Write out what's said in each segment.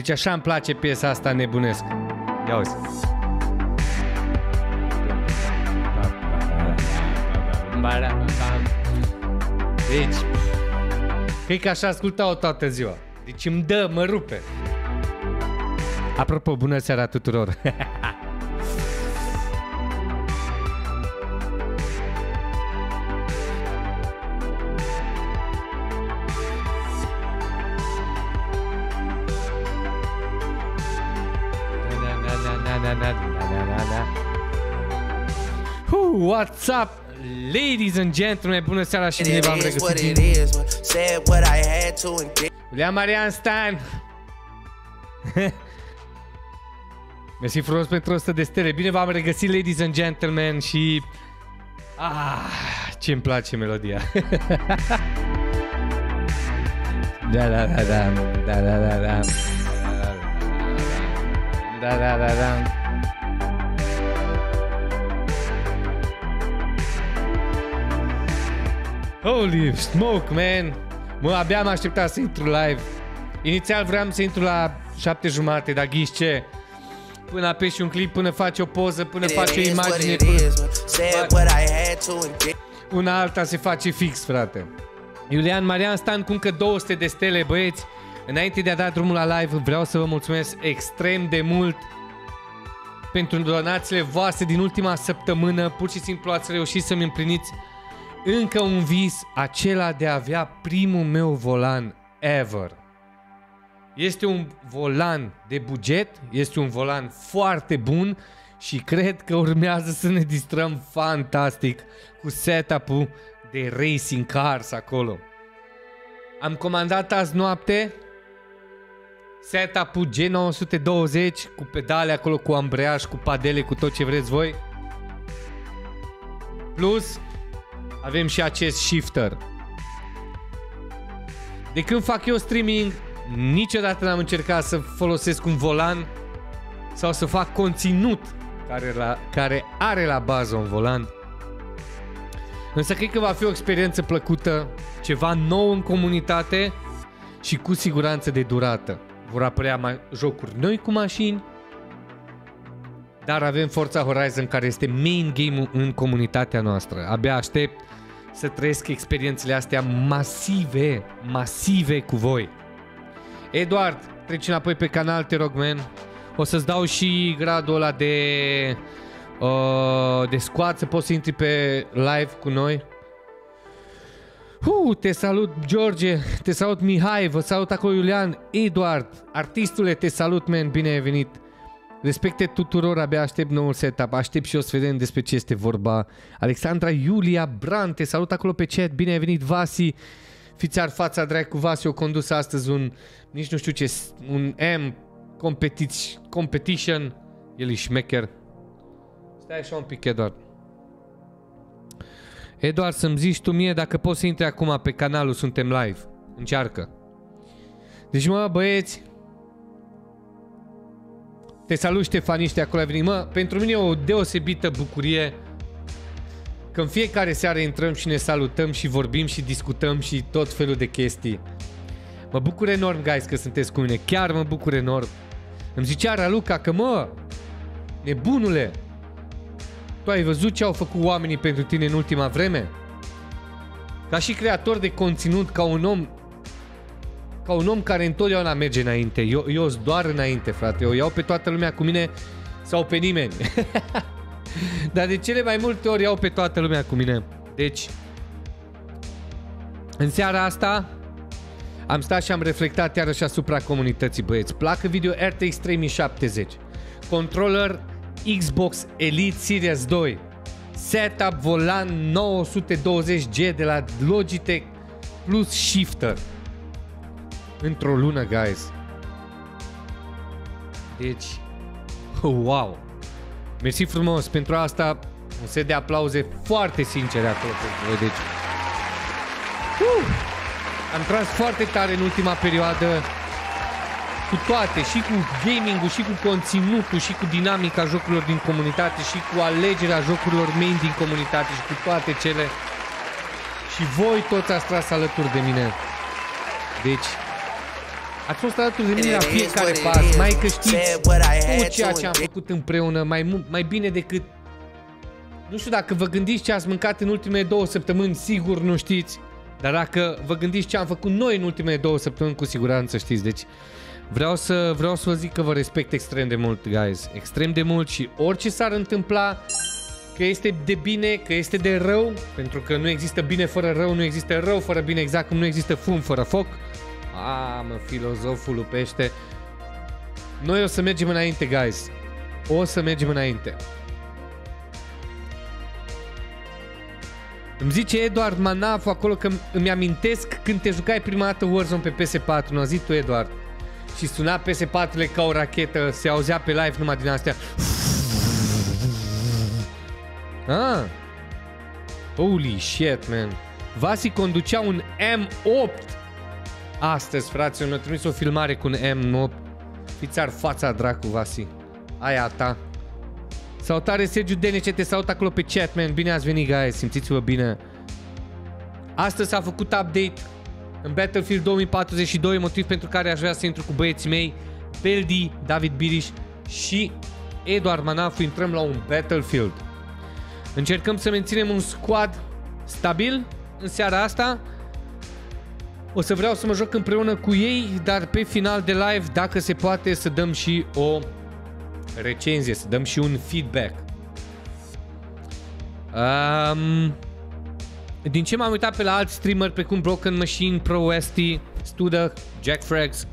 Deci așa îmi place piesa asta nebunesc. Ia uzi. Deci, cred că așa ascultau toată ziua. Deci îmi dă, mă rupe. Apropo, bună seara tuturor. ladies and gentlemen? Bună seara și bine v-am regăsit. din Iulian Marian Stan. Mersi frumos pentru 100 de stele. Bine v-am regăsit, ladies and gentlemen Și... Ah, ce îmi place melodia. Da, da, da, da Da, da, da, da Da, da, da, da Holy smoke, man! Mă, abia am așteptat să intru live. Inițial vreau să intru la șapte jumate, dar ghiși ce? Până apeși un clip, până faci o poză, până faci o imagine, până... Una alta se face fix, frate. Iulian Marian Stan cu încă 200 de stele, băieți. Înainte de a da drumul la live, vreau să vă mulțumesc extrem de mult pentru donațiile voastre din ultima săptămână. Pur și simplu ați reușit să-mi împliniți încă un vis, acela de a avea primul meu volan ever. Este un volan de buget, este un volan foarte bun și cred că urmează să ne distrăm fantastic cu setup-ul de racing cars acolo. Am comandat azi noapte setup-ul G920 cu pedale acolo, cu ambreiaj, cu padele, cu tot ce vreți voi. Plus avem și acest shifter. De când fac eu streaming, niciodată n-am încercat să folosesc un volan sau să fac conținut care, la, care are la bază un volan. Însă cred că va fi o experiență plăcută, ceva nou în comunitate și cu siguranță de durată. Vor apărea mai jocuri noi cu mașini, dar avem Forza Horizon care este main game-ul în comunitatea noastră. Abia aștept să trăiesc experiențele astea masive, masive cu voi. Eduard, treci înapoi pe canal, te rog, man. O să-ți dau și gradul ăla de, uh, de squat, să poți să intri pe live cu noi. Uh, te salut George, te salut Mihai, vă salut acolo Iulian, Eduard, artistule, te salut, man, bine ai venit. Respecte tuturor, abia aștept noul setup, aștept și o să vedem despre ce este vorba. Alexandra Iulia Brante, salut acolo pe chat, bine ai venit Vasi. Fiți ar fața drag cu Vasi, o condus astăzi un, nici nu știu ce, un M competici, competition. El e șmecher. Stai așa un pic, Eduard. Eduard, să-mi zici tu mie dacă poți să intri acum pe canalul, suntem live. Încearcă. Deci, mă, băieți, te salut Ștefaniște, acolo ai venit. Mă, pentru mine e o deosebită bucurie că în fiecare seară intrăm și ne salutăm și vorbim și discutăm și tot felul de chestii. Mă bucur enorm, guys, că sunteți cu mine. Chiar mă bucur enorm. Îmi zicea Raluca că, mă, nebunule, tu ai văzut ce au făcut oamenii pentru tine în ultima vreme? Ca și creator de conținut, ca un om ca un om care întotdeauna merge înainte. Eu, eu sunt doar înainte, frate. Eu iau pe toată lumea cu mine sau pe nimeni. Dar de cele mai multe ori iau pe toată lumea cu mine. Deci, în seara asta am stat și am reflectat iarăși asupra comunității, băieți. Placă video RTX 3070, controller Xbox Elite Series 2, setup volan 920G de la Logitech plus shifter într-o lună, guys. Deci, wow! Mersi frumos pentru asta, un set de aplauze foarte sincere acolo pentru voi, deci Uh, am tras foarte tare în ultima perioadă cu toate, și cu gaming-ul, și cu conținutul, și cu dinamica jocurilor din comunitate, și cu alegerea jocurilor main din comunitate, și cu toate cele. Și voi toți ați tras alături de mine. Deci, ați fost alături de mine la fiecare pas, mai că știți tot ceea ce am făcut împreună, mai, mai bine decât... Nu știu dacă vă gândiți ce ați mâncat în ultimele două săptămâni, sigur nu știți. Dar dacă vă gândiți ce am făcut noi în ultimele două săptămâni, cu siguranță știți. Deci, Vreau să, vreau să vă zic că vă respect extrem de mult, guys. Extrem de mult și orice s-ar întâmpla, că este de bine, că este de rău, pentru că nu există bine fără rău, nu există rău fără bine, exact cum nu există fum fără foc. A, mă, filozoful lupește. Noi o să mergem înainte, guys. O să mergem înainte. Îmi zice Eduard Manafu acolo că îmi amintesc când te jucai prima dată Warzone pe PS4. Nu a zis tu, Eduard și suna PS4-le ca o rachetă, se auzea pe live numai din astea. Ah. Holy shit, man. Vasi conducea un M8 astăzi, frate, mi-a trimis o filmare cu un M8. Fiți ar fața dracu, Vasi. Aia ta. Salutare Sergiu DNC, te salut acolo pe chat, man. Bine ați venit, guys. Simțiți-vă bine. Astăzi s-a făcut update în Battlefield 2042, motiv pentru care aș vrea să intru cu băieții mei, Beldi, David Biriș și Eduard Manafu, intrăm la un Battlefield. Încercăm să menținem un squad stabil în seara asta. O să vreau să mă joc împreună cu ei, dar pe final de live, dacă se poate, să dăm și o recenzie, să dăm și un feedback. Um, din ce m-am uitat pe la alți streamer precum Broken Machine, Pro ST, Studa, Jack Frags,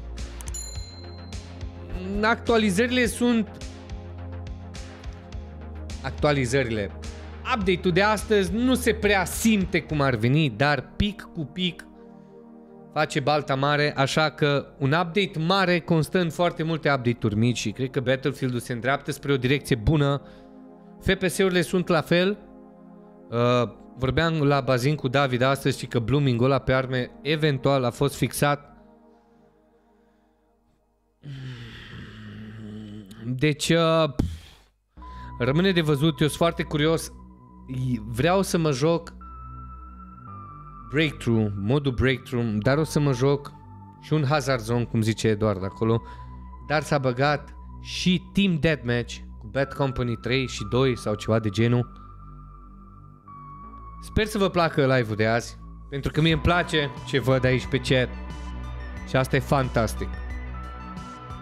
actualizările sunt actualizările. Update-ul de astăzi nu se prea simte cum ar veni, dar pic cu pic face balta mare, așa că un update mare constă în foarte multe update-uri mici și cred că Battlefield-ul se îndreaptă spre o direcție bună. FPS-urile sunt la fel. Uh, vorbeam la bazin cu David astăzi și că blooming ăla pe arme eventual a fost fixat. Deci, uh, rămâne de văzut, eu sunt foarte curios. Vreau să mă joc breakthrough, modul breakthrough, dar o să mă joc și un hazard zone, cum zice Eduard acolo. Dar s-a băgat și Team Deathmatch cu Bad Company 3 și 2 sau ceva de genul. Sper să vă placă live-ul de azi, pentru că mie îmi place ce văd aici pe chat și asta e fantastic.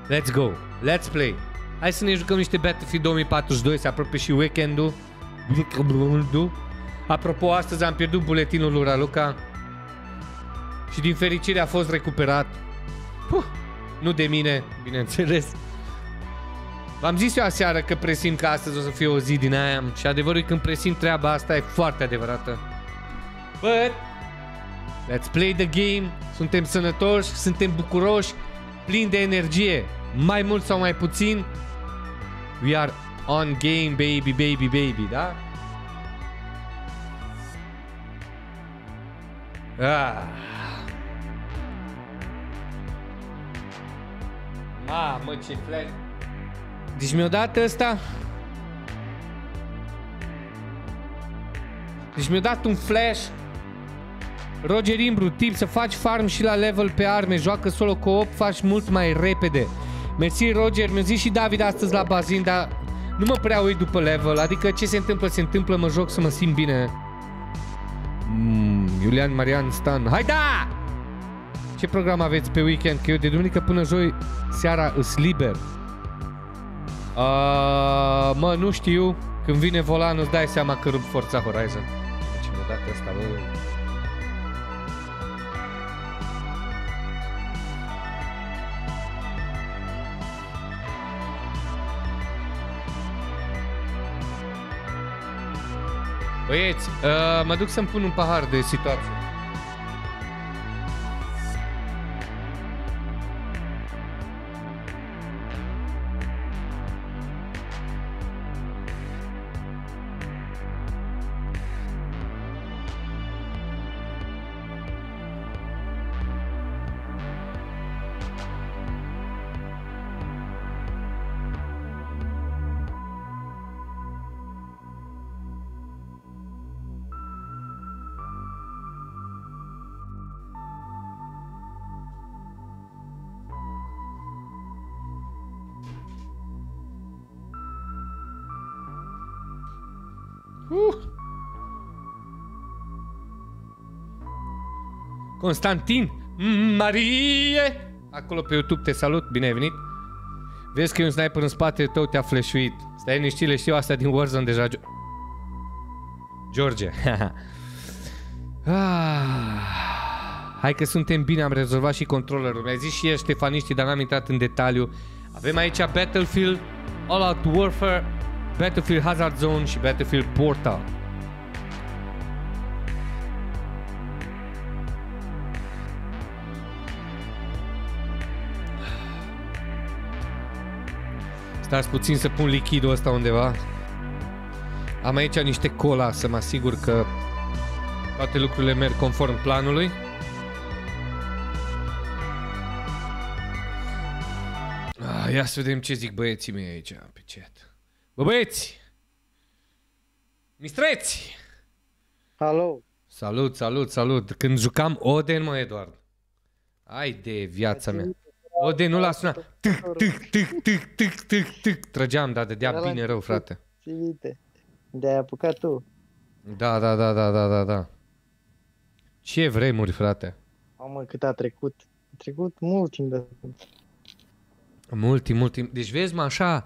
Let's go, let's play. Hai să ne jucăm niște Battlefield 2042, se apropie și weekendul. Apropo, astăzi am pierdut buletinul lui Raluca și din fericire a fost recuperat. Puh, nu de mine, bineînțeles. V-am zis eu aseară că presimt că astăzi o să fie o zi din aia și adevărul e când presimt treaba asta e foarte adevărată. But, let's play the game, suntem sănătoși, suntem bucuroși, plini de energie, mai mult sau mai puțin, we are on game, baby, baby, baby, da? Ah. Mamă, ce flash! Deci mi-a dat ăsta Deci mi-a dat un flash Roger Imbru, tip să faci farm și la level pe arme Joacă solo co-op, faci mult mai repede Mersi Roger, mi-a zis și David astăzi la bazin Dar nu mă prea uit după level Adică ce se întâmplă, se întâmplă, mă joc să mă simt bine mm, Iulian Marian Stan Hai da! Ce program aveți pe weekend? Că eu de duminică până joi seara îs liber Uh, mă, nu știu. Când vine volanul îți dai seama că rup Forța Horizon. Deci mi-a dat asta, bă. Băieți, uh, mă duc să-mi pun un pahar de situație. Constantin Marie. Acolo pe YouTube te salut, bine ai venit. Vezi că e un sniper în spatele tău, te-a flashuit Stai liniștile, știu asta din Warzone deja Gio- George. Ah. Hai că suntem bine, am rezolvat și controllerul. Mi-a zis și el Ștefaniștii, dar n-am intrat în detaliu. Avem aici Battlefield All Out Warfare Battlefield Hazard Zone și Battlefield Portal Stați puțin să pun lichidul ăsta undeva. Am aici niște cola să mă asigur că toate lucrurile merg conform planului. Ah, ia să vedem ce zic băieții mei aici pe chat. Bă băieți! Mistreți! Alo, Salut, salut, salut. Când jucam Oden, mă, Eduard. Ai de viața mea. Oden nu l-a sunat. Tic, tic, tic, tic, tic, tic, tic. Trăgeam, dar dădea Era la bine rău, început. frate. ții minte. De-ai apucat tu. Da, da, da, da, da, da, da. Ce vremuri, frate. Mamă, cât a trecut. A trecut mult timp de Mult timp, mult timp. Deci vezi, mă, așa,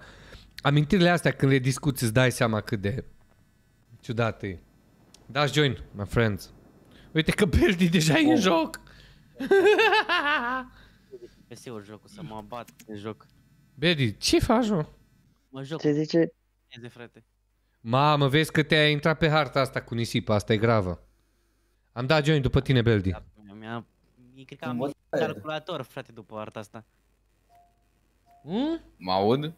amintirile astea când le discuți îți dai seama cât de ciudat e. Dați join, my friends. Uite că Beldi deja e în joc. PC-ul jocul, să mă bat de joc. Beldi, ce faci, mă? Mă joc Ce zice? de frate. Mamă, vezi că te-ai intrat pe harta asta cu nisipa, asta e gravă. Am dat join după tine, Beldi. Da, Mi-a... mi cred că Cum am văd un pe el. calculator, frate, după arta asta. Hmm? Mă aud?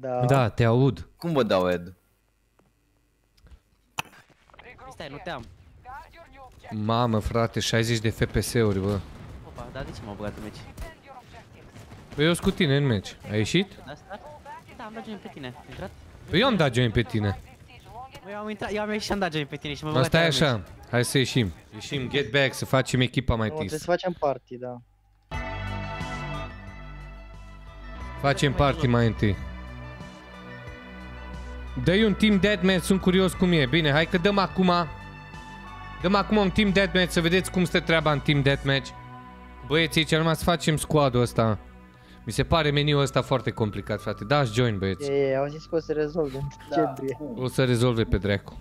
Da. Da, te aud. Cum vă dau Ed? Stai, nu te-am. Mamă, frate, 60 de FPS-uri, bă. Opa, dar de ce m-am băgat în meci? Păi eu sunt cu tine în meci. Ai ieșit? Da, stai? Da, am dat join pe tine. Ai intrat? Păi eu am dat join pe tine. Băi, eu am intrat, eu am ieșit și am dat join pe tine și mă Mă, băgat stai iar în așa. Hai să ieșim. Ieșim, get back, să facem echipa mai Nu, trebuie tis. să facem party, da. Facem party mai întâi. Dă-i un team deathmatch, sunt curios cum e. Bine, hai că dăm acum. Dăm acum un team deathmatch să vedeți cum stă treaba în team deathmatch. Băieții, aici numai să facem squad-ul ăsta. Mi se pare meniul ăsta foarte complicat, frate. Dați join, băieți. E, e, au zis că o să rezolve în septembrie. O să rezolve pe dracu.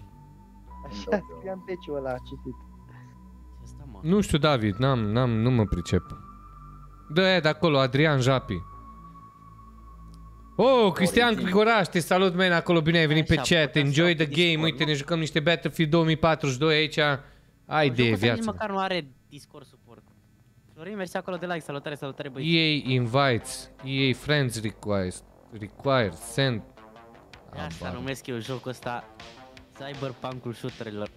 Așa scria în peciul ăla, a citit. Ce asta, mă? Nu știu, David, n-am, n-am, nu mă pricep. Dă aia de acolo, Adrian Japi. Oh, Cristian Origin. Grigoraș, te salut, man, acolo, bine ai venit pe Așa, chat. putem Enjoy să the pe game, Discord, uite, nu? ne jucăm niște Battlefield 2042 aici. Ai de Jocul ăsta Nici viață. măcar nu are Discord support. Florin, mersi acolo de like, salutare, salutare, băi. EA invites, EA friends requires, required, send. De asta Abar. numesc eu jocul ăsta Cyberpunk-ul shooterilor.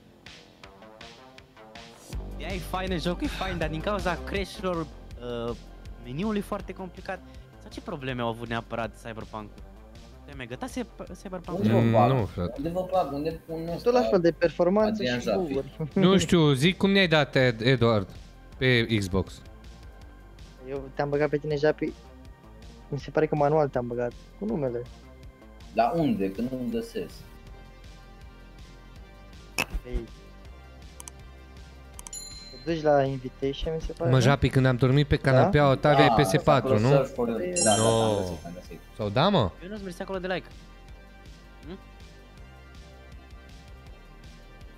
Ea e faină, jocul e fain, dar din cauza crash-urilor uh, meniului foarte complicat. Sau ce probleme au avut neapărat Cyberpunk-ul? Te-ai mai gătat Cyber- Cyberpunk? Unde vă Mm, bag? nu, frate. Unde vă bag? Unde pun ăsta? Tot la fel de performanță Adrian și Jafi. buguri. Nu știu, zic cum ne-ai dat, Ed- Eduard, pe Xbox. Eu te-am băgat pe tine, Japi. Mi se pare că manual te-am băgat. Cu numele. La unde? Că nu găsesc. Ei. Te duci la invitation, mi se pare. Mă, nu? Japi, când am dormit pe canapeaua ta, aveai Ah, PS4, acolo nu? search for- Da, da, No. am găsit, am găsit. Sau da, mă? Eu nu-ți mersi acolo de like.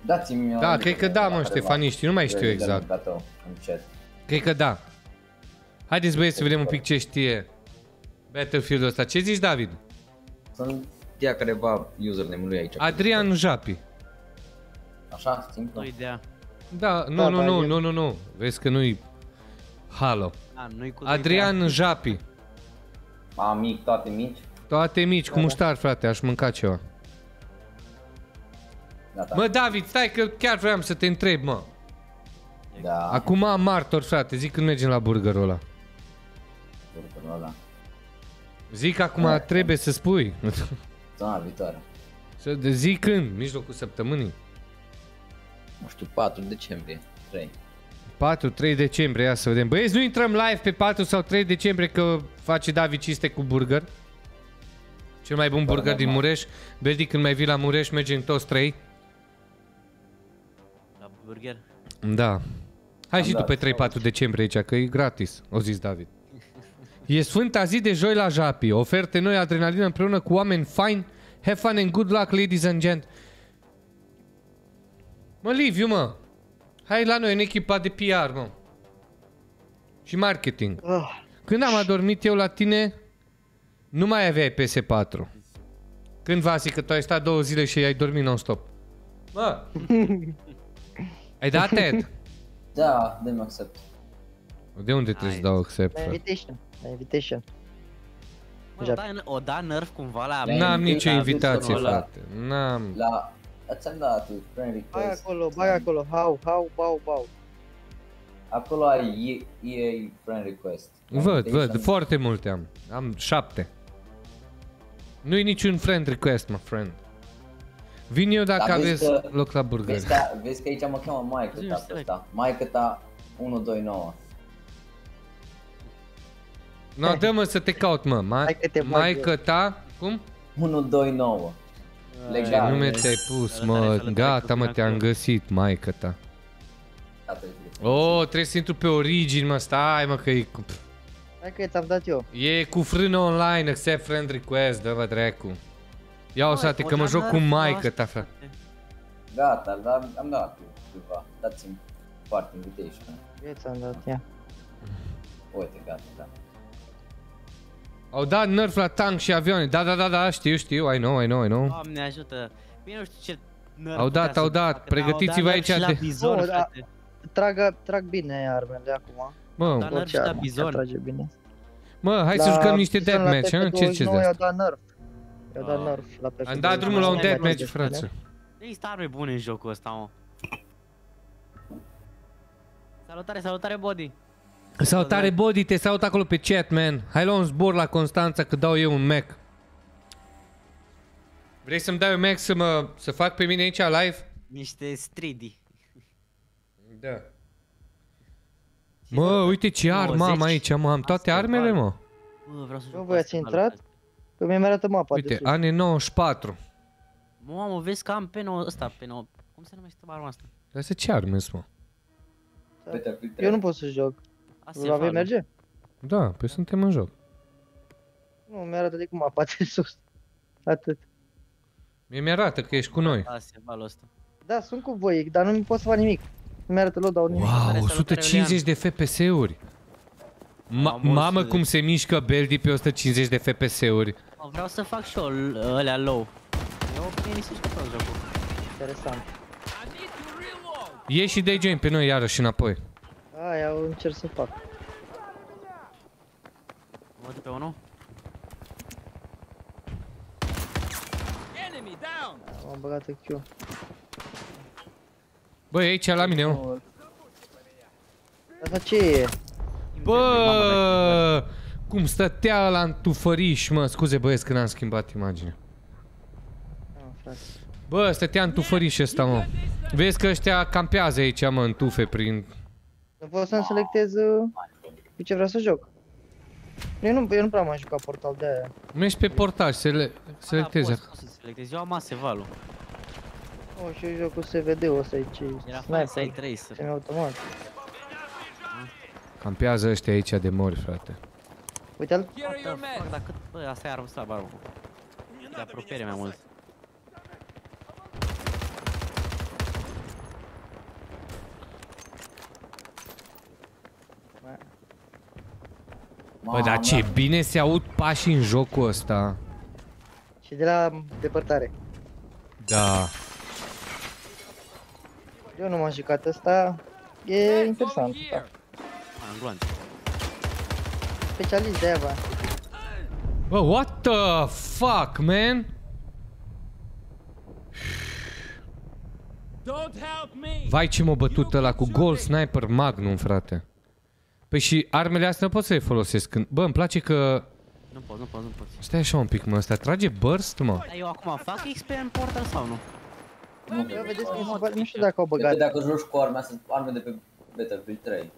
Dați-mi Da, cred că da, mă, Ștefaniști, nu mai știu exact. În chat. Cred că da. Haideți băieți să vedem un pic ce știe Battlefield-ul ăsta. Ce zici, David? Sunt ia careva username-ul lui aici. Adrian Japi. Așa, simplu? Nu idea. Da, nu, Da, nu, da, nu, e- nu, nu, nu. Vezi că nu-i Halo. A, nu-i cu Adrian Japi. Am mic, toate mici. Toate mici, Da, cu muștar, frate, aș mânca ceva. Gata. Mă, David, stai că chiar vreau să te întreb, mă. Da. Acum am martor, frate, zic când mergem la burgerul ăla. Burgerul ăla. Zic acum trebuie să spui. Zona viitoare. Să de zic când, mijlocul săptămânii. Nu știu, 4 decembrie. 3. 4-3 decembrie, ia să vedem. Băieți, nu intrăm live pe 4 sau 3 decembrie că face David ciste cu burger. Cel mai bun burger din Mureș. Beldi, când mai vii la Mureș, mergem toți trei. La burger. Da. Hai Am și tu dat, pe 3-4 decembrie aici, că e gratis, o zis David. E Sfânta zi de joi la Japi. Oferte noi, adrenalină împreună cu oameni fine. Have fun and good luck, ladies and gent. Mă, Liviu, mă. Hai la noi în echipa de PR, mă. Și marketing. Ah, Când am adormit eu la tine, nu mai aveai PS4. Când Vasi, că tu ai stat două zile și ai dormit non-stop. Mă! ai dat Ted? Da, dă-mi accept. De unde trebuie să dau accept? la frate? invitation. La invitation. Mă, o Jap. da, o da nerf cumva la... Da. N-am nicio Da, invitație, ăla. frate. N-am. La... Ți-am dat friend Bai request. acolo, bai acolo, hau, hau, bau, bau. Acolo ai E- EA friend request. Văd, Invitation. văd, foarte multe am. Am șapte. Nu-i niciun friend request, mă, friend. Vin eu dacă Dar vezi aveți că- loc la burger. Vezi că, vezi că aici mă cheamă maică Zi-mi, ta stai. pe ăsta. Maică ta 129. No, dă-mă să te caut, mă. Ma- Hai că te bag Maică ta, cum? 129. Ce Legal. nume ți-ai pus, Salutare, mă? salutare, Gata, mă, Căpina te-am acolo. găsit, maică ta. Gata, e Oh, trebuie să intru pe origin, mă, stai, mă, că e cu, Hai că ți-am dat eu. e cu frână online, accept friend request, dă-mă dracu. Ia o Mă, sate, o că mă da joc cu nerf, maică ta, asta. frate. Gata, dar am dat câteva. Dați-mi parte invitation. Eu ți-am dat, ia. Uite, gata, da. Au dat nerf la tank și avioane. Da, da, da, da, știu, știu, I know, I know, I know. Doamne ajută. Bine, nu știu ce nerf Au dat, putea au să dat. facă, dar Pregătiți-vă au dat nerf aici și la de- bizon, Oh, da. frate. Trag, trag bine armele acum. Mă, Da, nerf și la armă, bizon. Trage bine. mă, hai să La jucăm niște bizon, la deathmatch, hă? Ce ziceți de PP29 i-au asta? dat nerf. I-au dat Ah. nerf la PP29. Am dat drumul la un Mai deathmatch, bine. frate. Există arme bune în jocul ăsta, mă. Salutare, salutare, body. Salutare, Body, te salut acolo pe chat, man. Hai la un zbor la Constanța că dau eu un Mac. Vrei să-mi dai un Mac să mă, să fac pe mine aici live? Niște stridi. Da. Mă, uite ce armă am 90. aici, mă, am toate Asta armele, vale. mă. Bă, vreau să Nu joc voi ați basketball, intrat? frate. Că mi-a arată mapa de Uite, sus. ane 94. Mamă, vezi că am pe nou ăsta, pe nou. Cum se numește arma asta? Dar să ce arme sunt, mă? Uite, uite. Eu nu pot să joc. Asta La voi merge? Da, păi suntem în joc. Nu, mi-arată decât mapa de sus. Atât. Mie mi-arată că ești cu noi. Asta e valul ăsta. Da, sunt cu voi, dar nu pot să fac nimic. Nu mi-arată loadout nimic. Wow, Salutare, 150 de FPS-uri. Ma- Mamă, mamă 100 cum se mișcă Beldi pe 150 de FPS-uri. Mă, Vreau să fac și eu l- ălea low. Eu mie mi se jucă prost jocul. Interesant. Ieși și dai join pe noi iarăși înapoi. Aia o încerc să fac. Mă duc pe unul. M-am băgat în Q. Băi, aici la mine, mă. Asta ce e? Bă, cum stătea la întufăriș, mă. Scuze băieți că n-am schimbat imaginea. Ah, frate. Bă, stătea în tufăriș ăsta, mă. Vezi că ăștia campează aici, mă, în tufe prin... Nu pot să-mi selectez uh, cu ce vreau să joc. Eu nu, eu nu prea m-am jucat portal de aia. Mergi pe portaj, sele... selectezi. Da, poți, poți să selectezi. Eu am mase valul. Oh, și eu joc cu SVD-ul ăsta aici. Era fain să ai Sniper. tracer. Semi-automat. Campează ăștia aici de mori, frate. Uite-l. What the fuck, dar cât... Bă, asta e armă slabă, armă. De apropiere mai mult. Bă, dar ce bine se aud pașii în jocul ăsta. Și de la depărtare. Da. Eu nu m-am jucat ăsta. E interesant. Da. Ah, în gloanțe. Specialist de aia, bă. Bă, what the fuck, man? Vai ce m-a bătut ăla cu Gold Sniper Magnum, frate. Păi și armele astea nu pot să le folosesc când... Bă, îmi place că... Nu pot, nu pot, nu pot. Stai așa un pic, mă, ăsta trage burst, mă. Dar eu acum fac XP în portal sau nu? Nu, Bă, vedeți că mi se pare, nu știu dacă au Depinde băgat. dacă joci cu arme astea, arme de pe Battlefield 3.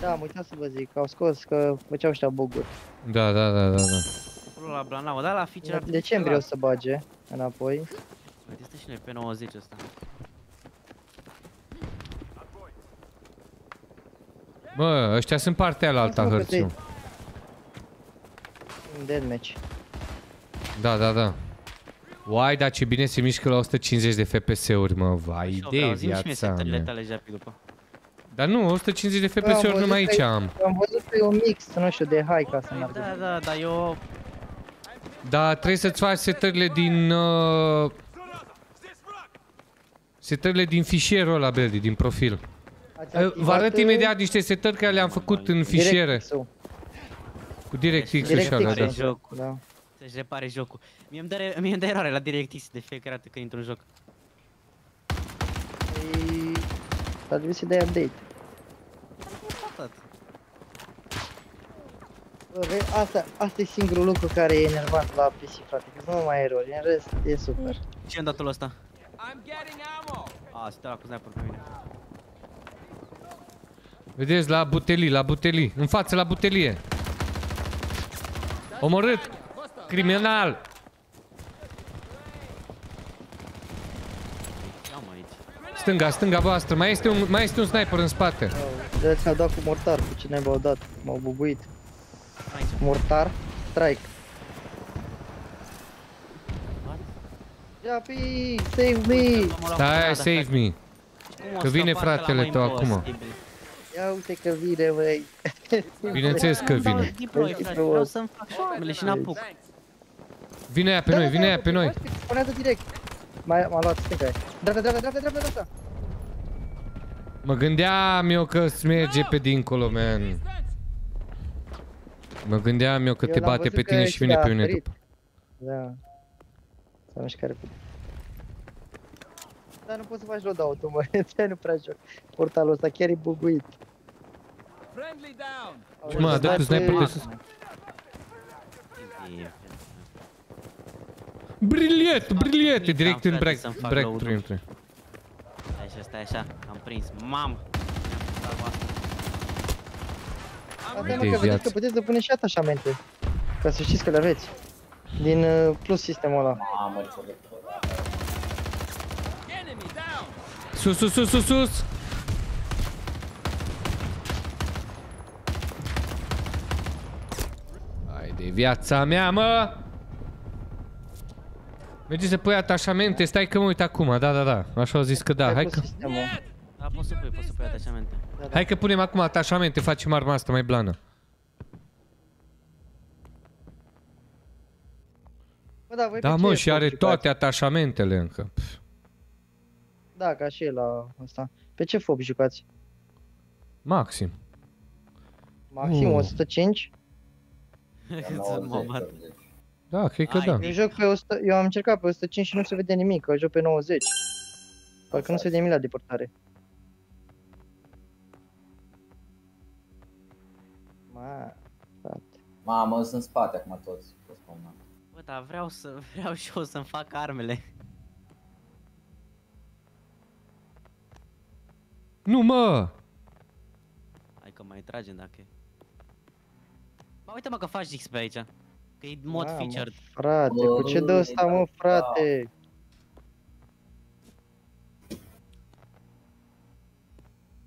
Da, am uitat să vă zic, au scos că făceau ăștia buguri. Da, da, da, da, da. acolo la Blanau, dar la feature ar În decembrie o să bage înapoi. Mai testă și noi pe 90 ăsta. Bă, ăștia sunt partea la alta Lasă-mă că hărțiu. În deathmatch. Da, da, da. Uai, dar ce bine se mișcă la 150 de FPS-uri, mă, vai Și eu de vreau, zi-mi și mie viața setările mea. tale, Japi, după. Dar nu, 150 de am FPS-uri văzut numai că aici e- am. Am văzut că e un mix, nu știu, de high ca să meargă. Da, da, dar eu... Dar trebuie să-ți faci setările din... Uh, setările din fișierul ăla, Beldi, din profil. Ați Uh, Vă activat, arăt uh, imediat niște setări care le-am făcut în fișiere. DirectX-ul. Cu DirectX-ul și alea, da. DirectX-ul. Jocul. Da. Să-și repare jocul. Mie îmi dă, re- mie îmi dă eroare la DirectX de fiecare dată când intru în joc. Păi... Ar trebui să dai update. Atât. Bă, vezi, Asta, asta e singurul lucru care e enervant la PC, frate, că nu mai ai erori, în rest e super. Ce am datul ăsta? A, stă la cu sniper pe mine. Vedeți, la butelii, la butelii. În față, la butelie. Omorât. Criminal. Ia mă aici. Stânga, stânga voastră. Mai este un, mai este un sniper în spate. De ți-au dat cu mortar, cu cine v-au dat, m-au bubuit. Aici. Mortar, strike. What? Japi, save me! Stai, save me. Că vine fratele tău acum. Ia uite că vine, băi. Bineînțeles că vine. Deploy, frate, vreau să-mi fac și armele și n-apuc. Vine aia pe noi, vine aia pe noi. Spunează direct. M-a, m-a luat stânga aia. Dreapta, dreapta, dreapta, dreapta, dreapta. Mă gândeam eu că îți merge pe dincolo, man. Mă gândeam eu că Eu te l-am bate văzut pe că tine și și vine a pe mine sărit. după. Da. S-a mișcat repede. Dar nu poți să faci loadout-ul, mă. Ți-ai nu prea joc. Portalul ăsta chiar e buguit. Mă, dă tu sniper de sus. Briliet, briliet, e direct în break, Să-mi fac break load-ul. intre. Stai așa, stai așa, am prins. Mam! Asta de nu că vedeți viață. că puteți să puneți și atașamente. Ca să știți că le aveți. Din uh, plus sistemul ăla. Mamă, ce de Sus, sus, sus, sus, sus! Hai de viața mea, mă! Mergi să pui atașamente, stai că mă uit acum, da, da, da, așa au zis că da, Ai hai plus că, sistemul. Da, poți să pui, poți să pui atașamente. Da, da. hai că punem acum atașamente, facem arma asta mai blană. Bă, da, voi Da, pe mă, ce și are jucați? toate atașamentele încă. Pf, Da, ca și la asta. Pe ce fob jucați? Maxim. Maxim Uh. 105? Să mă bat. Da, cred că Hai, da. de- Eu joc pe 100, eu am încercat pe 105 și nu se vede nimic, că eu joc pe 90. Parcă nu se vede nimic la depărtare. Ma, frate. Mamă, sunt în spate acum toți. pe spawnat. Bă, dar vreau să, vreau și eu să-mi fac armele. Nu, mă! Hai că mai tragem dacă e. Ba uite mă că faci XP aici. Că e mod Mamă, feature. Frate, cu ce dă ăsta, mă, frate?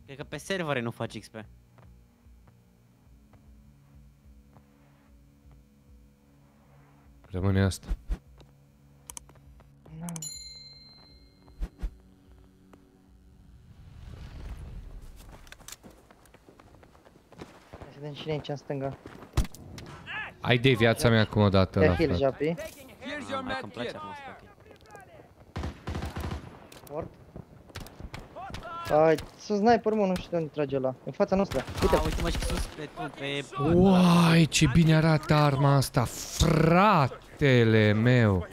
Cred că pe servere nu faci XP. Rămâne asta. Hai să vedem cine e aici în stânga. Ai de viața mea acum o dată Ia la heal, frate. Japi. Ah, Hai că-mi place acum să fac e. Mort. Ai, sunt sniper, mă, nu știu de unde trage ăla. În fața noastră. Uite, Ah, uite mă și sus pe tu, pe... Uai, ce bine arată arma asta, fratele meu.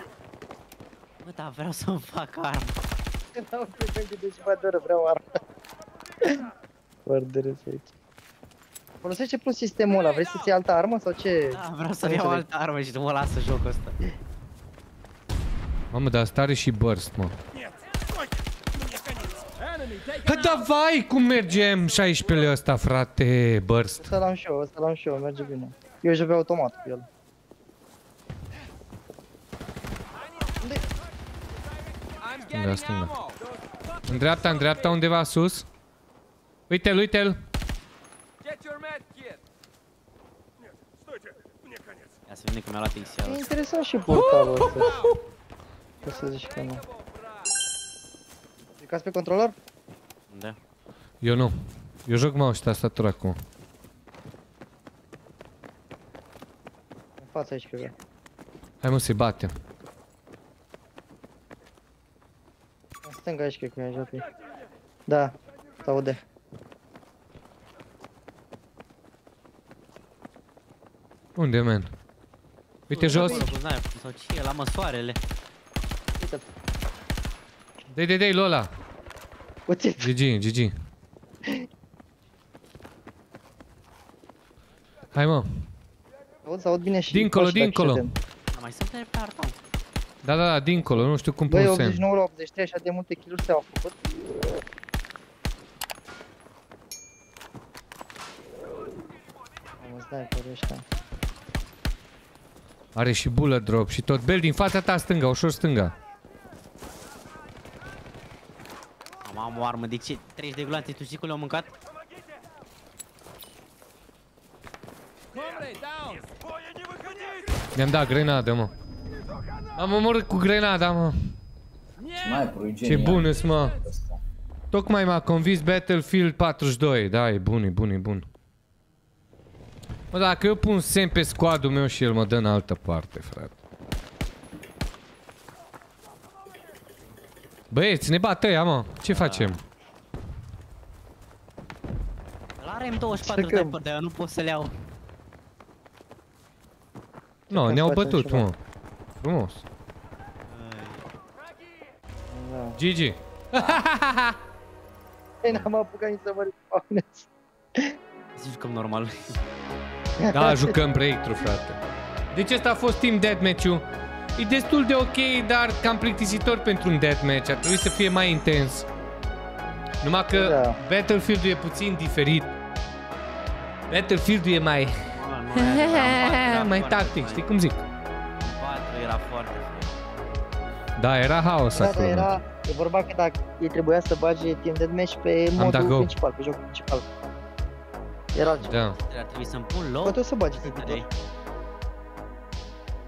Bă, dar vreau să-mi fac armă. n-am crezut că de ceva de oră vreau armă. Foarte râs aici. Folosește plus sistemul ăla, vrei să-ți iei altă armă sau ce? Da, vreau să-mi iau altă armă și nu mă lasă jocul ăsta. Mamă, dar asta are și burst, mă. Hă, da, vai, cum merge M16-le ăsta, frate, burst. Să l-am și eu, să l-am și eu, merge bine. Eu joc pe automat cu el. Stânga, stânga. În dreapta, în dreapta, undeva sus. Uite-l, uite-l. Ia să vedem că mi-a luat E XL. interesant și portalul ăsta. O să zici că nu. Jucați pe controller? Da. Eu nu. Eu joc mouse și tastatură acum. În fața aici, cred. Hai mă să-i batem. În stânga aici, cred că e JP. Da, se aude. Unde, man? Uite jos. Acolo, cu sniper, Sau ce e, la măsoarele. Uite, Dei, dei, dei, Lola. uite. GG, GG. Hai mă. Aud, se aud bine și Dincolo, pașii dacă dincolo. ședem. Da, mai sunt pe artom. Da, da, da, dincolo, nu știu cum Băi, pun semn. 89 la 83, așa de multe kill-uri s-au făcut. Mamă, sniper ăștia. Are și bullet drop și tot. Bel din fața ta stânga, ușor stânga. Am, am o armă, de ce? 30 de gloanțe, tu știi cum le-au mâncat? Mi-am dat grenadă, mă. Am omorât cu grenada, mă. Sniperul e Ce genial. bun îs, mă. ăsta. Tocmai m-a convins Battlefield 42. Da, e bun, e bun, e bun. Mă, dacă eu pun semn pe squadul meu și el mă dă în altă parte, frate. Băieți, ne bat ăia, mă. Ce facem? La RM24 Ce că- sniper, dar eu nu pot să le iau. Nu, că ne-au facem bătut, ceva. mă. Frumos. Da. GG. Ei, n-am apucat nici să mă respawnez. Să jucăm normal. Da, jucăm breakthrough, frate. Deci ăsta a fost Team Deathmatch-ul. E destul de ok, dar cam plictisitor pentru un deathmatch. Ar trebui să fie mai intens. Numai că Da. Battlefield-ul e puțin diferit. Battlefield-ul e mai... Nu, nu, era- mai foarte tactic, fain. știi cum zic? În patru era foarte fain. Da, era haos Da, acolo. dar era, e vorba că dacă ei trebuia să bage Team Deathmatch pe dat modul go. principal, pe jocul principal. Era altceva. Da. Ar trebui să-mi pun loc. Poate o să bagi pe Trei. viitor.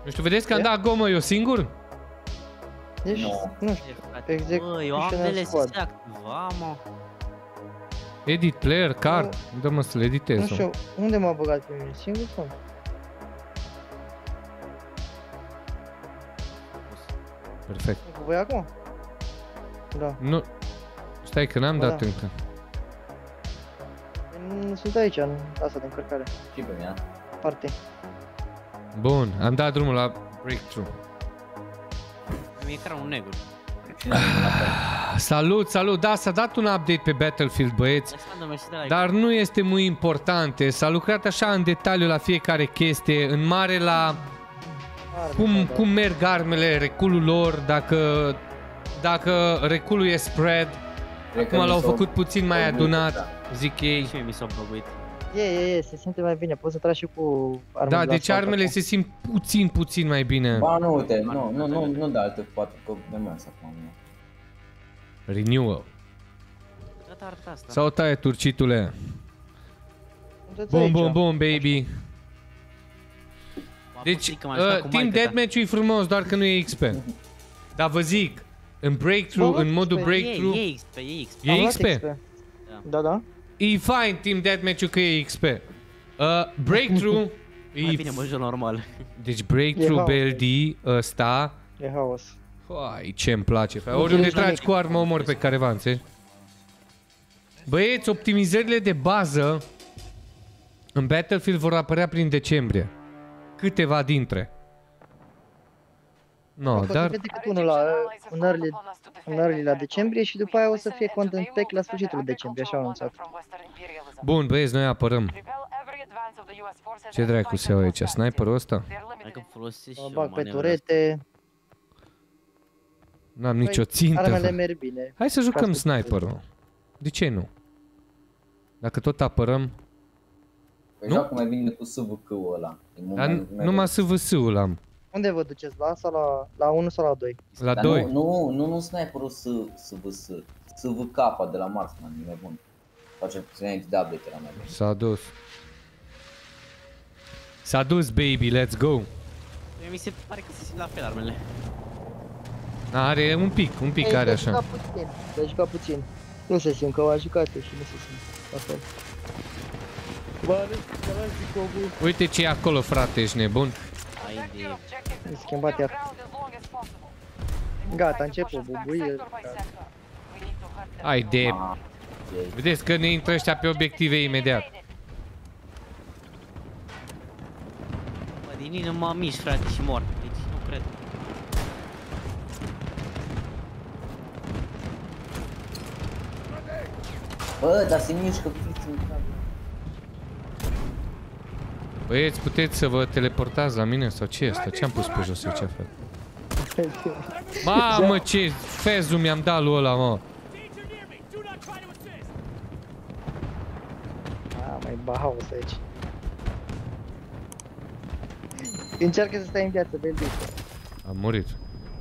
Nu știu, vedeți că am E? dat gomă eu singur? Deci, Nu. nu știu. Frate, Exact, Bă, eu am Functional DLSS Squad. activat, mă. Edit player, card. Dă-mă să le editez. Nu știu, unde m-a băgat pe mine? Singur sau? Perfect. E cu voi acum? Da. Nu. Stai că n-am Ba dat da. încă. Mm, Sunt aici, în asta de încărcare. Și pe mine. Parte. Bun, am dat drumul la breakthrough. Mi-e chiar un negru. Salut, salut. Da, s-a dat un update pe Battlefield, băieți. Alexandru, mersi de la Dar nu este mult important. S-a lucrat așa în detaliu la fiecare chestie, în mare la Arme, cum, da. cum merg armele, reculul lor, dacă, dacă reculul e spread. Cred că Acum mi l-au s-au făcut puțin mai băguit, adunat, da. Zic ei. Și mie mi s-a băguit. E, e, e, se simte mai bine, poți să tragi și cu armele Da, la deci asfalt armele acum. se simt puțin, puțin mai bine. Ba nu, uite, nu, nu, nu, nu de alte poate că de mers acum. nu. Renewal. Tot arta asta. Sau taie turcitule. Sunteți Bun, aici. bun, bun, baby. M-a Deci, pus că m-am uh, jucat cu Team maică ta. Deathmatch-ul e frumos, doar că nu e XP. Dar vă zic, în breakthrough, Bă, în modul XP, breakthrough, E, e XP, e XP. e Am luat XP. Da, da. E fine Team Deathmatch-ul că e XP. Uh, breakthrough, Mai e bine mă joc normal. Deci breakthrough E BLD ăsta, E haos. Hai, ce îmi place. frate. Oriunde ești tragi nimic. cu armă, omori pe careva, înțelegi? Băieți, optimizările de bază în Battlefield vor apărea prin decembrie. Câteva dintre. No, Poate dar... vede cât unul la, în early, în early la decembrie și după aia o să fie content pack la sfârșitul decembrie, așa au anunțat. Bun, băieți, noi apărăm. Ce dracu se iau aici? Sniperul ăsta? Hai că folosesc Mă și bag eu pe manevra turete, N-am nicio Păi, țintă. armele frate. merg bine. Hai să jucăm Ca să- sniperul. De ce nu? Dacă tot apărăm... Păi Nu? joacă mai bine cu SVK-ul ăla. E mult Dar mai- nu- mai numai SVS-ul am. Unde vă duceți? La A sau la, la 1 sau la 2? La Dar 2. Nu, nu, nu, nu sniperul S, SVS, SVK de la Marksman, e nebun. Face puțin înainte de update era mai bun. S-a dus. S-a dus, baby, let's go. Mie Mi se pare că se simt la fel armele. Are un pic, un pic are Ei, așa. jucat puțin, te jucat puțin. Nu se simt, că au jucat și nu se simt la fel. Bă, nu știu, că zic omul. Uite ce e acolo, frate, ești nebun. Ai de... E schimbat iar. Gata, a început bubuie. Ai de... Ah, ok. Vedeți că ne intră ăștia pe obiective imediat. Bă, din ei nu mă mișc, frate, și mor. Deci nu cred. Bă, dar se mișcă friți în cap. Băieți, puteți să vă teleportați la mine sau ce e asta? Ce am pus pe jos aici, frate? Mamă, ce fezul mi-am dat lui ăla, mă. Ah, mai bahaus aici. Încearcă să stai în viață, baby. Am murit.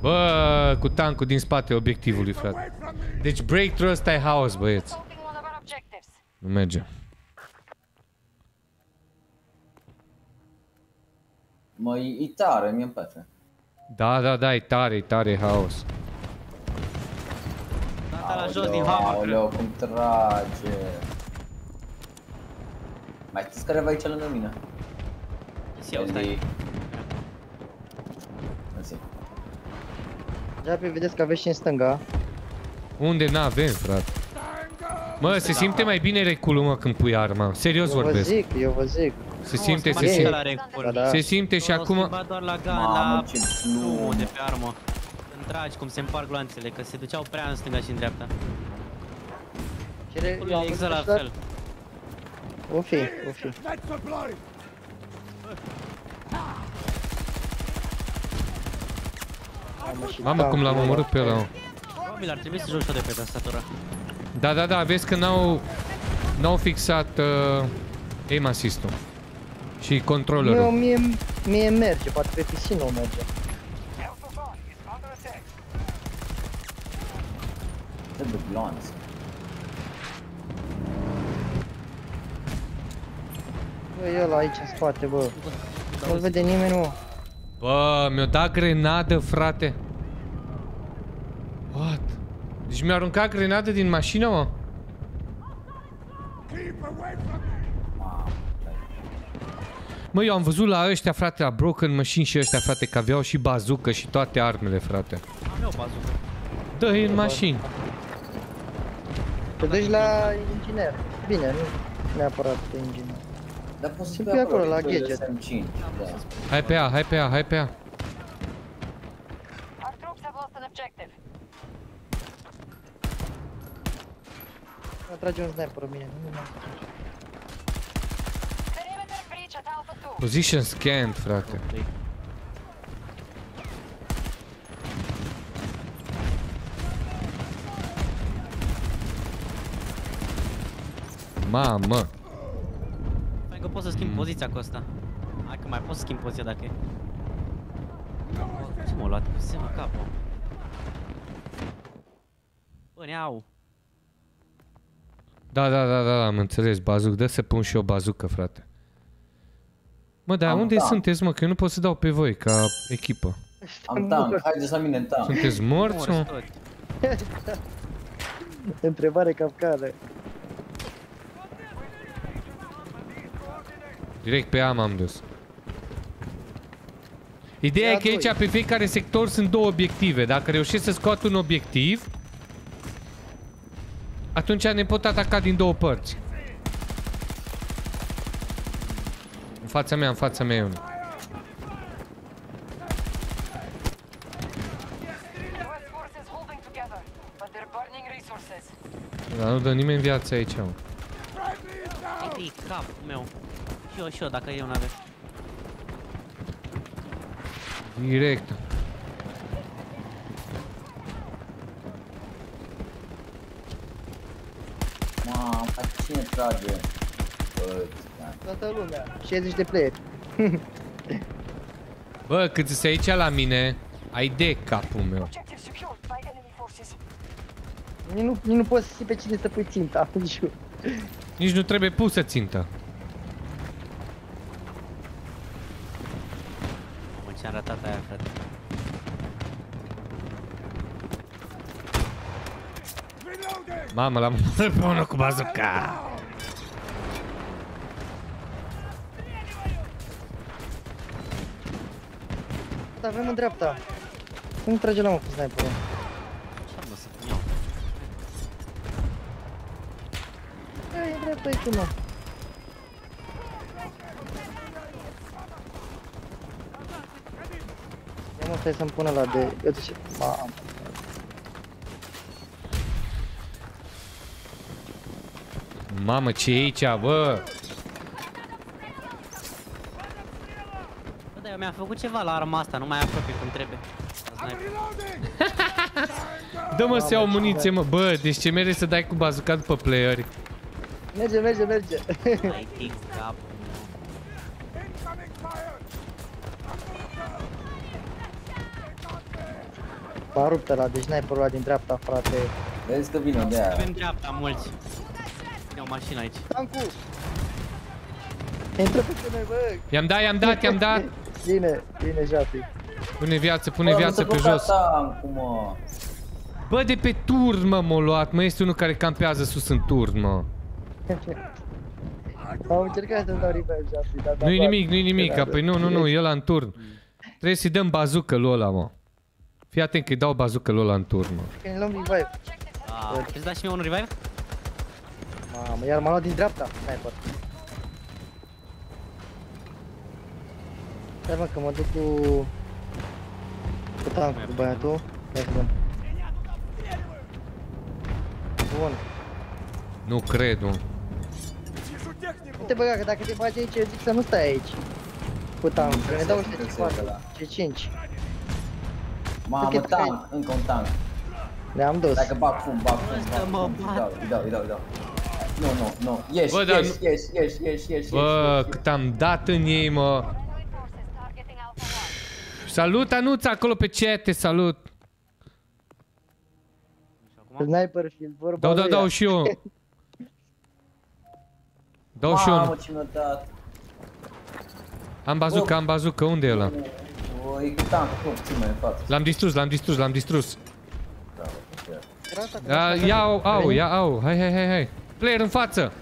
Bă, cu tancul din spate obiectivului, frate. Deci breakthrough ăsta e haos, băieți. Nu merge. Mă, e, e tare, mie îmi place. Da, da, da, e tare, e tare, e haos. Data la jos Aoleu, din hammer, cred. Aoleu, cum trage. Mai știți careva aici lângă mine? Și eu, stai. Mersi. Deja pe vedeți că aveți și în stânga. Unde n-avem, frate? Mă, se simte mai bine reculul, mă, când pui arma. Serios Eu vă vorbesc. zic, eu vă zic. Se simte, Nu, se s-a simte. la recul. Da, da. Se simte și S-au acum... schimbat doar la gun, Mamă, la ce drumul glumă. de pe armă. Când tragi, cum se împarg gloanțele, că se duceau prea în stânga și în dreapta. Cere, eu am Exact la văzut fel. O fi, o fi. Mamă, și Mamă, cum l-am tancul omorât pe ăla. ăla, mă. Probabil ar trebui să joci tot de pe tastatură. Da, da, da, vezi că n-au... N-au fixat uh, aim assist-ul. Și Eu, controllerul. mie, mie merge, poate pe PC nu merge. Ce de glonț. Bă, e ăla aici în spate, bă. Nu-l vede nimeni, mă. Bă, mi-a dat grenadă, frate. What? Deci mi-a aruncat grenadă din mașină, mă? Mamă, stai. Mă, eu am văzut la ăștia, frate, la Broken Machine și ăștia, frate, că aveau și bazucă și toate armele, frate. Am eu bazucă. Dă-i în mașini. Te duci la inginer. Bine, nu neapărat pe inginer. Dar poți să Sunt pui pe acolo, la victorile gadget. SM5, da. Hai pe ea, hai pe ea, hai pe ea. Our troops have lost an objective. Mă trage un sniper în mine. Nu mai Perimeter breach at Alpha 2. Position scanned, frate. Mamă. Hai că pot să schimb poziția cu asta. Hai că mai pot să schimb poziția dacă e. Bă, Ce m-a luat? Se mă capă. Bă, neau. Da, da, da, da, am înțeles, bazuc. Dă să pun și eu bazucă, frate. Mă, dar Am unde tank. sunteți, mă? Că eu nu pot să dau pe voi ca echipă. Am tank, haideți la mine în tank. Sunteți morți, Morți mă? toți. Întrebare capcană. Direct pe ea m-am dus. Ideea Ia e că aici doi. pe fiecare sector sunt două obiective. Dacă reușesc să scot un obiectiv, atunci ne pot ataca din două părți. Fața mea, în fața mea e unul. US forces holding together, but they're burning resources. Dar nu dă nimeni viață aici, mă. Uite, e capul meu. Și eu, și eu, dacă eu n-aveți. Direct. Mamă, dar cine trage? Bă, țigan. Toată lumea. 60 de playeri. Bă, cât se aici la mine, ai de capul meu. Objective secured by enemy forces. Nici nu, nici nu poți să știi pe cine să pui ținta, jur. Nici nu trebuie pusă țintă. Mamă, ce-am ratat aia, frate. Mamă, l-am omorât pe unul cu bazuca. Dar avem în dreapta. Cum trage la mă cu sniperul? Ce-am mă să pun eu? E, e dreapta aici, mă. Ia mă, stai să-mi pună la de... Eu ce... Mamă. Mamă, ce e aici, bă? Bă, dar eu mi-am făcut ceva la arma asta, nu mai apropie cum trebuie. La sniper. Dă-mă să iau muniție, mă. Bă, deci ce mere să dai cu bazuca după playeri? Merge, merge, merge. Ai fix capul meu. M-a rupt ăla, deci sniperul ăla din dreapta, frate. Vezi că vine de aia. Avem dreapta mulți. Vine o mașină aici. Tancu! Intră pe tine, bă! I-am dat, i-am dat, i-am dat. Bine, bine, Japi. Pune viață, pune Bă, viață nu pe se bloca jos. tancul, mă. Bă, de pe turn, mă, m-a luat. Mă, este unul care campează sus în turn, mă. Am încercat să-mi dau revive, Japi, dar... Nu-i nimic, nu-i nimic. Apoi nu, nu, nu, e ăla în turn. Trebuie să-i dăm bazucă lui ăla, mă. Fii atent că-i dau bazucă lui ăla în turn, mă. Că ne luăm revive. Ah, Puteți da și mie un revive? Mamă, iar m-a luat din dreapta, sniper. Stai mă că mă duc cu... Cu tankul, cu băiatul. Ia să vedem. Bun. Nu cred, mă. Nu te băga, că dacă te bagi aici, eu zic să nu stai aici. Cu tankul, că ne dau ăștia Trebuie să 4 iei ăla. C5. Mamă, Ok, tank, încă un tank. Le-am dus. Dacă bag fum, bag fum, Ăsta bag mă fum. Îi bat. dau, îi dau, îi dau, îi dau. Nu, nu, nu. Ieși, Bă, dar ieși, nu- ieși, ieși, ieși, ieși, Bă, ieși. cât am dat în ei, mă. Deploying forces targeting Alpha 1. Salut, Anuț, acolo pe chat, te salut. Și acum? Sniper field, vorba Dau, dau, lui dau ea. și eu. Dau și Mamă, eu. ce mi-a dat. Am bazucă, am bazucă, unde e ăla? O, e cu tankul, cum, țin mai în față. L-am distrus, l-am distrus, l-am distrus. Da, bă, Era asta cu Da, asta, ia gata. au, au, Veni? ia au. Hai, hai, hai, hai. Player în față.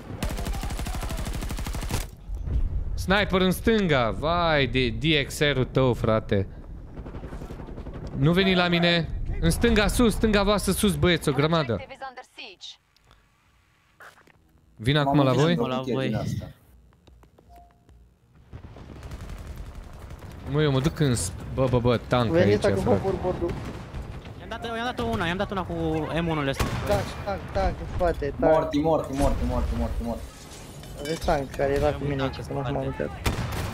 Sniper în stânga. Vai de DXR-ul tău, frate. Nu veni la mine. În stânga sus, stânga voastră sus, băieți, o grămadă. Objective is under siege. Vin acum Mamă, la vine voi? într-o La cutie voi. din asta. Mă, eu mă duc în... s- Bă, bă, bă, tank Veni aici, ăsta cu frate. hoverboard-ul. I-am dat, i-am dat una, i-am dat una cu M1-ul ăsta. Tank, tank, tank, în spate, tank. Morti, morti, morti, morti, morti, morti. Aveți tank care era Am cu mine uitat aici, că că nu spate. m-am uitat.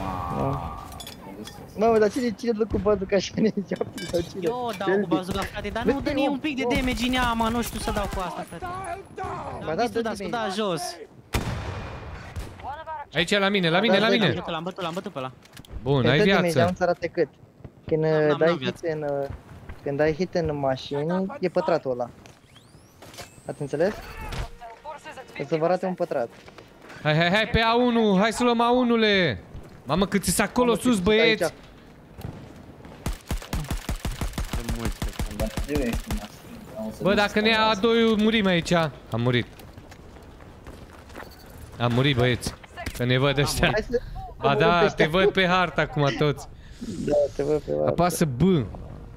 Mamă. Mamă, dar cine, cine dă cu bazuca așa ne Japi sau cine? Eu dau cu Selby. bazuca, frate, dar Vezi nu că dă nici eu- un pic de eu- damage în ea, mă, nu știu să dau cu asta, frate. Ba Am da, zis tu, dă dar să damage. da jos. One of our Aici, la mine, la mine, Da, la da, L-am mine. bătut, l-am bătut, l-am bătut pe ăla. Bun, Că ai dă damage, viață. am să arate cât. Când N-am, uh, n-am, dai n-am hit în... uh, Când dai hit în mașini, e pătratul ăla. Ați înțeles? forces at O să vă arate un pătrat. Hai, hai, hai pe A1, hai să luăm A1-le. Mamă, cât sunt acolo Mamă, sus, cât băieți. aici. De mulți pe Bă, dacă ne ia A2, murim aici. Am murit. Am murit, băieți. Că ne văd ăștia. Hai să... Ba da, te văd pe hartă acum toți. Da, te văd pe hartă. Apasă B.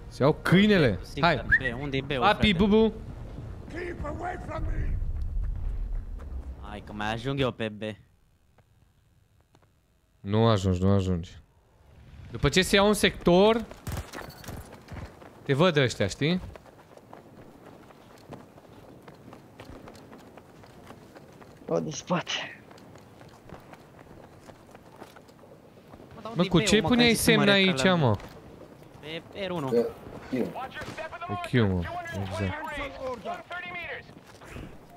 Se iau câinele. Hai. B, unde e B-ul, Papi, frate? bubu. Hai că mai ajung eu pe B. Nu ajungi, nu ajungi. După ce se ia un sector, te văd ăștia, știi? O, din spate. Mă, unde-i cu ce mă, puneai ca să mă semn recar aici, mă? Pe R1. Pe Q, mă. Exact.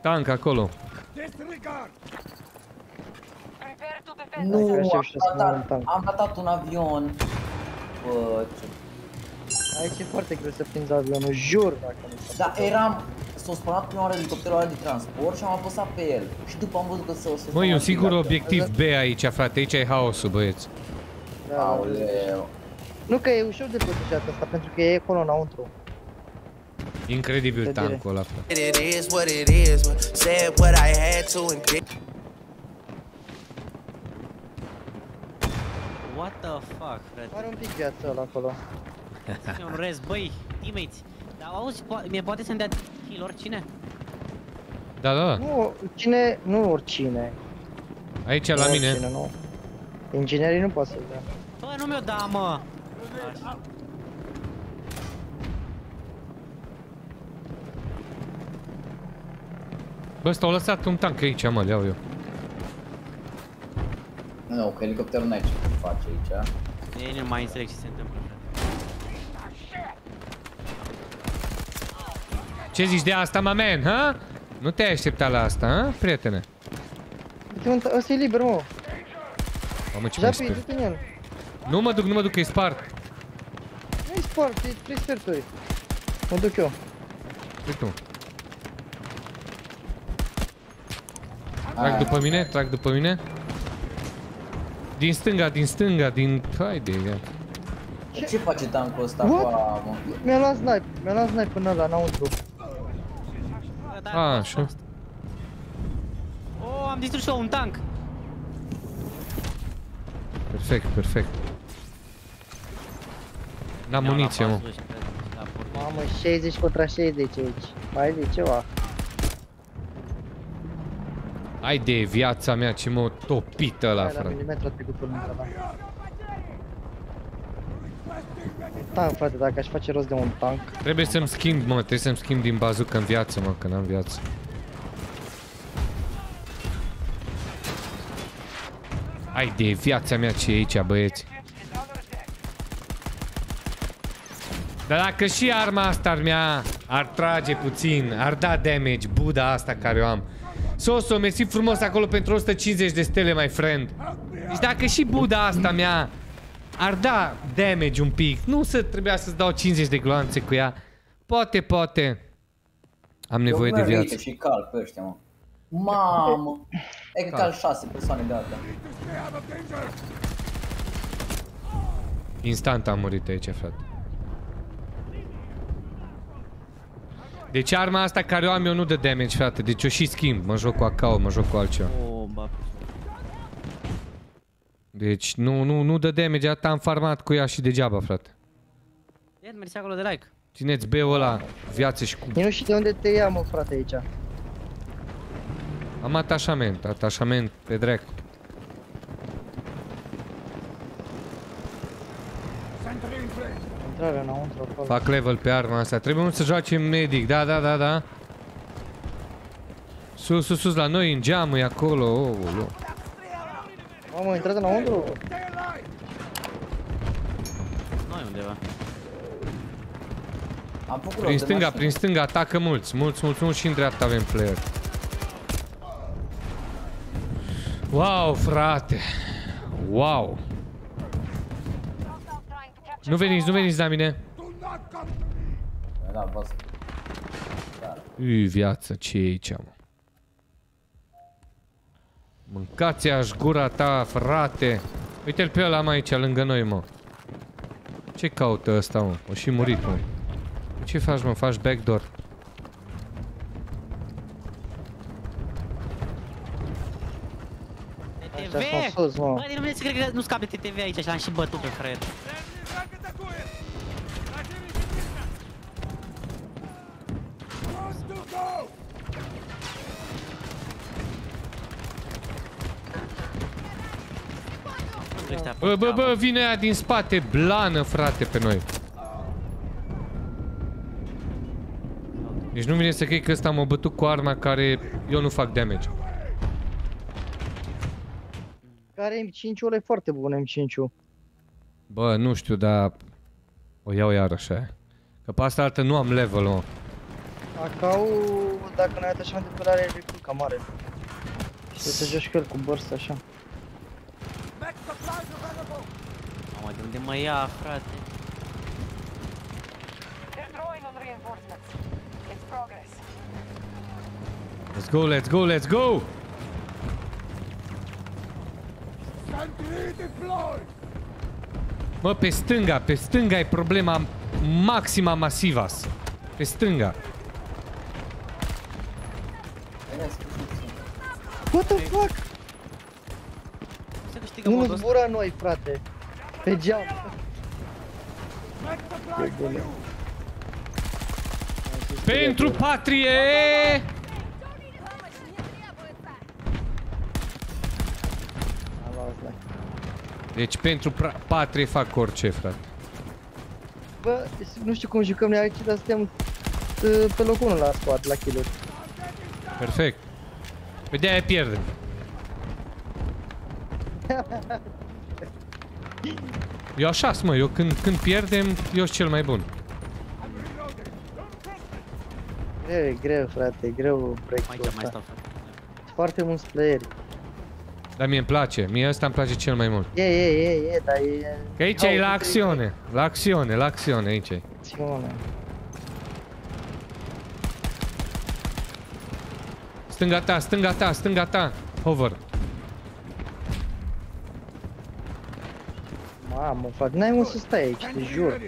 Tank acolo. Prepare to defend. Nu, Nu, Așa am și să mă ratat, tank. am ratat un avion. Bă, ce... Aici e foarte greu să prinzi avionul, jur dacă nu se Da, eram... S-a spălat prima oară elicopterul ăla de transport și am apăsat pe el. Și după am văzut că s-a... s-a Măi, e un spălat sigur direct. obiectiv B aici, frate. Aici e haosul, băieți. Da, da. Aoleu. Nu că e ușor de protejat asta, pentru că e acolo înăuntru. Incredibil Clădire. tancul ăla, frate. It is what it is. Said what I had to and did. What the fuck, frate? Are un pic viață ăla acolo. E un rez, băi, teammates. Dar auzi, po- mie poate să-mi dea kill oricine? Da, da, da. Nu, cine, nu oricine. Aici, Nu la mine. Oricine, nu. Inginerii nu pot să dea. Bă, nu mi-o da, mă! Așa. Bă, s-au lăsat un tank aici, mă, le-au eu. Nu, că elicopterul n-ai ce face aici. Ei nu mai înțeleg ce se întâmplă, frate. Ce zici de asta, mă, man, ha? Nu te-ai așteptat la asta, ha, prietene? Uite, un- ăsta e liber, mă. Mamă, ce mai Japi, sper. du-te în el. Nu mă duc, nu mă duc, că e spart. Nu-i spart, e trei sferturi. Mă duc eu. Uite Trag după mine, trag după mine. Din stânga, din stânga, din... Haide, ia. Ce, ce face tankul ăsta What? cu a, mă? Mi-a luat snipe, mi-a luat snipe până ăla, înăuntru. Bă, dar A, asta așa. asta. Oh, am distrus eu un tank! Perfect, perfect. N-am Mi-au muniție, luat mă. pasul și pe- la pornire. Mamă, 60 contra 60 aici. Mai zi ceva. Hai de viața mea, ce m-a topit ăla, Hai, la frate. milimetru a trecut unul între ăla. Tank, frate, dacă aș face rost de un tank. Trebuie să-mi schimb, mă, trebuie să-mi schimb din bazucă în viață, mă, că n-am viață. Hai de viața mea ce e aici, băieți. Dar dacă și arma asta ar mea ar trage puțin, ar da damage, buda asta care o am. Soso, mersi frumos acolo pentru 150 de stele, my friend. Deci dacă și buda asta mea ar da damage un pic, nu să trebuia să-ți dau 50 de gloanțe cu ea, poate, poate. Am nevoie Eu de merg viață. aici Și cal pe ăștia, mă. Mamă! E că cal 6 persoane deodată. Instant am murit aici, frate. Deci arma asta care o am eu nu dă damage, frate. Deci o și schimb. Mă joc cu AK, mă joc cu altceva. Oh, bă. Deci nu, nu, nu dă damage, atât am farmat cu ea și degeaba, frate. Ia, mersi acolo de like. Țineți B-ul ăla, viață și cu... Eu nu știu de unde te ia, mă, frate, aici. Am atașament, atașament pe drept. Intrarea înăuntru acolo. Fac level pe arma asta. Trebuie unul să joace medic, da, da, da, da. Sus, sus, sus, la noi, în geamul, e acolo. Oh, oh. Mamă, intrat înăuntru? Noi undeva. Am făcut Prin rost de stânga, mașină. prin stânga, atacă mulți, mulți, mulți, mulți și în dreapta avem player. Wow, frate. Wow. Trying to capture Nu veniți, nu veniți la mine. Da, vă Ui, viață, ce e aici, mă? Mâncați aș gura ta, frate. Uite-l pe ăla, mă, aici, lângă noi, mă. Ce caută ăsta, mă? O și murit, mă. Ce faci, mă? Faci backdoor? Așa TTV! sunt sus, mă. Bă, din lumea să cred că nu scape TTV aici și l-am și bătut pe fraier. Ăștia Bă, bă, pe bă, vine aia din spate, blană, frate, pe noi. Deci nu vine să cred că ăsta m-a bătut cu arma care eu nu fac damage. Care M5-ul e foarte bun, M5-ul. Bă, nu știu, dar o iau iar așa. Că pe asta altă nu am level, mă. Acau, dacă nu ai atașament de pelare, e cam mare. Și să joci cu el cu burst așa. Mamă, Unde mă ia, frate? They're drawing on reinforcements. It's progress. Let's go, let's go, let's go! Mă, pe stânga, pe stânga e problema maxima masivas. Pe stânga. What the fuck? Se câștigă Unul modul ăsta. zbura noi, frate. Pe geam. E bine. Pentru patrie! Am luat ăsta. Deci pentru pra- patrie fac orice, frate. Bă, nu știu cum jucăm noi aici, dar suntem uh, pe locul 1 la squad, la kill Perfect. Pe de-aia pierdem. Eu așa mă, eu când, când pierdem, eu sunt cel mai bun. Greu, e greu, frate, e greu Mai proiectul stau, mai ăsta. stau, frate. Foarte mulți playeri. Dar mie îmi place, mie ăsta îmi place cel mai mult. E, e, e, e, dar e... Că aici Au, e la uite, acțiune, la acțiune, la acțiune, aici e. Acțiune. Stânga ta, stânga ta, stânga ta. Hover. Mamă, frate, n-ai unde să stai aici, te jur.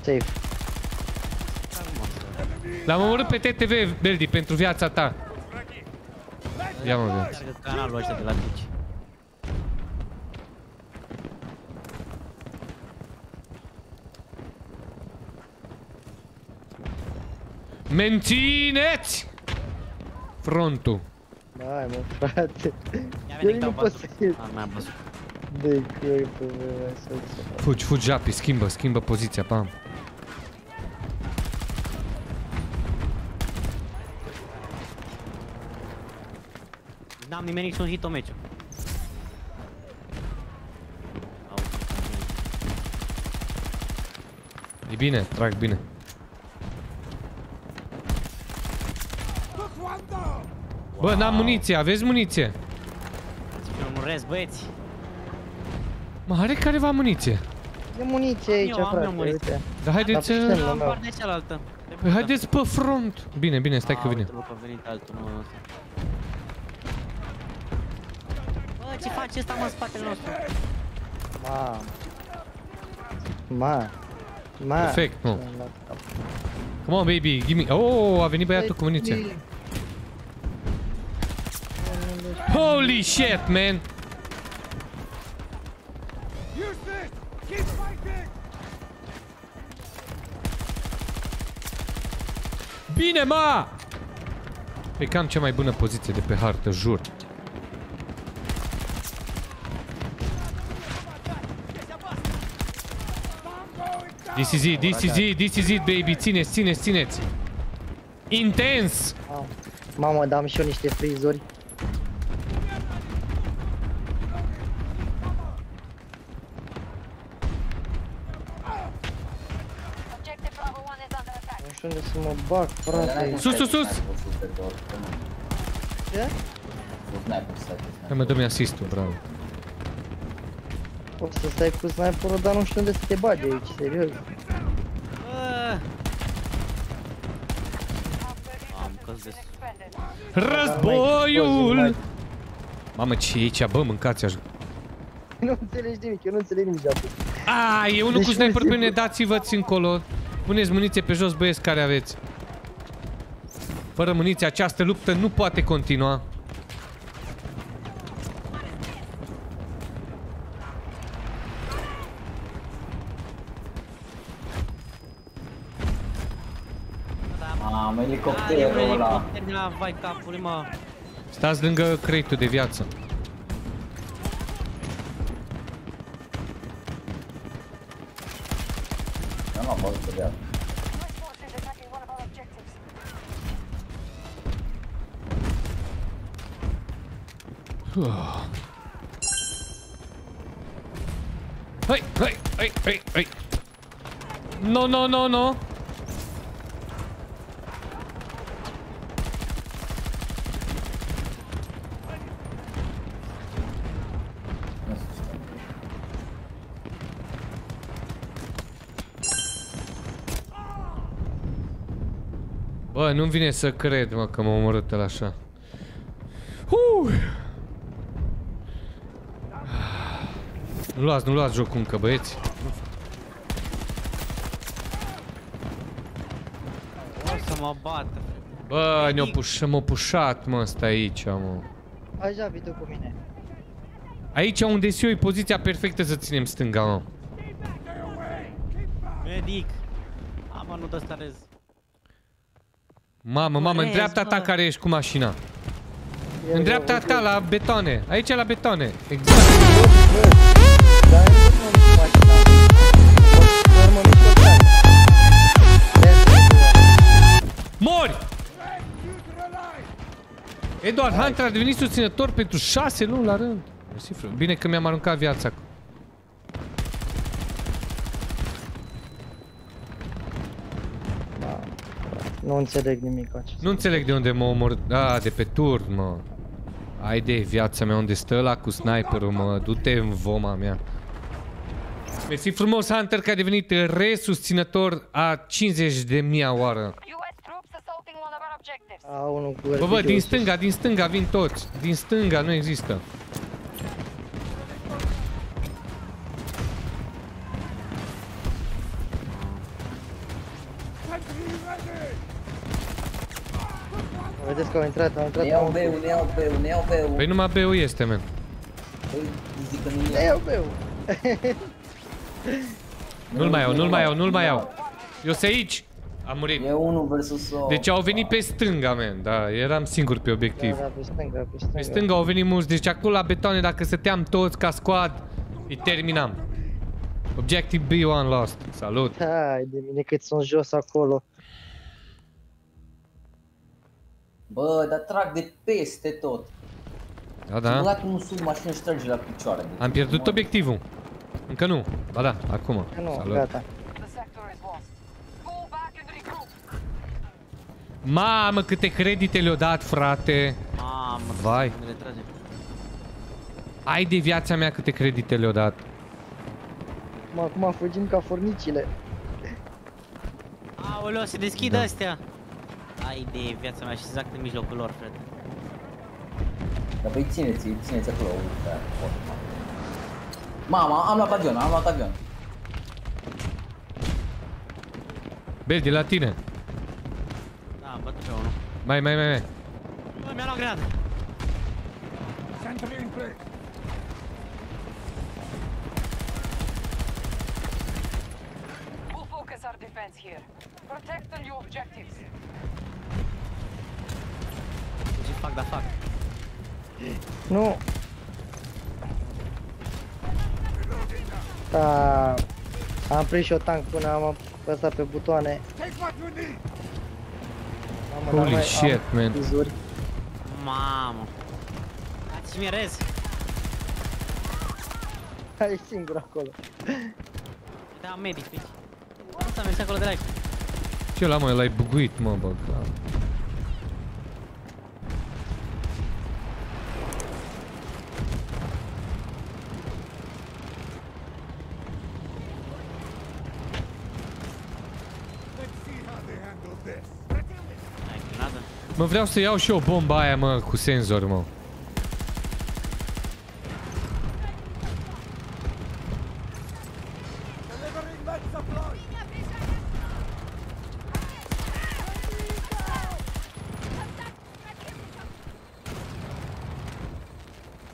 Safe. L-am omorât pe TTV, Beldi, pentru viața ta. Ia mă, viață. Cargă canalul ăsta de la Twitch. Mențineți! Frontul. Hai, mă, frate. Ia Eu veni, nu dau pot bază. să ies. Ah, mi-a văzut. De căi pe vremea să Fugi, fugi, Japi, schimbă, schimbă poziția, pam. N-am nimeni niciun hit o meciul. Au, E bine, trag bine. Bă, n-am muniție, aveți muniție? Să fiu un rest, băieți. Mă, are careva muniție. E muniție aici, Eu am, eu frate, muniție. uite. Dar haideți Dar să... putem, Am meu. partea cealaltă. Păi haideți pe front. Bine, bine, stai că vine. Uite, bă, că a venit altul, mă, ce face ăsta, mă, în spatele nostru? Ma. Ma. Ma. Perfect, mă. Come on, baby, give me... Oh, a venit băiatul cu muniție. Holy shit, man! Bine, ma! E cam cea mai bună poziție de pe hartă, jur. This is it, this is it, this is it, baby. Țineți, țineți, țineți. Intens! Mamă, dar am și eu niște frizuri. Objective Bravo 1 is under attack. Nu știu unde să mă bag, frate. Sus, sus, sus! Ce? Hai mă, dă-mi asistul, bravo. O să stai cu sniperul, dar nu știu unde să te bagi aici, serios. Bă! Am căzut de Expended. Războiul! Mamă, ce e aici, bă, mâncați așa. Nu înțelegi nimic, eu nu înțeleg nimic de atât. A, e unul Deci cu sniper nu pe mine, dați-vă-ți încolo. Puneți muniție pe jos, băieți, care aveți. Fără muniție, această luptă nu poate continua. Am Ah, e un elicopterul ăla. Elicopter de la vai capului, mă. Stați lângă crate de viață. Eu nu am văzut pe viață. US forces attacking one of our objectives. Hai, hai, hai, hai, hai. No, no, no, no. Bă, nu-mi vine să cred, mă, că m-a omorât el așa. Uu! Nu luați, nu luați jocul încă, băieți. O să mă bată. Bă, ne-au puș m-au pușat, mă, ăsta aici, mă. Așa vii tu cu mine. Aici unde sunt eu e poziția perfectă să ținem stânga, mă. Medic. Ama, nu dă starez. Mamă, mamă, în Vezi, dreapta ta mă. care ești cu mașina. Eu- În dreapta eu- ta, la betoane. Aici la betoane. Exact. Dar nu mă mișc mașina. Doar mă mișc pe trai. Mori! Eduard Hunter a devenit susținător pentru șase luni la rând. Mersi, frate. Bine că mi-am aruncat viața. Nu înțeleg nimic acesta. Nu înțeleg de unde mă omor... Da, de pe turn, mă. Ai de viața mea, unde stă la cu sniperul, mă. Du-te în voma mea. Mersi frumos, Hunter, că a devenit resusținător a 50 de mii oară. US troops assaulting one of our objectives. A, unul cu Bă, bă, RPG-ul din sus. stânga, din stânga vin toți. Din stânga nu există. Vedeți că au intrat, au intrat. Ne iau au- beu, ne iau beu, ne iau beu. Păi numai B-ul este, man. Păi, zic că nu Ne iau. iau beu. Nu-l mai iau, nu-l mai iau, nu-l mai iau. Eu sunt aici. Am murit. E unul versus o... Deci au venit pe stânga, man. Da, eram singur pe obiectiv. Da, da, pe stânga, pe stânga. Pe stânga au venit mulți, deci acolo la betoane, dacă stăteam toți ca squad, îi terminam. Objective B1 lost. Salut. Hai de mine cât sunt jos acolo. Bă, dar trag de peste tot. Da, Da? da. Dacă nu sub mașină și trage la picioare. Deci, Am pierdut mă, obiectivul. Încă nu. Ba da, acum. Că nu, Salut. gata. The sector is lost. Go back and regroup. Mamă, câte credite le-au dat, frate. Mamă, Vai. ne retrage. Ai de viața mea câte credite le-au dat. Acum, acum fugim ca fornicile. Aoleu, se deschid Da. astea. Ai de viața mea și exact în mijlocul lor, frate. Dar păi țineți, țineți acolo. uite, aia, foarte mare. Mama, am luat avion, am luat avion. Bel, de la tine. Da, am bătut pe unul. Mai, mai, mai, mai. Bă, mi-a luat grenadă. We'll focus our defense here. Protect the new objectives. Ce fac, da fac. Nu. Da. Am prins și o tank până am apăsat pe butoane. Mamă, dar Holy mai shit, am man. Vizuri. Mamă. Dați-mi rez. Ai singur acolo. Da, medic, pici. Asta merge acolo de la aici. Ce la mă, l-ai buguit, mă, bă, clar. Ai grenadă? Mă, vreau să iau și eu bomba aia, mă, cu senzor, mă.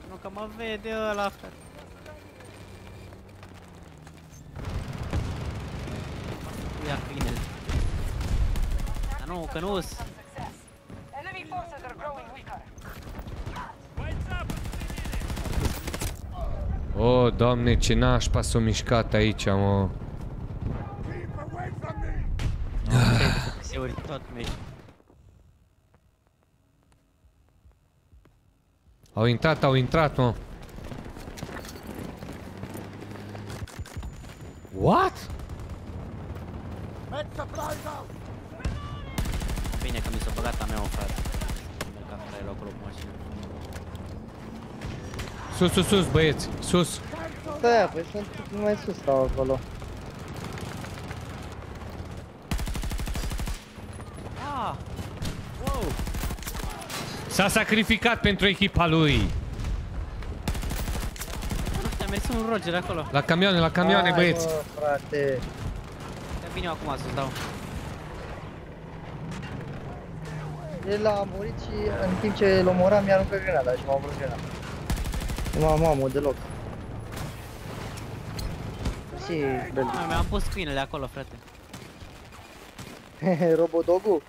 Nu că mă vede ăla, frate. Ia câinele. Dar nu, că nu-s. Success. Enemy forces are growing weaker. O, doamne, ce nașpa s-o mișcat aici, mă. Se ori tot merge. Au intrat, au intrat, mă. What? Bine că mi s-a băgat a mea, mă, frate. Am mercat pe el acolo cu mașina. Sus, sus, sus, băieți, sus. Da, păi sunt mai sus stau acolo. Ah! S-a sacrificat pentru echipa lui. Nu știu, a mers un Roger acolo. La camioane, la camioane, Hai, băieți. Mă, frate. Te vin eu acum să-ți dau. El a murit și în timp ce îl omoram mi-a aruncat grenada și m-a omorât grenada. Nu am ammo deloc. Și Bel. Mai mi-am pus câinele acolo, frate. Robodogu?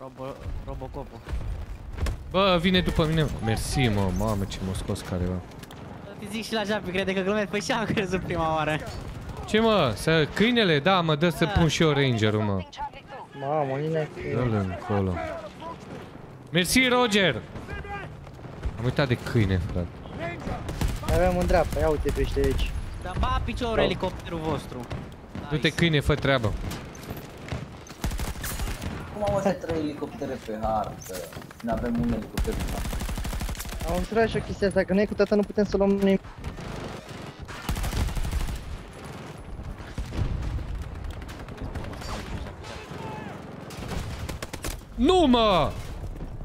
Robo, Robocopul. Bă, vine după mine. Mersi, mă, mamă, ce m-a scos careva. Te zic și la Japi, crede că glumesc, păi și am crezut prima oară. Ce mă? Să câinele? Da, mă dă să pun și eu rangerul, mă. Losing Charlie 2. Mamă, nine. Dă-l încolo. Mersi, Roger! Am uitat de câine, frate. Aveam în dreapta, ia uite pește aici. Dar ba piciorul elicopterul vostru. Du-te câine, fă treabă. Cum am ăștia trei elicoptere pe hartă? Nu avem un elicopter pe hartă. Am înțeles și o chestie asta, că noi cu tata nu putem să luăm nimic. Nu, mă!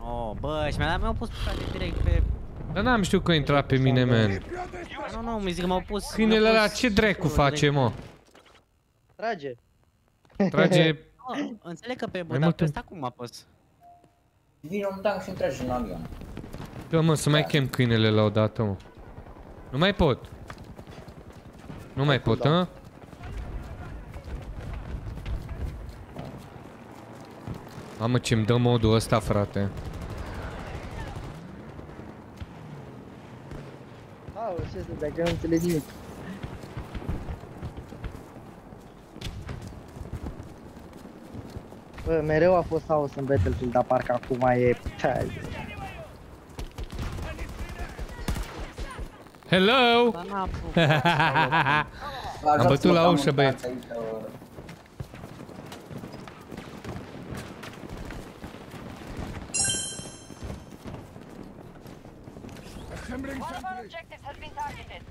Oh, bă, și mi-a mi-au pus frate direct pe... Dar n-am știut că a intrat pe mine, man. Nu, nu, mi zic că m-au pus... Câinele mi-au ăla pus ce dracu piciorul face, direct. mă? Trage. Trage... Mă, înțeleg că pe Mai Budapest mult în- acum a pus. Vine un tank și intragi în avion. Că mă, să mai chem câinele la o dată, mă. Nu mai pot. Nu mai pot, hă? Mamă, ce-mi dă modul ăsta, frate. Au, ce să dacă nu înțeleg nimic. Bă, mereu a fost haos în Battlefield, dar parcă acum e... Hello! Dar n-a pus. Am bătut la ușă, băieți. Aici, uh, One of our objectives has been targeted.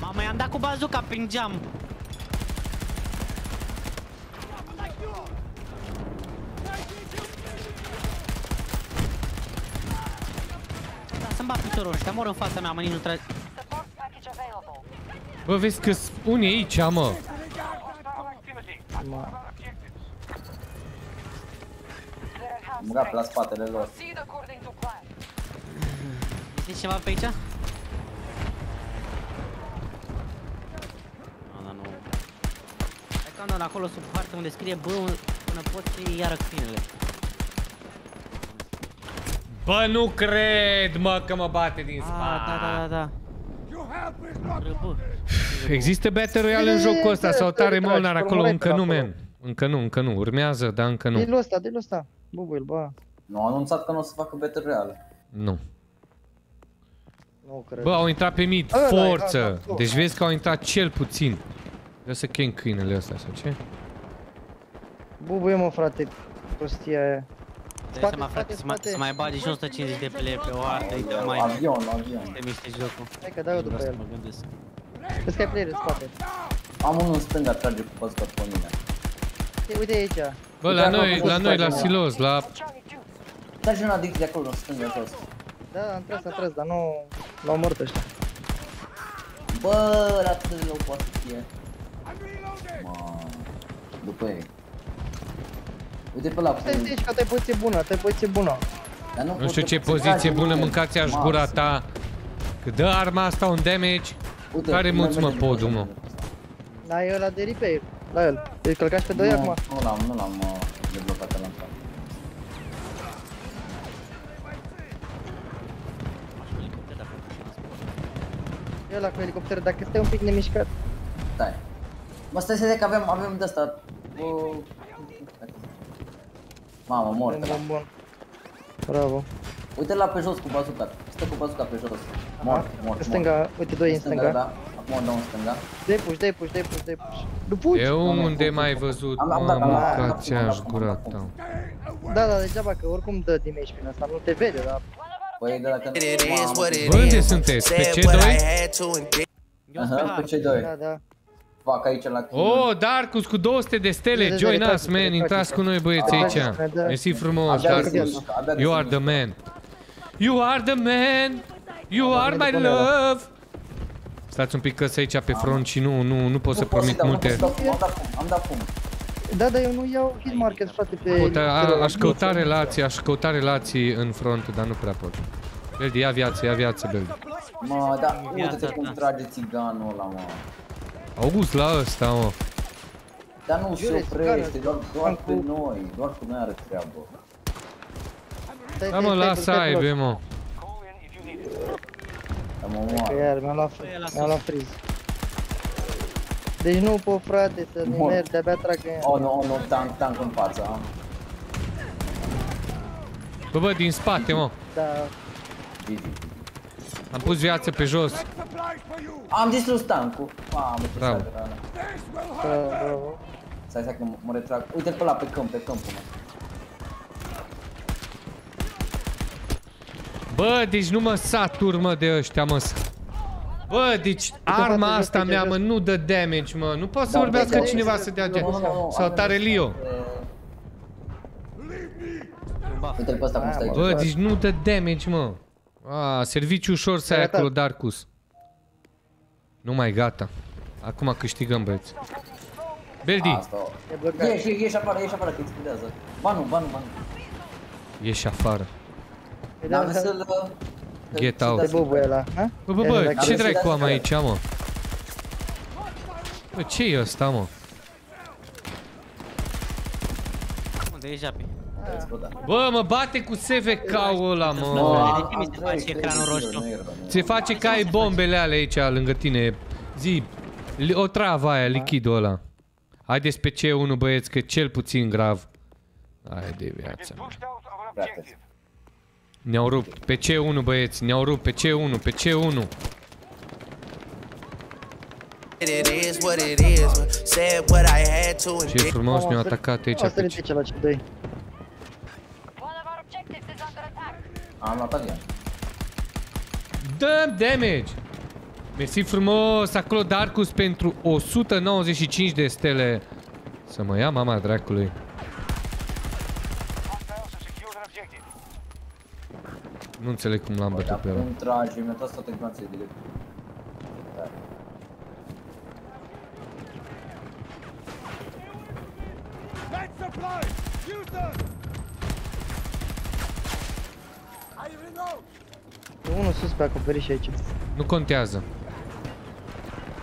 Mama, i-am dat cu bazuca prin geam. Să-mi bat piciorul ăștia, mor în fața mea, mă, nici nu trage. Support package available. Bă, vezi că unii aici, mă. Hostile activity. Ma. They're at half Am băgat la strength. spatele lor. Proceed according to plan. Știi ceva pe aici? Nu, dar nu. Hai că am dat acolo sub hartă unde scrie bă, până poți să iei iară câinele. Bă, nu cred, mă, că mă bate din Ah, spate. da, da, da, da. Râbă. Există Battle Royale în jocul ăsta sau tare Tragi, Molnar acolo? formulează Încă nu, acolo. man. Încă nu, încă nu. Urmează, dar încă nu. Dă-l ăsta, dă-l ăsta. Bubuil, bă. Nu a anunțat că nu o să facă Battle Royale. Nu. Nu cred. Bă, au intrat pe mid, Ăla e, forță. ăla, ăla. Deci vezi că au intrat cel puțin. Vreau să chem câinele ăsta sau ce? Bubuie, mă, frate. Prostia aia. Dai Spate, seama, frate, spate, să mai, spate. să mai bagi și 150 de pele pe o hartă, uite, mai Avion, avion. te miște jocul. Hai că dau eu Vreau după să el. mă gândesc. Vezi că ai player în spate. Am unul în stânga, trage cu păscă pe mine. Uite, Uite aici. Bă, la noi, la noi, la silos, la... Charlie 2. Trage un adict de acolo, în stânga, jos. Da, am tras, am tras, dar nu... L-au omorât ăștia. Bă, la atât de rău poate să fie. Mă, după ei. Uite pe la Stai, stai aici, că ai poziție bună, ai poziție bună. Dar Nu pot știu să- ce să poziție trage bună, mine. mâncați aș Mamă, gura să- ta. Că dă arma asta un damage. Uite, Care cum mulți, mă, merge podul, pe mă? Da, e ăla de repair. La el. Îl călcași pe doi Nu, acum. Nu l-am, nu l-am uh, deblocat la asta. E ăla cu elicopter, dacă stai un pic nemișcat. Stai. Mă, stai să zic că avem, avem de asta. Uh, Mamă, mor Bun, pe la. bun, bun. Bravo. Uite la pe jos cu bazuca. Stă cu bazuca pe jos. Mor, mor, mor. În stânga, uite, doi în stânga. da. Acum dau în stânga. Dai push, dai push, dai push, dai push. Nu push! Eu Nu, nu, unde nu, mai nu. văzut, Am- am mă, dat, am dat, am dat, mâncați am dat, aș am gura dat, am ta. dat. Da, da, degeaba că oricum dă damage prin asta, nu te vede, dar... Păi de la când... It is what it Bă, unde is. sunteți? Pe Said C2? what I had to and did. Eu sunt pe Aha, pe hartă. cei doi. Da, da. Fac aici la kill. Oh, Darkus cu 200 de stele, De- de- join de- us, de- man, de- intrați cu noi băieți de- aici. de- de- Mersi frumos, Abia Darkus. găsesc, abia You găsesc. are the man. You are the man. You are my de până la- love. Stați un pic că aici pe front și nu, nu, nu pot să Nu pot să promit dau, nu pot multe. să dau fum, am dat fum, am dat fum. Da, dar eu nu iau hit market, frate, pe... Pot, a, pe- aș căuta relații, aș căuta relații în front, dar nu prea pot. Beldi, ia viață, ia viață, Beldi. Mă, da, uite-te Viața cum ta. trage țiganul ăla, mă. August la ăsta, mă. Dar nu se Jure, oprește, țiganul, doar, doar pe cu- noi, doar cu noi are treabă. Stai, Da, stai, mă, stai, lasă stai, stai, aibă, mă. Dar mă Că moară. iar mi-am luat, Păi, la mi-am luat friz. Deci nu pot, frate, să Mor. merg, de-abia trag în ea. Oh, nu, oh, nu, tank, tank în față, am. Bă, bă, din spate, mă. Da, GG. Am pus viață pe jos. Am distrus tankul. Mamă, ce Bravo. sare rană. da, bravo. Stai, stai că mă- mă retrag. Uite pe ăla, pe câmp, pe câmpul meu. Bă, deci nu mă satur, mă, de ăștia, mă. Bă, deci arma față, asta jos, mea, jos. mă, nu dă damage, mă. Nu poate să Da, vorbească da, cineva da, să dea da, gen. Nu, nu, nu, Sau avem tare Lio. Buff. Uite-l pe ăsta cum Ah, stă aici. Bă, deci nu dă damage, mă. A, serviciu ușor să ai Arată. acolo, Darkus. Nu mai gata. Acum câștigăm, băieți. Beldi, Asta. E blocat. Ieși, ieși, ieși afară, ieși afară, că explodează. Banu, banu, banu. ieși afară. Dar să-l... Get să-l out. De dați- bubul ăla, ha? Bă, bă, Ia, bă, dacă ce vreți să dracu dați am pe aici, mă? Bă, ce e ăsta, mă? Unde e Japi? A explodat. Bă, mă bate cu SVK-ul ăla, Nu, mă. de am- ce mi am se face trei- ecranul trei roșu? zile, nu e rău, nu e Se face ca ai bombele alea aici lângă tine. Zi, li- o travă aia, lichidul ăla. Haideți pe C1, băieți, că e cel puțin grav. Hai de viața mea. Frate. Ne-au rupt. Pe C1, băieți, ne-au rupt. Pe C1, pe C1. It is what it is. man. Said what I had to and Ce did. frumos ne-au atacat aici Asta pe le C. trece la cei doi. One of our objectives is under attack. Am luat avion. Dăm damage! Mersi frumos acolo Darkus pentru 195 de stele. Să mă ia mama dracului. Nu înțeleg cum l-am bătut Dar pe ăla. cum trage, mi-a dat toate glanțele direct. Da. E unul sus pe acoperiș aici. Nu contează.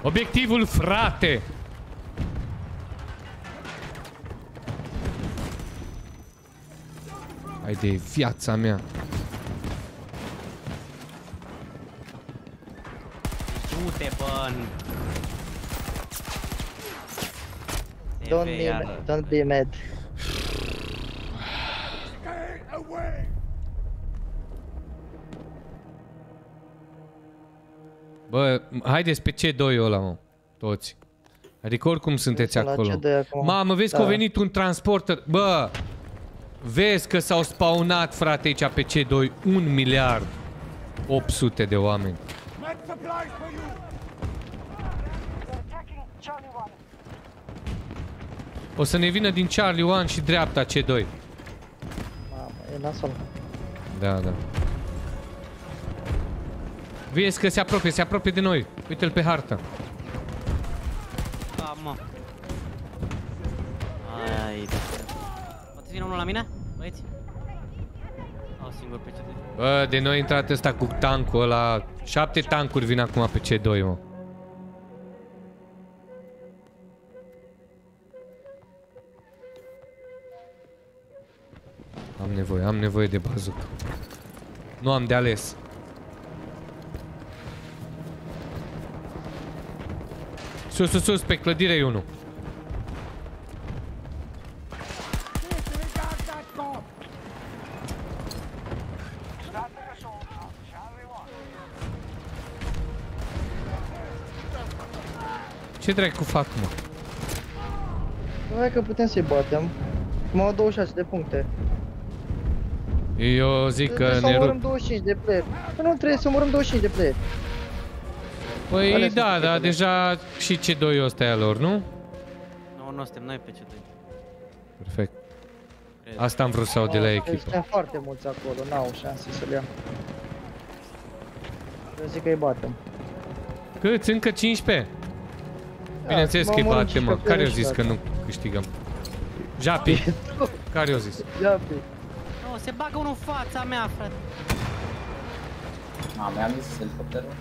Obiectivul, frate! Hai de viața mea. Du-te, bă, în... Don't TV, be, iară. don't be mad. Bă, haideți pe C2 ăla, mă. Toți. Adică oricum sunteți Sunt la acolo. C2 acum. Mamă, vezi că a Da. venit un transporter. Bă, vezi că s-au spawnat, frate, aici pe C2 un miliard 800 de oameni. They're attacking Charlie 1. O să ne vină din Charlie 1 și dreapta C2. Mamă, e nasol. Da, da. Vezi că se apropie, se apropie de noi. Uite-l pe hartă. Da, mă. Ai, de Poate să vină unul la mine? Băieți? Au singur pe ce Bă, de noi a intrat ăsta cu tancul ăla. Șapte tancuri vin acum pe C2, mă. Am nevoie, am nevoie de bazuc. Nu am de ales. Sus, sus, sus, pe clădire e unul. Ce dracu fac, mă? Hai că putem să-i batem. M-au 26 de puncte. Eu zic că Trebuie să ne omorâm rup. 25 de player. Păi nu trebuie să omorâm 25 de player. Păi Care sunt da, da, echipele? deja și C2 ăsta e a lor, nu? Nu, nu suntem noi pe ce Perfect. Asta am vrut să aud de la Deci echipă. sunt foarte mulți acolo, n-au șanse să-l ia. Eu zic că îi batem. Câți? Încă 15? Bineînțeles Da, că îi mă, bate, mă. 15 Care a și zis că gata. nu câștigăm? Japi. Care a zis? Ia pe. Nu, se bagă unul în fața mea, frate. A, mi-am zis elicopterul.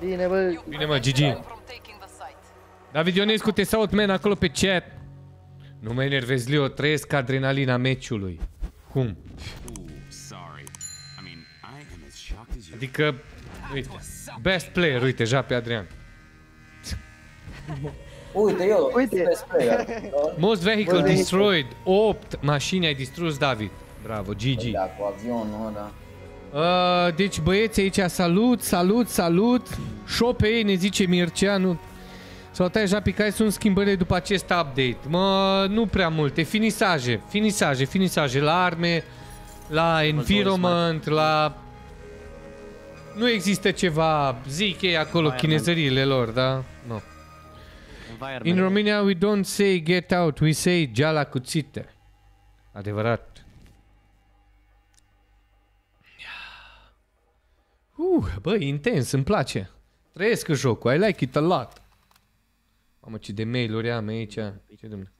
Bine, bă. Bine, mă, GG. From taking the site. David Ionescu, te salut, man, acolo pe chat. Nu mă enervezi, Leo, trăiesc adrenalina meciului. Cum? Ooh, sorry. I mean, I am as shocked as you. Adică, uite, best player, uite, Japi Adrian. Uite, eu, Uite. best player. Most vehicle Most vehicle. destroyed. 8 mașini ai distrus, David. Bravo, GG. Da, cu avionul ăla. Uh, deci băieți aici, salut, salut, salut. Șope ei, ne zice Mirceanu. Sau tai Japi, care sunt schimbările după acest update? Mă, nu prea multe. Finisaje, finisaje, finisaje la arme, la environment, la... Nu există ceva, zic ei acolo, Environment. chinezăriile lor, da? Nu. Environment. In Romania we don't say get out, we say geala cuțite. Adevărat. Uh, bă, intens, îmi place. Trăiesc jocul, I like it a lot. Mamă, ce de mail-uri am aici. Ce dumne.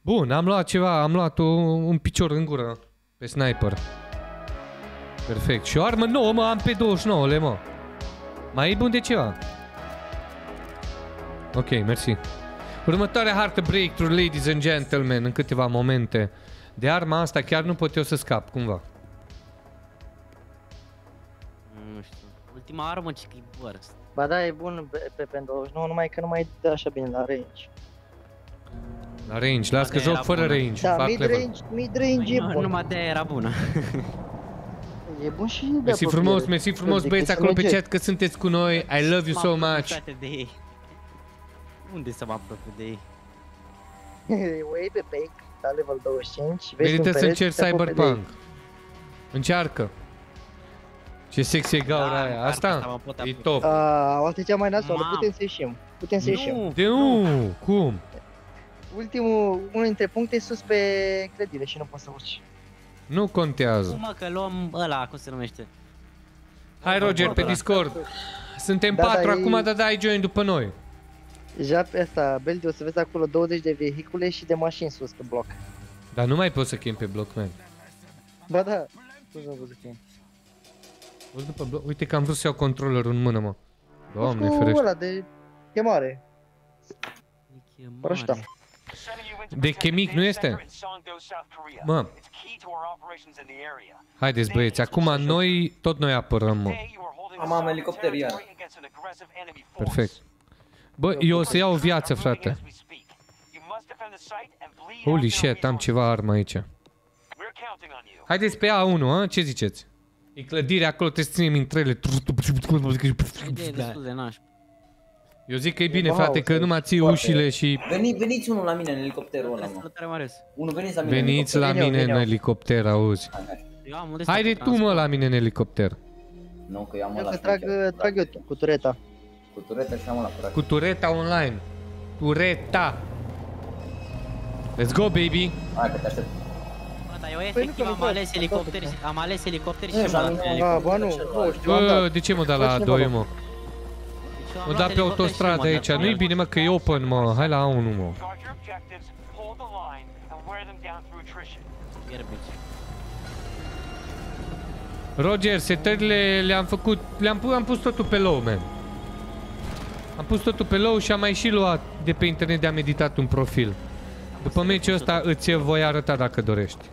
Bun, am luat ceva, am luat un, un picior în gură pe sniper. Perfect. Și o armă nouă, mă, am pe 29-le, mă. Mai e bun de ceva. Ok, mersi. Următoarea hartă breakthrough, ladies and gentlemen, în câteva momente. De arma asta chiar nu pot eu să scap, cumva. Nu știu. Ultima armă ce că e burst. Ba da, e bun pe, pe pen 29, numai că nu mai dă așa bine la range. La range, las că Poate joc era fără bună. range. Da, fac mid level. range, mid range e Nu, bun. numai de era bună. E bun și de Mersi apropiere. frumos, mersi frumos De băieți cât acolo pe merge. chat că sunteți cu noi. I love you so M-am much. apropiat de ei. Unde să mă apropiu de ei? Way pe Pake, la level 25. vezi Merită un să perete, încerci te apropii de Cyberpunk. Încearcă. Ce sexy e gaura Da, aia. măcar asta Asta mă pot e apuca. top. ei. A, o altă cea mai nasoală, Mamă. putem să ieșim. Putem să ieșim. Nu! De nu, cum? Ultimul, unul dintre puncte e sus pe clădire și nu poți să urci. Nu contează. Cum mă că luăm ăla, cum se numește? Hai Roger pe Discord. Suntem Da, da, patru e- acum, da, dai join după noi. Deja pe asta, Beldi, o să vezi acolo 20 de vehicule și de mașini sus pe bloc. Dar nu mai poți să chem pe bloc, man. Ba da, cum să văzut că e. Văd după bloc. Uite că am vrut să iau controllerul în mână, mă. Doamne, Cu ferește. ăla de chemare. Fără ăștia. De chemic nu este? Mă, haideți băieți, acum noi, tot noi apărăm, mă. Am, am elicopter iar. Perfect. Bă, eu o să iau o viață, frate. Holy shit, am ceva armă aici. Haideți pe A1, a? ce ziceți? E clădire acolo, trebuie să ținem intrele. E destul de naș. Eu zic că e bine, wow, frate, că să- numai ții foarte. ușile și Veni, veniți unul la mine în elicopterul ăla, mă. Salutare, Marius. Unul veniți la mine în veniți la elicopter. Vin eu, mine vin în eu. elicopter, auzi. Hai, hai. Eu am unde Haide stau cu tu, mă, transport. la mine în elicopter. Nu, că eu am Eu ăla că și trag, aici. trag eu cu tureta. Cu tureta și am ăla curat. Cu tureta online. Tureta. Let's go, baby. Hai că te aștept. Bă, dar eu Păi nu efectiv că am nu ales fac, elicopteri, fac, am ales elicopteri și Nu, am și am luat luat- elicopteri. A, ba nu, nu știu, am Bă, dat. de ce mă da la Cine A2, mă mă? Deci eu am Mă luat da pe elicopteri și autostradă m-am aici, dat. nu-i bine, mă, că e open, mă. Hai la A1, mă. Garbage. Roger, setările le-am făcut, le-am pu- am pus totul pe low, man. Am pus totul pe low și am mai și luat de pe internet de am editat un profil. După meciul ăsta îți voi arăta dacă dorești.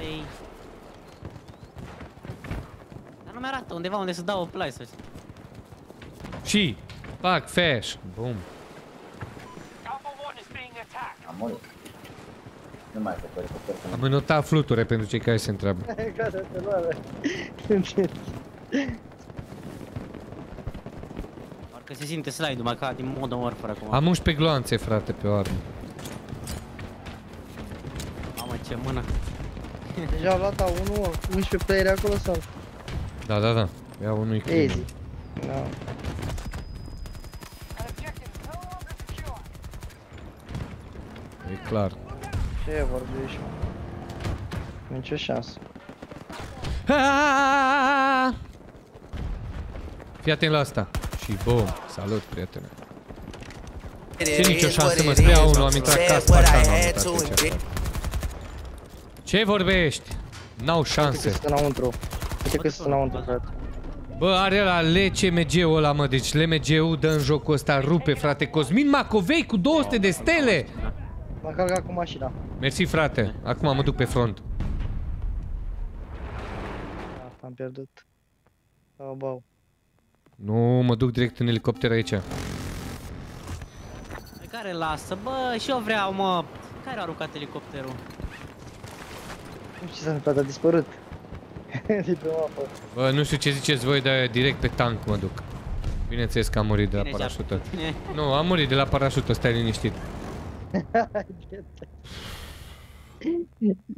Ei. Dar nu mi-arată undeva unde să dau o play să Și, fac, fash, bum. Am murit. Nu mai este cu elicopter. că nu- Am notat fluture pentru cei care se întreabă. Gata, te luare. Parcă se simte slide-ul mai ca din Modern Warfare acum. Am 11 gloanțe, frate, pe o armă. Mamă, ce mână. Deja au luat A1, 11 playeri acolo sau? Da, da, da. Ia unul Easy. Da. An objective is no longer secure. E clar. Ce vorbești? mă? Nicio șansă. Ah! Fii atent la asta. Și bum, salut, prietene. Ce nicio șansă, mă, spre A1, am intrat ca spartan, am intrat pe cea Ce vorbești? N-au Uite că șanse. sunt înăuntru. Uite că sunt înăuntru, frate. Bă, are la LCMG-ul ăla, mă, deci LMG-ul dă în jocul ăsta, rupe, frate. Cosmin Macovei cu 200 de stele! M-a calcat cu mașina. Mersi, frate. Acum mă duc pe front. Da, am pierdut. Bau, bau. Nu, mă duc direct în elicopter aici. Pe care lasă? Bă, și eu vreau, mă. Care a aruncat elicopterul? Nu știu ce s-a întâmplat, a dispărut. De pe mapă. Bă, nu știu ce ziceți voi, dar direct pe tank mă duc. Bineînțeles că am murit de la Bine, parașută. Bine. Nu, am murit de la parașută, stai liniștit.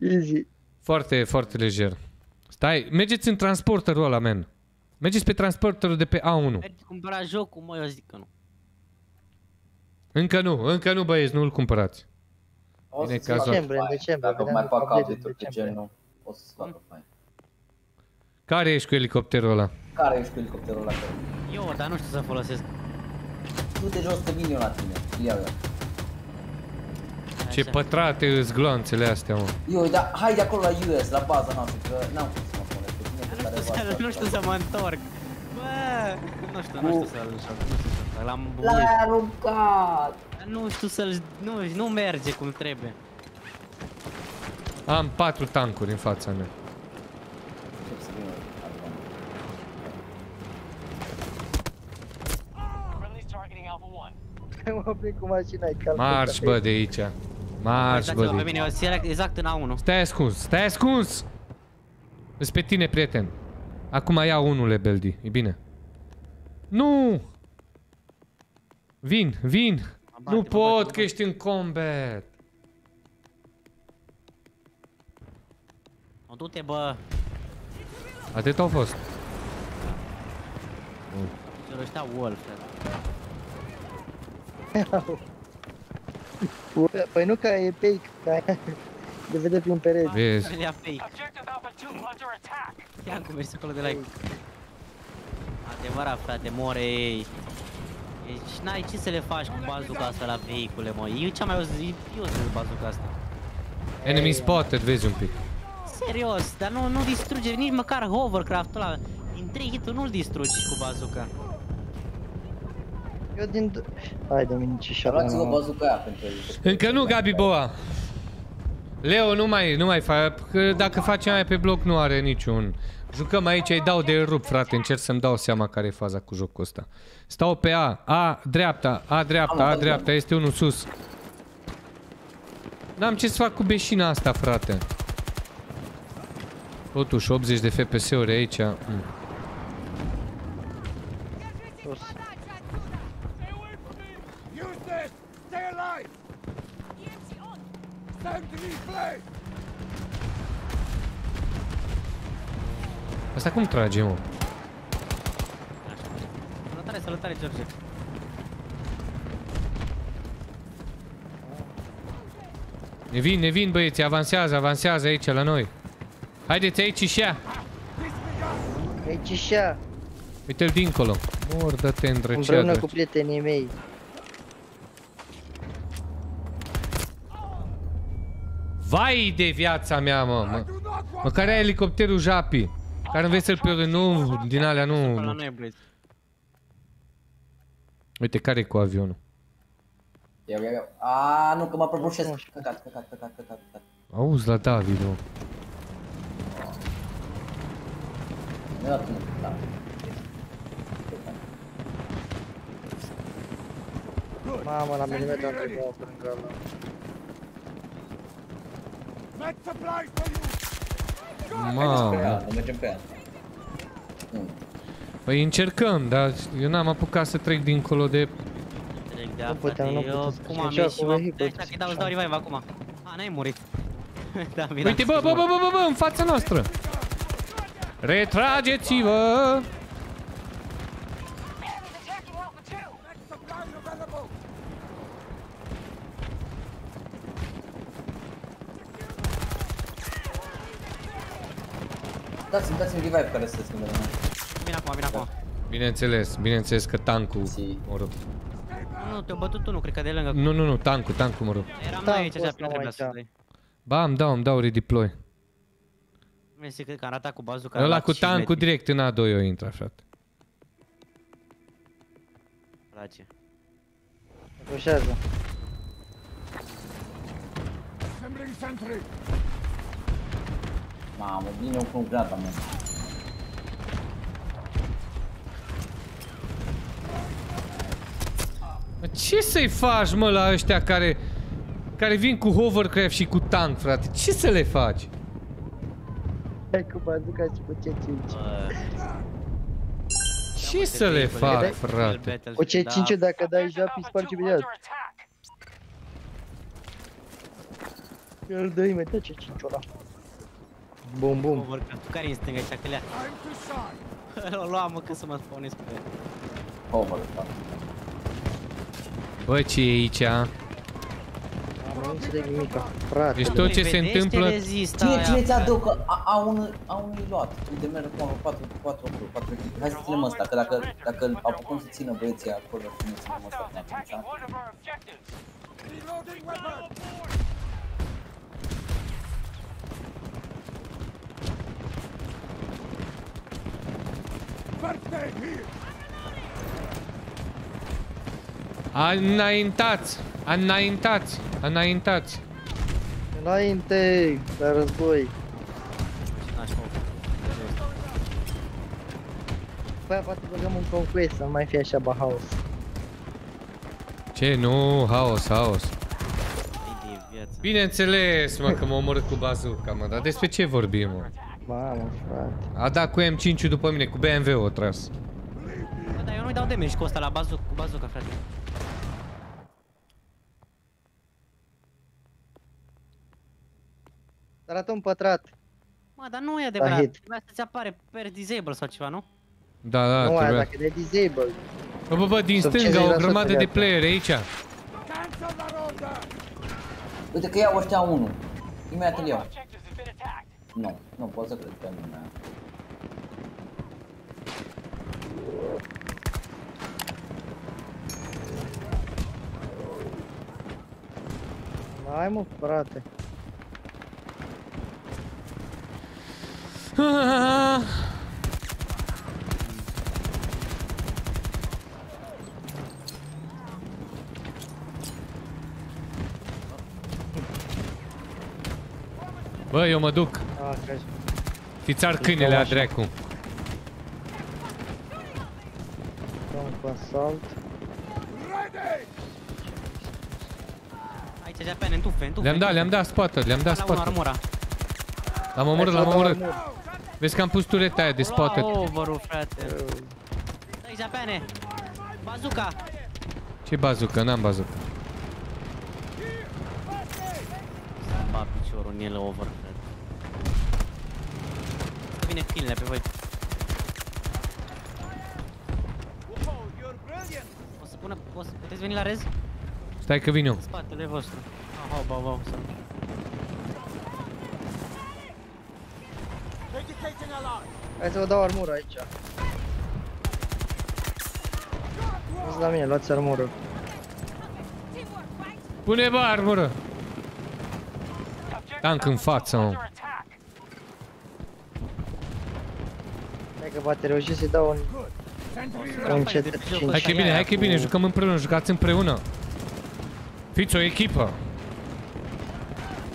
Easy. Foarte, foarte lejer. Stai, mergeți în transporterul ăla, man. Mergeți pe transporterul de pe A1. Mergi cumpăra jocul, mă, eu zic că nu. Încă nu, încă nu băieți, nu-l cumpărați. O Bine, să-ți facă cazul. Decembrie, în fain. decembrie, Dacă vedem mai fac update-ul în update-uri pe decembrie. genul, o să-ți facă fain. Care ești cu elicopterul ăla? Care ești cu elicopterul ăla? care? Eu, dar nu știu să folosesc. Du-te jos că vin eu la tine. Îl iau eu. Ce Așa. pătrate îs gloanțele astea, mă. Eu, da, hai de acolo la US, la baza noastră, că n-am cum să mă pun pe tine, pe Nu care știu, să, nu știu să mă întorc. Bă, nu știu, nu știu să-l nu știu să l-am bubuit. L-ai aruncat! Nu știu să-l, nu, nu merge cum trebuie. Am patru tancuri în fața mea. Încep să vină altceva. Friendly's targeting Alpha 1. M-am oprit cu mașina, ai calcat. Marș, bă, de aici. Marș, bă, Uitați-vă de pe aici. mine, eu sunt exact în A1. Stai ascuns, stai ascuns! Îs pe tine, prieten. Acum ia unul, Beldi, e bine. Nu! Vin, vin! bate, nu mă pot, bate, mă că ești în combat. O, du-te, bă. Atât au fost. Ce ăștia Wolf, frate. Păi nu că e fake, că aia de vede prin pereți. Vezi? Ia fake. Objective Alpha 2 under attack. Ia cum mergi acolo de la Adevărat, frate, more ei. Deci n-ai ce să le faci cu bazuca asta la vehicule, mă. E cea mai useless bazuca asta. Enemy spotted, vezi un pic. Serios, dar nu, nu distruge nici măcar hovercraft-ul ăla. Din 3 hit nu-l distrugi cu bazuca. Eu din... Hai de mine, ce șară. Luați-vă bazuca aia pentru elicopter. Încă nu, Gabi Boa. Leo, nu mai, nu mai fa, că dacă face aia pe bloc nu are niciun. Jucăm aici, îi dau de rup, frate, încerc să-mi dau seama care e faza cu jocul ăsta. Stau pe A, A, dreapta, A, dreapta, A, dreapta, este unul sus. N-am ce să fac cu beșina asta, frate. Totuși, 80 de FPS-uri aici. Mm. Use this! Stay alive! Time to replay! Asta cum trage, mă? Salutare, salutare, George. Ne vin, ne vin, băieți, avansează, avansează aici, la noi. Haideți aici și ea. Aici și ea, Uite-l dincolo. Mor, dă-te în împreună drăcea, cu prietenii mei. Vai de viața mea, mă. mă. Măcar ai elicopterul Japi. Care înveți să-l pe nu, din alea nu. Până la nu. noi, băieți. Uite, care e cu avionul? Iau, iau, iau. Aaaa, nu, că mă prăbușesc. Căcat, căcat, căcat, căcat, căcat. Auzi la David, mă. Mi-a dat unul, da. Mamă, la milimetru am trecut pe lângă ăla. Get supplies for you! Pe Mamă. ea, nu mergem pe ea. Nu. Păi încercăm, dar eu n-am apucat să trec dincolo de... Trec de Nu asta, puteam, nu eu puteam să cum trec am așa ieșit, cu mă, vehicul, de ăștia că dau, îți dau așa. revive acum. A, n-ai murit. da, bine, Uite, am bă, bă, zis, bă, bă, bă, bă, în fața noastră! Retrageți-vă! Enemies attacking Alpha 2! Next supplies available! Dați-mi, dați-mi revive care să schimbe lumea. Vine acum, vine acum. Bineînțeles, bineînțeles că tancul, Si. mă rog. Nu, te-a bătut tu, nu, cred că de lângă. Nu, nu, nu, tancul, tancul, mă rog. Eram Da, noi aici, am așa, fost nu trebuia aici. să dai. Ba, îmi dau, îmi dau redeploy. Vezi, cred că am ratat cu bazuca. Ăla cu tancul direct în A2 eu intră, frate. Place. Rușează. Assembling sentry! Mamă, bine eu cu grada, mă. Mă, Ce să-i faci, mă, la ăștia care... Care vin cu hovercraft și cu tank, frate? Ce să le faci? Hai cu bazuca și cu C5. Bă, Ce să le fac, Vedeai? frate? Cu C5 dacă dai joc, îi spargi imediat. Îl dă imediat C5 ăla. Bum, bum. Care e stânga aici, că lea? Time to shine! O luam, mă, că să mă spawnez pe el. Cover, da. Bă, ce e aici? Am nu înțeleg nimica. Frate. Deci tot ce se Vedeți întâmplă... rezistă Cine, aia, cine ți-a frate? două? Că a, a, unul, a unui luat. Uite, merg acum 4 4 4 4 echipe. Hai să ținem ăsta, că dacă, dacă îl apucăm să țină băieții acolo, să ne ținem ăsta până atunci. Reloading weapon! First aid here! Înaintați! Înaintați! Înaintați! Înainte, la război. Așa, mă. Păi poate băgăm un conquest, să nu mai fie așa bahaos. Ce? Nu, haos, haos. Ai de viață. Bineînțeles, mă, că mă omorâ cu bazuca, mă, dar despre ce vorbim, mă? Mamă, frate. A dat cu M5 după mine, cu BMW o tras. Bă, dar eu nu-i dau damage cu ăsta la bazuc, cu bazuca, frate. Arată un pătrat. Mă, dar nu e adevărat. hit. Trebuia să-ți apare per disable sau ceva, nu? Da, da, nu aia, trebuia. dacă de disabled. Bă, bă, bă, din Sub stânga, o 50% grămadă de viață. player aici. Cancel that order! Uite că iau ăștia unul. Imediat îl iau. Nu, nu pot să cred pe mine. Hai mă, frate. Bă, eu mă duc. Ah, că Fiți ar câinele a așa. dracu. dăm cu asalt. Ready! Aici, Japan, întufe, întufe. Le-am dat, le-am dat spate, le-am dat La unul spate. armura. L-am omorât, Hai l-am să dau omorât. armură. Vezi că am pus tureta aia de spate. Lua over frate. Dai, Japane. Bazuca. Ce bazucă? N-am bazucă. Să-mi bat piciorul în ele over, frate. Că vine kilele pe voi. O să pună, o să, puteți veni la rez? Stai că vin eu. În spatele vostru. Aha, bau, bau, să... Indicating alarm! Hai să vă dau armură aici. Nu la mine, luați armură. Pune bă armură. Tank în față, mă. Că poate reuși să-i dau un, Sentry un Hai, de C5. jocul Hai că e bine, hai că e bine, jucăm împreună, jucați împreună. Fiți o echipă.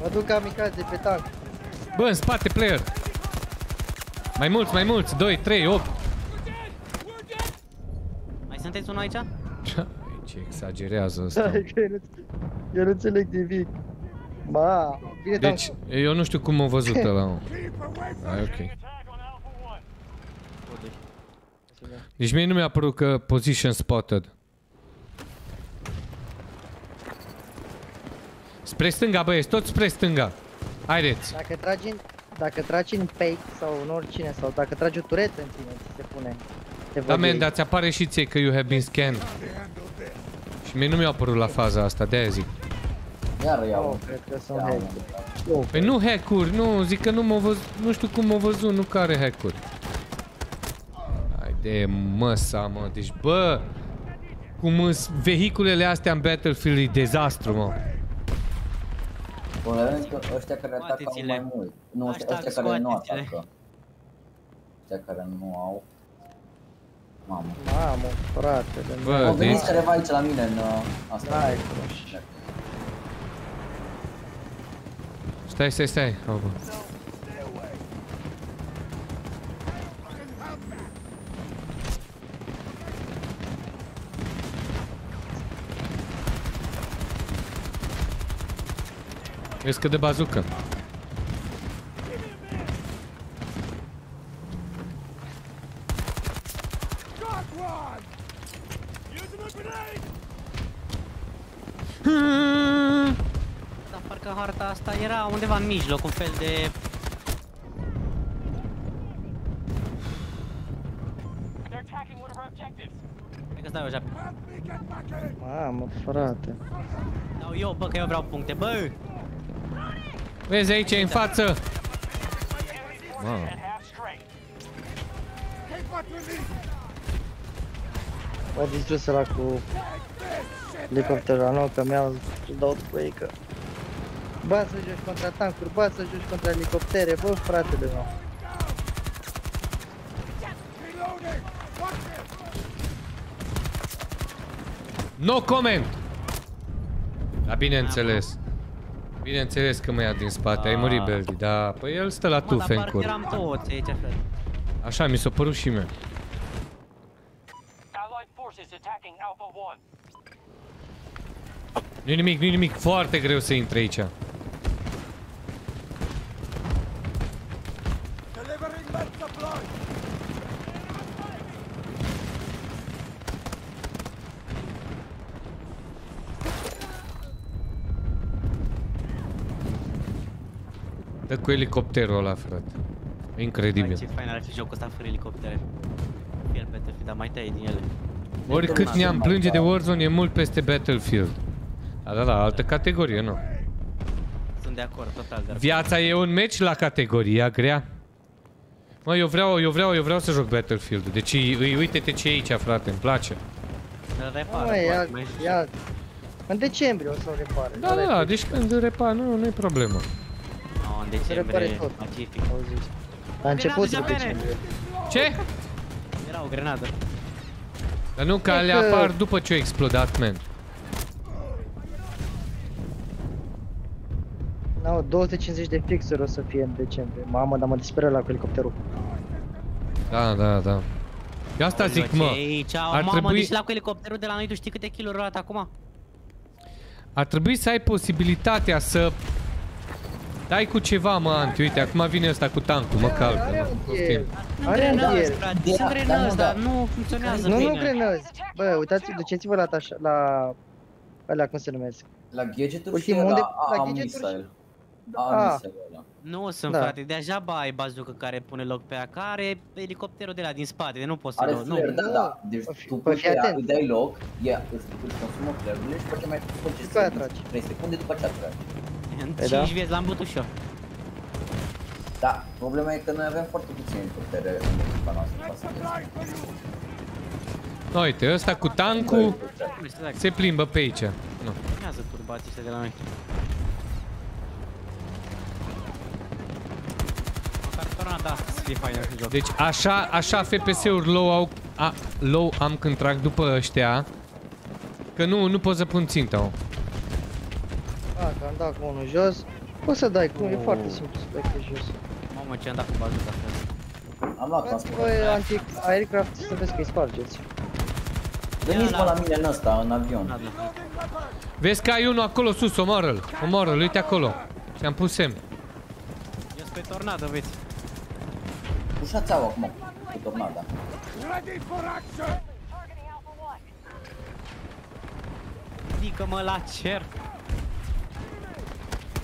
Mă duc kamikaze pe tank. Bă, în spate player. Mai mulți, mai mulți. 2, 3, 8. Mai sunteți unul aici? Ce exagerează ăsta. Hai că eu nu, eu nu înțeleg nimic. Ba, vine Deci, tankul. eu nu știu cum am văzut ăla. mă. Ai, ok. Deci mie nu mi-a părut că position spotted. Spre stânga, băieți, tot spre stânga. Haideți. Dacă tragi în, dacă tragi în fake sau în oricine, sau dacă tragi o turetă în tine, ți se pune. Te Da, văd man, ei. dar ți apare și ție că you have been scanned. Și mie nu mi-a apărut la faza asta, de-aia zic. Iar iau. Oh, cred că sunt Iau, hack. mă. Oh, Păi nu hack-uri, nu, zic că nu m-au văzut, nu știu cum m-au văzut, nu care hack-uri. Hai de măsa, mă, deci bă, cum îs vehiculele astea în Battlefield e dezastru, mă. Problema e că ăștia care atacă au Scoateți-le. mai mult. Nu, ăștia, Hashtag ăștia care nu scoateți-le. atacă. Ăștia care nu au. Mamă. mamă, frate, de Bă, Au deci- venit careva aici la mine în uh, asta. Hai, Stai, stai, stai. Oh, bă. Vezi că de bazucă. Got one! Using a grenade! Dar parcă harta asta era undeva în mijloc, un fel de... They're attacking one of our objectives! Cred că stau eu așa. Help me get back in! Mamă, frate. Dau eu, bă, că eu vreau puncte, bă! Vezi aici, în față. Mamă. Half straight! Take what we need! O distrus ăla cu elicopterul, nu, că mi-au dau cu ei că... Ba să joci contra tancuri, ba să joci contra elicoptere, bă, fratele meu. Reloading! Watch it! No comment! Da, bineînțeles. Bineînțeles că mă ia din spate, ai murit, Beldi, da, păi el stă la Mă, dar tufe în parcă cur. eram toți aici, frate. Așa, mi s-a părut și mie. Allied forces attacking Alpha 1. Nu-i nimic, nu-i nimic, foarte greu să intre aici. Dă cu elicopterul ăla, frate. Hai, Incredibil. ce fain ar fi jocul ăsta fără elicoptere. Fier Battlefield, dar mai tai din ele. Oricât ne-am plânge de Warzone, e mult peste Battlefield. Da, da, da, altă categorie, nu. Sunt de acord, total, dar... Viața e un meci la categoria grea. Mă, eu vreau, eu vreau, eu vreau să joc Battlefield. Deci, îi, uite-te ce e aici, frate, îmi place. Îl repară, Mă, ia, poate, mai știu. ia... În decembrie o să o repare. Da, da, da, deci când repa, nu, nu e problemă. Decembrie, tot. Pacific. Auziți. La începutul Grenade, decembrie. Ce? Era o grenadă. Dar nu, că E le că- apar după ce a explodat, man. No, 250 de fixuri o să fie în decembrie. Mamă, dar mă disperă la cu elicopterul. Da, da, da. Eu asta zic, Ce mă. e aici, ar mamă, trebui- deci la cu elicopterul de la noi, tu știi câte kill-uri luat acum? Ar trebui să ai posibilitatea să dai cu ceva, mă, Anti. Uite, acum vine ăsta cu tancul, mă calcă. Are nu? un Poftim. tir. Nu Are un grenăzi, tir. frate, Da, sunt da, grenăzi, nu, dar da. nu funcționează Nu, nu bine. grenăzi. Bă, uitați, duceți-vă la tașa, la... Alea, cum se numesc? La gadgeturi și Ultimul la, unde- a, la a gadgeturi missile. Ah. A missile ăla. Nu sunt, Da. frate, degeaba ai bazucă care pune loc pe ea, care elicopterul de la din spate, de nu poți să Are nu. flare, da, nu. da. Deci Păi, tu păi, pui fii pe ea, atent. îți dai loc, ea îți îți consumă flare-urile și după ce mai după ce După aia se- tragi. 3 secunde după ce tragi. În Păi 5 da. vieți l-am bătut și eu. Da, problema e că noi avem foarte puține putere în echipa noastră. Med față de supply for you! Da, Uite, ăsta cu tancul Nu știu dacă se plimbă pe aici. Nu. funcționează turbații ăștia de la noi. Măcar tornada asta să fie faină în joc. Deci așa, așa FPS-uri low, au, a, low am când trag după ăștia. Că nu, nu pot să pun ținta. mă. A, că am dat cu unul jos. Poți să dai cu e Oh. foarte simplu să dai pe jos. Mamă, ce am dat cu bazuca asta. Am luat Dați transport. voi anti-aircraft să vezi că îi spargeți. Veniți Ia mă la- la mine în ăsta, în avion. Da, da. Vezi că ai unul acolo sus, omoară-l. Omoară-l, uite acolo. Și-am pus semn. Eu sunt pe tornadă, vezi. Pușați-au acum cu tornada. Ready for action! Targeting Alpha 1. Ridică-mă la cer.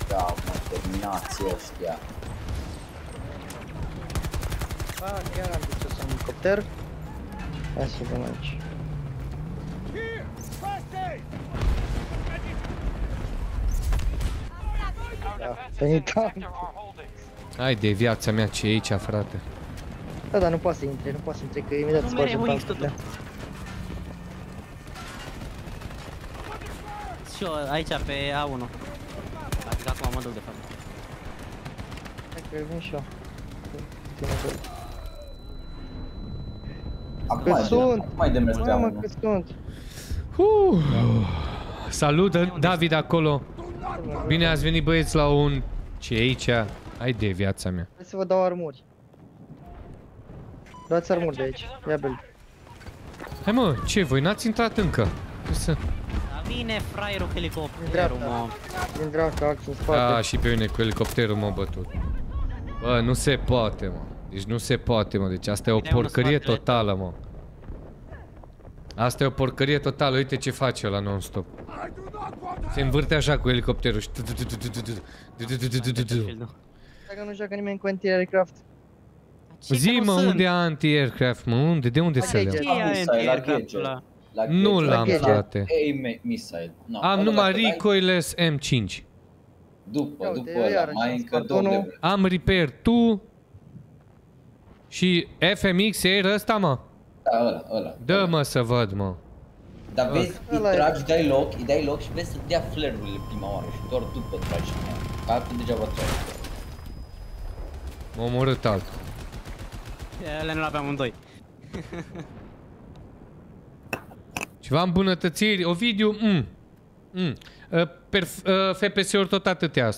Da, mă, terminați ăștia. Ah, chiar am dus un elicopter. Hai să vedem aici. Here! First aid! Da, venit tank. Hai de viața mea ce e aici, frate. Da, dar nu poate să intre, nu poate să intre, că imediat Nu îți mereu sparge Unix tankurile. Și eu aici pe A1. Adică acum mă duc de fapt. Hai că vin și eu. Ține voi. Acum Că ai de- sunt. Acum ai de mers pe Hai mă, unul. că sunt. Uh. Salut, David acolo. Bine ați venit băieți la un... ce e aici? Hai de viața mea. Hai să vă dau armuri. Dați armuri de aici. Ia bel. Hai mă, ce, voi n-ați intrat încă? Ce să... Dar vine fraierul helicopterul, dreapta. mă. Din dreapta, ax în Da, spate. și pe mine cu elicopterul m-a bătut. Bă, nu se poate, mă. Deci nu se poate, mă. Deci asta e o Vine unul porcărie spatele totală, mă. Asta e o porcărie totală. Uite ce face la non-stop. Se învârte așa cu elicopterul și... Dacă nu joacă nimeni cu anti-aircraft. Ce că Zi, nu mă, sunt? unde e anti-aircraft, mă? Unde? De unde să le Aici. iau? Ce e La missile, la anti-aircraft-ul Gage. ăla? La Nu Gage. l-am, Gage. frate. Aim missile. No, Am ăla numai dacă dai- recoilless M5. După, Ia după uite, eu ăla, iarăși mai am încă spart două unul. level. Am repair 2 și FMX Air ăsta, mă? Da, ăla, ăla. Dă mă să văd, mă. Dar vezi, îi Ăla e. tragi, dai loc, îi dai loc și vezi să dea flare-urile prima oară și doar după tragi și mai. Ca altfel degeaba tragi. M-a omorât altul. Ele nu l-aveam amândoi. Ceva îmbunătățiri, Ovidiu, mm. Mm. Uh, perf- uh, FPS-uri tot atâtea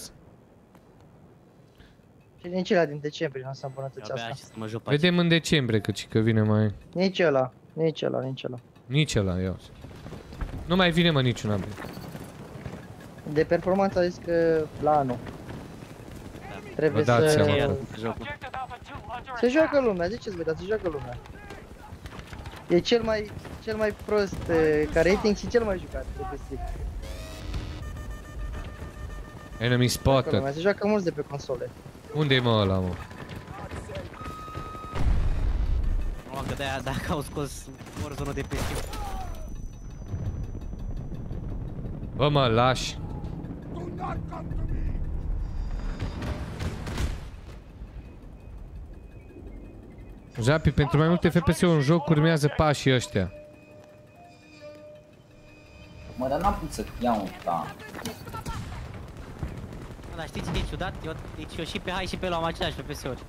Și nici ăla din decembrie nu o să Eu îmbunătăți abia asta. și să mă joc pe aici. Vedem în decembrie, că, că vine mai... Nici ăla, nici ăla, nici ăla. Nici ăla, eu. Nu mai vine, mă, niciun update. De performanță a zis că la anul. Trebuie Vă dați să... seama. Ce iar jocul? Objective Alpha 2 under Se attack. joacă lumea, ziceți voi, dar se joacă lumea. E cel mai, cel mai prost eh, ca rating și cel mai jucat de pe strict. Enemy Se joacă lumea, spotted. se joacă mulți de pe console. Unde e, mă, ăla, mă? Mă, că de-aia dacă au scos Warzone de pe Steam. Bă, mă, lași. Do not come to me! Japi, pentru mai multe FPS-uri în joc urmează pașii ăștia. Mă, dar n-am putut să iau un tank. Mă, Dar știți ce e ciudat? Eu, deci eu și pe high și pe low am același FPS-uri.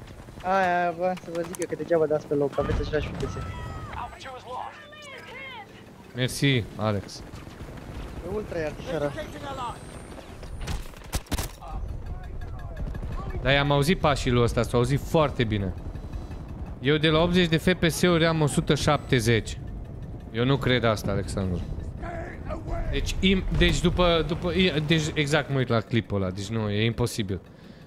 Aia, aia, voiam să vă zic eu că degeaba dați pe loc, aveți același PC. Alpha 2 is lost. Mersi, Alex. E ultra iar seara. Dar i-am auzit pașii lui ăsta, s-au auzit foarte bine. Eu de la 80 de FPS-uri am 170. Eu nu cred asta, Alexandru. Deci, im, deci după, după, i- deci exact mă uit la clipul ăla, deci nu, e imposibil.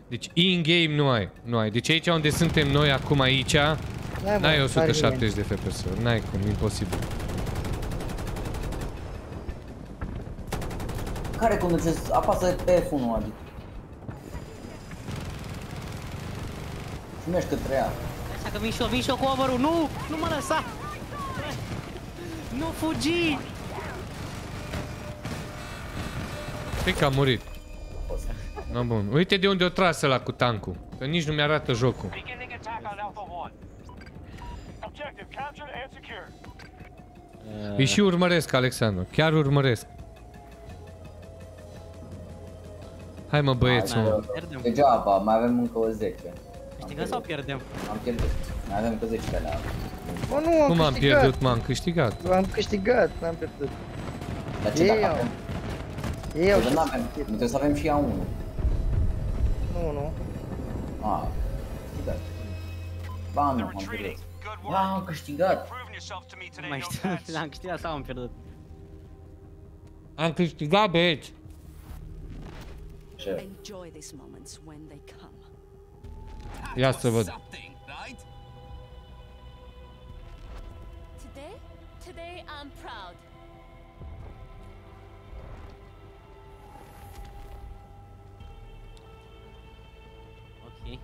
Deci in-game nu ai, nu ai. Deci aici unde suntem noi acum aici, N-ai, mă, n-ai n-are 170 de FPS-uri, n-ai cum, imposibil. Care conduce? Apasă pe F1, adică. Și mergi către ea. Așa că vin și eu, vin și eu cu over Nu! Nu mă lăsa! Nu fugi! Cred că a murit. No, bun. Uite de unde o trasă la cu tancul. Că nici nu mi-arată jocul. Beginning attack on Alpha 1. Objective captured and secured. Îi și urmăresc, Alexandru. Chiar urmăresc. Hai mă băieți, Hai, mă. mă. Pierdem. Degeaba, mai avem încă o 10. Câștigăm sau pierdem? Am pierdut. Mai avem încă 10 de alea. Bă, nu, am Cum am câștigat. pierdut? M-am câștigat. Am câștigat, n-am pierdut. Dar ce Ei dacă au. avem? Ei au Păi, și dar n-avem. Trebuie să avem și ea 1. Nu, nu. Ah, câștigat. Ba, nu, am pierdut. Ba, am câștigat. Nu mai știu, l-am câștigat sau am pierdut? Am câștigat, băieți. Ce? Enjoy these moments when they come. Ia să văd. Something, right? Today, today I'm proud. Ok.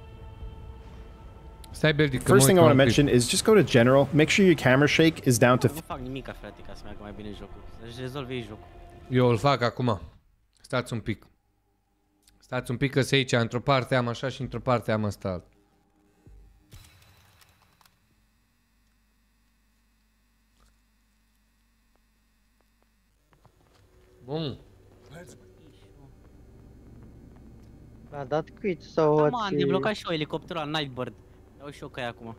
Stai, Beldi, că First thing I want to mention is just go to general. Make sure your camera shake is down to Nu fac nimic, frate, ca să meargă mai bine jocul. Să-și rezolve jocul. Eu îl fac acum. Stați un pic. Stați un pic că se aici, într-o parte am așa și într-o parte am asta. Bun. A dat quit sau Da, ați... mă, am deblocat și eu elicopterul la Nightbird. Iau și eu ca e acum.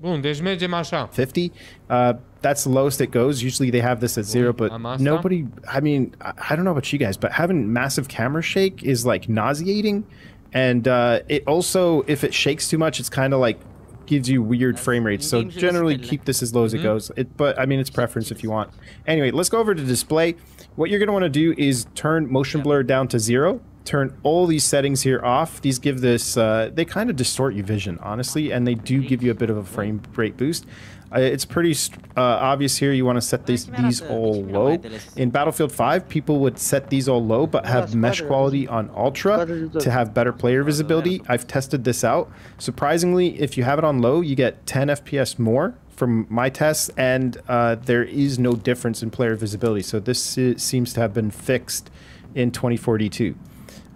Bun, deci mergem așa. 50. Uh, that's the lowest it goes. Usually they have this at zero, but nobody. I mean, I, I don't know about you guys, but having massive camera shake is like nauseating, and uh, it also, if it shakes too much, it's kind of like gives you weird frame rates. So generally, keep this as low as it goes. It, but I mean, it's preference if you want. Anyway, let's go over to display. What you're gonna want to do is turn motion blur down to zero. Turn all these settings here off. These give this, uh, they kind of distort your vision, honestly, and they do give you a bit of a frame rate boost. Uh, it's pretty uh, obvious here. You want to set these these all low. In Battlefield 5, people would set these all low, but have mesh quality on ultra to have better player visibility. I've tested this out. Surprisingly, if you have it on low, you get 10 FPS more from my tests, and uh, there is no difference in player visibility. So this seems to have been fixed in 2042.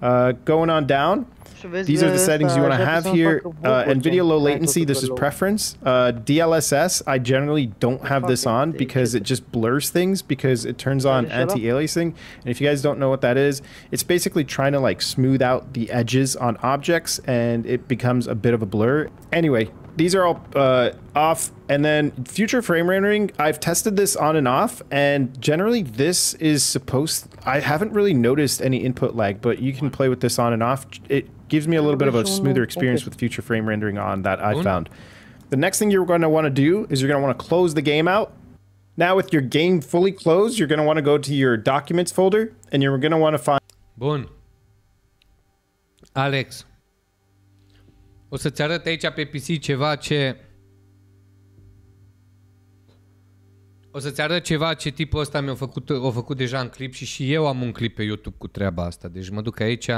Uh, going on down, these are the settings you want to have here. Uh, NVIDIA low latency, this is preference. Uh, DLSS, I generally don't have this on because it just blurs things because it turns on anti-aliasing. And if you guys don't know what that is, it's basically trying to like smooth out the edges on objects and it becomes a bit of a blur. Anyway, these are all uh, off. And then future frame rendering, I've tested this on and off, and generally this is supposed. I haven't really noticed any input lag, but you can play with this on and off. It gives me a little bit of a smoother experience with future frame rendering on that I found. The next thing you're going to want to do is you're going to want to close the game out. Now, with your game fully closed, you're going to want to go to your documents folder, and you're going to want to find. Bun. Alex. O să-ți arăt aici pe PC ceva ce... O să-ți arăt ceva ce tipul ăsta mi-a făcut, o făcut deja în clip și și eu am un clip pe YouTube cu treaba asta. Deci mă duc aici,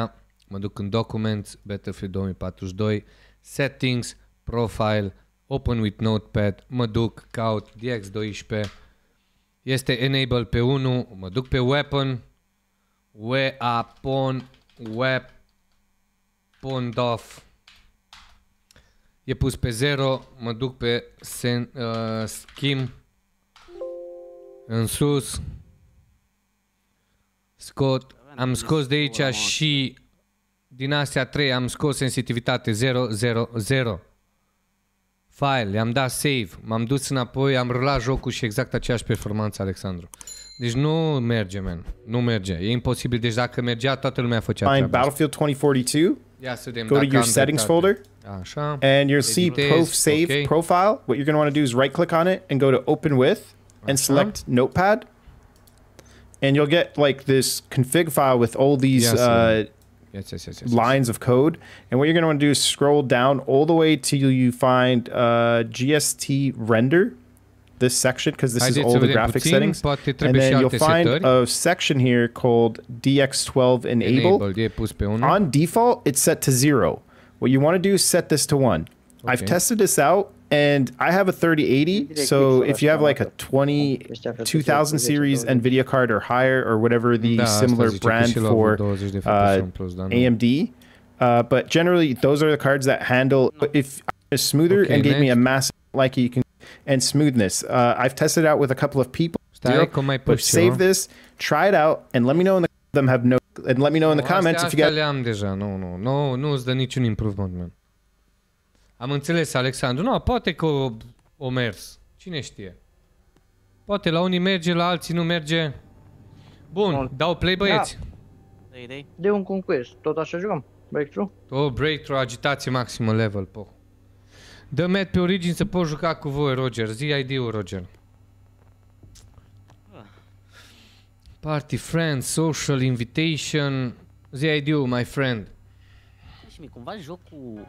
mă duc în Documents, Battlefield 2042, Settings, Profile, Open with Notepad, mă duc, caut DX12, este Enable pe 1, mă duc pe Weapon, Weapon, Weapon off. E pus pe 0, mă duc pe sen, uh, Scheme, în sus, scot, am scos de aici și din astea 3 am scos sensitivitate 0, 0, 0. File, i-am dat save, m-am dus înapoi, am rulat jocul și exact aceeași performanță, Alexandru. Deci nu merge, man. Nu merge. E imposibil. Deci dacă mergea, toată lumea făcea Find treaba asta. Battlefield 2042. Ia să vedem Go to dacă your am settings dreptate. folder. Așa. and you'll see Editez, Save okay. Profile. What you're going to want to do is right click on it and go to Open with and select Notepad. And you'll get like this config file with all these Yes, uh, Yes, yes, lines of code. And what you're going to want to do is scroll down all the way till you find uh, GST render, this section, because this is all the graphic puțin, settings. And then you'll find setări. a section here called DX12 Enable. Enable, pus pe 1. On default, it's set to zero. What you want to do is set this to one. I've tested this out and I have a 3080. So if you have like a 20 2000 series Nvidia card or higher or whatever the Da, similar brand și la vreo for uh, FPS în plus, dar nu. AMD. Uh, but generally, those are the cards that handle. If a smoother Okay, and gave me a massive like you can and smoothness. Uh, I've tested it out with a couple of people. Stai, Zero, că mai but save this, try it out, and let me know in the them have no and let me know in the Nu, comments astea, if you astea got le am deja, nu, nu, nu, nu îți dă niciun improvement, man. Am înțeles, Alexandru. Nu, poate că o, o mers. Cine știe? Poate la unii merge, la alții nu merge. Bun, Bun. dau play băieți. Dă idei? De un conquest, tot așa jucăm. Breakthrough? O breakthrough, agitație maximă level, po. Dă met pe Origin să poți juca cu voi, Roger. Zi ID-ul, Roger. Party friends, social invitation. The idea, my friend. Și mi cumva jocul...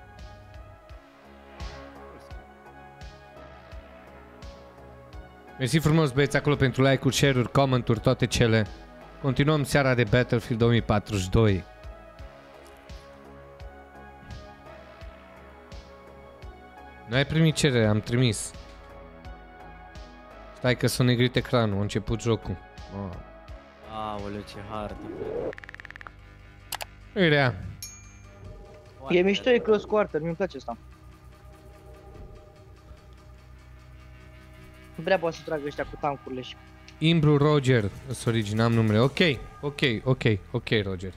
Mersi frumos băieți acolo pentru like-uri, share-uri, comment-uri, toate cele. Continuăm seara de Battlefield 2042. Nu ai primit cerere, am trimis. Stai că s-a negrit ecranul, a început jocul. Oh. Aoleu, ce hard. Nu-i rea. E mișto, e close quarter, mi-mi place asta. Nu prea poate să tragă ăștia cu tankurile și... Imbru Roger, să originam numele. Ok, ok, ok, ok, Roger.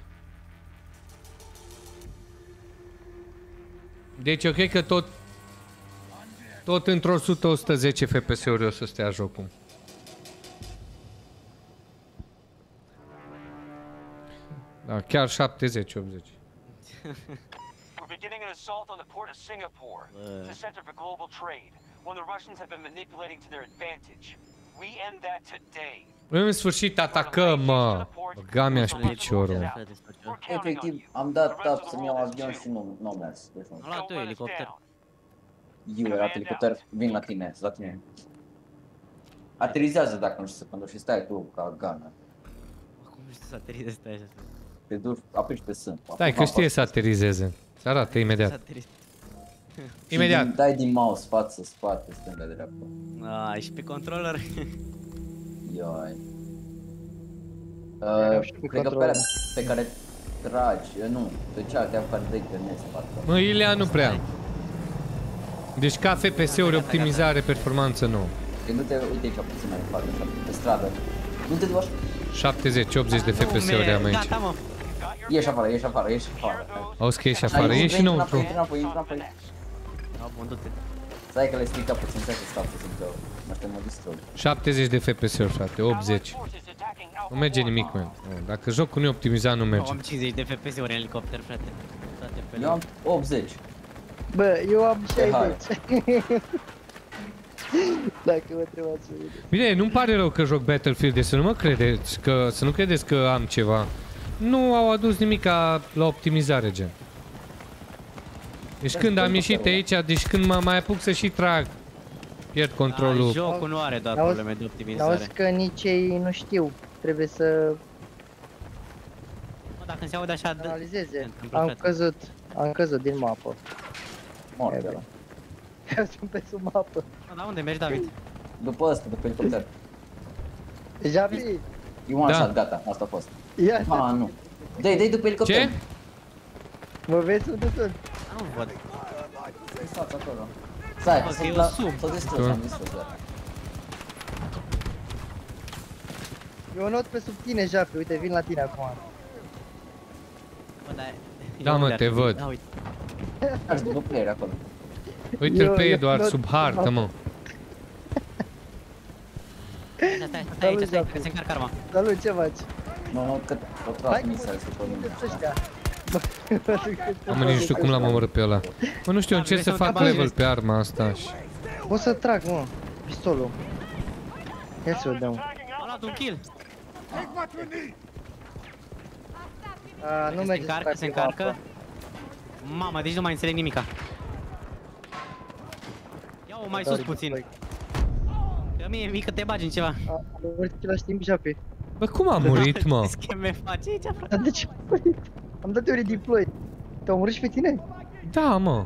Deci ok că tot tot într-o 100-110 FPS-uri o să stea jocul. Da, chiar 70-80. We're beginning an assault on the port of Singapore. It's a center for global trade, one the Russians have been manipulating to their advantage. We end that today. În sfârșit atacăm, mă! Băga mea și piciorul. Efectiv, am dat tap să-mi iau avion și nu, nu am mers. Deci nu. Am luat eu elicopter. Eu era elicopter, vin la tine, la tine. Aterizează dacă nu știu să conduci și stai tu ca gana. Cum nu știu să aterizez, stai așa. Te duci, apeși pe sân. Stai că știe să aterizeze. Se arată Să imediat. aterizez. Imediat. Și din- dai din mouse, față, spate, stânga, dreapta. Ah, și pe controller. Ioi. Erau Uh, și pe cred că pe, controller. alea pe care tragi, uh, nu, pe cealaltă pe care dai pe nes, parcă. Mă, Ilea nu prea. Deci ca FPS-uri, optimizare, performanță, nu. Când du-te, uite aici puțin mai departe, așa, pe stradă. Nu te duci, 70-80 de FPS-uri am aici. Gata, mă. Ieși afară, ieși afară, ieși afară. Auzi că ieși afară, Hai, ieși intră înăuntru. Intră înapoi, intră înapoi. Da, bun, du-te. Stai că le strica puțin, stai să stau puțin, că mă aștept mă distrug. 70 de FPS-uri, frate, 80. Nu merge nimic, man. Nu, Dacă jocul nu e optimizat, nu merge. Am 50 de FPS-uri în elicopter, frate. Toate pe Eu am 80. Bă, eu am Pe hai. 60. Dacă mă întrebați pe mine. Bine, nu-mi pare rău că joc Battlefield, deci să nu mă credeți că, să nu credeți că am ceva. Nu au adus nimic la optimizare, gen. Deci când am ieșit aici, deci când mă mai apuc să și trag, pierd Ah, controlul. jocul nu are doar Auzi- probleme de optimizare. Auzi că nici ei nu știu. Trebuie să Mă, dacă se aude așa, dă... analizeze. Se întâmplă, Am frate. căzut, am căzut din mapă. Mor. E de la. Eu sunt pe sub mapă. Mă, Da, unde mergi, David? După ăsta, după helicopter. Deja fi. E one Da. shot, gata, asta a fost. Ia Ah, nu. Dai, dai după helicopter. Ce? Mă vezi unde sunt? Nu văd. În față, acolo. Stai, Bă, că că eu sunt la... sub. S-a distrus, Da. am distrus, da. Eu not pe sub tine, Jafi. Uite, vin la tine acum. Bă, da, Da, eu mă, unde ar te fi? văd. Da, uite. Aș după player acolo. Uite-l Eu- pe eu Eduard not- sub hartă, mă. Stai, stai, stai aici, stai, că se încarcă arma. Salut, ce faci? Nu, nu, că o Hai trag cu misa să pe mine. Uite ăștia. Am nici nu știu cum l-am omorât pe ăla. Mă, nu știu, încerc să fac level pe arma asta și... O să trag, mă. Pistolul. Ia să vedem. Am luat un kill. Take what we need. A, nu Se merge să încarcă, trag se pe încarcă. apă. Mama, deci nu mai înțeleg nimica. Ia-o mai sus puțin. Că mie e mică, te bagi în ceva. A, Am murit același timp, Jafi. Bă, cum am murit, mă? Ce scheme faci aici, frate? Dar de ce am murit? Am dat eu redeploy. Te-au omorât și pe tine? Da, mă.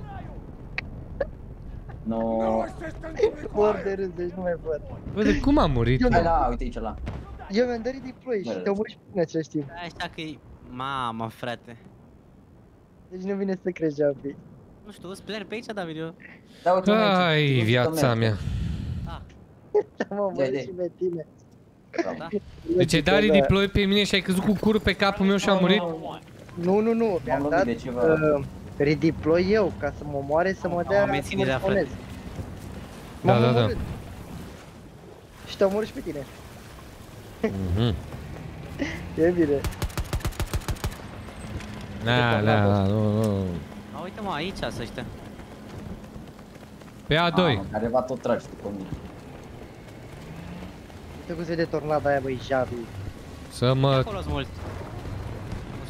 Nu. No assistance Mor de required. râs, deci nu mai văd. Bă, de cum am murit? Eu Hai nu- la, uite aici la. Eu mi-am dat redeploy și Bă, te-au omorât și pe tine în același timp. Așa că e... Mamă, frate. Deci nu vine să crezi, Jafi. Nu știu, îți player pe aici, David, eu... Da, uite unde e aici. Ai, Uite viața unde mea. Am omorât de. și pe tine. Da? Deci ai dat redeploy pe mine și ai căzut cu curul pe capul meu și am murit? Nu, nu, nu, mi-am lovit dat de ceva. uh, redeploy eu, ca să mă omoare, să mă dea Am menținut să mă deja, frate. spawnez. Da, M-am da, da. omorât. Și te-au omorât și pe tine. Mhm. E bine. Da, da, nu, nu. A, uite mă, aici să ăștia. Pe A2. Mamă, Careva tot tragi după mine. Uite cum se vede tornada aia, băi, Javi. Să mă... Acolo sunt mulți.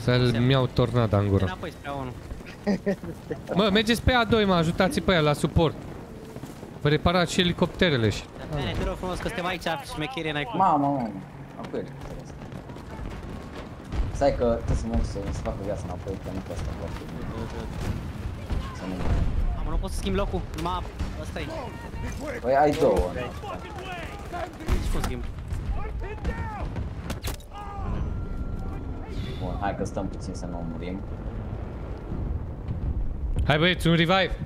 Să-mi iau tornada în gură. Înapoi spre A1. Mă, mergeți pe A2, mă, ajutați pe ea la suport. Vă reparați și elicopterele și... Bine, te rog frumos că suntem aici, șmecherie n-ai cum. Mamă, mamă. Acum e Stai că trebuie să mă duc să să facă viața înapoi, că nu pot să fac Să nu... Mamă, nu pot să schimb locul, numai ăsta e. Păi ai două. Nici cum schimb. Bun, hai că stăm puțin să nu murim. Hai băieți, un revive!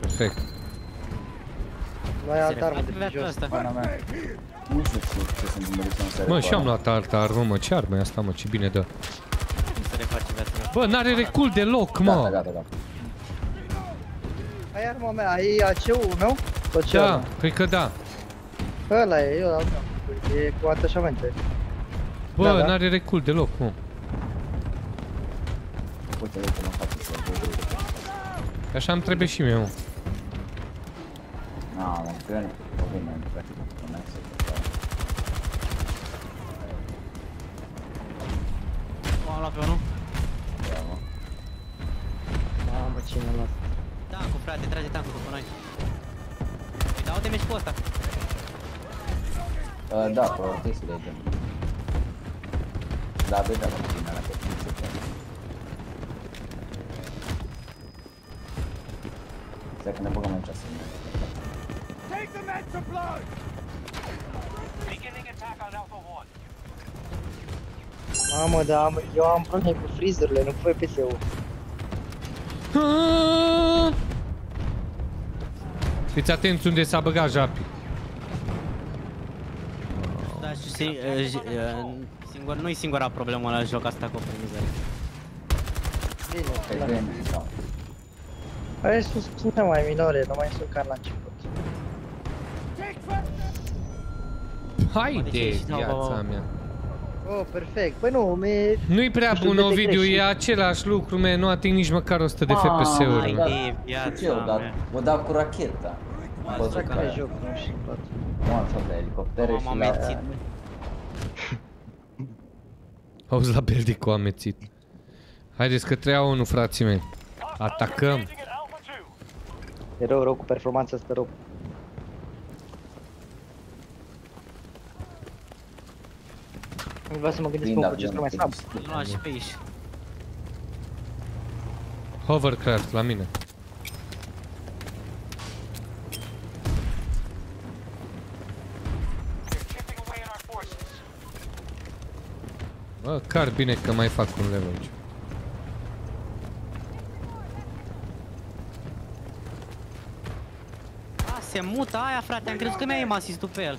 Perfect. Mai Se altă armă reface de pe viața jos. asta. Pana mea. Nu știu ce, ce se întâmplă de ce nu se Mă, și am repară. luat altă armă, mă, ce armă e asta, mă, ce bine dă. Cum se reface viața asta? Bă, n-are recul deloc, Gata, mă! gata, gata. Ai arma mea, ai AC-ul meu? Sau ce Da, armă? cred că da. Ăla e, eu al meu. E cu atașamente. Bă, Da, da. n-are recul deloc, mă. Uite, uite, mă face să văd. Așa îmi trebuie și mie, mă. Na, mă, că nu. O bine, practic, nu mai să O, am luat pe unul. Mamă, cine l-a luat. Tancul, frate, trage tancul după noi. Păi dau-te și cu ăsta. Uh, da, pe testul de gen. Da, vedea mă bine, alea pe cum se poate. Stai că ne băgăm în ceasă. Take the men to blow! Beginning attack on Alpha 1. Mamă, da, am, eu am probleme cu freezerurile, nu cu FPS-ul. Fiți atenți unde s-a băgat Japi. Da, și si, uh, j- uh, singur, nu-i singura problemă la joc asta cu optimizare. Bine, Pe da. gen, da. Hai sus, sunt mai minore, nu mai sunt ca la început. Hai Mă, de ce de ești- viața mea. Oh, perfect. Păi nu, mi Nu-i prea Nu știu, bun, vede Ovidiu, greșit. e același lucru, man, nu ating nici măcar 100 de Mamă, FPS-uri. Hai man. de Și ce eu, viața dar mea. mă dau cu racheta. Am văzut Asta că care joc, nu știu tot. nu am șat la elicoptere și M-am la... amețit. Auzi la Berdi cu amețit. Haideți că treia unul, frații mei. Atacăm. Engaging at Alpha 2. E rău, rău cu performanța asta rău. Vreau să mă gândesc pe un procesor mai slab. Nu am și pe aici. Hovercraft la mine. They're chipping away at our forces. Bă, car bine că mai fac un level. A, se mută aia, frate, am crezut că mi-ai asistul pe el.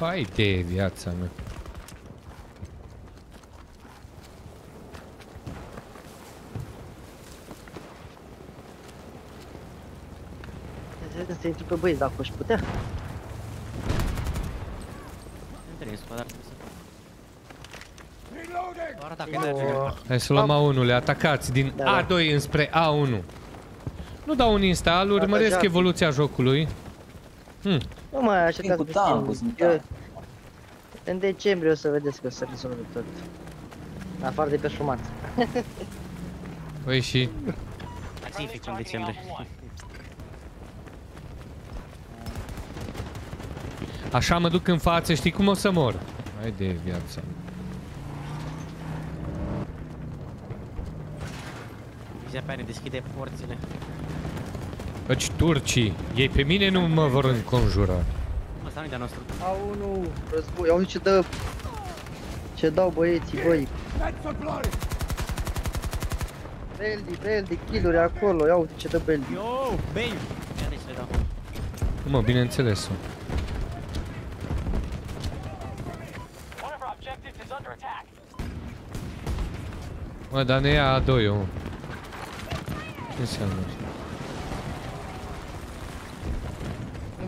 Hai de viața mea. Trebuie să intru pe băieți dacă aș putea. Între în dar trebuie să... Reloading! Doar dacă merge. Hai să luăm A1-le, atacați din Da, da. A2 înspre A1. Nu dau un install, urmăresc Atacați. evoluția jocului. Hm, Nu mai așteptați cu tancul, sunt Eu- tank. În decembrie o să vedeți că o să rezolve tot. În afară de performanță. păi și... Pacific în decembrie. Așa mă duc în față, știi cum o să mor? Hai de viața mea. Vizia pe aia ne deschide porțile. Căci turcii, ei pe mine nu mă vor înconjura. Ăsta nu-i de-a nostru. Au unul război, auzi ce dă... Ce dau băieții, băi. Men to blow! Beldi, beldi, kill-uri acolo, ia uite ce dă beldi. Yo, bang! Ia deci le dau. Mă, bineînțeles. One of our objectives is under attack. Mă, dar ne ia A2, mă. Ce înseamnă asta?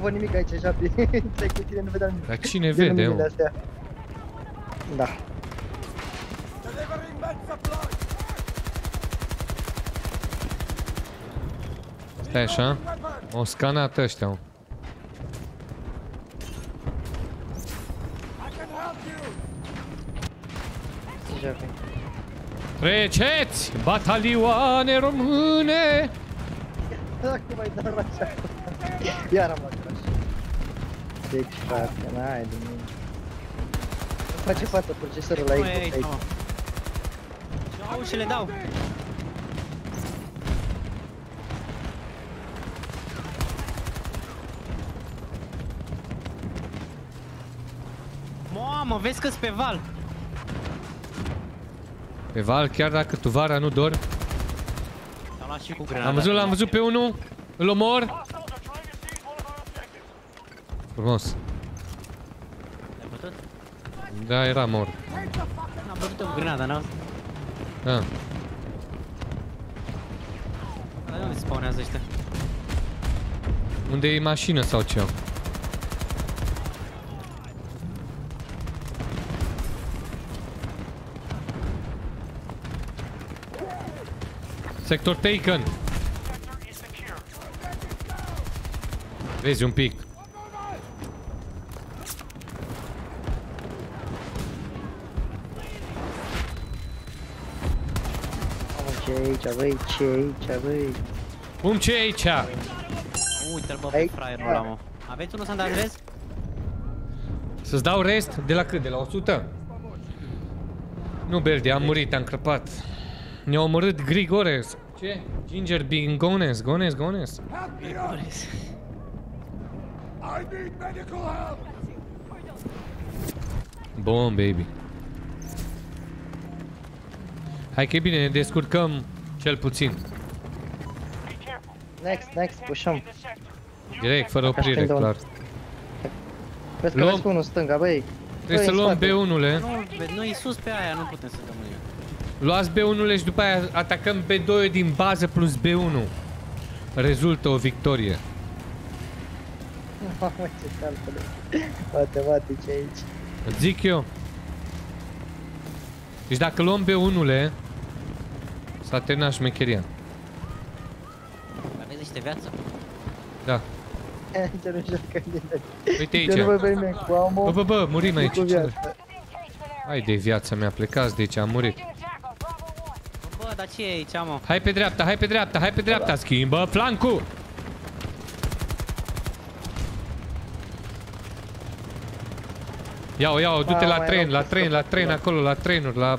văd nimic aici, așa, pe trecutile, nu vedeam nimic. Dar cine vede, mă? Astea. Da. Stai așa. O scanat ăștia, mă. Treceți, batalioane române! Acum ai dat la Iar am luat. Crash. Deci, frate, n-ai de mine. Face față procesorul la aici. Au le dau. Mamă, vezi că-s pe val. Pe Val, chiar dacă tu vara nu dormi. Am luat și cu grenada. Am văzut, l-am văzut pe unul. Îl omor. Frumos. L-ai bătut? Da, era mor. Am bătut cu grenada, n-am... Da. Dar de unde se spawnează ăștia? Unde e mașină sau ce? Sector taken. Vezi un pic. Aici, băi, ce e aici, băi. Cum ce e aici? Uite-l bă pe Aici, fraierul da. ăla, mă. Aveți unul să-mi dați vezi? Să-ți dau rest? De la cât? De la 100? Nu, Berde, am murit, am crăpat. Ne-a omorât Grigores. Ce? Ginger Bingones, Gones, Gones. Help me up! I need medical help! Bun, baby. Hai că e bine, ne descurcăm cel puțin. Next, next, pușăm. Direct, fără oprire, Așteptăm. clar. Vezi că Luăm- vezi pe unul stânga, băi. Trebuie să Băi, în luăm spate. B1-ule. Nu, be- nu, e sus pe aia, nu putem să dăm în el. Luați B1-ule și după aia atacăm B2 din bază plus B1. Rezultă o victorie. Mamă, ce calcule. Matematici aici. Îți zic eu. Deci dacă luăm B1-ule, s-a terminat șmecheria. Aveți niște viață? Da. Aici nu joacă nimeni. Uite Eu nu aici. văd pe nimeni cu ammo. Bă, bă, bă, murim aici. Cu viață. Hai de viața mea, plecați de aici, am murit. Bă, dar ce e aici, mă? Hai pe dreapta, hai pe dreapta, hai pe dreapta, schimbă flancul! Ia-o, ia-o, du-te Ah, la mai tren, rău la că tren, scăpă la tren, ceva. acolo, la trenuri, la...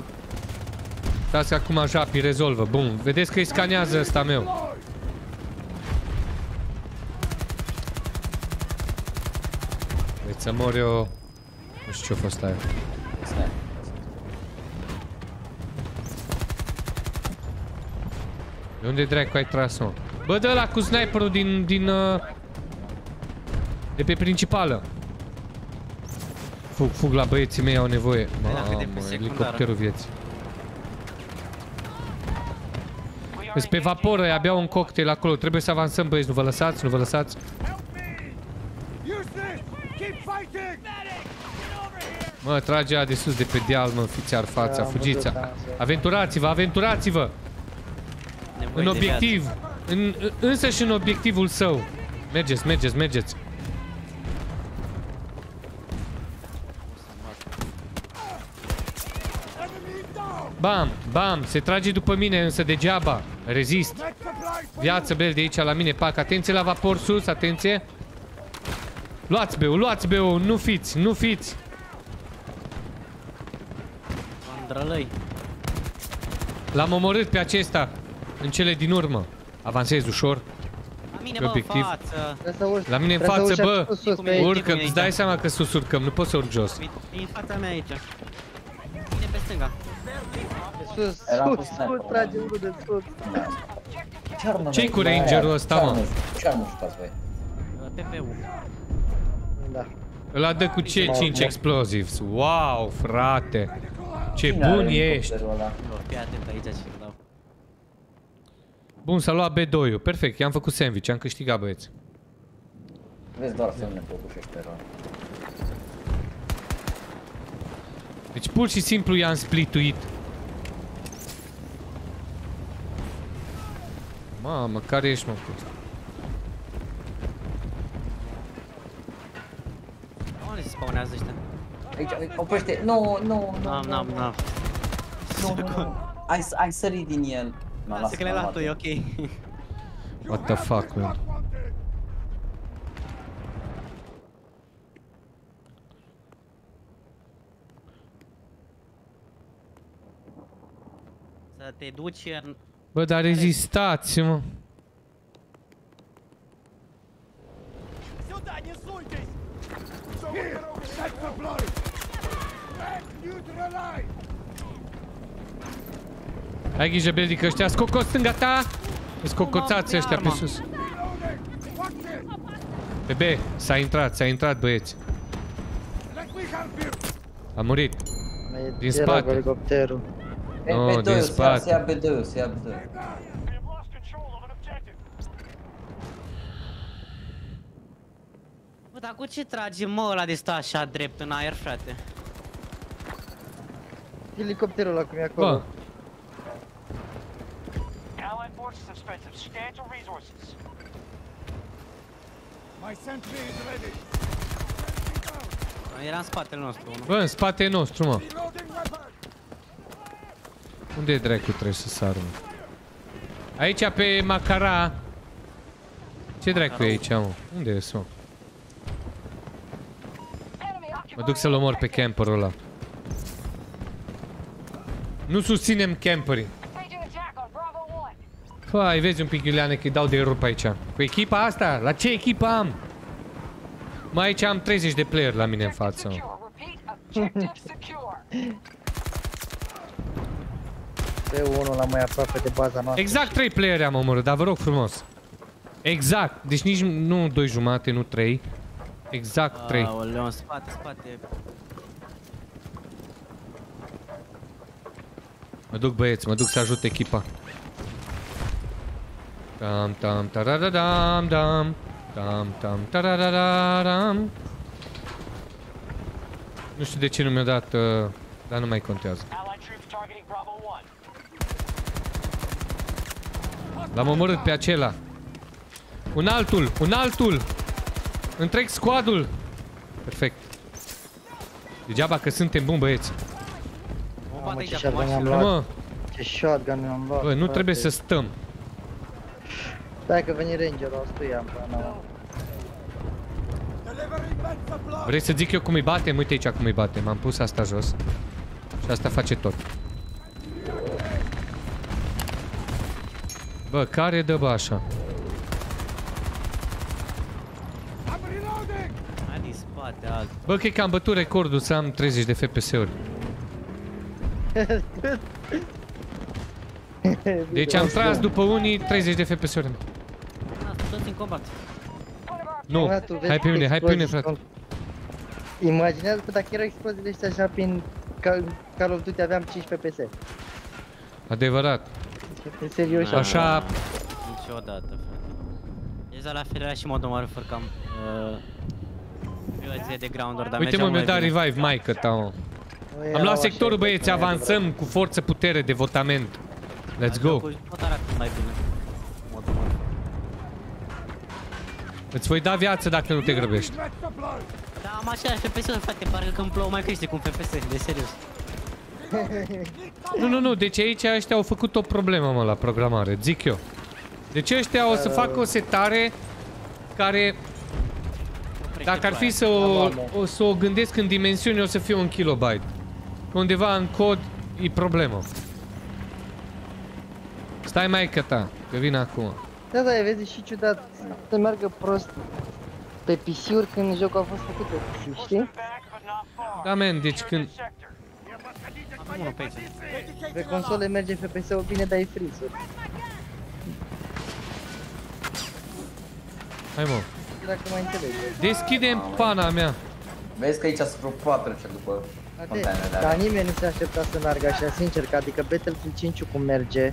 Dați că acum Japi rezolvă, bun. Vedeți că îi scanează ăsta meu. Veți să mor eu... Nu știu ce-a fost aia. Stai. De unde dracu ai tras-o? Bă, dă la cu sniperul din... din uh, de pe principală. Fug, fug la băieții mei, au nevoie. dacă de pe Mamă, secundară. elicopterul vieții. Îs pe vaporă, abia un cocktail acolo. Trebuie să avansăm, băieți, nu vă lăsați, nu vă lăsați. Use this! Keep fighting! Mă, trage aia de sus de pe deal, mă, fiți ar fața, Da, am fugiți. văzut, da, da. Aventurați-vă, aventurați-vă! Nevoie În de obiectiv. În, însă și în obiectivul său. Mergeți, mergeți, mergeți. Bam, bam, se trage după mine, însă degeaba. Rezist. Let's supply Viață, bel, de aici la mine, pac. Atenție la vapor sus, atenție. Luați beu, luați beu, nu fiți, nu fiți. Andrălăi. L-am omorât pe acesta, în cele din urmă. Avansez ușor. La mine, Pe bă, obiectiv. în față. Trebuie să urci. La mine în trebuie să față, urci bă. sus, sus, Cum pe e? aici. Urcă, aici. îți dai seama că sus urcăm, nu pot să urc jos. E e în fața mea aici. Vine pe stânga. Sus, Era cu sus, sniper, sus, trage unul de sus. Ce armă Ce-i mai- cu mai rangerul are? ăsta, Ce mă? armă- Ce armă jucați voi? PP-ul. Da. Ăla dă cu ce 5 explosives. Wow, frate. Ce Cine are bun ești. elicopterul ăla? Fii atent aici ce dau. Bun, s-a luat B2-ul. Perfect, i-am făcut sandwich, am câștigat băieți. Vezi doar semne totuși ăștia erau. Deci pur și simplu i-am splituit. Mamă, care ești mă? prost? Unde se spawnează ăștia? Aici, oprește, nu, nu, nu, N-am, nu, n-am, nu. n-am. Nu, nu, nu. Ai, ai sărit din el. Nu, Lasă că le-ai luat tu, e ok. What the fuck, man? Să te duci în... Bă, dar rezistați, mă. Ai grijă, Brady, că ăștia scocot stânga ta! Scocoțați ăștia pe sus. Bebe, s-a intrat, s-a intrat, băieți. A murit. Din spate. Elicopterul elicopterul. E, Oh, B2, din să ia- spate. să ia B2, să ia B2. We have lost control of an objective. Bă, dar cu ce trage mă ăla de stă așa drept în aer, frate? Elicopterul ăla cum e acolo. Bă, Allied forces have spent substantial resources. My sentry is ready! Era în spatele nostru unul. bă, în spate nostru, mă. Reloading weapon! Unde dracu trebuie să sar, mă? Aici pe Macara. Ce dracu e aici, mă? Unde e, mă? Mă duc să-l omor pe camperul ăla. Nu susținem camperii. Păi, vezi un pic, Iuliane, că îi dau de rup aici. Cu echipa asta? La ce echipă am? Mai aici am 30 de player la mine în față. mă. Pe unul la mai aproape de baza noastră. Exact 3 playeri am omorât, dar vă rog frumos. Exact. Deci nici nu 2 jumate, nu 3. Exact 3. Aoleu, în spate, spate. Mă duc băieți, mă duc să ajut echipa. Tam tam taradadam dam. Tam tam taradadam. Nu știu de ce nu mi-a dat, uh, dar nu mai contează. Allied troops targeting Bravo 1. L-am omorât pe acela. Un altul, un altul. Întreg squadul. Perfect. Degeaba că suntem buni băieți. Mă Mamă, bate ce aici cu shotgun am mașina. Nu, luat. mă, Ce shotgun am luat. bă, nu frate. trebuie să stăm. Stai că veni rangerul, o stuiam până la Delivering med supply! Vreți să zic eu cum îi batem? Uite aici cum îi batem. Am pus asta jos. Și asta face tot. Bă, care dă bă așa? I'm reloading! Hai din spate, alt. Bă, cred că am bătut recordul să am 30 de FPS-uri. Deci am tras după unii 30 de FPS-uri. Ah, toți în combat. Nu, Da, tu vezi hai pe mine, hai pe mine, explozii frate. sunt- Imaginează că dacă erau exploziile astea așa prin Call Call of Duty aveam 15 PS. Adevărat. În serios Na, Așa- Niciodată, frate. Exact la fel era și Modern Warfare cam... Uh, violație de ground-uri, dar Uite mă, mergeau mi-a dat mai bine. revive maică ta, mă. Nu Am erau luat așa sectorul, efecte, băieți, nu erau. avansăm cu forță, putere, de votament. Let's go. Jocul Tot arată mai bine. Modern Warfare. Îți voi da viață dacă nu te grăbești. Med supply! Da, am același FPS-uri, frate, parcă când plouă mai crește cu un FPS, de serios. Nu, nu, nu, deci aici ăștia au făcut o problemă, mă, la programare, zic eu. Deci ăștia o să facă o setare care, dacă ar fi să o, o, să o gândesc în dimensiuni, o să fie un kilobyte. Undeva în cod e problemă. Stai mai că ta, că vin acum. Da, da, vezi și ciudat să meargă prost pe PC-uri când jocul a fost făcut pe PC, știi? Back, but not far. Da, man, deci Secure când... this sector. Am unul pe aici. Pe console merge FPS-ul bine, dar e freeze-uri. Hai mă. Dacă mai înțelegi. Deschidem pana mea. Vezi că aici sunt vreo 4 ce după Ade, containerele dar alea. nimeni nu se aștepta să meargă așa, sincer, că adică Battlefield 5 cum merge,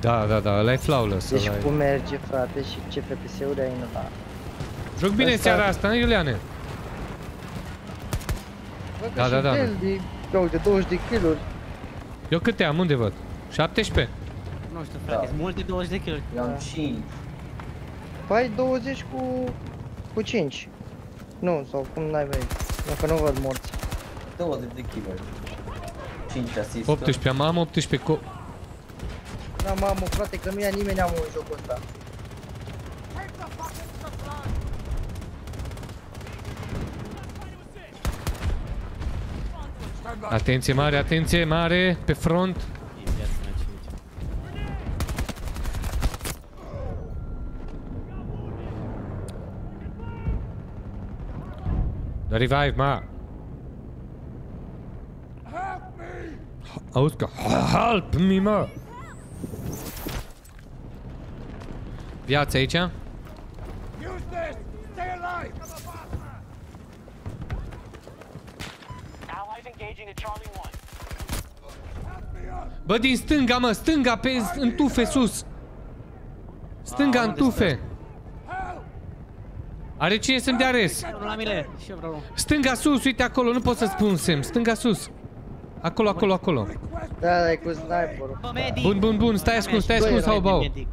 Da, da, da, ăla e flawless. deci ăla e. cum merge, frate, și ce FPS-uri ai în ăla. Joc bine Ăsta- seara asta, nu, Iuliane? Bă, că Da, și da, da, el da. De, ia uite, 20 de kill-uri. Eu câte am? Unde văd? 17? Nu știu, frate, sunt multe 20 de kg. Eu am 5. Păi 20 cu, cu 5. Nu, sau cum n-ai vrei. Nu, că nu văd morți. 20 de kg. 5 asist. 18, am, am 18 co... Da, mamă, frate, că nu ia nimeni amul în jocul ăsta. Take the fucking supply! Stand by. Atenție mare, atenție mare, pe front. E viața mea ce aici. The revive, ma. Help me! Auzi că... Help me, mă! Viața aici? Use this! Stay alive! Allies engaging at Charlie 1. Help me up! Bă, din stânga, mă, stânga, pe în tufe, sus. Stânga, în tufe. Help! Are cine să-mi dea res? Unul la mine. Și eu vreau unul. Stânga sus, uite acolo, nu pot să spun semn. Stânga sus. Acolo, acolo, acolo. Da, da, e cu sniperul. Bă, medic! Bun, bun, bun, stai ascuns, stai ascuns, sau bau. Medic.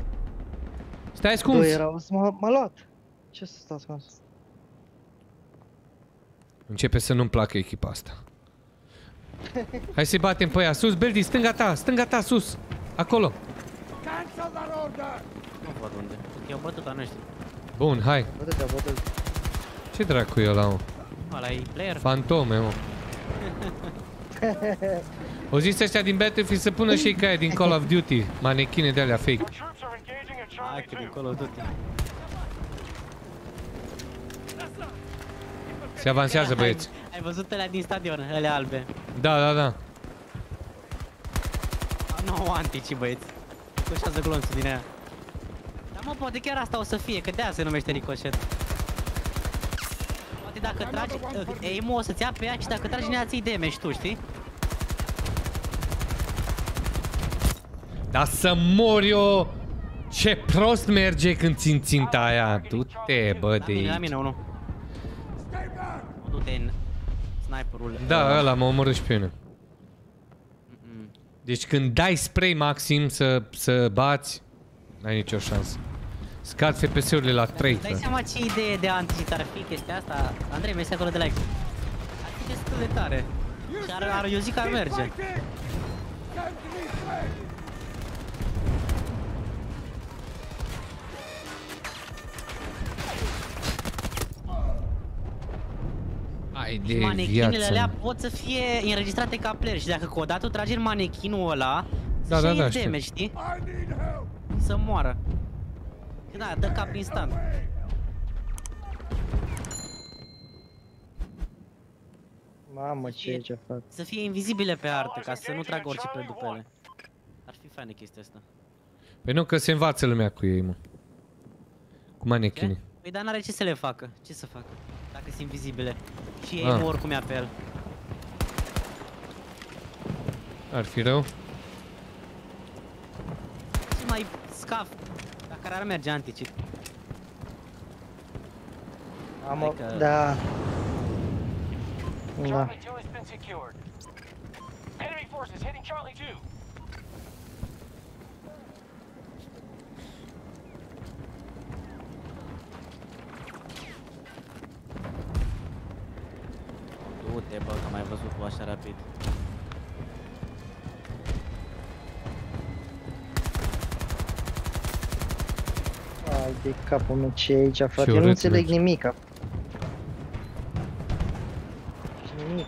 Stai Doi ascuns. erau, m-a m-a luat. Ce să stau ascuns? Începe să nu-mi placă echipa asta. Hai să-i batem pe ea. Sus, Beldi, stânga ta, stânga ta, sus. Acolo. Cancel that order! Nu văd unde. I-au bătut a noștri. Bun, hai. Bă-te-te, bă-te. Ce dracu e ăla, mă? Ăla e player. Fantome, mă. O zis ăștia din Battlefield să pună și ei ca aia din Call of Duty. Manechine de alea fake. Your troops are engaging at Hai Charlie că 2. din Call of Duty. Se avansează, băieți. Ai, ai văzut alea din stadion, alea albe. Da, da, da. Nu au antici, băieți. Ricoșează glonțul din aia. Dar mă, poate chiar asta o să fie, că de-aia se numește ricochet. Poate dacă tragi, uh, aim o să-ți ia pe ea și dacă tragi în ea ți-i damage tu, știi? Dar să mor eu! Ce prost merge când țin ținta aia. Du-te, bă, La de mine, la aici. mine unul. Stay back! Du-te în sniperul. Da, ăla mă omorâ și pe mine. Mm-mm. Deci când dai spray maxim să, să bați, n-ai nicio șansă. Scad FPS-urile la 3, Dai frate. seama ce idee de anti ar fi chestia asta? Andrei, mergi acolo de like. Ar fi destul de tare. Și ar, ar, eu zic că ar merge. Ai Și de manechinele viață. alea pot să fie înregistrate ca player și dacă odată tu tragi în manechinul ăla, Da, să da, ia da, știu. damage, știi? I need help! Să moară. Și Da, dă cap instant. Mamă, ce e ce fac? Să fie invizibile pe hartă, ca să nu tragă orice pe după ele. Ar fi fain de chestia asta. Păi nu, că se învață lumea cu ei, mă. Cu manechine. Păi dar n-are ce să le facă. Ce să facă? Dacă sunt invizibile. Și ei Ah. nu oricum ia pe el. Ar fi rău. Ce mai scaf? Dacă ar merge anticit. Am o... Adică- Da. Da. Charlie 2 has been secured. Enemy forces hitting Charlie 2. Du-te, bă, că am mai văzut tu așa rapid. Ai de capul meu ce e aici, frate. Eu nu urât înțeleg merge. nimic. Nimic.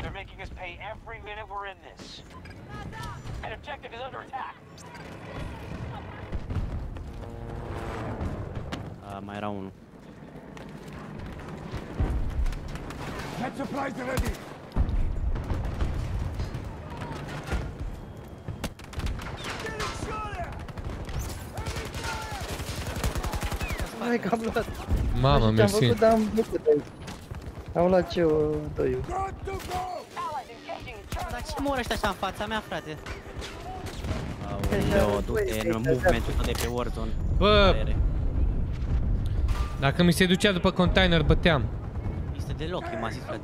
They're making us pay every minute we're in this. An objective is under attack. A, mai era unul. Get supplies ready! Hai că am luat. Mamă, Nu știu ce am mersi. făcut, dar am făcut aici. Am luat ce o doiu. Good to go! Allies engaging at Charlie Dar ce mor ăștia așa în fața mea, frate? Așa, Aoleo, băi, du-te e în de movementul ăsta de pe Warzone. Bă, Aere. dacă mi se ducea după container, băteam este deloc, e masif la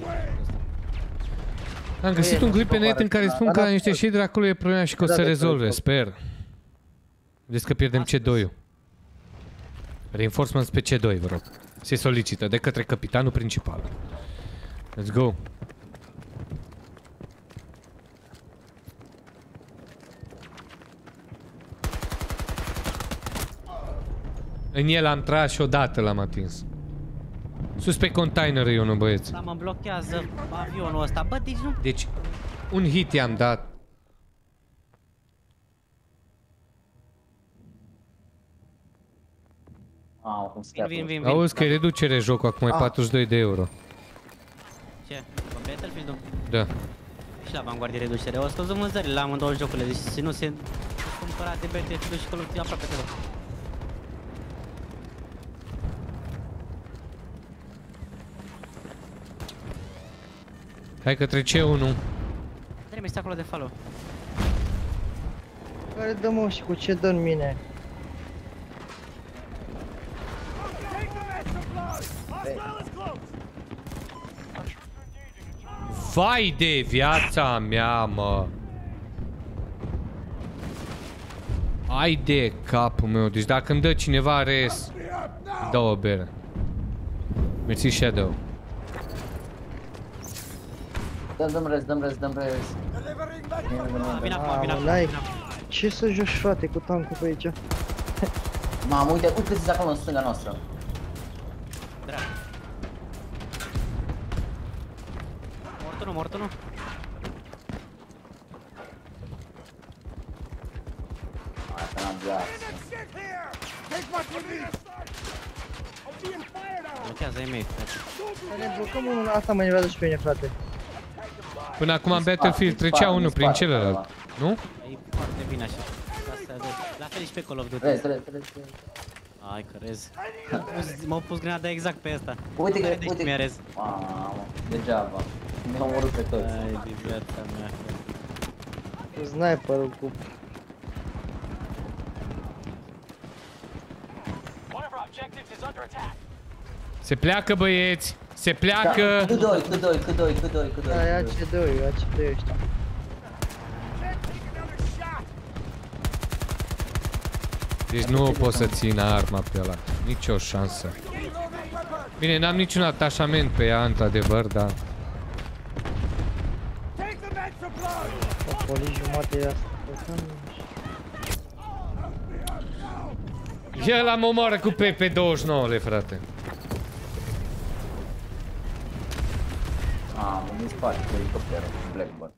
Am găsit un clip pe net în care spun că la niște shader acolo e problema și că o să rezolve, sper. Vezi că pierdem C2-ul. Reinforcements pe C2, vă rog. Se solicită de către capitanul principal. Let's go. În el am tras și odată l-am atins. Sus pe container e unul, băieți. Dar mă blochează avionul ăsta. Bă, deci nu... Deci, un hit i-am dat. Mamă, cum scapă. Vin, vin, vin. Auzi că e reducere jocul, acum e Ah. 42 de euro. Ce? Pe Battlefield-ul? Da. Și la Vanguard e reducere. O scăzut vânzările la amândouă jocurile. Deci să nu se cumpăra de Battlefield și Call of Duty aproape tot. Hai că trece unul. Trebuie este acolo de follow. Care dă mă și cu ce dă în mine? Vai de viața mea, mă. Ai de capul meu. Deci dacă îmi dă cineva res, dă o bere. Mersi Shadow. Dăm, dăm rez, dăm rez, dăm rez. Vin acum, vin Mamă, acum. n-ai... vin acum. Ce să joci frate cu tancul pe aici? Mamă, uite, uite câți acolo în stânga noastră. Dreapta. Mort unul, mort unul. Hai că n-am viață. Shit here! Take what we need! I'm being fired on! Blochează ei mei. frate. Să ne blocăm unul, asta mă enervează și pe mine, frate. Până acum în În spate, Battlefield în trecea spate, unul în prin spate, celălalt. ăla. Nu? E foarte bine așa. Asta de... La fel și pe Call of Duty. Rez, rez, rez, rez. Ai că rez. M-au pus- M-au pus grenada exact pe asta. Uite că, Care de uite. mi-a rez. Mamă, degeaba. Mi-au omorât pe toți. Ai de viața mea. Cu sniperul, cu... One of our objectives is under attack. Se pleacă băieți. Se Da, pleacă. cât doi, cât doi, cât doi, cât doi, cât doi. Da, ia cât doi. ce doi, ia ce doi ăștia. Deci nu pot să țin arma pe ăla. Nici o șansă. Bine, n-am niciun atașament pe ea, într-adevăr, dar... Take the med supply! O poli jumate e asta. El am omoară cu PP29, frate. Mamă, din spate, cu elicopterul, cu Blackbird.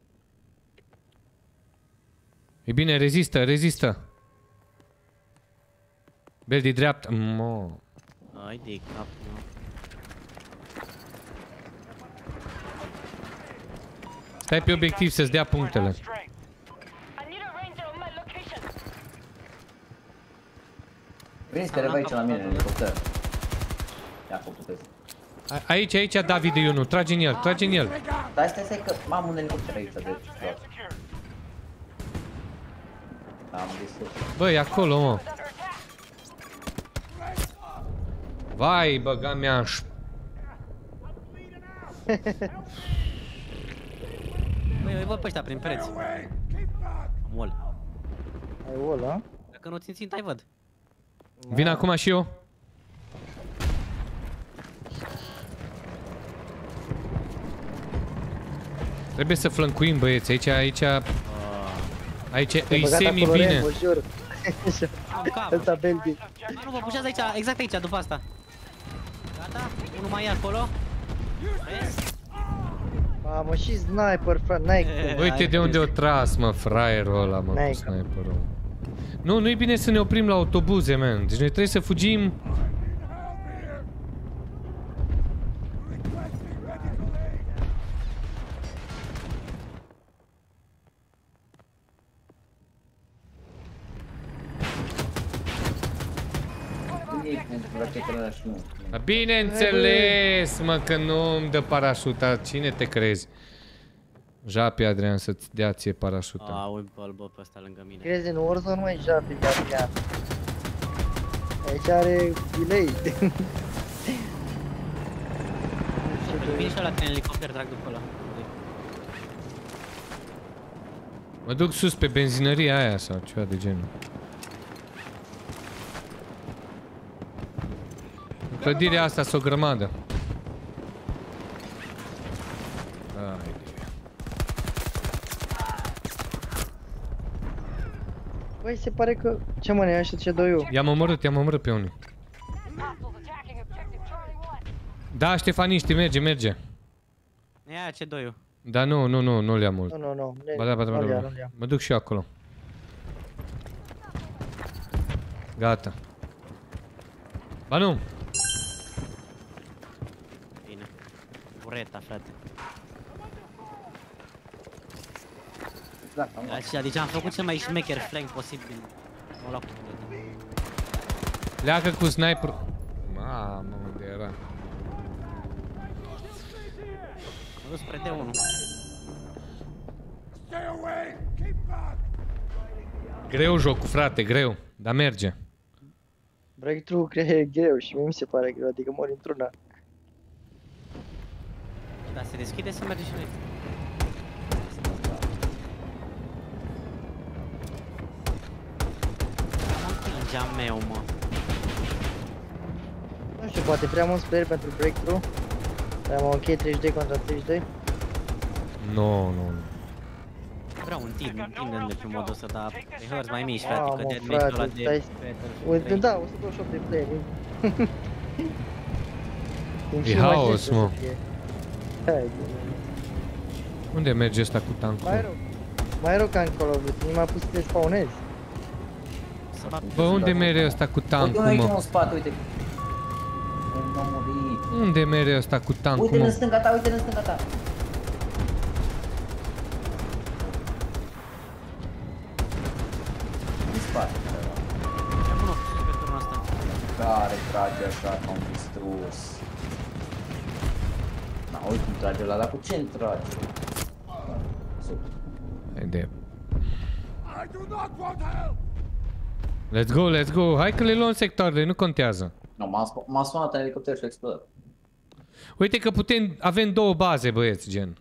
E bine, rezistă, rezistă. Bel de dreapta. Mo. Ai de cap, mă. Stai pe obiectiv să-ți dea punctele. Strength. I need a ranger on my location. Veniți că revă aici la mine în elicopter. Ia cu puteți. A- Aici, aici, David e unul. Trage în el, trage în el. Stai, stai, stai că am un elicopter aici, deci vreau. Secured. Am distrus. Băi, acolo, mă. Vai, băga mea în ș- Băi, îi văd pe ăștia prin pereți. Mol. Ai ăla? Dacă nu țin ținta, îi văd. Vin acum și eu. Trebuie să flancuim, băieți. Aici, aici... Aici Te-ai îi băgat semi acolo, bine. Rembo, jur. Am cap. Ăsta Belgi. A, nu, vă pușează aici, exact aici, după asta. Gata? Unul mai e acolo. Vezi? Mamă, și sniper, frate, n-ai cum. Uite de unde o tras, mă, fraierul ăla, mă, N-ai cu sniperul. Nu, nu-i bine să ne oprim la autobuze, man. Deci noi trebuie să fugim. Cu rachetele alea și nu? Dar Bineînțeles, mă, că nu îmi dă parașuta. Cine te crezi? Japi, Adrian, să-ți dea ție parașuta. A, ui, bă, bă, pe ăsta lângă mine. Crezi în Warzone, măi, Japi, Adrian. Aici are delay. Vine și ăla tine elicopter, trag după ăla. Mă duc sus pe benzinăria aia sau ceva de genul. Clădirea asta sunt o grămadă. Hai de- Băi, se pare că... Ce mă, ne așa ce doi eu? I-am omorât, i-am omorât pe unii. Da, Ștefaniști, merge, merge. Ia ce doi Da, nu, nu, nu, nu le am mult. Nu, nu, nu. ne- Ba da, ba da, ba nu-l da, ia, ba nu-l da. ia. Mă duc și eu acolo. Gata. Ba nu. Bureta, frate. Da, am Așa, deci am făcut cel mai șmecher flank posibil. M-au luat cu bureta. Leacă cu sniper. Mamă, unde era? M-am dus spre D1. Stay away! Keep back! Greu jocul, frate, greu. Dar merge. Breakthrough cred că e greu și mie mi se pare greu, adică mori într-una. Da, se deschide să merge și noi. Mă împingea meu, mă. Nu știu, poate prea mult sper pentru breakthrough. Am ok 32 contra 32. Nu, nu, nu. Vreau un team, un team de pe modul ăsta, dar pe hărți mai mici, frate, Mamă, că de frate, meciul ăla de stai- Battlefield Uite, 3. da, 128 de player. Îmi E și haos, imaginez mă. să fie. Hai, bine. Unde merge ăsta cu tancul? Mai rău. Mai rău ca în Call of Duty, nu m-a pus să te spawnezi. Să mă Bă, unde merge ăsta cu Uite tancul, unul aici mă? în spate, uite. M-am murit. Unde merge ăsta cu tancul, Uite în mă? stânga ta, uite în stânga ta. În spate. Ce bună fost pe turnul ăsta. Care trage așa, m-am distrus. Na, uite cum trage ăla, dar cu ce îmi trage? Super. Haide. I do not want help! Let's go, let's go. Hai că le luăm sectoarele, nu contează. Nu, m-a sp- m-a sunat în elicopter și a explodat. Uite că putem, avem două baze, băieți, gen.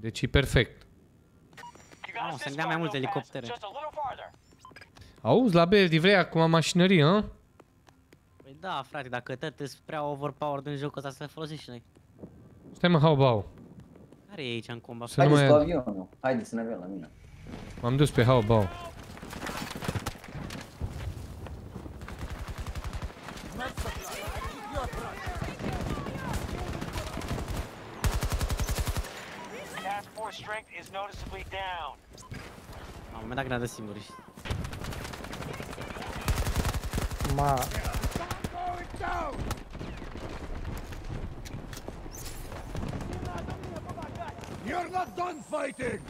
Deci e perfect. You got Mamă, us să this dea mai far, multe no pass. elicoptere. Just a little farther. Auzi, la BLD vrei acum mașinărie, hă? Păi da, frate, dacă tot îți prea overpowered în jocul ăsta să le folosim și noi. Stai mă, haubau. Care e aici în combat? Să nu Haideți cu mai... avionul. Haideți să ne avem la mine. M-am dus pe haubau. Task force strength is noticeably down. La un moment dat grenadă singuri. Ma, Going down! You're not done fighting!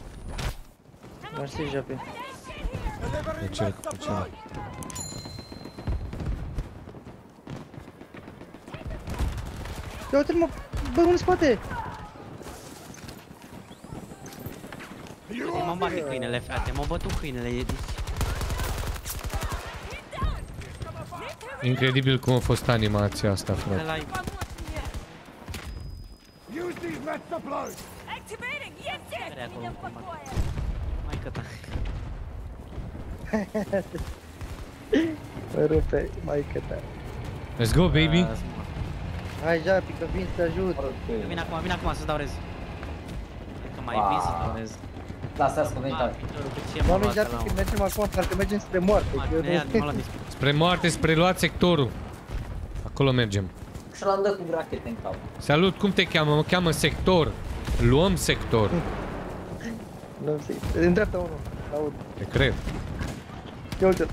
mersi, Jopi. Delivering Plăcere, med cu plăcere. supply! Ia uite mă, bă, în spate! You Mă bate câinele, frate, m-a bătut câinele. e- Deci, Incredibil cum a fost animația asta, de frate. La... use these med supplies! Activating! Yes, Care e acolo în combat? Mai că ta. Mă rupe, mai că da. Let's go, baby. Uh, Hai, Jopi, că vin să te ajut. Vine acum, vine acum să-ți dau rez. Cred că mai Ah. vin să dau rez. Lasă-ți că venit Ah, alt. piciorul cu ce m-a Doamne, luat Jopi, la când un... mergem acum, parcă mergem spre moarte. Ah, că eu ne ia, nu- mă la discut. Spre moarte, spre luat sectorul. Acolo mergem. Și l-am dat cu rachete în cap. Salut, cum te cheamă? Mă cheamă sector. Luăm sector. Nu știu, în dreapta unul, aud. Te cred. Ia uite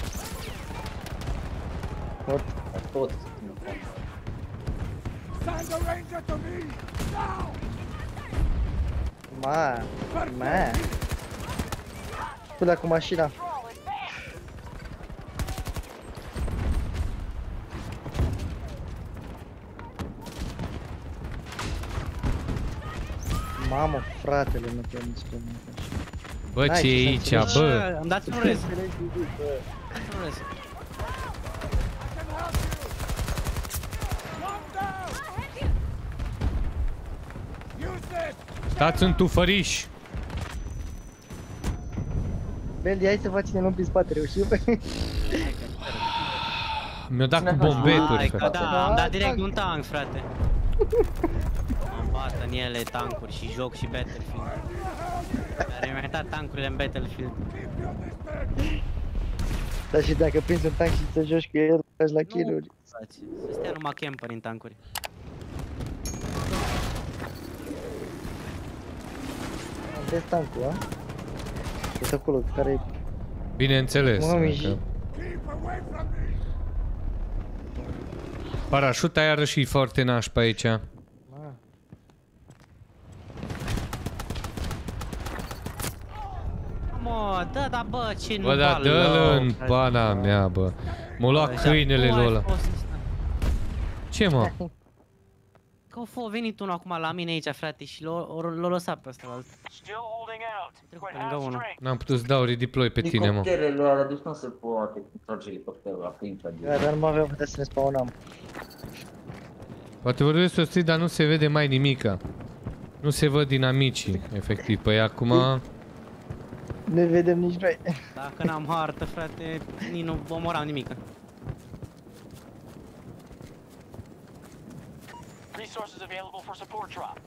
Mort. Dar tot. Send a ranger to me! Now! Ma, ma. Până cu mașina. Mamă, fratele, nu te nici pe mine. Bă, N-ai ce e ce să aici, înțelegi. bă? Îmi dați un rez. Dați un rez. Use this! Stați în tufăriș. Beldi, hai să facem un pe spate, reușim? Mi-a dat cu Cine face? bombeturi, Hai că frate. da, am dat Da, direct tank. un tank, frate. în ele tancuri și joc și Battlefield. Dar mi-a uitat tancurile în Battlefield. Dar și dacă prinzi un tank și să joci cu el, faci la kill-uri. Să stea numai camper în tancuri. Vezi tancul, a? Este acolo, care e... Bineînțeles, Mami, că... Parașuta iarăși e foarte nașpa aici. Mă, da, da, bă, ce Bă, da, nu dă-l în pana mea, bă. M-a luat câinele lui ăla. Ce, mă? Că a fost venit unul acum la mine aici, frate, și l-a l-a lăsat pe ăsta la alt. Still holding out. Trecut Quit pe lângă half unul. strength. N-am putut să dau redeploy pe tine, mă. Elicopterele alea, deci nu se poate trage elicopterul la ființa de... Da, dar nu mă aveam putea să ne spawnam. Poate vorbesc susțin, dar nu se vede mai nimica. Nu se văd dinamicii, efectiv. Păi acum... Ne vedem nici noi. Dacă n-am hartă, frate, nici nu omoram nimic. Resources available for support drop.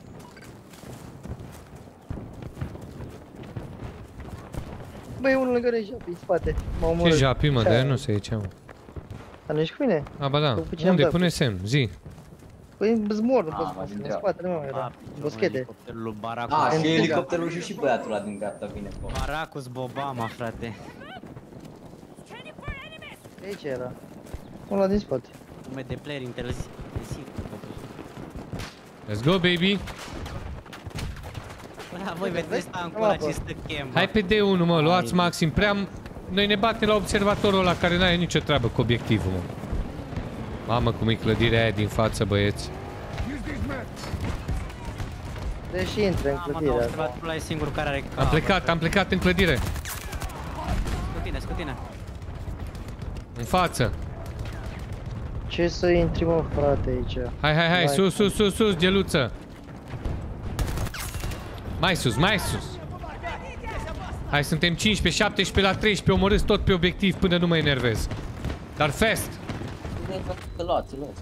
Băi, unul lângă noi japi, în spate. M-a Ce omorât. japi, mă, de nu se aici, mă. Dar nu ești cu mine? A, ba da. Cu ce am Unde? dat? Pune semn, zi. Păi, zmor, nu Ah, pot să mai spun. din În dreapta. spate, nu mai era. Boschete. Elicopterul lui Baracus. A, În și stânga. elicopterul și și băiatul ăla din dreapta vine acolo. Baracus Bobama, frate. Aici era. Ăla din spate. Nume de player intensiv. Let's go, baby. Da, voi vedeți tancul Am ăla apă. ce stă chem. Hai pe D1, mă, luați maxim. Prea... Noi ne batem la observatorul ăla care n-are nicio treabă cu obiectivul, mă. Mamă, cum e clădirea aia din față, băieți. Deși intră în Mama, dar clădirea. observatorul ăla e singurul care are Am plecat, am plecat în clădire. Cu tine, cu tine. În față. Ce să intri, mă, frate, aici? Hai, hai, hai, Vai. sus, sus, sus, sus, geluță. Mai sus, mai sus. Hai, suntem 15, 17 la 13, omorâți tot pe obiectiv până nu mă enervez. Dar fest! Să luați, luați, luați.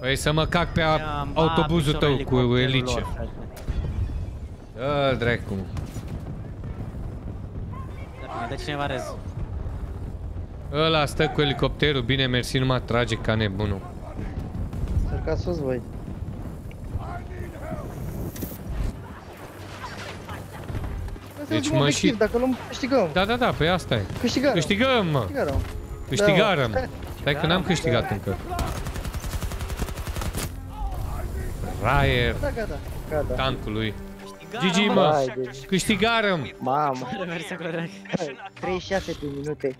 Păi să mă cac pe a, Ia-mi, autobuzul ba, tău piciorul cu elicopterul elice. lor, frate. Dă dracu. Da, De cineva rez. Ăla stă cu elicopterul, bine mersi, numai trage ca nebunul. Sărcați sus, voi. Asta e Deci ultimul mă obiectiv, și- Dacă luăm, câștigăm. Da, da, da, păi asta e. Câștigăm. Câștigăm, mă! Câștigăm. Câștigarăm! Da. Stai că n-am câștigat încă. Raier, Da, gata. Gata. tancului. Câștigarăm, GG, bă. mă! Hai, deci. Câștigarăm! Mamă. Mersi cu drag. 36 de minute.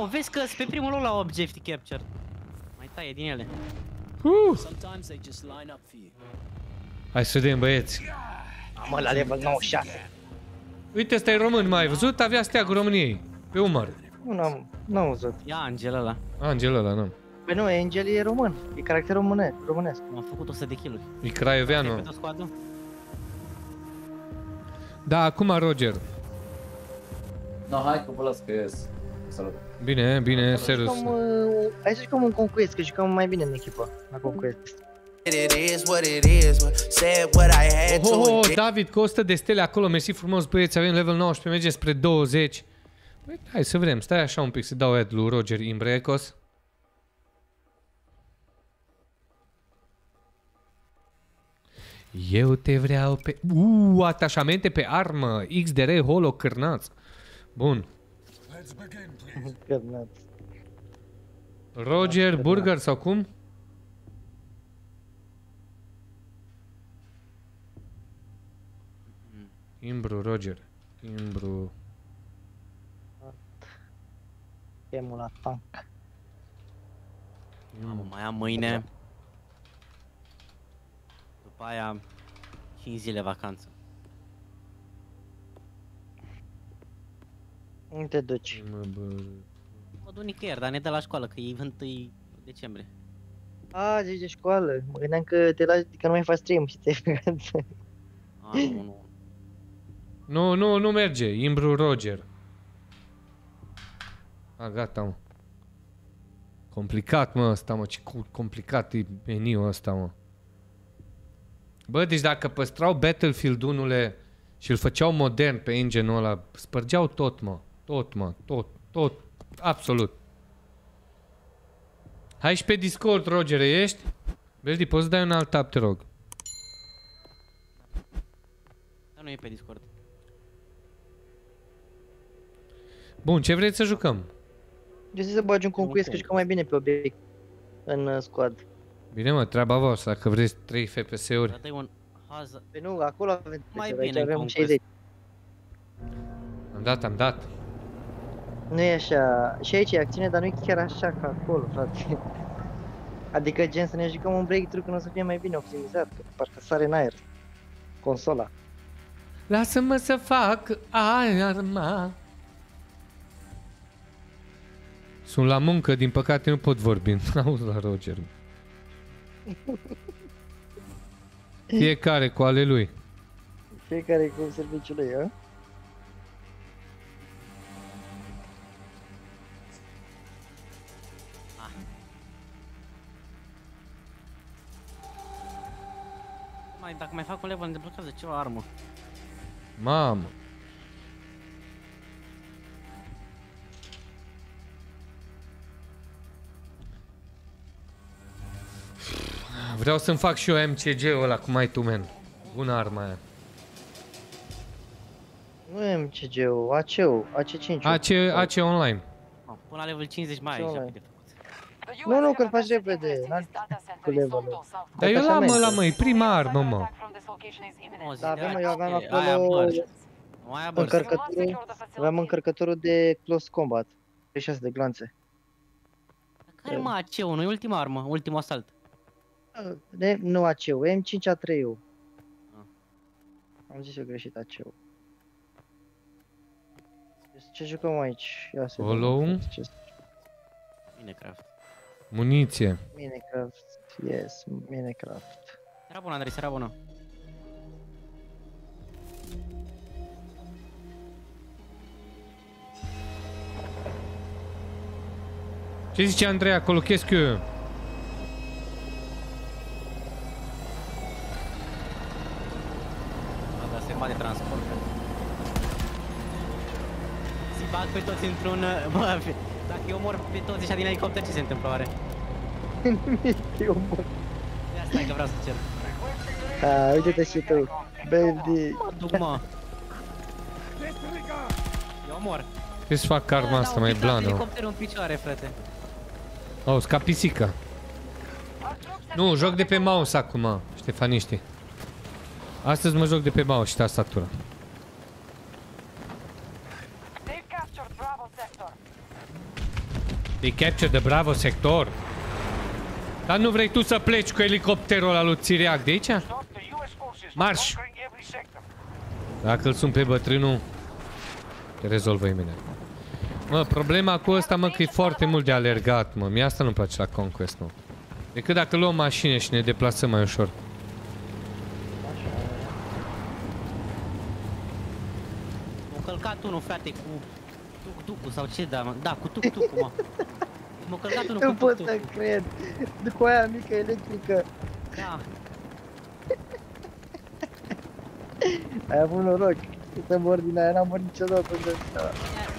Oh, vezi că sunt pe primul loc la objective capture. Mai taie din ele. Uh! Sometimes they just line up for you. Hai să vedem, băieți. Mă, la level 96. Uite, ăsta e român, mai ai văzut? Avea steagul României. Pe umăr. Nu, n-am, n-am văzut. Ia Angel ăla. Angel ăla, nu. Păi nu, Angel e român. E caracter române, românesc. M-am făcut 100 de kill-uri. E Pe craioveanu. tot squad-ul? Da, acum Roger. No, hai că vă las că ies. Salut. Bine, bine, serios. Jucăm, uh, hai să jucăm un Conquest, că jucăm mai bine în echipă la Conquest. It is what it is. Said what I had Oh, to. oh, and oh, did David, cu 100 de stele acolo, mersi frumos băieți, avem level 19, merge spre 20. Păi, hai să vedem, stai așa un pic să dau ad lui Roger Imbrecos. Eu te vreau pe... Uuu, atașamente pe armă, XDR, holo, cârnaț. Bun. Cârnaț. Roger Burger sau cum? Imbru, Roger. Imbru. Chemul la tank. Mamă, mai am mâine. După aia 5 zile vacanță. Unde te duci? Mă, bă. Mă duc nicăieri, dar ne dă la școală, că e 1 decembrie. A, zici de școală. Mă gândeam că te lași, că nu mai faci stream și te-ai plecat. A, nu, nu. Nu, nu, nu merge. Imbru Roger. A, gata, mă. Complicat, mă, ăsta, mă. Ce cu- complicat e meniul ăsta, mă. Bă, deci dacă păstrau Battlefield 1 și îl făceau modern pe engine-ul ăla, spărgeau tot, mă. Tot, mă. Tot, tot. Absolut. Hai și pe Discord, Roger, ești? Veldi, poți să dai un alt tab, te rog? Dar nu e pe Discord. Bun, ce vreți să jucăm? De ce să bagi un concuiesc că jucăm mai bine pe obiect în uh, squad. Bine mă, treaba voastră, dacă vreți 3 FPS-uri. Dar dai un hază. Pe nu, acolo avem Mai aici bine în avem Conquest. 60. Am dat, am dat. Nu e așa, și aici e acțiune, dar nu e chiar așa ca acolo, frate. Adică gen să ne jucăm un breakthrough când o să fie mai bine optimizat, că parcă sare în aer consola. Lasă-mă să fac arma. Sunt la muncă, din păcate nu pot vorbi. Auzi la Roger. Fiecare cu ale lui. Fiecare cu serviciul lui, a? Mai, dacă mai fac un level, îmi deblochează ceva armă. Mamă. Vreau să-mi fac și eu MCG-ul ăla cum ai tu, man. Bună arma aia. Nu e MCG-ul, AC-ul, AC5. AC, AC online. Mă, Până la level 50 mai ai Ce deja mai? de făcut. Nu, nu, că îl faci repede, n-am cu level-ul. Dar eu l-am ăla, măi, prima armă, mă. O zi Da, de avem, aia, eu aveam e, aia acolo bărci. Nu aia bărci. încărcătorul, aveam încărcătorul de close combat. 36 de glanțe. Care mă AC-ul? Nu e ultima armă, ultimul asalt. De, nu AC-ul, M5A3-ul. Ah. Am zis eu greșit AC-ul. Deci Ce jucăm aici? Ia să Hollow? vedem ce Minecraft. Muniție. Minecraft, yes, Minecraft. Era bună, Andrei, era bună. Ce zice Andrei acolo? Qu'est-ce que... A, dar se bate transport. Si bag pe toți într-un... Bă, fi- dacă eu mor pe toți ăștia din elicopter, ce se întâmplă oare? Eu mor. De asta e că vreau să cer. A, uite-te și tu. Baby. Mă duc, mă. Eu mor. Ce să fac arma asta mai blană? Elicopterul în picioare, frate. Oh, ca pisica. Nu, joc de pe mouse acum, ștefaniști. Astăzi mă joc de pe mouse și tastatura. They've captured Bravo sector. They capture the Bravo sector. Dar nu vrei tu să pleci cu elicopterul ăla lui Țiriac de aici? Marș! Dacă îl sun pe bătrânul, te rezolvă imediat. Mă, problema cu ăsta, mă, că e foarte mult de alergat, mă. Mie asta nu-mi place la Conquest, mă. Decât dacă luăm mașină și ne deplasăm mai ușor. M-a călcat unul, frate, cu tuk-tuk-ul sau ce, da, mă? Da, cu tuk-tuk-ul, mă. M-a călcat unul Nu cu pot să tuk-tuk. cred. Cu aia mică electrică. Da. Ai avut noroc. Să mor din aia, n-am murit niciodată. de asta.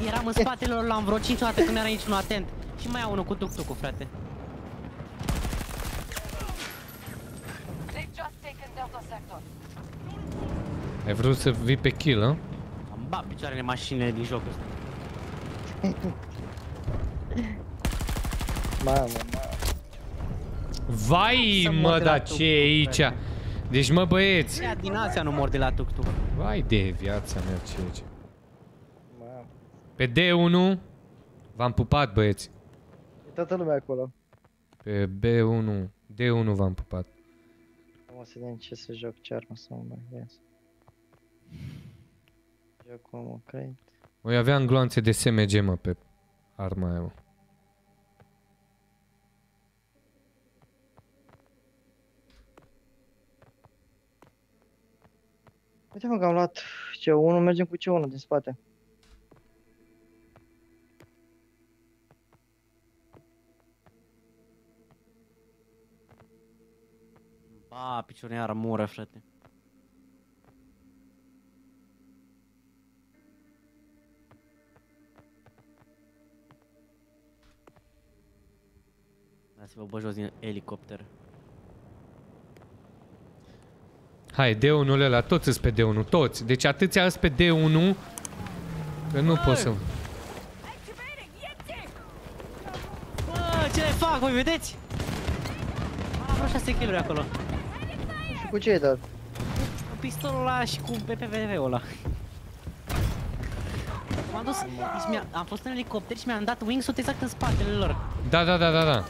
Eram în spatele lor, l-am vreo 5 dată când nu era niciunul atent. Și mai au unul cu tuk-tuk-ul, frate. They've just taken Delta sector. Ai vrut să vii pe kill, hă? Am bat picioarele mașinile din jocul ăsta. Mamă, mamă. Vai, Să mor mă, de la dar ce e tuk-tuk, aici? frate. Deci, mă, băieți. Ea din Asia nu mor de la tuk-tuk. Vai de viața mea, ce e aici? Mamă. Pe D1 v-am pupat, băieți. E toată lumea acolo. Pe B1, D1 v-am pupat. O să vedem ce să joc, ce armă să mă mai ies. Joc cu mă, cred. Voi aveam gloanțe de SMG, mă, pe arma aia, mă. Uite mă că am luat C1, mergem cu C1 din spate. Ba, piciorul iar mură, frate. Vă bă jos din elicopter. Hai, D1-ul ăla, toți îs pe D1, toți. Deci atâția îs pe D1 că nu pot să... Bă, ce le fac, voi vedeți? Am vreo 6 kill acolo. Și cu ce ai dat? Cu pistolul ăla și cu PPV-ul ăla. M-am dus, deci mi-a, am fost în elicopter și mi-am dat wingsuit exact în spatele lor. Da, da, da, da, da.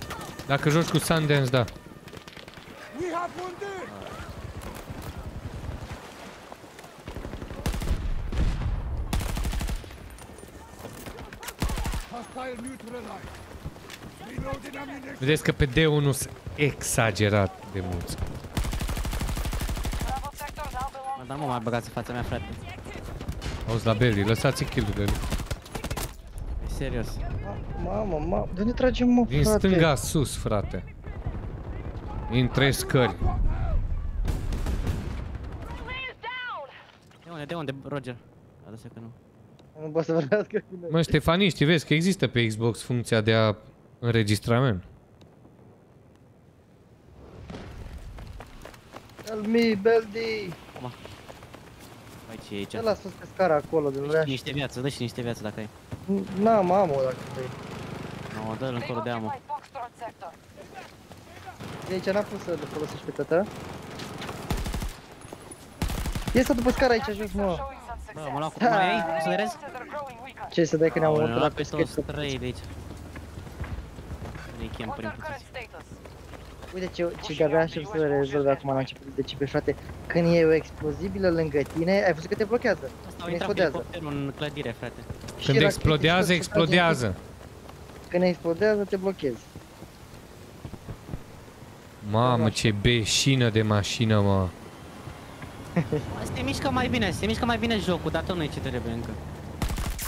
Dacă joci cu Sundance, da. We have wounded! Hostile neutralized. Reloading ammunition. Vedeți că pe D1 sunt exagerat de mulți. Mă, dar nu mă mai băgați în fața mea, frate. Auzi la Belly, lăsați kill-urile. E serios. Mamă, mamă, de unde tragem mă, Din frate? stânga sus, frate. Din trei scări. De unde, de unde, Roger? Adă-se că nu. Nu pot să vorbească cu noi. Mă, Ștefaniști, vezi că există pe Xbox funcția de a înregistra, man. Help me, Beldi! Hai ce e aici? Ăla sus pe scara acolo, de Dă vrea. și niște viață, dă și niște viață dacă ai. N-am ammo dacă vrei. Nu, dă-l încolo de amă. De aici n-am pus să le folosești pe tata. Iese după scara aici jos, mă. Bă, mă luau cu... Mai ai? Să le rez? Ce să dai că ne-am Aoleu, omorât la la pe pescuit? toți trei de aici. Ne chem prin puțin. Uite ce, ce de-abia aștept să le rezolve acum la început de ce frate. Când e o explozibilă lângă tine, ai văzut că te blochează. Au Când intrat cu explodează. elicopterul în clădire, frate. Și Când la explodează, critic, explodează. Când explodează, te blochezi. Mamă, ce beșină de mașină, mă. Se mișcă mai bine, se mișcă mai bine jocul, dar tot nu e ce trebuie încă.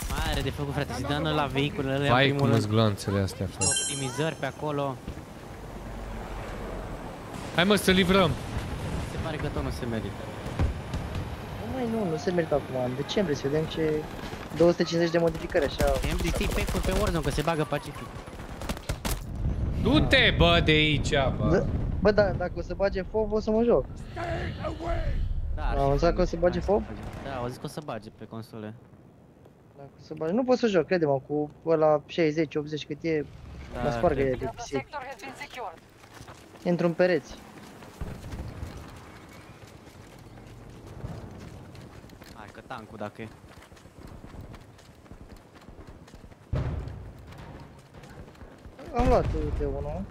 Mai are de făcut, frate, se dă la vehiculele alea în Vai primul cum rând. îți gloanțele astea, frate. Optimizări pe acolo. Hai mă să livrăm. Se pare că tot nu se merită. Nu, mai nu, nu se merită acum. În decembrie să vedem ce 250 de modificări așa. MDT pe pe Warzone, că se bagă Pacific. Du-te, bă, de aici, bă. Bă, da, dacă o să bage fob, o să mă joc. Da, Am auzit că o să bage fob? Da, au zis că o să bage pe console. Dacă o să bage, nu pot să joc, crede-mă, cu ăla 60, 80 cât e, Da, mă spargă cred. e de PC. Intru în pereți. Hai că tancul dacă e. Am luat de unul.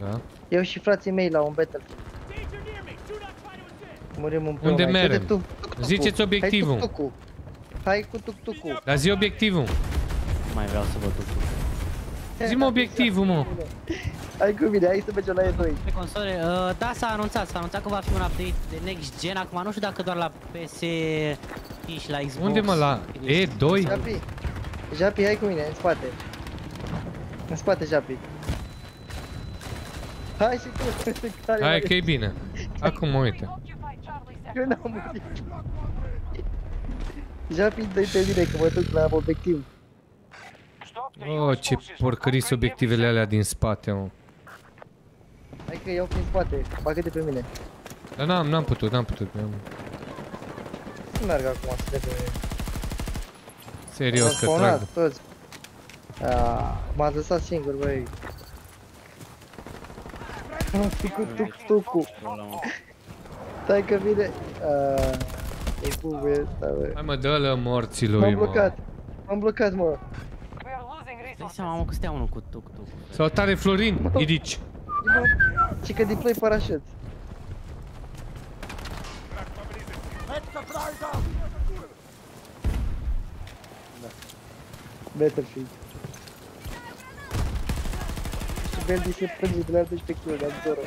Da. Eu și frații mei la un Battlefield. Murim împreună. Unde aici. merem? Uite tu, tuk-tuk-ul. Ziceți obiectivul. Hai tuk-tuk-ul. Hai cu tuk-tuk-ul. Dar zi obiectivul. Nu mai vreau să văd tu. Zi-mă obiectivul, mă. Hai cu mine, hai să mergem la E2. Pe console, uh, da, s-a anunțat, s-a anunțat că va fi un update de next gen, acum nu știu dacă doar la PS și la Xbox. Unde mă, la E2? Japi, Japi, hai cu mine, în spate. În spate, Japi. Hai și tu, care Hai mai- că e bine. Acum mă uite. Eu n-am murit. Japi, dă-i pe mine că mă duc la obiectiv. Oh, ce porcării sunt obiectivele alea din spate, mă. Hai că iau prin spate, bagă-te pe mine. Dar n-am, n-am putut, n-am putut. n-am- Nu merg acum să te pe mine. Serios M-am că trag. spawnat, toți. Ah, M-ați lăsat singur, băi. Am fi cu tuk-tuk-ul. Stai că vine. Ah, E bubuie ăsta, bă. Hai mă, dă-l morții lui, M-am mă. blocat. M-am blocat, mă. Dai seama, mă, că stea unul cu tuk-tuk. Salutare Florin, Idici. Și că deploy parașut. Head supplies out! Battlefield. Și Beldi se plânge de la 12 kg, dar Zoro.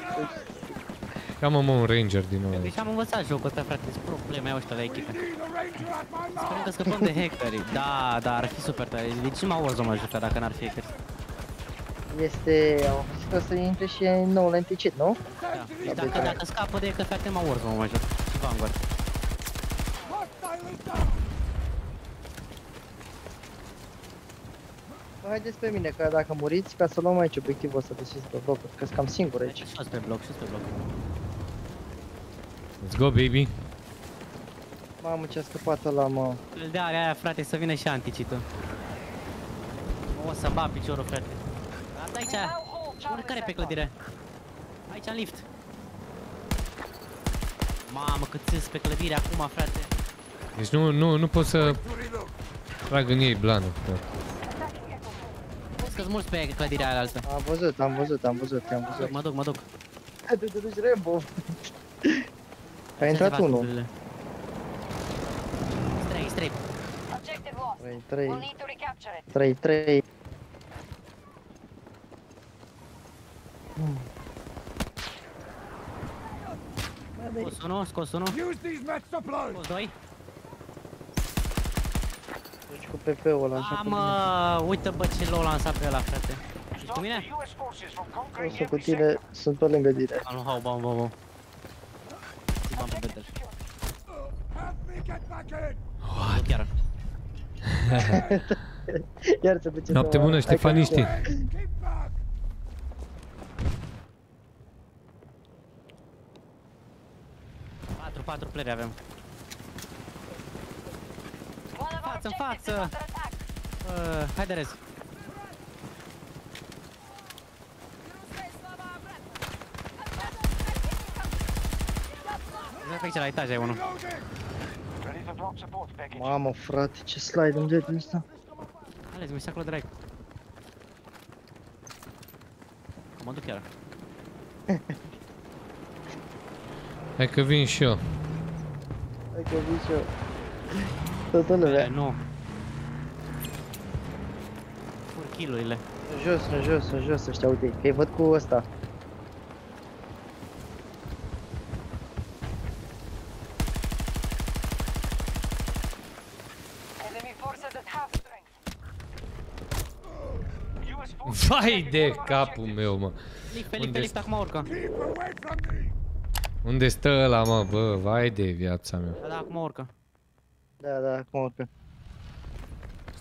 Cam mă, un ranger din nou. Deci am învățat jocul ăsta, frate, sunt probleme ăștia la echipe. Sperăm că scăpăm de hackeri. Da, da, ar fi super tare. De ce mă Warzone mă juca dacă n-ar fi hackeri? Este... Am zis că o să intre și nou la anticit, nu? Da. Deci dacă, dacă scapă de hacker, frate, mă Warzone mă joc. Și Vanguard. Hostile is down! Bă, Haideți pe mine, că dacă muriți, ca să luăm aici obiectivul ăsta de sus pe bloc, că sunt cam singur aici. Și pe bloc, și pe bloc. Let's go, baby. Mamă, ce-a scăpat ăla, mă. Îl dea aia, frate, să vină și anticitul. O să bat piciorul, frate. Asta aici, oricare pe clădire. Aici în lift. Mamă, cât țâs pe clădire acum, frate. Deci nu, nu, nu pot să trag în ei blană. frate. Că-s mulți pe clădirea aia altă. Am văzut, am văzut, am văzut, am văzut. Mă duc, mă duc. Hai, te duci Rambo. A intrat unul. Stray, stray. Objective lost. 3, 3, We'll need to recapture it. 3, 3. Scos unul, scos unul. Use these med supplies. Scos doi. Deci cu PP-ul ăla, așa A, cu mă, uite bă ce l-au lansat pe ăla, frate. Ești cu mine? mine. O să cu tine, sunt pe lângă tine. Am hau, bam, bam, bam. Ți-am pe betel. Help me get back in. Nu chiar. Iar se duce Noapte pe- bună, hai că Ștefaniști. duce. Keep back. Patru, patru playeri avem. One of our Față, în objectives is față. under attack. Uh, haide, rez. Aici, la etaj ai unul. Ready to drop support package. Mamă, frate, ce slide îmi dă ăsta. Ales, mi se acolo drag. Mă duc chiar. Hai că vin și eu. Hai că vin și eu. Toată lumea. Eh, Nu. Fur kill-urile. Sunt jos, sunt jos, sunt jos ăștia, uite, că-i văd cu ăsta. Enemy forces at half strength. US forces Vai de capul meu, mă. Lift, pe lift, pe Unde lift, acum urcă. Keep away from me. Unde stă ăla, mă, bă? Vai de viața mea. Da, da, acum urcă. Da, da, acum urcă.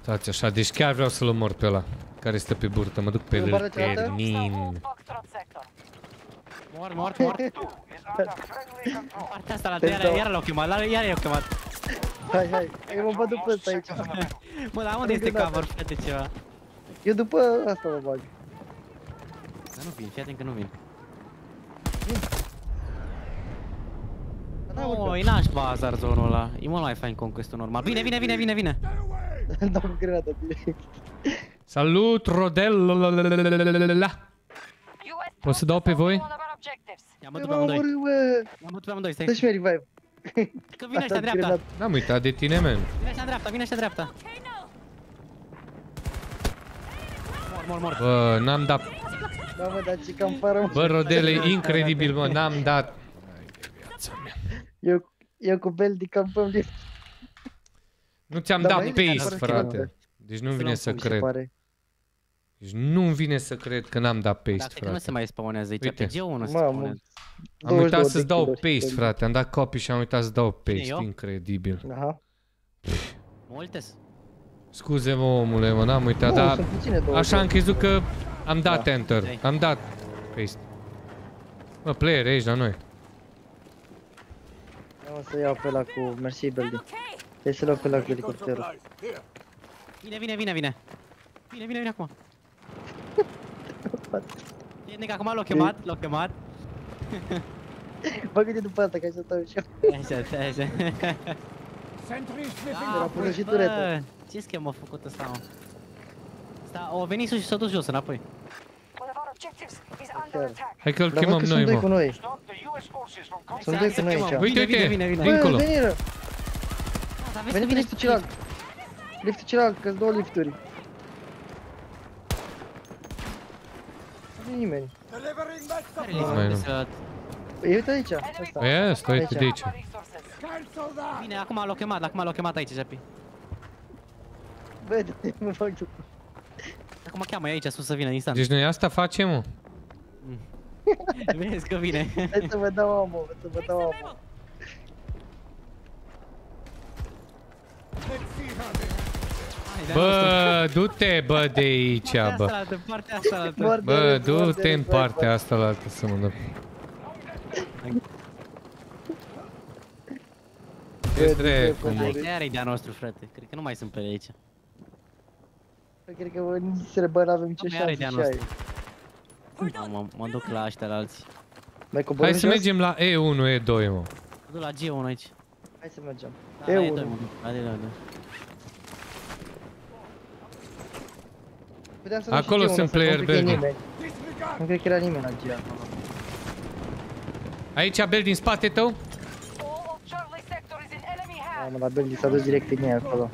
Stați așa, deci chiar vreau să-l omor pe ăla care stă pe burtă. Mă duc pe Nu, el bară cealaltă? termin. Foxtrot sector. Mor, mor, mor. is under friendly control. Partea asta la Te iar, dau. iar l-au chemat, la- iar i-au chemat. Hai, hai, eu mă bag după ăsta aici. Mă, dar unde este Încă dată. cover, frate, ceva? Eu după asta mă bag. Dar nu vin, fii atent că nu vin. Da, Nu, urcă. e nașpa hazard zonul ăla. E mult mai fain conquestul normal. Vine, vine, vine, vine, vine. Dau cu grenada direct. Salut, Rodel! US Poți să dau pe voi? one of our objectives. Ia mă Mă duc pe amândoi. omorâ, bă. Ia mă duc pe amândoi, stai. Dă-și mie revive. Că vine ăștia dreapta. N-am uitat de tine, man. Vine ăștia dreapta, vine ăștia dreapta. Mor, mor, mor. Bă, n-am dat... Da, mă, dar ce cam fară, mă. Bă, Rodel, e incredibil, mă, n-am dat... Eu, eu cu Beldi campăm lift. Nu ți-am Da, dat mai e paste, fără frate. kilometri. Deci nu Să vine luăm să Mi se cred. pare. Deci nu-mi vine să cred că n-am dat paste, Dacă nu se frate. mai spawnează aici, Uite. pe G1 se Mamă. spawnează. Am uitat 22 să-ți de dau kilori. paste, frate. Am dat copy și am uitat să dau paste. eu? Incredibil. Aha. Multes. Scuze-mă, omule, mă, n-am uitat, Nu, dar sunt puține două. așa am crezut că am dat Da. enter. Hai. Am dat paste. Mă, player, aici la noi. O să iau pe ăla cu... Mersi, Beldi. Trebuie să iau pe ăla cu elicopterul. Supplies. Here. Vine, vine, vine, vine. Vine, vine, vine acum. Vine că acum l-au chemat, l-au chemat. Bagă-te după asta, ca să stau și eu. Așa, așa, așa. Sentry sniffing Da, Era până și bă, turetă. Ce schemă a făcut ăsta, mă? Sta, o venit sus și s-a dus jos înapoi. One of our objectives is under attack. Hai că-l Dar văd chemăm că noi, sunt doi cu mă. noi. Stop the US forces from Sunt Hai doi să cu noi chemăm. aici. Uite, Vine, uite, vine, vine, vine. Bă, dincolo. veniră! Da, vezi Veni, că vine vine liftul celălalt. Liftul celălalt, că-s două lifturi. Nu vine nimeni. Delivering med Care supplies. le Mai nu. să... Păi uite aici, ăsta. Păi ăsta, uite Aici. de aici. Resources. Cancel that. Bine, acum l-au chemat, acum l-au chemat aici, Japi. Bă, mă fac după. Acum cheamă aici sus să vină instant. Deci noi asta facem, mă. Vezi că vine. Hai să vă dau ammo, hai să vă dau ammo. Let's see how they Hai, de-a nostru. Bă, du-te, bă, de aici, Partea asta bă. la altă, partea asta la altă. Mor de Bă, râs, mor de du-te în râs, băi, partea asta la altă să mă dă. Ce dracu, mă. Chiar e de-a nostru, frate. Cred că nu mai sunt pe aici. Păi, Cred că bă, nici se bă, n-avem nicio Mai are șansă de-a și ai. nostru. Da, mă, mă duc la ăștia la alții. Mai coborâm Hai să jos? mergem la E1, E2, mă. Mă duc la G1 aici. Hai să mergem. Da, E la E2, unul. mă duc. La E2, la E2. Puteam să luăm și Acolo G1, sunt să nu player cred că e building. nimeni. Nu cred că era nimeni la G acolo. Aici, Bel, din spate tău? Mamă, la Belgi s-a dus direct în ei acolo.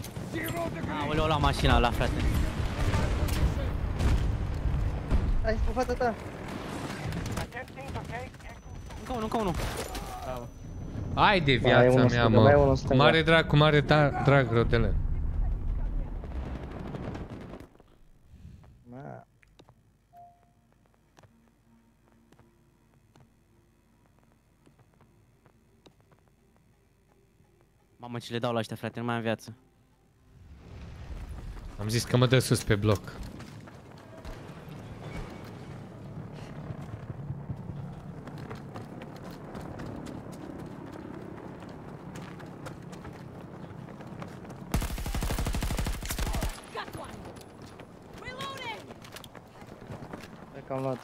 Aoleu, la mașina la frate. Hai, cu fața ta. Încă unul, încă unul. Hai de Mai e viața unul mea, stânga, mai e unul mă. stânga. Mare drag, cu mare da- drag, rotele. Mamă, ce le dau la ăștia, frate, nu mai am viață. Am zis că mă dă sus pe bloc. Cred că am luat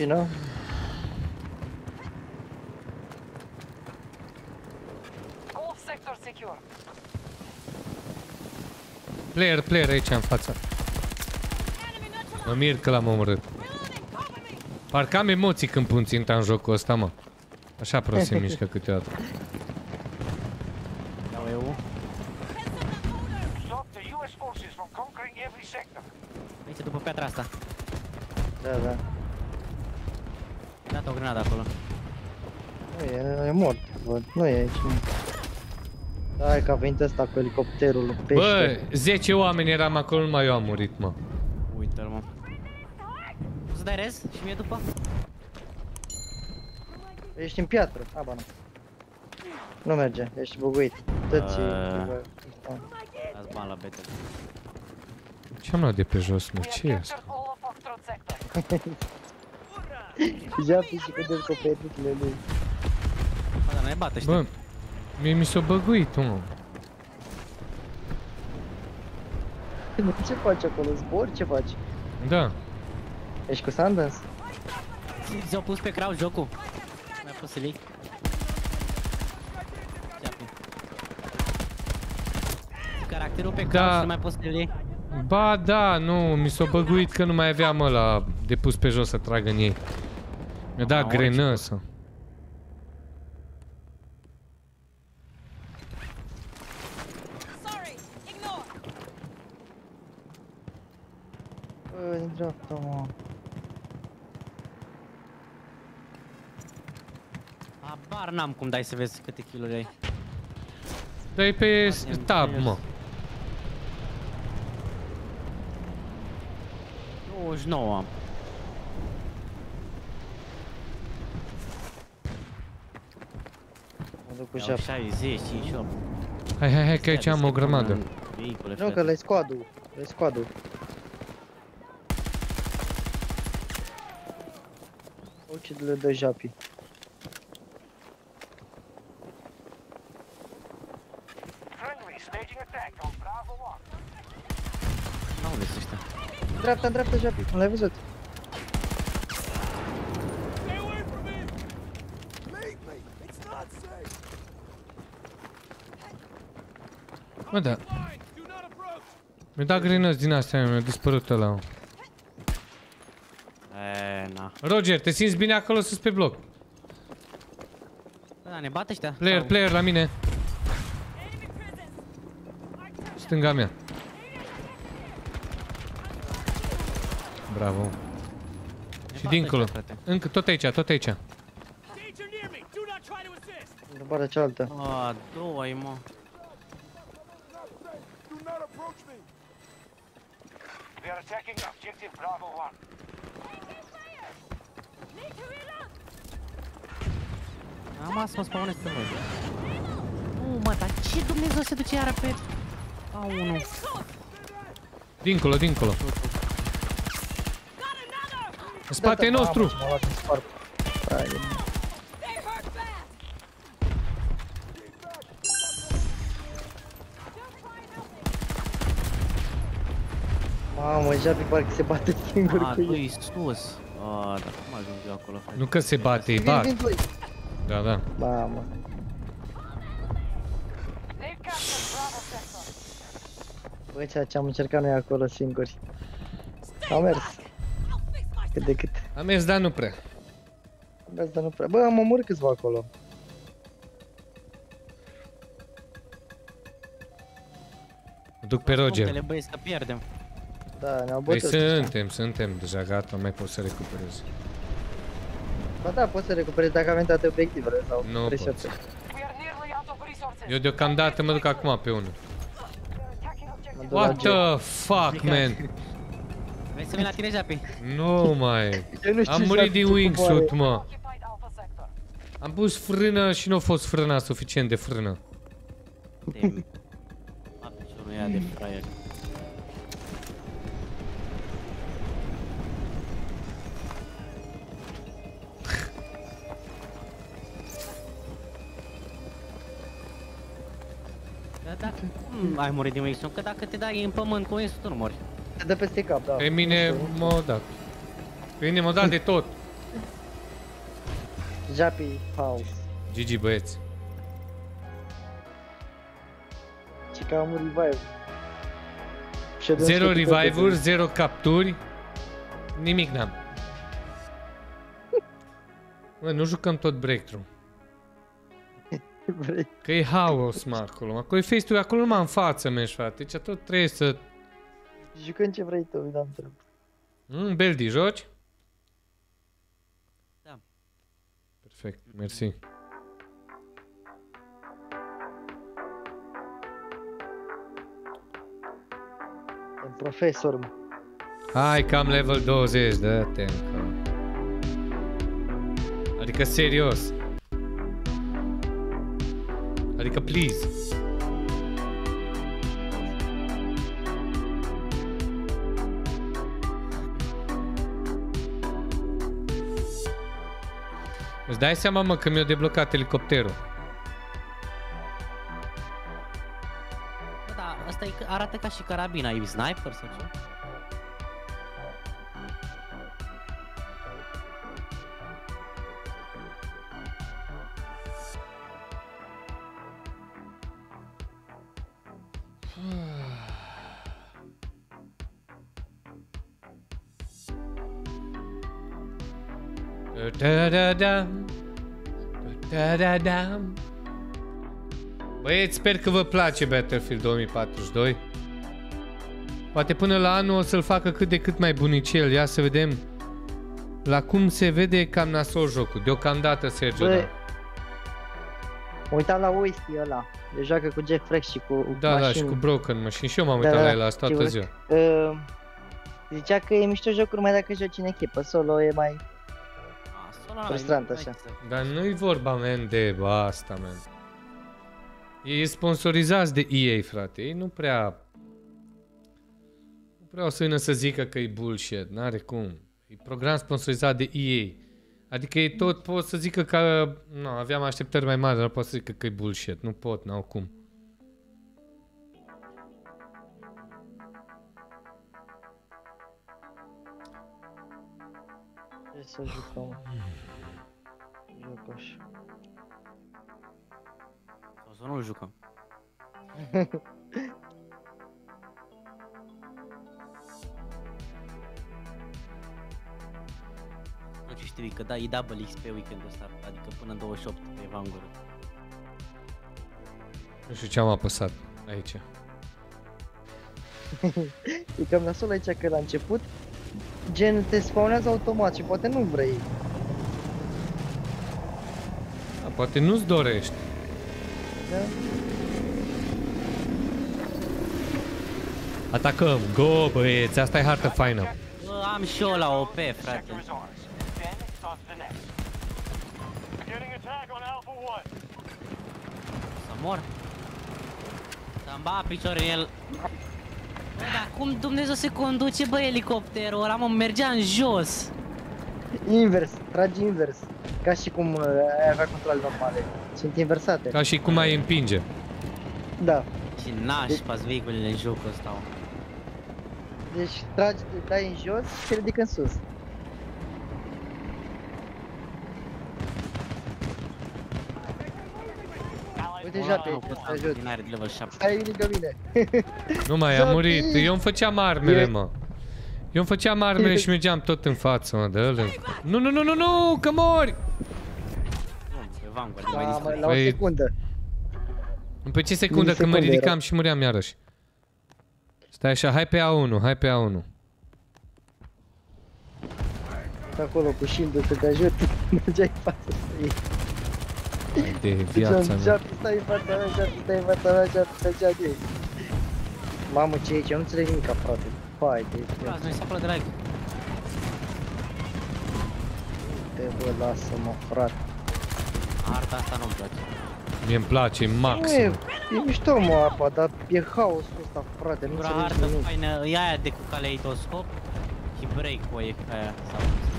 ăsta. Mașină? All sector secure. Player, player aici în față. Mă mir că l-am omorât. Parcă am emoții când pun ținta în jocul ăsta, mă. Așa prost se mișcă câteodată. Iau eu. Stop the US forces from conquering every sector. Aici, după piatra asta. Da, da. Am dat o grenadă acolo. Nu e, e mort, văd. Nu e aici. nu. Hai că a venit ăsta cu elicopterul, pește. Bă, 10 oameni eram acolo, numai eu am murit, mă. Uite-l, mă. O să dai rez și mie după? Ești în piatră. A, ba nu. Nu merge, ești buguit. Dă-ți... Ah. bă, Dați bani la betel. Ce am luat de pe jos, mă? Ce e asta? All of Foxtrot sector. Japi și cu descoperiturile lui. Bă, dar ne bate ăștia. Bă, mie mi s-a băguit, mă. Ce faci acolo? Zbor? Ce faci? Da. Ești cu Sundance? Ți-au pus pe crowd jocul. Mi-a pus silic. Ceapi. Caracterul pe Da. crowd și nu mai pus silic. Ba da, nu, mi s-a băguit că nu mai aveam ăla de pus pe jos să trag în ei. Mi-a dat Mamă, grenă să... Bă, din dreapta, mă. Habar n-am cum dai să vezi câte kill-uri ai. Dă-i pe tab, mă. 29 am. Mă duc cu Iau jap. 60, 58. Hai, hai, hai, că aici am o grămadă. Vehicule, Nu, frate. că le squad-ul. Le squad-ul. Ucide-le de japi. Friendly staging attack on Bravo 1. N-au sunt ăștia. Dreapta, în dreapta, japi. Nu l-ai văzut? Stay away from me! Leave me! It's not safe! Mă, da. Fine! Do not approach! Mi-a dat grenăți din astea, mi-a dispărut ăla. E, na. Roger, te simți bine acolo sus pe bloc? Da, ne bate ăștia? Player, Sau- player la mine. Stânga mea. Bravo. Ne Și bate dincolo. ăștia, frate. Încă tot aici, tot aici. Danger near me! Do not try to assist! În partea cealaltă. A, doi, mă. Do not approach me! They are attacking objective Bravo 1. Am asta mă spawnez pe voi. Nu, mă, dar ce Dumnezeu se duce iară pe... A, unul. Dincolo, dincolo. În spate Da, da, nostru. mamă, m-a luat în spart. Hai, Javi parcă se bate singur A, cu tu el. e sus. A, dar cum ajung eu acolo, frate? Nu că se bate, îi Vin, bat. vin doi. Da, da. Mamă. They've captured Bravo sector. Băi, ceea ce am încercat noi acolo singuri. A mers. Cât de cât. Am mers, dar nu prea. Am mers, dar nu prea. Bă, am omorât câțiva acolo. Mă duc pe Roger. Punctele, băieți, că pierdem. Da, ne-au Păi bătut. ăștia. suntem, suntem deja gata, mai pot să recuperez. Ba da, poți să recuperezi dacă avem toate obiectivele sau Nu resurse. We are nearly out of resources. Eu deocamdată mă duc acum pe unul. Attacking objective. Mă duc la What G. the fuck, man? Vrei să vin la tine, Japi? Nu mai. Eu nu știu Am ce murit să din fac, wingsuit, ce mă. Occupied Alpha sector. Am pus frână și nu a fost frâna suficient de frână. Te... A, piciorul ea de fraier. Da, da. Cum ai murit din Wilson? Că dacă te dai în pământ cu Wilson, tu nu mori. Te dă peste cap, da. Pe mine m-a dat. Pe mine m-a dat de tot. Japi House. GG băieți. Și că am un revive. Și eu dăm Zero scătută pe revive-uri, zero capturi. Nimic n-am. Bă, nu jucăm tot breakthrough. Vrei? Că e haos, mă, acolo. Acolo e face acolo numai în față, mergi, frate. Deci tot trebuie să... Jucăm ce vrei tu, mi am întreb. Mm, Beldi, joci? Da. Perfect, mersi. E profesor, mă. Hai că am level 20, dă-te încă. Adică serios. Adică please. Îți dai seama, mă, că mi-a deblocat elicopterul. Bă, da, asta e, arată ca și carabina. E sniper sau ce? Da-da-da. Da-da-da. Băieți, sper că vă place Battlefield 2042. Poate până la anul o să-l facă cât de cât mai bunicel. Ia să vedem la cum se vede cam nasol jocul. Deocamdată, Sergio, Bă, da. Mă uitam la Wasty ăla. De joacă cu Jeff Flex și cu Da, mașini. da, și cu Broken Machine. Și eu m-am Da, uitat da, la el azi toată sigur. ziua. Uh, zicea că e mișto jocul numai dacă joci în echipă. Solo e mai... A, solo Frustrant, n-ai- așa. n-ai să- Dar nu-i vorba, man, de asta, man. Ei sponsorizați de EA, frate. Ei nu prea... Nu prea o să vină să zică că e bullshit. N-are cum. E program sponsorizat de EA. Adică ei tot pot să zică că... Nu, aveam așteptări mai mari, dar nu pot să zică că e bullshit. Nu pot, n-au cum. Să jucăm? Joc așa. Sau să nu-l jucăm. Nu ce știi că da, e double X pe weekendul ăsta, adică până în 28 pe Vanguard. Nu știu ce am apăsat aici. E cam nasol aici că la început gen te spawnează automat și poate nu vrei. Da, poate nu-ți dorești. Da? Atacăm! Go, băieți! Asta e hartă faină. Bă, am și eu la OP, frate. Sector is ours. Then it's on to the next. Beginning attack on Alpha 1. Să mor. Să-mi ba picior în el. Bă, dar cum Dumnezeu se conduce, bă, elicopterul ăla, mă, mergea în jos. Invers, tragi invers. Ca și cum uh, ai avea controle normale. Sunt inversate. Ca și cum ai împinge. Da. Și nașpa vehiculele în jocul ăsta. mă. Deci tragi, te dai în jos și te ridică în sus. Uite, Ăla Jape, nu te pot să ajut. din aer de level 7. Stai lângă mine. Nu mai, am Zombie! murit. Eu îmi făceam armele, E- mă. Eu îmi făceam armele și mergeam tot în față, mă, de ăla. Nu, nu, nu, nu, nu, că mori! Nu, pe Vanguard, e mai La, discret. la o Păi- secundă. Pe ce secundă când mă Milisecunde ridicam era. și muream iarăși. Stai așa, hai pe A1, hai pe A1. Acolo cu shield să te ajut. Mergeai în față să iei. Hai de viața mea. Jape, stai în fața mea, Jape, stai în fața mea, Jape, mergea de ei. Mamă, ce e aici? Eu nu înțeleg nimic, frate. Hai de Las, noi se acolo de like. te bă, lasă-mă, frate. Arta asta nu-mi place. Mie îmi place, e Nu e, maxim. e mișto mă apa, dar e haosul ăsta, frate, nu Singura înțelegi artă nimic. faină e aia de cu caleidoscop și break-o e aia sau aia cu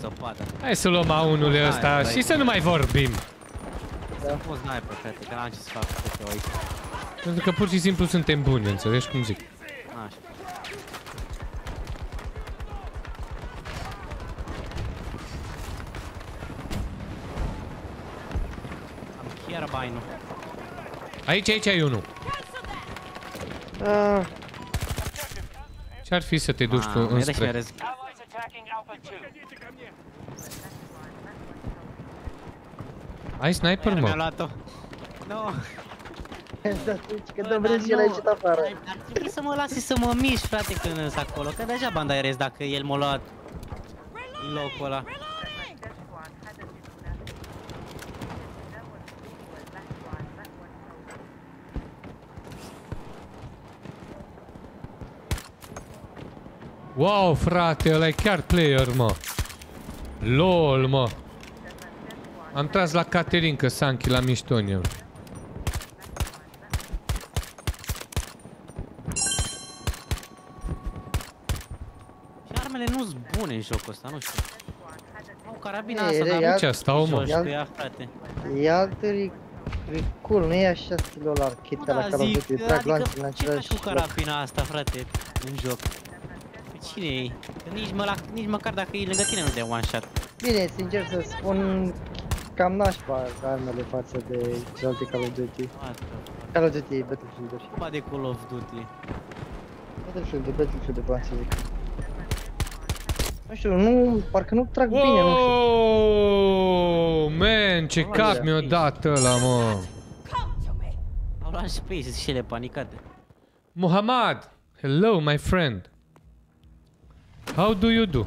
zăpadă. Hai să luăm A1-ul ăsta Hai, și hai. să nu mai vorbim. Da. Am fost sniper, frate, că n-am ce să fac cu eu aici. Pentru că pur și simplu suntem buni, înțelegi cum zic? Așa. Am chiar bainul. Aici, aici ai unul. Ah, Ce-ar fi să te duci tu Mamă, era și înspre... merez. Allies attacking Alpha 2. Ai sniper, Iar mi-a mă? luat-o. Nu. da, deci că Bă, dăm dar râs și l-ai nu, ieșit afară. Ar ar trebui să mă lase să mă mișc, frate, când sunt acolo. Că degeaba îmi dai rest dacă el m-a luat în locul ăla. Wow, frate, ăla e chiar player, mă. LOL, mă. Am tras la Caterin că Sanchi la mișto în el. Și armele nu sunt bune în jocul ăsta, nu știu. Au carabina E, asta, de dar ea- Aici stau, mă. joci cu ea, frate. E altă re- recul, nu e așa stilul ăla arcade Nu, pe la da, Call of zic, Duty, trag adică lanțul în ce faci același cu loc. carabina asta, frate, în joc? Pe cine e? Că nici, mă, la, nici măcar dacă e lângă tine nu de one shot. Bine, sincer să spun, cam nașpa armele față de celelalte Call of Duty. What the fuck? Call of Duty, Battlefield-uri. Vorba de Call of Duty. Battlefield-uri, Battlefield-uri, vreau să zic. Nu știu, nu, parcă nu trag bine, nu știu. Wow, man, ce Mamă, cap de- mi-a dat ăla, mă. Au luat space și ele panicate. Muhammad, hello, my friend. How do you do?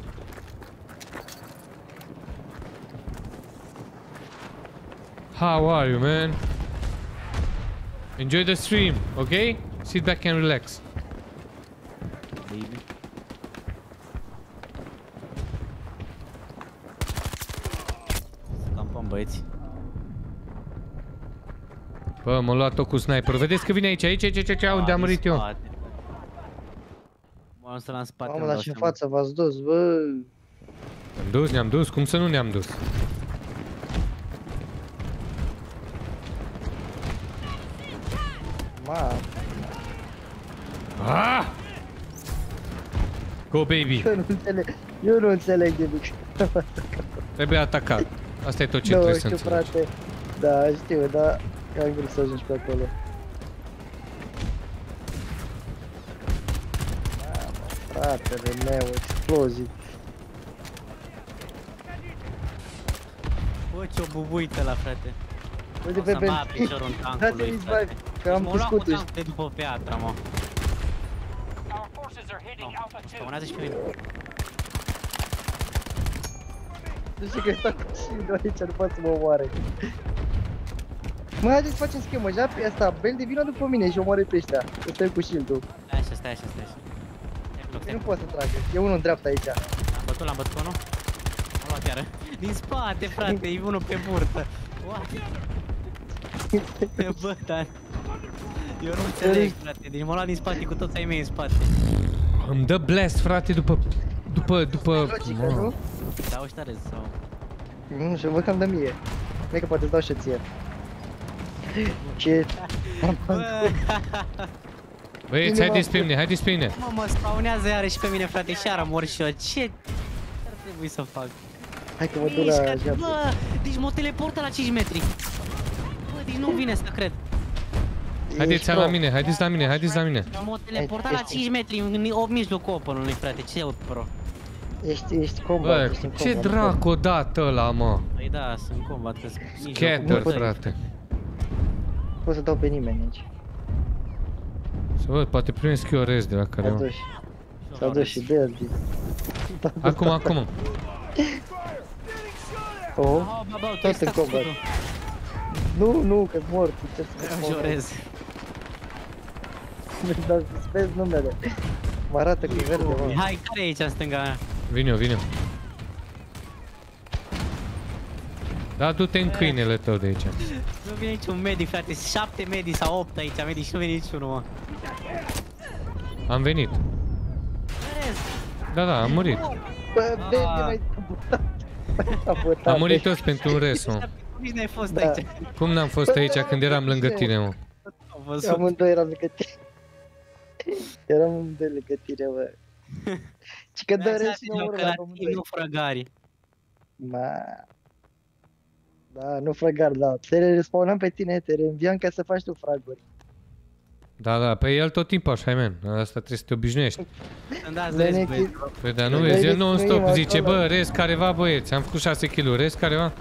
How are you, man? Enjoy the stream, okay? Sit back and relax. Baby. Să campăm băieți. Bă, m-a luat-o cu sniper. Vedeți că vine aici, aici, aici, aici, aici unde am din murit eu. spate. Mă am să la în spate. Mamă, îmi dar dau ce în seama. față v-ați dus, bă. Ne-am dus, ne-am dus, cum să nu ne-am dus? Ma, Ah! Go, baby! eu nu înțeleg, eu nu înțeleg nimic. Trebuie atacat. Asta e tot ce Nu trebuie să știu, înțelegi. frate. Da, știu, dar am vrut să ajungi pe acolo. Fratele meu, explozii. Bă, ce-o bubuită la frate. Uite O pe să-mi Ben. bag piciorul în Dați-mi tankului, frate. revive, că am M-au luat cu cuscutul. tankul de după piatră, mă. Our forces are hitting Alpha 2. Spawnează și pe mine. Nu știu că stau cu shield aici, nu pot să mă omoare. Mă, haideți să facem schemă, ja pe asta, Beldi vină după mine și omoare pe ăștia. Că stai cu shield-ul. Stai așa, stai așa, stai așa. Stai pe loc, Eu stai nu pe pot să trag, e unul în dreapta aici. L-am bătut, l-am bătut unul. Am luat chiar. Din spate, frate, e unul pe burtă. What? Bă, dar... Eu nu înțeleg, frate. Deci m-a luat din spate cu toți ai mei în spate. Îmi dă blast, frate, după După, după... Logică, Mă. nu? Dau și tare sau... Nu știu, văd cam de mie. Cred că poate îți dau și ție. Ce... Băieți, haideți pe mine, haideți pe mine. Mă, mă spawnează iarăși pe mine, frate, și iară mor și eu. Ce ar trebui să fac? Hai că mă duc Ești la ca- geam. Bă, deci mă teleportă la 5 metri. Bă, deci nu vine să cred. Haideți la mine, haideți la mine, haideți la mine. M-a teleportat la 5 metri în 8 mijlocul open-ului, frate. Ce e pro? Ești, ești combat, Bă, ești în ce combat. dracu o dată ăla, mă. Păi da, sunt combat că sunt mijlocul Scatter, mortării. frate. Nu pot să dau pe nimeni aici. Să văd, poate primesc eu rez de la care S-a am. dus. S-a dus și de el. Acum, acum. Oh, Oh, bă, bă, tu tot ai în stat combat. scutul. Nu, nu, că mor, cu ce să Îmi jorez. Dar să vezi numele. Mă arată cu verde, mă. Hai, care e aici în stânga mea? Vin eu, vin eu. Da, du-te în câinele tău de aici. Nu vine niciun medic, frate. 7 medici sau 8 aici, medici și nu vine niciunul, mă. Am venit. Da, da, am murit. Bă, verde, mai sabotat. Am murit toți pentru un res, mă. Nici n-ai fost Da. aici. Cum n-am fost aici când eram lângă tine, mă? Am văzut. Amândoi eram lângă tine. Eram amândoi lângă tine, bă. Și că doresc și Nu, numărul că la la amândoi. tine nu frăgari. Ma. Da, nu fragar, da. Te respawnam pe tine, te reînviam ca să faci tu fraguri. Da, da, pe el tot timpul așa, man. Asta trebuie să te obișnuiești. Îmi dați Noi rest, ne băieți. Păi, dar nu Noi vezi, el ne non-stop chinuim zice, acolo. bă, rest careva, băieți, am făcut 6 kg, rest careva?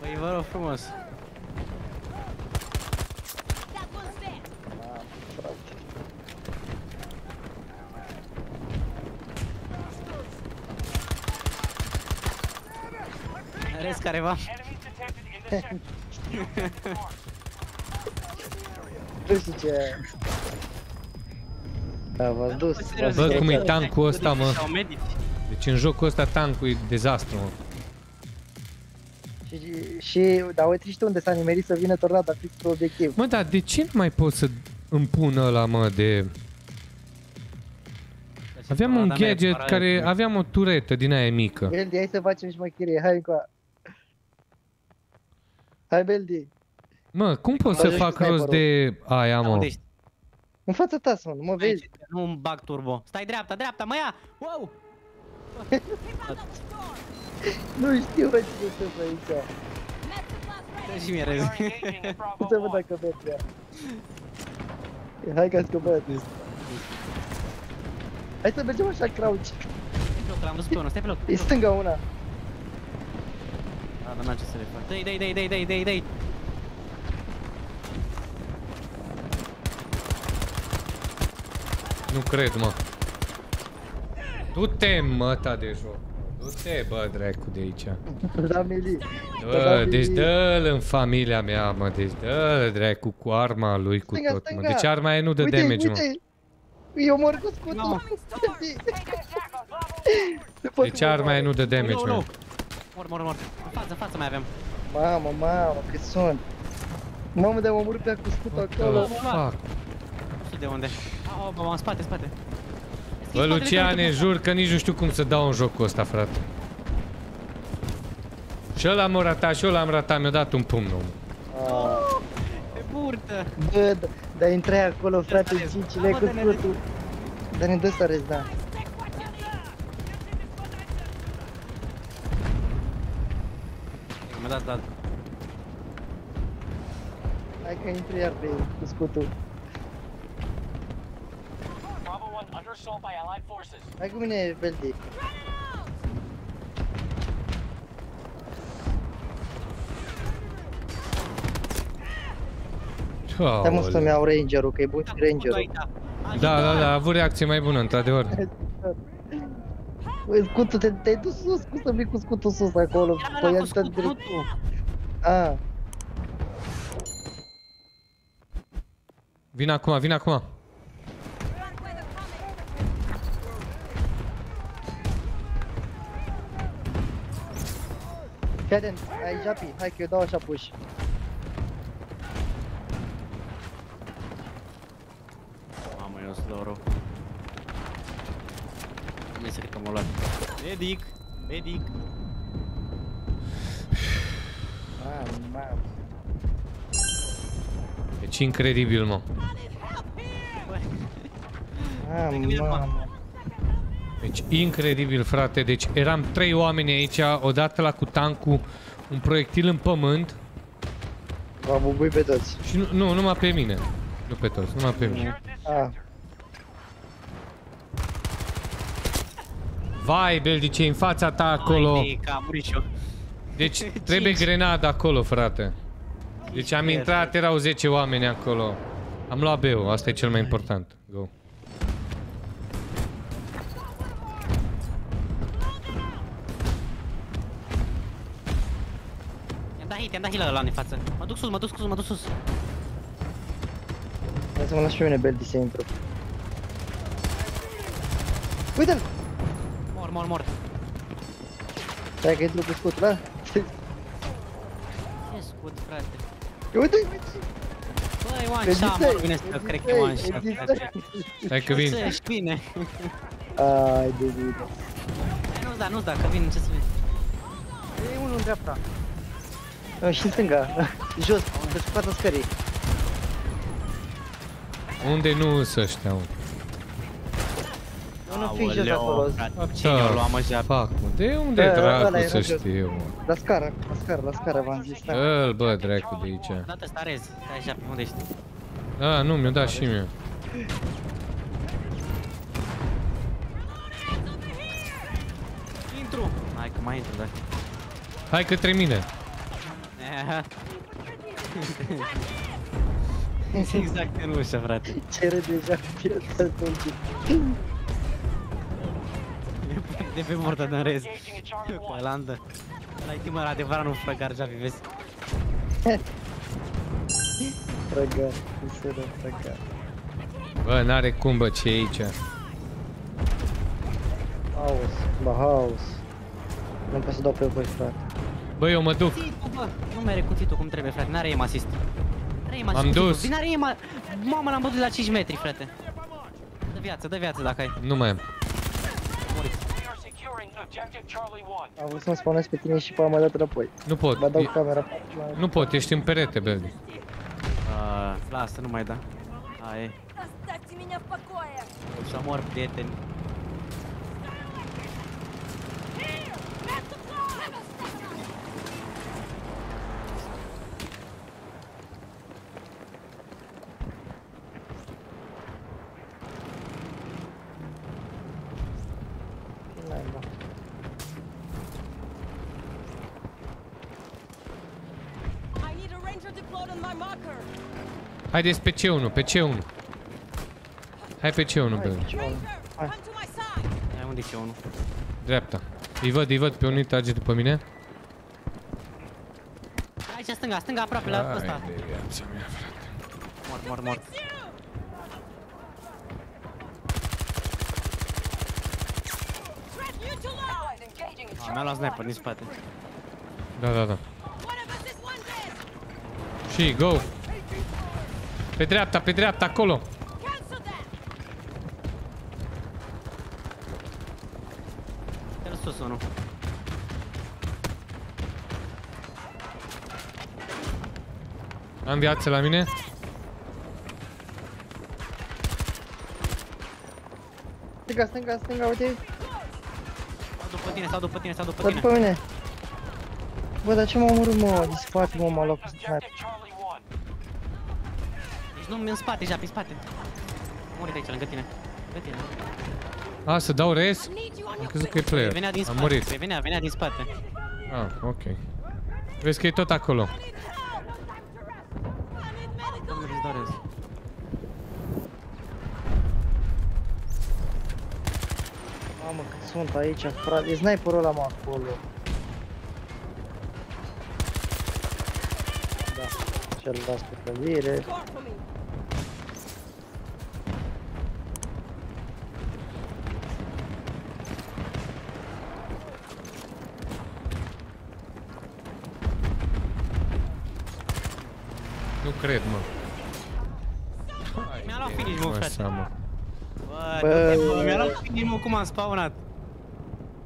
Păi vă rog frumos. Rest careva. Nu știu ce... Da, v-ați dus. v-ați Bă, cum e strecat. tancul ăsta, mă. Sau medici. Deci în jocul ăsta tancul e dezastru, mă. Și, și, dar uite și tu unde s-a nimerit să vină tornada fix pe obiectiv. Mă, dar de ce nu mai pot să îmi pun ăla, mă, de... Aveam un Tornada mea e gadget paralel. care... Aveam o turetă din aia mică. Beldi, hai să facem șmecherie, hai încoa. Hai, Beldi. Mă, cum pot Mă să joci fac cu rost de aia, Da, mă? unde ești? În fața ta, son, mă vezi? Aici, Nu îmi bag turbo. Stai dreapta, dreapta, mă ia! Wow! Nu știu, bă, ce se întâmplă aici. Dă și mie rez. Nu se văd dacă merge ea. Hai că scăpat. Hai să mergem așa crouch. Stai pe loc, l-am văzut pe unul, stai pe loc. E stânga una. Da, dar n-am ce să le fac. Dai, dai, dai, dai, dai, dai, dai. Nu cred, mă. Du-te, mă, ta de joc. Du-te, bă, dracu, de aici. La mili. Dă, deci dă-l în familia mea, mă, deci dă dracu cu arma lui cu Stânga, tot, mă. stânga. Deci arma aia nu dă uite, damage, mă. uite. Eu mor cu scutul. No. Nu pot Deci să mă arma aia omoare. nu dă damage, Nu, mă. Nu. Mor, mor, mor. În față, în față mai avem. Mamă, mamă, cât sunt. Mamă, de mă omorât pe ea cu scutul What acolo. the fuck? Nu știu de unde. Au, bă, în spate, spate. Bă, Luciane, jur că nici nu știu cum să dau în jocul ăsta, frate. Și ăla m-a ratat, și ăla am ratat, mi-a dat un pumn, om. Ah, Pe burtă. Bă, da- dar intrai acolo, frate, Dă-ne, cincile dă-ne, cu dă-ne. scutul. Dar ne dă să rezi, da. Mi-a dat, dat. Hai că intri iar pe cu scutul. Bravo 1 under assault by Allied forces. Hai cu mine, Beldi. Stai mă să-mi Aoleu. iau Ranger-ul, că e bun și Ranger-ul. Aici. Da, da, da, a avut reacție mai bună, într-adevăr. Scutul, te- dus sus, cum să vii cu scutul sus acolo? Păi ăla ia cu scutul, nu tu. A, Vin acum, vin acum. atent, ai Japi, hai că eu dau așa push. Mamă, eu rău. Doamne, să cred că m-a luat. Medic! Medic! Mamă, mamă. Deci incredibil, mă. Mamă, mamă. Deci incredibil, frate. Deci eram trei oameni aici, odată la cu tancul, un proiectil în pământ V-a bubui pe toți. și nu, nu, numai pe mine. Nu pe toți, numai pe mine. Ah, Vai, Belgice, în fața ta acolo. Hai, că am murit și eu. Deci trebuie grenada acolo, frate. Deci am intrat, erau 10 oameni acolo. Am luat B-ul, asta e cel mai important. Go. I-am dat hit, i-am dat heal ăla în față. Mă duc sus, mă duc sus, mă duc sus. hai să mă lași pe mine Beldi să intru. Uite-l! Mor, mor, mor. Stai că intru cu scutul, da? Ce scut, frate. Uite! Băi, one Ediței, shot, mă bine să cred că e one shot, ediței. frate. Stai că vin. Ce ești bine. Ai de bine. Hai, Nu-ți da, nu-ți da, că vin, ce să vin. E unul în dreapta. Oh, și în stânga. Jos, pe fața scării. Unde nu sunt ăștia, mă? Nu, nu fi jos Aoleu, acolo. frate, Cine o luat, mă, jar? Fac, mă. De unde Da, ăla dracu era să jos. știu, mă? La scară, la scară, la scară, v-am zis, da. Îl, bă, dracu de aici. Dată ăsta rez. Stai așa, pe unde ești? Da, nu, mi-o dat și mie. Intru! Hai că mai intru, da. Hai către mine. exact în ușă, frate. Cere deja piața atunci. De pe mortă de rez. Cu Olanda. Ăla-i timăr adevărat, nu frăgar, Javi, vezi? Trăgar, cum se dă trăgar. Bă, n-are cum, bă, ce e aici. Haos, bă, haos. Nu pot să dau pe voi, frate. Bă, eu mă duc. Cuțitul, bă! Nu mere cuțitul cum trebuie, frate, n-are aim assist. N-are aim assist M-am cuțitul. dus. Bine, are aim a- Mamă, l-am bătut la 5 metri, frate. Dă viață, dă viață dacă ai. Nu mai am. Murit. We are securing objective Charlie 1. Am vrut să-mi spawnez pe tine și pe am dat înapoi. Nu pot. Vă dau E- camera pe la... Nu pot, ești în perete, Beldi. Uh, lasă, nu mai da. Aia e. Оставьте меня в покое! O să mor, Haideți pe C1, pe C1. Hai pe C1, Beldi. Ranger, come to my side! Hai, unde e unul? Dreapta. Îi văd, îi văd pe unii, trage după mine. Aici, stânga, stânga, aproape, la ăsta. Hai de viața mea, frate. Mor, mor, mor. Threat neutralized! Engaging A, mi-a luat sniper din spate. Da, da, da. One of us is one dead! Și, go! Pe dreapta, pe dreapta, acolo! Cancel that! Cel sus unul. Am viață la mine. Stânga, stânga, stânga, uite, Sau după tine, sau după tine, sau după dă tine. după mine. Bă, dar ce m-a omorât, mă? Din spate, mă, m-a luat cu sniper. Objective Charlie 1. Deci nu în spate, ja, pe spate. Am murit aici, lângă tine. Lângă tine. A, să dau res? Need you on Am your crezut că e player. Venea din Am spate. murit. Păi Venea, venea din spate. Ah, ok. Vezi că e tot acolo. Nu îți doresc. Mamă, cât sunt aici, frate. E sniperul ăla, mă, acolo. Da, cel las pe clădire. cred, mă. Mi-a luat finish, mă, frate. Seama. Bă, bă, bă mi-a luat finish, mă, cum am spawnat.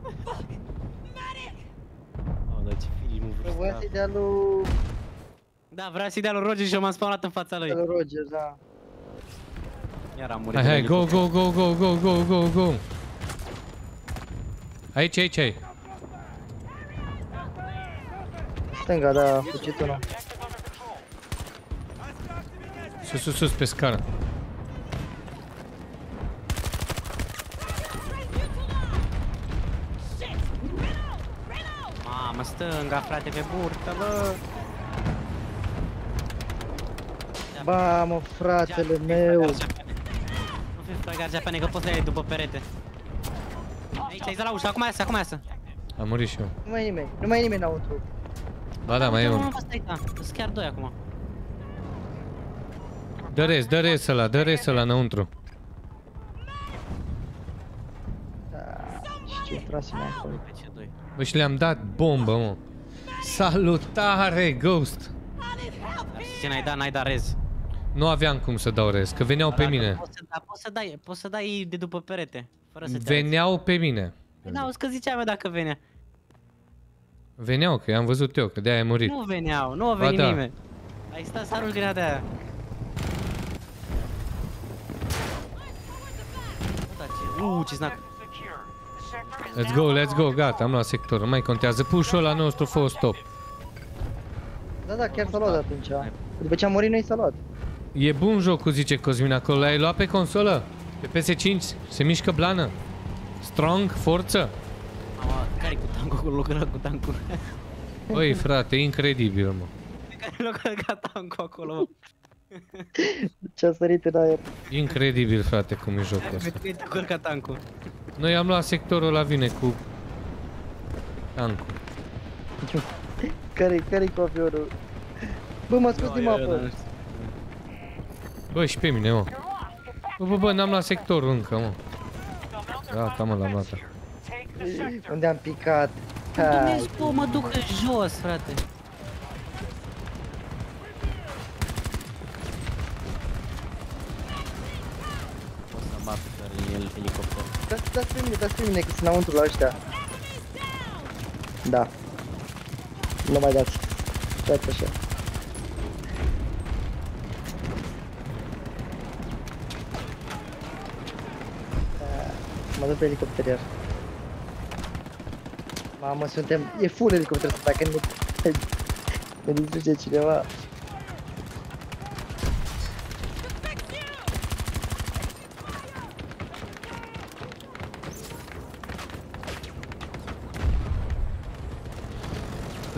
Oh, dar ce finish, mă, frate. Vreau să-i dea lui... Da, vreau să-i dea lui Roger și eu m-am spawnat în fața lui. Roger, da. Iar am murit. Hai, hai, go, go, go, go, go, go, go, go. Aici, aici, aici. Stânga, da, cucitul ăla. Sus, sus, sus, pe scară. Mamă, stânga, frate, pe burtă, bă. Ba, mă, fratele meu. Nu fi fragar japane, că poți să iei după perete. Aici, aici, la ușă, acum iasă, acum iasă. Am murit și eu. Nu mai e nimeni, nu mai e nimeni înăuntru. Ba da, mai e Nu, nu, unul. nu, stai, da. Sunt chiar doi acum. Dă res, dă res ăla, dă res ăla înăuntru. Și ce intrasem acolo. Pe ce doi? Bă, și le-am dat bombă, mă. Salutare, Ghost! Dar și ce n-ai dat, n-ai dat rez. Nu aveam cum să dau res, că veneau pe Dacă mine. Poți să, da, poți să dai, poți să dai de după perete. Fără să te Veneau pe mine. Da, auzi că ziceam eu dacă venea. Veneau, că i-am văzut eu, că de-aia ai murit. Nu veneau, nu a Ba venit da. nimeni. Ai stat să arunci grenada aia. Bă, da, ce- Uuu, ce snac. Let's go, let's go, gata, am luat sectorul, nu mai contează. Pușul ăla nostru fă stop. Da, da, chiar s-a luat atunci. După ce am murit noi s-a luat. E bun jocul, zice Cosmin acolo. L-ai luat pe consolă? Pe PS5? Se mișcă blană? Strong? Forță? Mamă, care cu tancul acolo, lucră cu tancul. Băi, frate, incredibil, mă. Care lucră ca tancul acolo, mă. Ce a sărit în aer. Incredibil, frate, cum e jocul ăsta. Uite, uite, ca tancul. Noi am luat sectorul la vine cu... Tancul. Care-i, care-i copilul? Bă, m-a scos din mapă. Bă, și pe mine, mă. Bă, bă, bă, n-am luat sectorul încă, mă. Gata, mă, l-am luat. Unde am picat? Hai. Dumnezeu, mă duc în jos, frate. O să bat pe el elicopter. Da, dați pe mine, dați pe mine, că sunt înăuntru la ăștia. Da. Nu mai dați. Dați așa. Da, Mă duc pe elicopterier. Mamă, suntem... E full elicopter, dacă nu... Ne distruge cineva.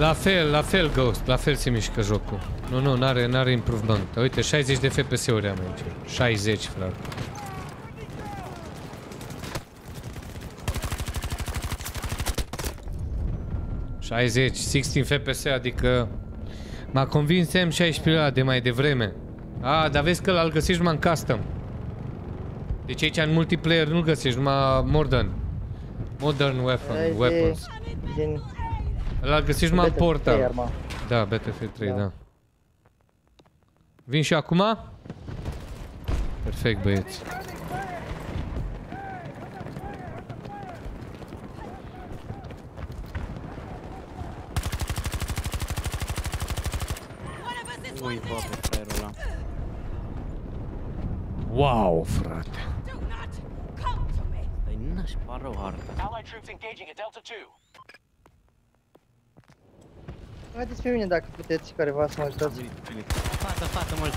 La fel, la fel, Ghost, la fel se mișcă jocul. Nu, nu, n-are, n-are improvement. Uite, 60 de FPS-uri am aici. 60, frate. ...60, 16 FPS, adică... M-a convins M16 ăla de mai devreme. A, dar vezi că l-al găsești numai în custom. Deci aici în multiplayer nu-l găsești, numai modern. Modern weapon, Ăla e de- weapons. Din... Îl găsești numai în Battlefield portal. 3 arma. Da, Battlefield 3, da. Da. da. Vin și acum? Perfect, băieți. Ui, bă, pe fraierul ăla. Wow, frate. Dar n-aș pară o hartă. Allied troops engaging at Delta 2. Haideți pe mine dacă puteți, careva să mă ajutați. Față, față, mulți.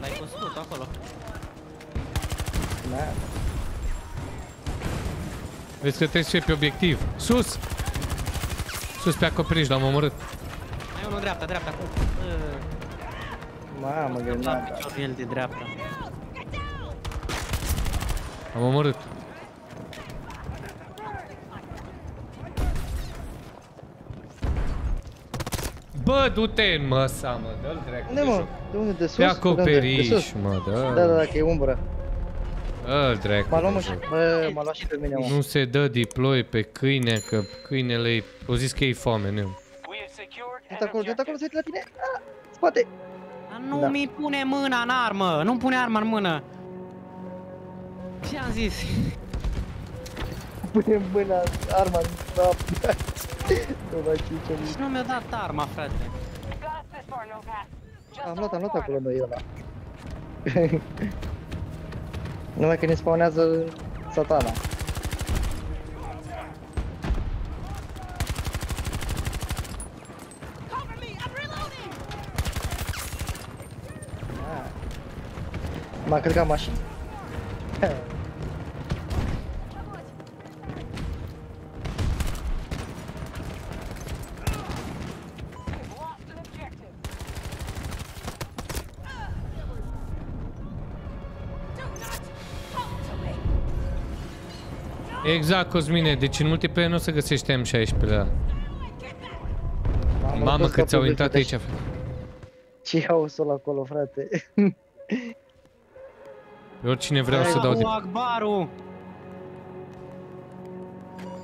L-ai coscut acolo. Da. Vezi că trebuie să fie pe obiectiv. Sus! Sus pe acoperiș, l-am omorât. Mai unul dreapta, dreapta, acum. Mamă, La grenada. piciorul el de dreapta. Am omorât. Bă, du-te în măsa, mă, dă-l dracu Unde de mă? joc. De unde? De sus? Pe De unde? De acoperiș, sus? mă, da. Da, da, da, că e umbră. Dă-l dracu M-a luat de mă și... joc. Bă, m-a luat și pe mine, mă. Nu se dă deploy pe câine, că câinele e... O zis că e foame, nu. Uite acolo, uite acolo, se uită la tine. Ah, spate. Dar nu Da. mi pune mâna în armă, nu pune arma în mână. Ce am zis? Pune mâna, arma în cap. Nu mai știu ce Și nu mi-a dat arma, frate. Got us this far, no pass. Just Am a luat, am little luat acolo farther. noi ăla. Numai că ne spawnează satana. Ah. M-a călcat mașina. Exact, Cosmine, deci în multiplayer nu o să găsești M16 la... Mamă, dus cât ți-au capul intrat de- aici. Ce haosul acolo, frate? Pe oricine vreau să dau de... Allahu Akbaru!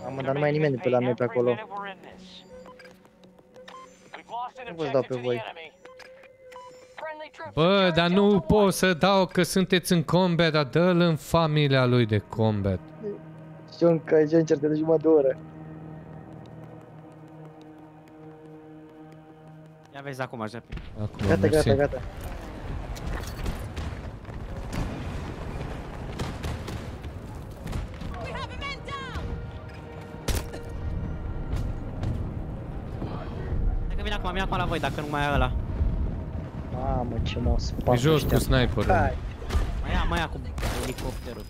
Mamă, dar nu mai e nimeni de pe la noi pe acolo. We've lost an Nu vă dau pe objective to the voi. enemy. Friendly troops Bă, securing dar Delta nu One. pot să dau că sunteți în combat, dar dă-l în familia lui de combat. Și eu încă ce încerc de jumătate de oră. Ia vezi acum, Jepi. Acum, Gata, mersi. gata, gata. Hai că vine acum, vine acum la voi, dacă nu mai e ăla. Mamă, ce mă E spate jos ăștia. cu sniperul. Hai. Mai ia, mai ia cu elicopterul,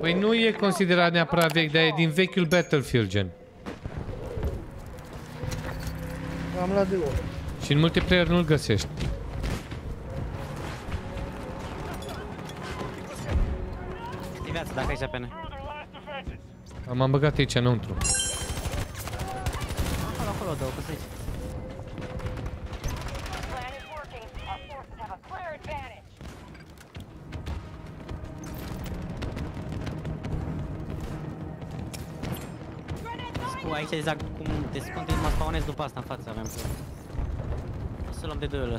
Păi nu e considerat neapărat vechi, dar e din vechiul Battlefield, gen. Am luat de unul. Și în multiplayer nu-l găsești. E viață, dacă ai Jepene. M-am băgat aici înăuntru. Acolo, acolo, două, că zici. Plan aici exact cum te continui mă spawnezi după asta în față, avem că... O să luăm de doi ăla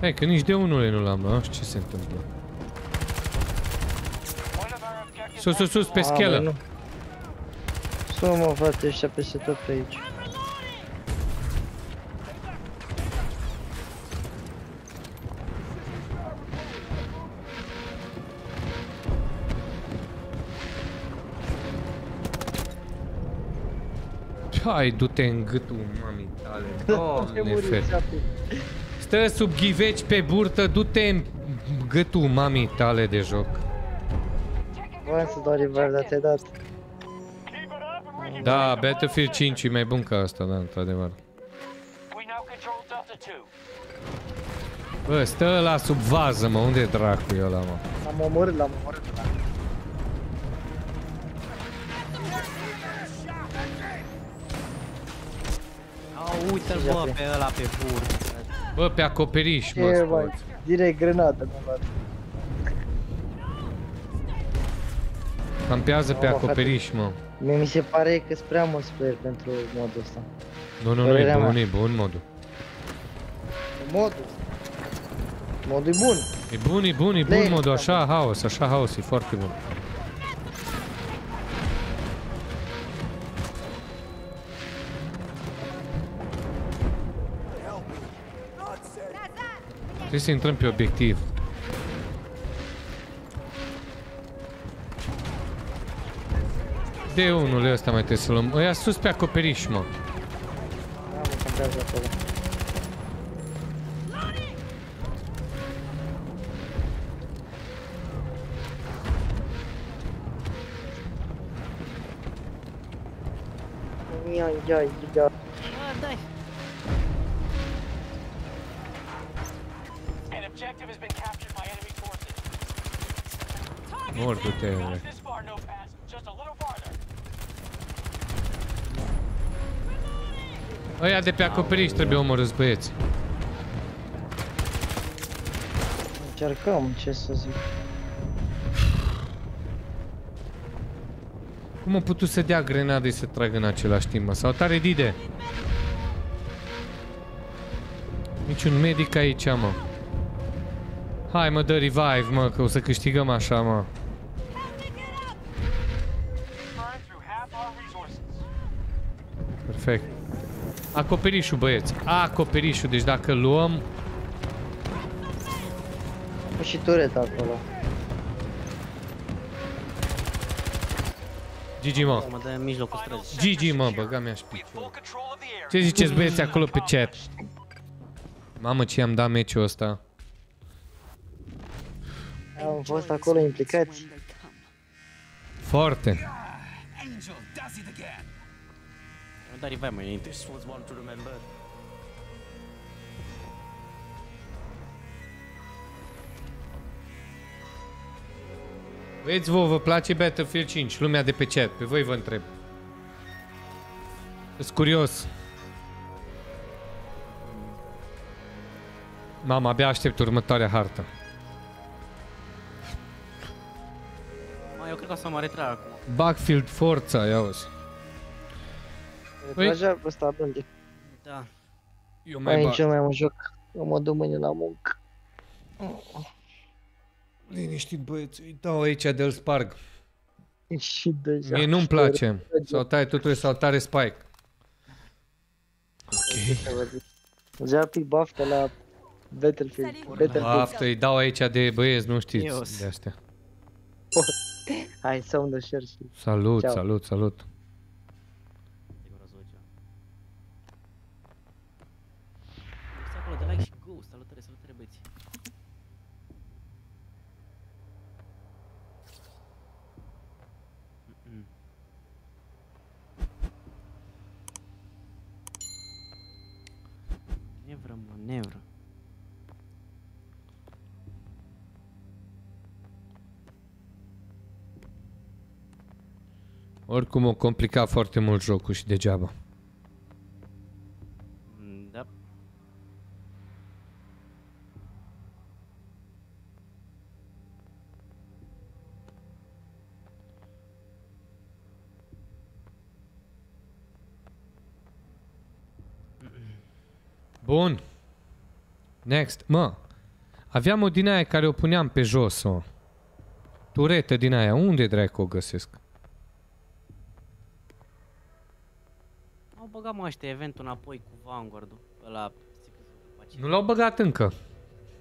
Hai că nici de unul nu l-am luat, nu știu ce se întâmplă. Sus, sus, sus, pe Mamă, schelă. nu. Sunt mă, frate, ăștia peste tot pe aici. Hai, du-te în gâtul mamii tale. Ce Doamne muri, fer. șapte. Stă sub ghiveci pe burtă, du-te în gâtul mamii tale de joc. Vreau să dau revive, dar ți-ai dat. Da, Battlefield 5 e mai bun ca asta, da, într-adevăr. We now control Delta 2. Bă, stă la sub vază, mă, unde e dracu e ăla, mă? L-am omorât, l-am omorât. Uite-l bă pe ăla pe burtă. Bă, pe acoperiș, mă, Ce sport. mai? Direct grenadă mi-am luat. Campează pe Mamă, frate. acoperiș, mă. Mie mi se pare că sunt prea mulți player pentru modul ăsta. Nu, nu, nu, e Părerea bun, mea. e bun modul. Modul. Modul e bun. E bun, e bun, e bun Lent, modul, da, așa haos, așa haos, e foarte bun. Trebuie să intrăm pe obiectiv. De unul ăsta mai trebuie să luăm. Ăia sus pe acoperiș, mă. Da, mă campează acolo. Ia, ia, ia. Objective has been captured by enemy forces. Mor, du-te. Not this far, no pass. Just a little farther. Ăia de pe acoperiș trebuie omorâți băieți. Încercăm, ce să zic. Cum a putut să dea grenade și să tragă în același timp, mă? Sau tare Dide? Niciun medic aici, mă. Hai mă, dă revive, mă, că o să câștigăm așa, mă. Burn through half our resources. Perfect. Acoperișul, băieți. Acoperișul. Deci dacă luăm... E și tureta acolo. GG, mă. Mă dă în mijlocul străzii. GG, mă, băga mi-aș picior. Ce ziceți, băieți, acolo pe chat? Mamă, ce i-am dat meciul ăsta. Am fost acolo implicați. Foarte. Angel does it again. Nu da revive mai înainte. This one's one to remember. Băieți, vouă vă place Battlefield 5? Lumea de pe chat, pe voi vă întreb. Sunt curios. Mama, abia aștept următoarea hartă. Eu cred că o să mă retrag acum. Backfield Forța, ia uzi. Păi- Retragea pe ăsta abunde. Da. Eu Mai mai nici eu bag. mai mă joc. Eu mă duc mâine la muncă. Liniștit, băieți, îi dau aici de-l sparg. Și deja. Mie nu-mi place. Saltare, tu trebuie saltare spike. Deja pic baftă la Battlefield. Battlefield. Baftă, îi dau aici de băieți, nu Eu știți sunt. de astea. Hai, sound de share și... Salut, Ceau. salut, salut. Sigur o să Oricum o complicat foarte mult jocul și degeaba. Mm, Da. Bun. Next. Mă, aveam o din aia care o puneam pe jos, o. Turetă din aia. Unde dracu o găsesc? Băgat mă ăștia eventul înapoi cu Vanguard-ul. Ăla... Nu l-au băgat încă.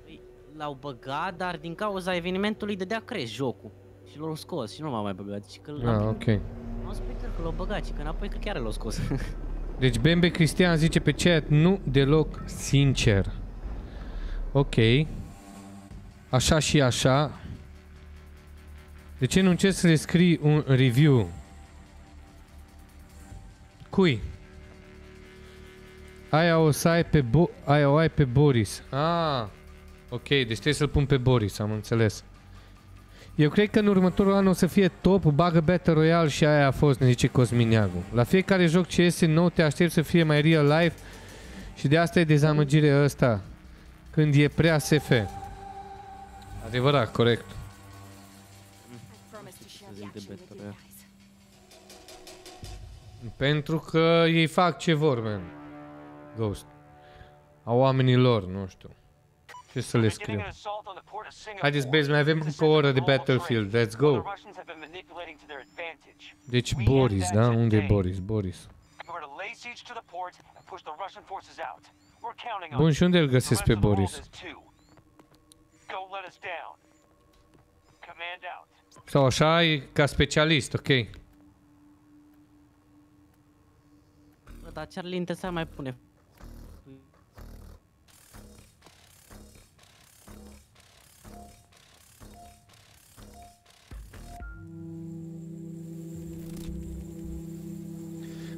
Păi, L-au băgat, dar din cauza evenimentului dădea crash jocul. Și l-au scos și nu l-au mai băgat. Și că l-am Ah, ok. Am spus că l-au băgat și că înapoi că chiar l-au scos. Deci Bembe Cristian zice pe chat, nu deloc sincer. Ok. Așa și așa. De ce nu încerci să le scrii un review? Cui? Aia o să ai pe Bo- aia o ai pe Boris. Ah. Ok, deci trebuie să-l pun pe Boris, am înțeles. Eu cred că în următorul an o să fie top, bagă Battle Royale și aia a fost, ne zice Cosmin Neagu. La fiecare joc ce iese nou te aștept să fie mai real life și de asta e dezamăgirea ăsta. Când e prea SF. Adevărat, corect. Pentru că ei fac ce vor, man. Ghost. A oamenii lor, nu știu. Ce să le scriu? Haideți, băieți, mai avem încă o oră de Battlefield. Let's go. Deci Boris, da? Unde e Boris? Boris. We're to lay siege to the port and push the Russian forces out. We're counting on Bun, you. și unde îl The găsesc rest pe of the world Boris? is too. Go let us down. Command out. Sau așa e ca specialist, ok. Bă, dar Charlie Inte să mai pune.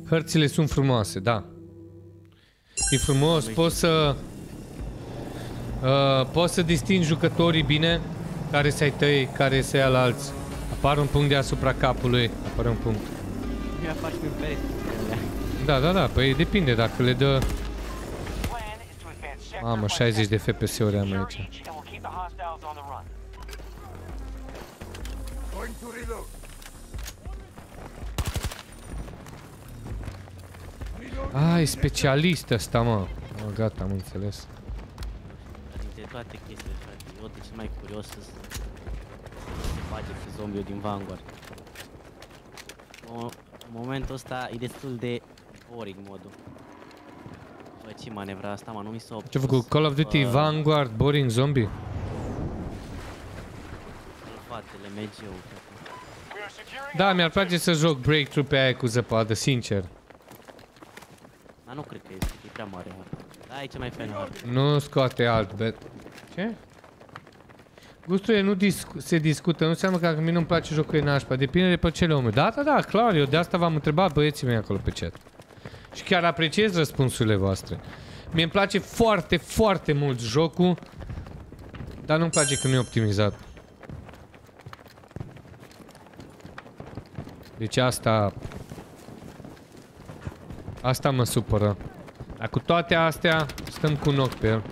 Hărțile sunt frumoase, da. E frumos, poți să... Uh, poți să distingi jucătorii bine, care să-i tăi, care să ia la alți. Apare un punct deasupra capului, apare un punct. Mi-a faci pe pereți. Da, da, da, păi depinde dacă le dă... Mamă, 60 de FPS-uri am aici. And we'll keep the hostiles on the run. Going to reload. Ah, e specialist ăsta, mă. Oh, gata, am înțeles. Dintre toate chestiile, frate. Eu de cel mai curios să să se bage pe zombiul din Vanguard. Mo- În momentul ăsta e destul de boring modul. Bă, ce manevra asta, mă, nu mi s-a opus. Ce-a făcut? Call of Duty Bă, Vanguard Boring Zombie? Fatele MG-ul, frate. Da, mi-ar place să joc Breakthrough pe aia cu zăpadă, sincer. Dar nu cred că este, e prea mare harta. Da, e cea mai fain hartă. Nu scoate alt bet. Ce? Gusturile nu discu se discută, nu înseamnă că dacă mie nu-mi place jocul e nașpa, depinde de pe cele omul. Da, da, da, clar, eu de asta v-am întrebat băieții mei acolo pe chat. Și chiar apreciez răspunsurile voastre. Mie îmi place foarte, foarte mult jocul, dar nu-mi place că nu e optimizat. Deci asta... Asta mă supără. Dar cu toate astea, stăm cu un ochi pe el.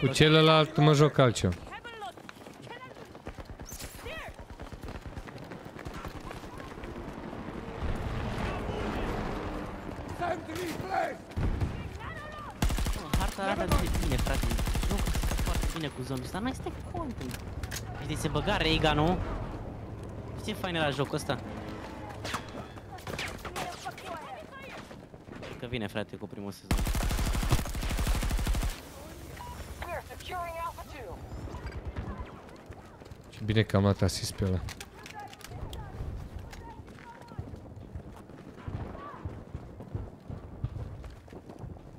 Cu celălalt mă joc altceva. Time to leave place! Harta arată de bine, frate. Joc foarte bine cu zombies, dar nu este content. Și de se băga Reagan-ul. Știi ce fain era jocul ăsta? Că vine, frate, cu primul sezon. We're securing Alpha 2. Ce bine că am luat asist pe ăla.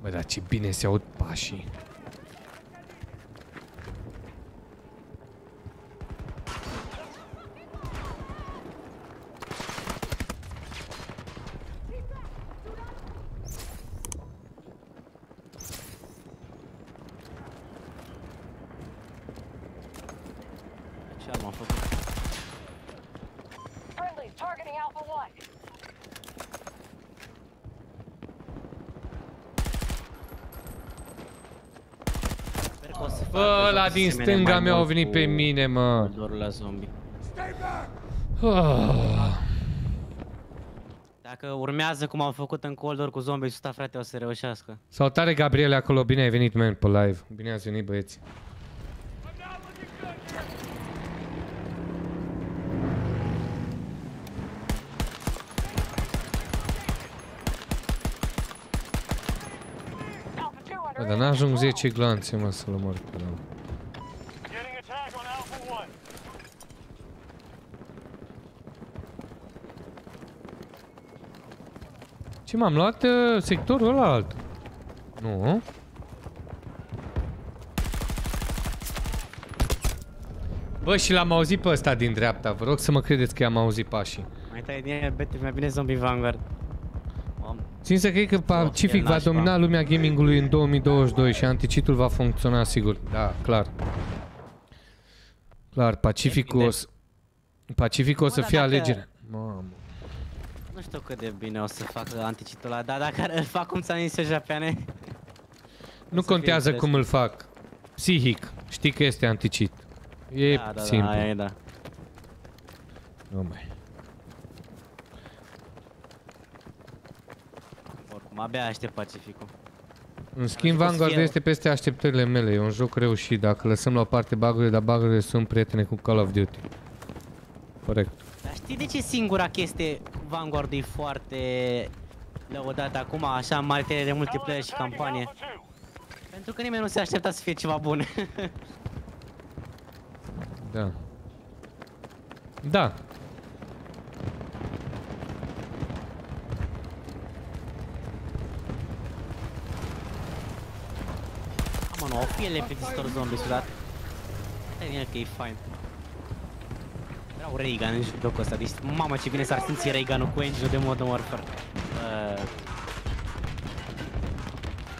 Bă, dar ce bine se aud pașii. Ce armă am făcut? Friendly's targeting Alpha 1. Sper că o să Bă, facă ăla joc din asemenea stânga mai mea a mult venit cu pe mine, mă. Dorul la zombie. Ah. Dacă urmează cum au făcut în Cold War cu zombie, ăsta frate o să reușească. Salutare Gabriele acolo, bine ai venit, man, pe live. Bine ați venit, băieți. Bă, dar n-ajung 10 glanțe, mă, să-l omor pe ăla. Getting attack on Alpha 1. Ce m-am luat uh, sectorul ăla alt? Nu. Bă, și l-am auzit pe ăsta din dreapta. Vă rog să mă credeți că i-am auzit pașii. Mai tai din el, bete, mai bine Zombie Vanguard. Mam. Țin să cred că Pacific el va nașpa. domina lumea gamingului în 2022 și anticitul va funcționa sigur. Da, clar. Clar, Pacificul o să... Pacificul o să dar fie dacă- alegere. Mamă. Nu știu cât de bine o să facă anticitul ăla, dar dacă îl fac cum ți-am zis eu, Japiane, Nu să fie contează înțeles. cum îl fac. Psihic. Știi că este anticit. E da, da, simplu. da, aia e, da. Nu mai. Oricum, abia aștept Pacificul. În schimb, că o să Vanguard fie- este peste așteptările mele. E un joc reușit dacă lăsăm la o parte bagurile, dar bagurile sunt prietene cu Call of Duty. Corect. Dar știi de ce singura chestie cu Vanguard e foarte lăudată acum, așa în marile de multiplayer și campanie? Pentru că nimeni nu se aștepta să fie ceva bun. Da. Da. Mă, nu, o fie le plictisitor zombies odată. Stai bine că e fain. Vreau Reagan în jocul ăsta, deci mamă ce bine s-ar simți Reagan-ul cu engine de Modern Warfare. Uh,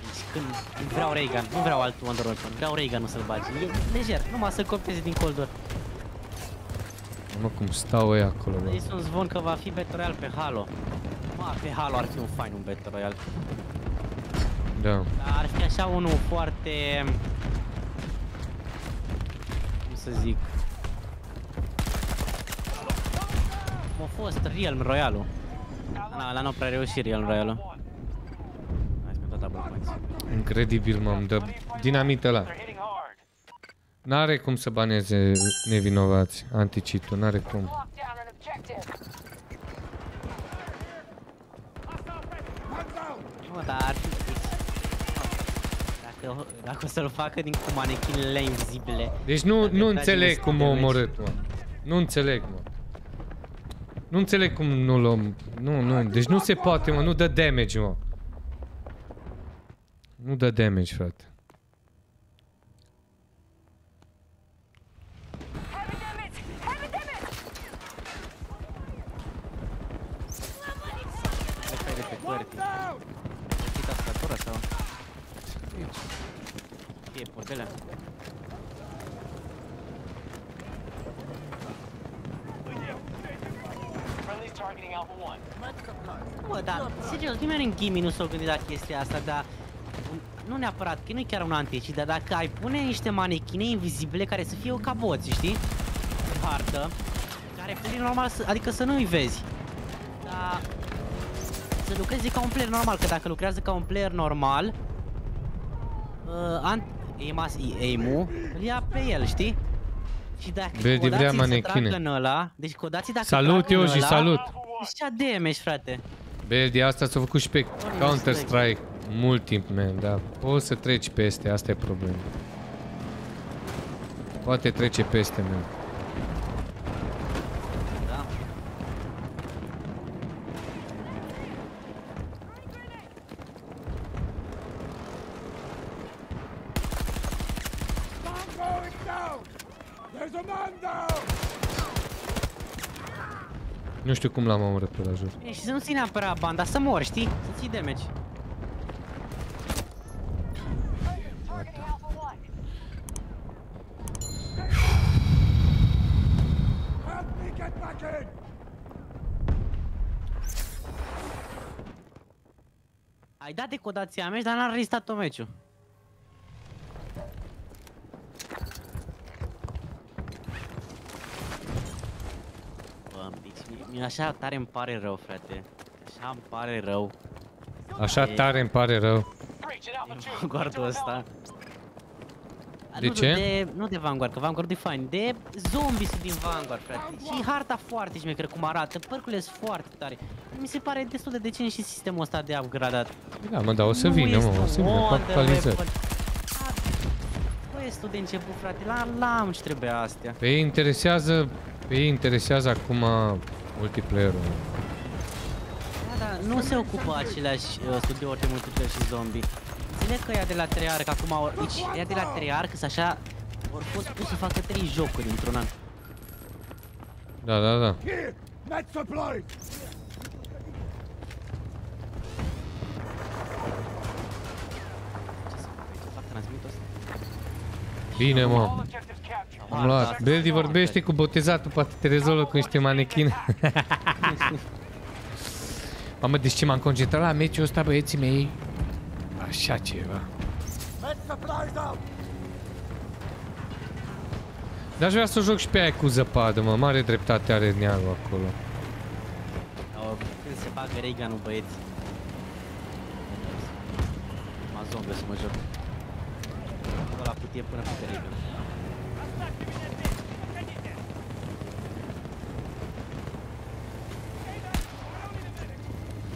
deci când vreau Reagan, nu vreau altul Modern Warfare, vreau Reagan-ul să-l bagi. E lejer, numai să copieze din Cold War. Mă, cum stau ei acolo, bă. Este un zvon că va fi Battle Royale pe Halo. Ma, pe Halo ar fi un fain un Battle Royale. Da. Dar ar fi așa unul foarte... Cum să zic... Cum a fost Realm Royale-ul. La, la nu prea reușit Realm Royale-ul. Hai să tot băieți. Incredibil, mă, dă dinamită la. N-are cum să baneze nevinovați, anticitul, n-are cum. Lock down an objective. Mă, dar ar fi dacă, dacă o să-l facă din cu manechinele invizibile. Deci nu, Dacă nu trage înțeleg destul cum de o meci. omorât, mă. Nu înțeleg, mă. Nu înțeleg cum nu l-am... Nu, nu, deci nu se poate, mă, nu dă damage, mă. Nu dă damage, frate. Heavy damage! Heavy damage! Hai de pe părți. Ai tastatura sau? E portele. Friendly's targeting Alpha 1. Bă, dar, serios, nimeni în Gimme nu s-a gândit la chestia asta, dar... un- Nu neapărat, că nu e chiar un anti dar dacă ai pune niște manechine invizibile care să fie ca boți, știi? Pe hartă, care pe normal, să, adică să nu-i vezi. Dar... Să lucreze ca un player normal, că dacă lucrează ca un player normal... Uh, ant aim-as- aim-ul îl ia pe el, știi? Și dacă Bă, de vrea codații se manechine. trag în ăla, deci codații dacă Salut, trag în Ioji, ăla, salut! Deci cea damage, frate. Bă, de asta s-a făcut și pe Counter-Strike mult timp, man, da. Poți să treci peste, asta e problema. Poate trece peste, man. Da. I'm going down! There's a man down! Nu știu cum l-am omorât pe la jos. Bine, și să nu ții neapărat banda, să mori, știi? Să ții damage. Targeting Alpha 1. Help me get back in! Ai dat decodația meci, dar n-a restat-o meciul. Bă, Bix, mi- mi așa tare îmi pare rău, frate. Așa îmi pare rău. Așa tare îmi pare rău. Vanguardul ăsta. De nu, ce? De, nu de Vanguard, că Vanguard e fain. De zombies din Vanguard, frate. Și harta foarte șmecheră cum arată. Părcurile sunt foarte tare. Mi se pare destul de decent și sistemul ăsta de upgradat. Da, mă, dar o să Nu vină, este mă, o să un vină cu wonder actualizări. weapon. Quest-ul de început, frate, la lam ce trebuie astea. Pe ei interesează, pe ei interesează acum multiplayer-ul. Da, da, nu se ocupă aceleași uh, studiouri de multiplayer și zombie. Înțeleg că ea de la Treyarch acum, au- deci ea de la Treyarch, să așa, ori fost pus să facă trei jocuri într-un an. Da, da, da. Here! Med supplies! Fac transmit ăsta. Bine, mă. Am luat. Beldi vorbește cu botezatul, poate te rezolvă cu niște manechine. Mamă, deci ce m-am concentrat la meciul ăsta, băieții mei? Așa ceva. Med supplies out! Dar aș vrea să joc și pe aia cu zăpadă, mă. Mare dreptate are neagul acolo. Au, Când se bagă Reagan-ul, băieți. Mă zombie să mă joc. Bă, la cutie până pe Reagan.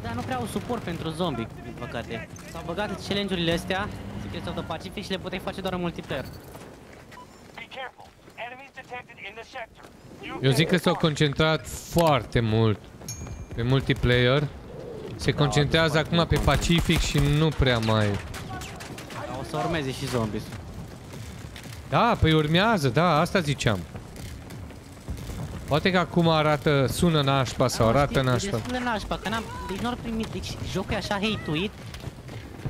Da, nu prea au suport pentru zombie, din păcate. S-au băgat challenge-urile astea, Secrets of the Pacific și le puteai face doar în multiplayer. Be careful. Enemies detected in the sector. You Eu zic că s-au concentrat foarte mult pe multiplayer. Se concentrează acum pe Pacific și nu prea mai... O să urmeze și zombies. Da, păi urmează, da, asta ziceam. Poate că acum arată, sună nașpa sau arată Știți, E nașpa. destul de nașpa, că n-am, deci nu primit, deci jocul e așa hate-uit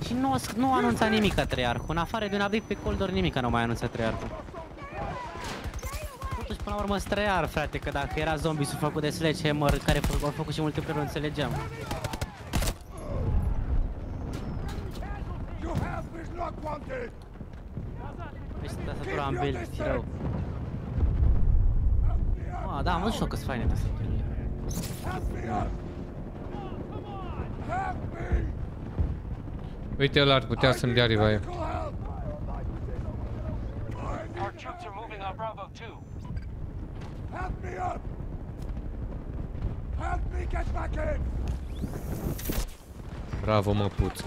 și nu, a sc- nu a anunțat nimic ca Treyarch. În afară de un update pe Cold War nimic nu mai anunțat Treyarch. Totuși, până la urmă, sunt Treyarch, frate, că dacă era zombie sunt făcut de Sledgehammer, care fă- au făcut și multiplayer, nu înțelegeam. Your help is not wanted! Deci, tastatura am build rău. Ah, da, am văzut și eu că sunt faine tastaturile. Help me out! Help me! Uite, ăla ar putea să-mi dea revive. Our troops are moving on Bravo 2. Help me up! Help me get back in! Bravo, mă, puț.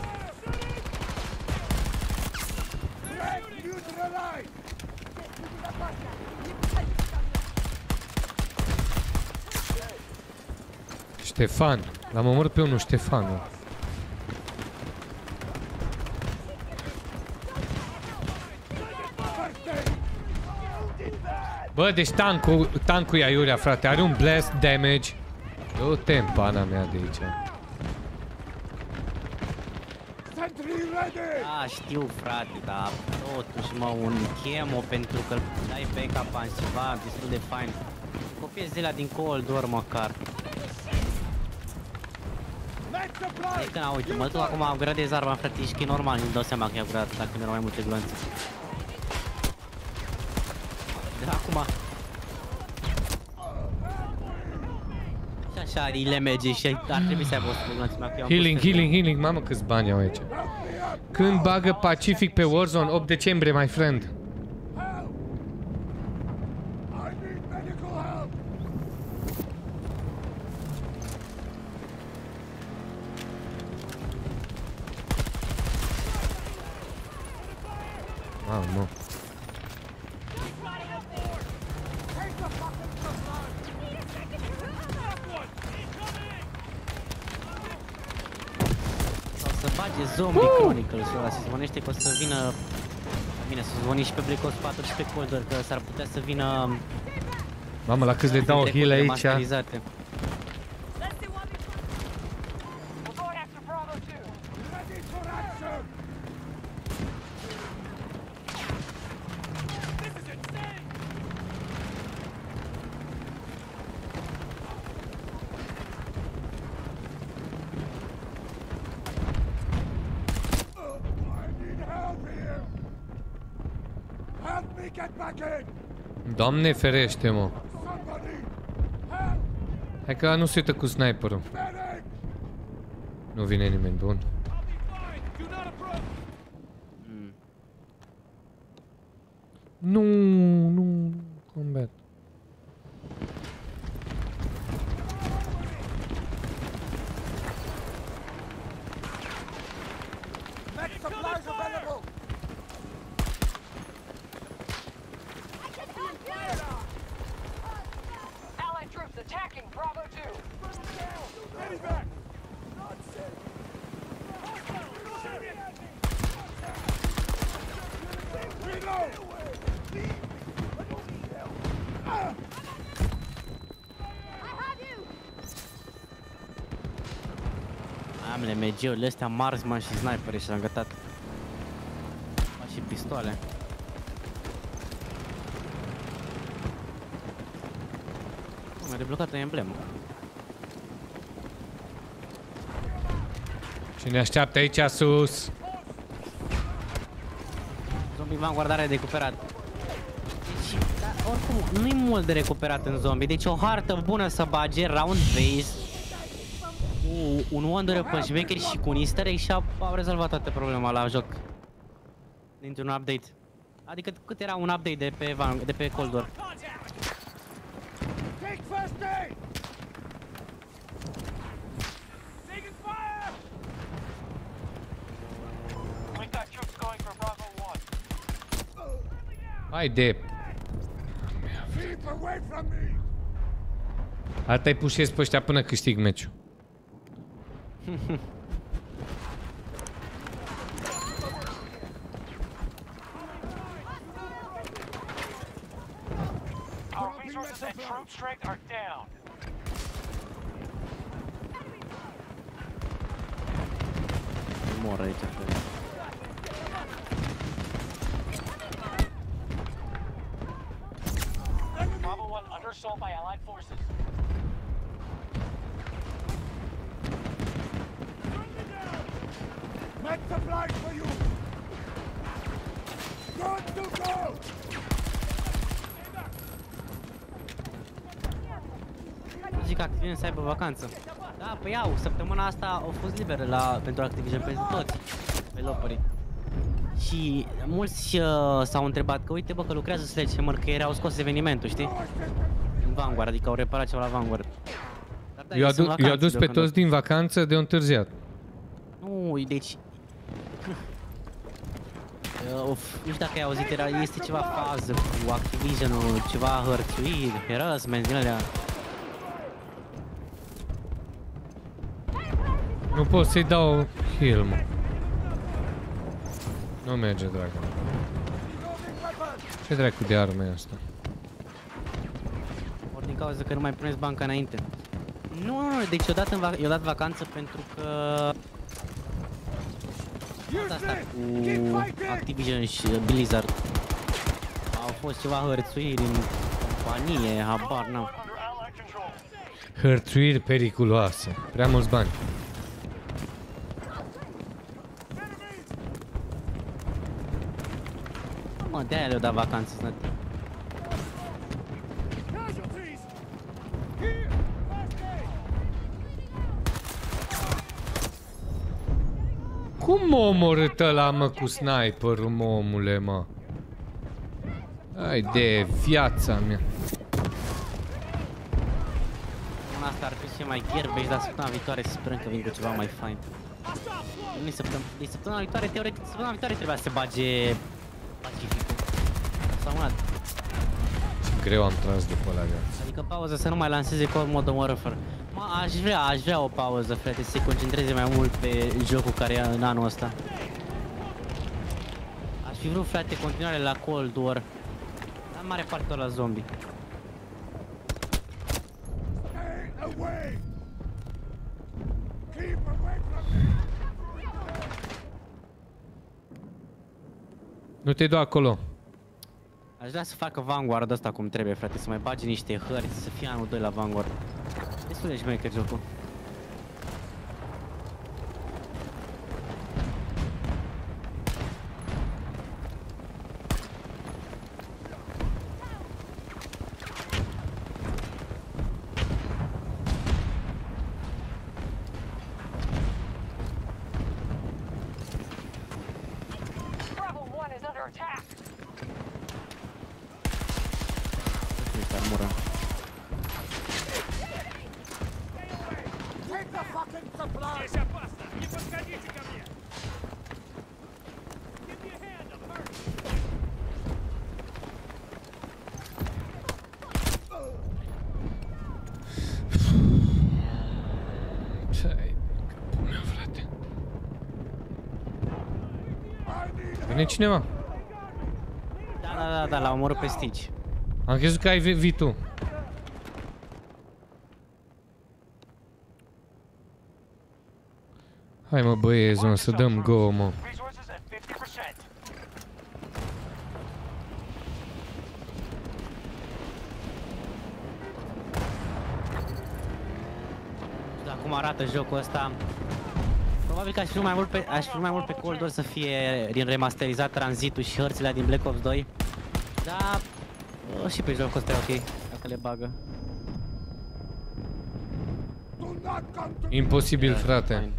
Threat Ștefan. L-am omorât pe unul, Ștefanul. Bă, deci tancul, tancul e aiurea, frate. Are un blast damage. Du-te în pana mea de aici. Sentry ready! Da, știu, frate, dar totuși, mă, un chemo pentru că dai backup în ceva destul de fain. Copiezi de la din cold door măcar. Adică, na, uite, mă duc acum, am gradez arma, frate, și că e normal, nu-mi dau seama că i-a gradat dacă mi erau mai multe glonțe. De acum... Și așa, îi merge și ar trebui să aibă 100 de glonțe, mai că eu am Healing, pus pe- healing, healing. Mamă, câți bani au aici. Când bagă Pacific pe Warzone? 8 decembrie, my friend. I need medical help! Mamă. Sau să bage Zombie Chronicles ăla, se zvonește că o să vină... Bine, să zvoni și pe Black Ops 4 și pe Cold War, că s-ar putea să vină... Mamă, la câți le dau trecute heal aici. remasterizate. We're going after Bravo 2. Ready for action! I need help here! Help me get back in! Doamne ferește, mă. Somebody! Help! Hai că ăla nu se uită cu sniperul. Medic! Nu vine nimeni bun. Nu, nu, nu, combat. Med supplies available! Allied troops attacking Bravo 2. Ready back! Reload! Am LMG-urile astea, marksman și sniper și l-am gătat. Am și pistoale. Mi-a deblocat o emblemă. Și ne așteaptă aici sus. Zombie Vanguard are de recuperat. Deci, da, oricum, nu-i mult de recuperat în zombie. Deci o hartă bună să bage, round base, cu un Wonder Punchmaker și cu un easter egg și au, au rezolvat toată problema la joc. Dintr-un update. Adică cât era un update de pe, Van, de pe Cold War? Hai de... Keep away from me! Alta-i pușezi pe ăștia până câștig meciul. Our resources and troop strength are down. Mor aici. cred. Bravo 1 under assault by Allied forces. Med supplies for you! Good to go! Zic că Activision să aibă vacanță. Da, păi au, săptămâna asta au fost libere la, pentru Activision pentru toți. developerii. Și mulți uh, s-au întrebat că uite bă că lucrează Sledgehammer, că ei au scos evenimentul, știi? În Vanguard, adică au reparat ceva la Vanguard. Dar da, Eu ei sunt adu- în eu adus vacanță pe toți deocamdată. din vacanță de întârziat. Nu, deci... Uh, Of, nu știu dacă ai auzit, era, este ceva fază cu Activision-ul, ceva hărțuiri, harassment din alea. Nu pot să-i dau heal, mă. Nu merge, dragă. Ce dracu de armă e asta? Ori din cauza că nu mai puneți banca înainte. Nu, nu, nu, deci eu dat, în va- eu dat vacanță pentru că... Tot asta cu Activision și Blizzard. Au fost ceva hărțuiri în companie, habar n-am. Hărțuiri periculoase. Prea mulți bani. Mă, de-aia le-au dat vacanță, sunt Cum mă omorât ăla, mă, cu sniperul, mă, omule, mă? Ai de viața mea. Una asta ar fi și mai gherbeci, dar săptămâna viitoare sperăm că vin cu ceva mai fain. Nu săptămâna, deci săptămâna viitoare, teoretic, săptămâna viitoare trebuia să se bage Pacificul. Sau una, Ce greu am tras după la viață. adică pauză să nu mai lanseze Call Modern Warfare. Mă, aș vrea, aș vrea o pauză, frate, să se concentreze mai mult pe jocul care e în anul ăsta. Aș fi vrut, frate, continuare la Cold War. Dar în mare parte doar la zombie. Stay away! Keep away from me! Nu te du acolo. Aș vrea să facă Vanguard ăsta cum trebuie, frate, să mai bage niște hărți, să fie anul 2 la Vanguard. Destul de șmecher jocul. Bravo 1 is under attack. Este armură. Take the fucking supplies! Ce ai capul meu, frate? Vine cineva? Da, da, da, da, l-a omorât pe Stitch. Am crezut că ai vi- vii tu. Hai mă băieți, mă, să dăm go, mă. Resources at 50%. Da, cum arată jocul ăsta. Probabil că aș fi mai mult pe, aș fi mai mult pe Cold War să fie din remasterizat tranzitul și hărțile din Black Ops 2. Da, uh, și pe jocul ăsta e ok, dacă le bagă. Do not come to Imposibil, Da, frate. fine.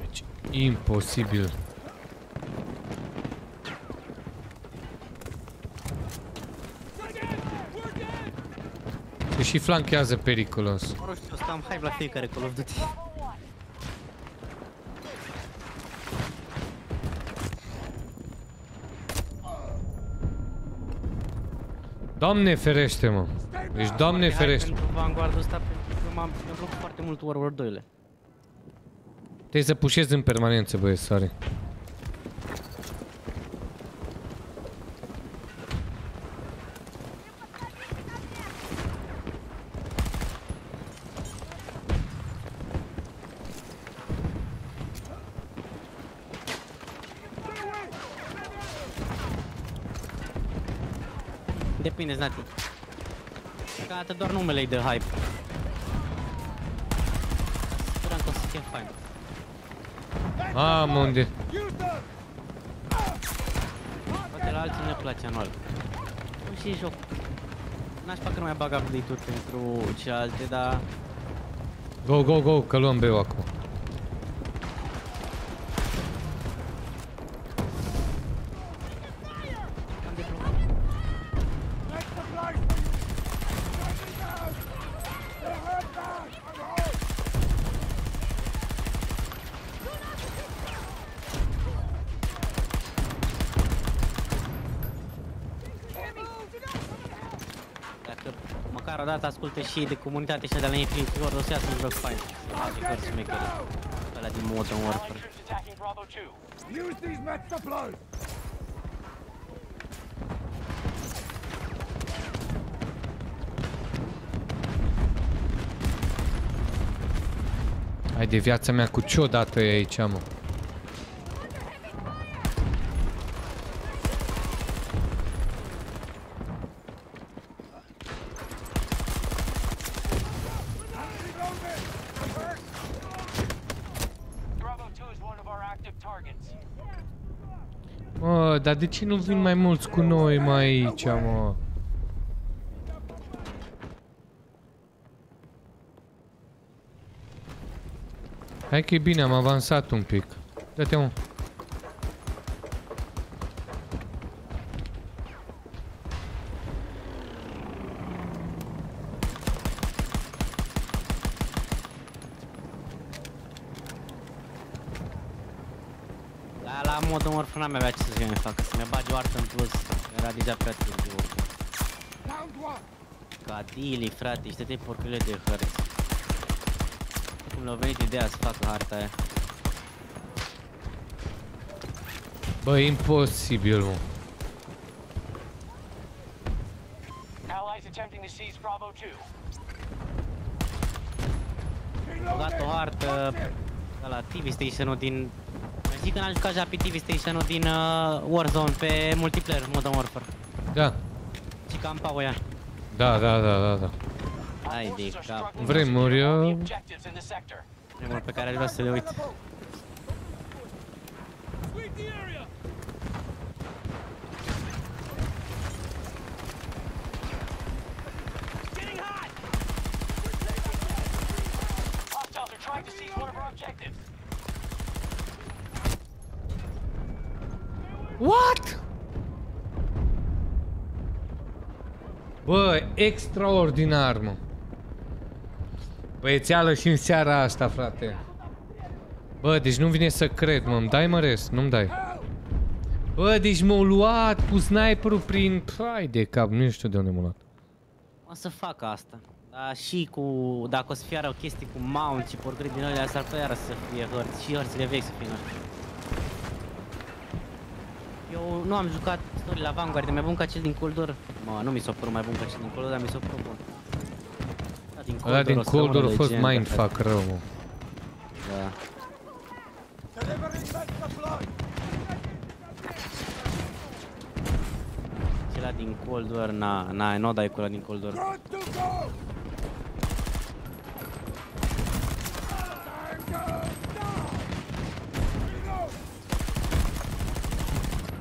Deci, imposibil. Și flanchează periculos. Nu știu, stau am hype la fiecare Call of Duty. Doamne ferește, mă. Deci, Doamne Hai ferește. Pentru Vanguard ăsta, pentru că m-am mi-a plăcut foarte mult World War 2 -le. Trebuie să pușezi în permanență, băieți, sorry. Depinde, Znati. Deocamdată doar numele e de hype. Sperăm că o să fie fain. Mamă, unde? Poate la alții nu le place anual. Nu și joc. N-aș că nu mai bag update-uri pentru celelalte, dar... Go, go, go, că luăm beu acum. Măcar o dată ascultă și de comunitate și de la Infinity Ward, o să iasă un joc fain. Să face cărți șmechere. Ăla din Modern Warfare. Troops attacking Bravo 2. Use these meds to blow. Hai de viața mea cu ce odată e aici, mă. Bravo 2 is one of our active targets. Mă, dar de ce nu vin mai mulți cu noi mai aici, mă? Hai că e bine, am avansat un pic. Dă-te, mă. Dar la Modern Warfare n-am avea ce să mai fac. Să mi bagi o artă în plus. Era deja prea târziu. Downed one. Ca Dili, frate, și te porcările de hărți. Cum le-a venit ideea să facă harta aia. Bă, imposibil, mă. Allies attempting to seize Bravo 2. Au dat o hartă de la TV Station-ul din... Zic că n-am jucat deja pe TV Station-ul din uh, Warzone pe multiplayer, Modern Warfare. Da. Și campau ea. Da, da, da, da, da. Hai de cap. Vremuri, All the uh, objectives in the sector. Vremuri pe care aș vrea să le uit. Sweep the area. Getting hot! Hostiles are trying to seize one of our objectives. What? Bă, extraordinar, mă. Băiețeală și în seara asta, frate. Bă, deci nu vine să cred, mă. Îmi dai, mă, rest? Nu-mi dai. Bă, deci m-au luat cu sniperul prin... Hai de cap, nu știu de unde m-au luat. O să fac asta. Dar și cu... Dacă o să fie o chestie cu mount și porcări din alea, s-ar putea iară să fie hărți. Și hărțile vechi să fie, nu știu. Eu nu am jucat story la Vanguard, e mai bun ca cel din Cold War. Mă, nu mi s-a părut mai bun ca cel din Cold War, dar mi s-a părut bun. Da, din Ăla din o să Cold War rămână a fost legendă, mindfuck frate. rău, mă. Da. Delivering meds supply. Cela din Cold War, na, na, nu o dai cu ăla din Cold War. Good to go. Mor de tent. Reloading weapon. They're shooting at me! Allied troops attacking Bravo 2.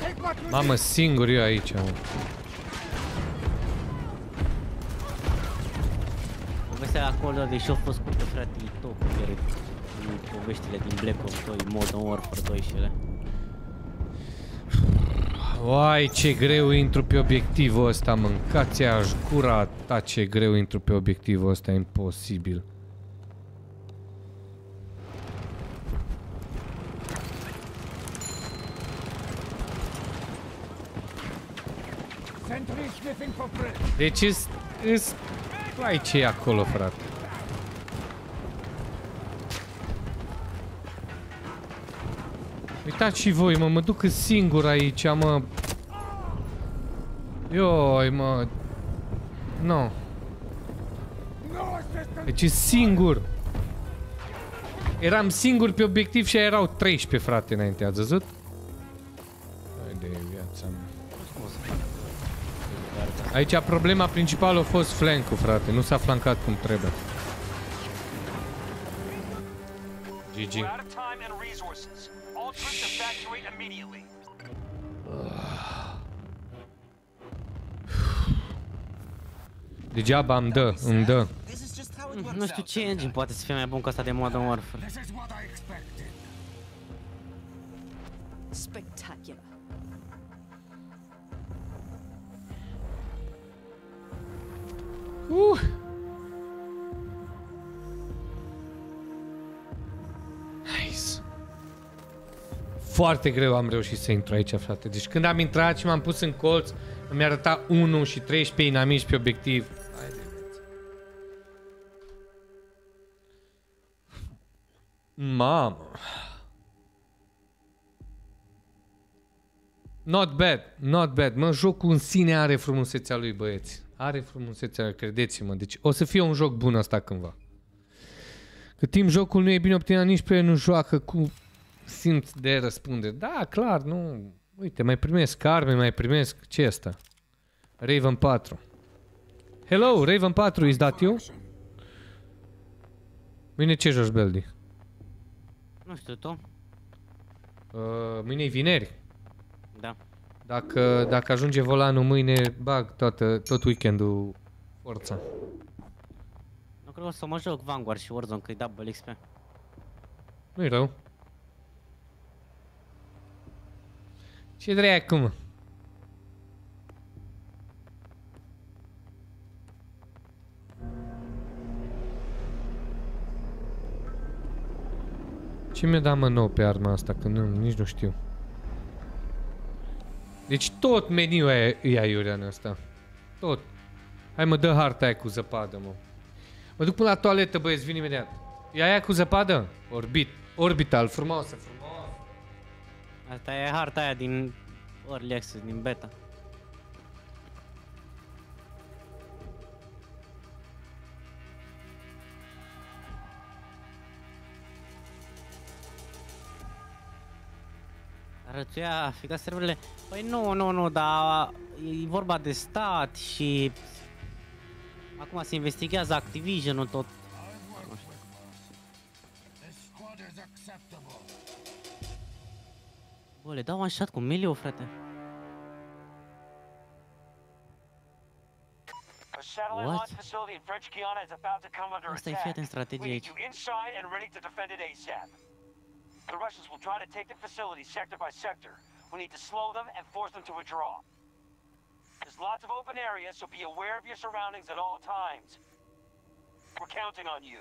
Take what we Mamă, singur eu aici, mă. Povestea la Cold War, deși a fost scurtă, frate, e poveștile din Black Ops 2, Modern Warfare 2 și ele. Uai, ce greu intru pe obiectivul ăsta, mâncați aș gura ta ce greu intru pe obiectivul ăsta, imposibil. Sentry sniffing for threats. Deci îs, îs, ai ce e acolo, frate. Uitați și voi, mă, mă duc singur aici, mă. Ioi, mă. Nu. No. No assistance. Deci e singur. Eram singur pe obiectiv și erau 13, frate, înainte, ați văzut? Hai de viață. puța mea. Aici problema principală a fost flancul, frate. Nu s-a flancat cum trebuie. GG. All troops evacuate immediately. Degeaba îmi dă, îmi dă. Mm, Nu știu ce engine poate să fie mai bun ca asta de Modern Warfare. This is what I expected. Spectacular. Uh. Nice. Foarte greu am reușit să intru aici, frate. Deci când am intrat și m-am pus în colț, îmi arăta 1 și 13 inamici pe obiectiv. Hai de viață. Mamă. Not bad, not bad. Mă, jocul în sine are frumusețea lui, băieți. Are frumusețea, lui, credeți-mă. Deci o să fie un joc bun asta cândva. Cât timp jocul nu e bine obținut, nici pe el nu joacă cu simț de răspundere. Da, clar, nu. Uite, mai primesc arme, mai primesc... ce e asta? Raven 4. Hello, Raven 4, is that you? Mâine ce joci, Beldi? Nu știu, tu? Uh, mâine e vineri. Da. Dacă, dacă ajunge volanul mâine, bag toată, tot weekendul forța. Nu cred că o să mă joc Vanguard și Warzone, că-i double XP. Nu-i rău. Ce dracu, mă? Ce mi-a dat mă nou pe arma asta? Că nu, nici nu știu. Deci tot meniul e, e aiurea în ăsta. Tot. Hai mă, dă harta aia cu zăpadă, mă. Mă duc până la toaletă, băieți, vin imediat. E aia cu zăpadă? Orbit. Orbital, frumoasă, frumoasă. Asta e harta aia din Early Access, din beta. Rățuia, fica serverele. Păi nu, nu, nu, dar e vorba de stat și... Acum se investigează Activision-ul tot. Bă, le dau un shot cu Milio, frate. A satellite What? launch facility in French Guiana is about to come under Asta e attack. fiat în strategie aici. inside and ready to defend it ASAP. The Russians will try to take the facility sector by sector. We need to slow them and force them to withdraw. There's lots of open areas, so be aware of your surroundings at all times. We're counting on you.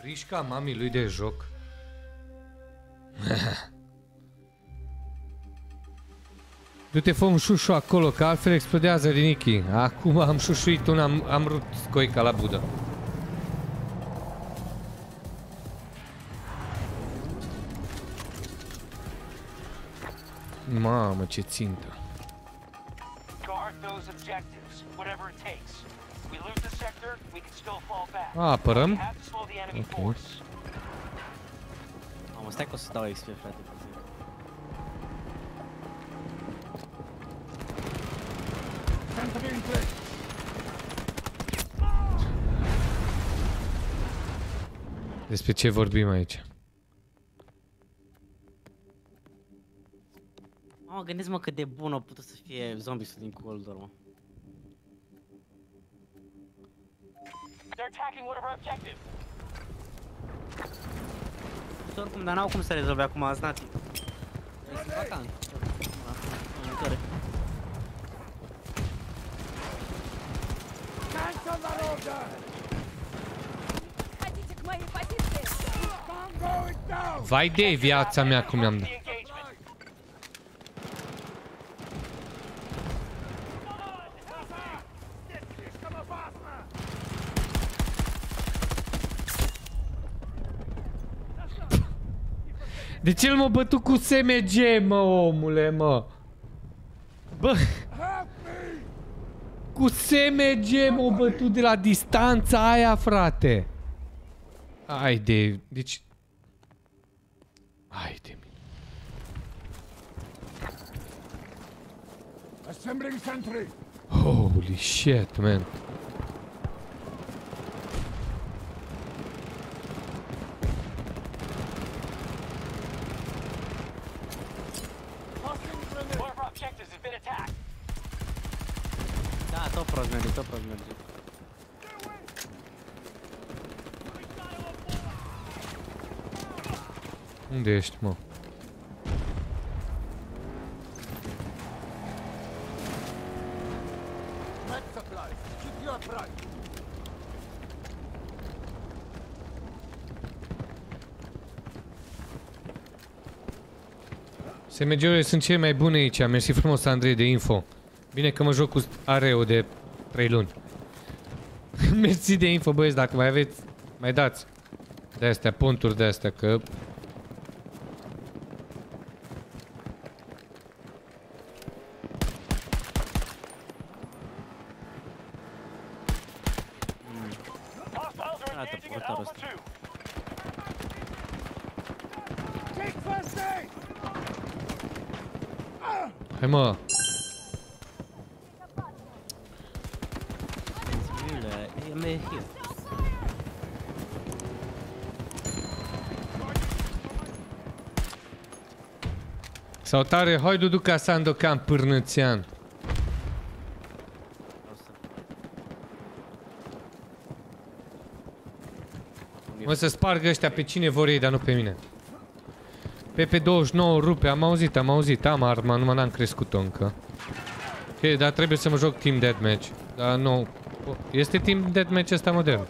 Brișca mamii lui de joc. Du-te, fă un șușu acolo, că altfel explodează rinichii. Acum am șușuit un, am, am rupt scoica la budă. Mamă, ce țintă. Guard those objectives, whatever it takes. A, apărăm? We have to slow the enemy Ok. force. Mamă, stai că o să dau XP, frate. Despre ce vorbim aici? Mă, gândesc-mă cât de bun a putut să fie zombies din Cold War, mă. They're attacking one of our objectives. Oricum, dar n-au cum să rezolve acum, ați nati. Vai de viața mea cum i-am dat. De ce l mă bătut cu SMG, mă, omule, mă? Bă! Cu SMG m-au bătut de la distanța aia, frate! Hai de... Deci... Hai de mine. Assembling sentry. Holy shit, man. One of our objectives has been attacked. Da, tot prost merge, tot prost merge. Unde ești, mă? Med supplies. Keep you upright. SMG-urile sunt cele mai bune aici. Mersi frumos, Andrei, de info. Bine că mă joc cu areo de 3 luni. Mersi de info, băieți, dacă mai aveți, mai dați. De astea, punturi de astea, că... Arată portarul ăsta. Take first aid. Hai mă! Sensibilă, e me here. Sau tare, hai Duduca Sandokan Pârnățean. Mă să spargă ăștia pe cine vor ei, dar nu pe mine. PP29 rupe, am auzit, am auzit, am arma, numai n-am crescut-o încă. Ok, dar trebuie să mă joc Team Deathmatch. Dar nu... Este Team Deathmatch ăsta modern.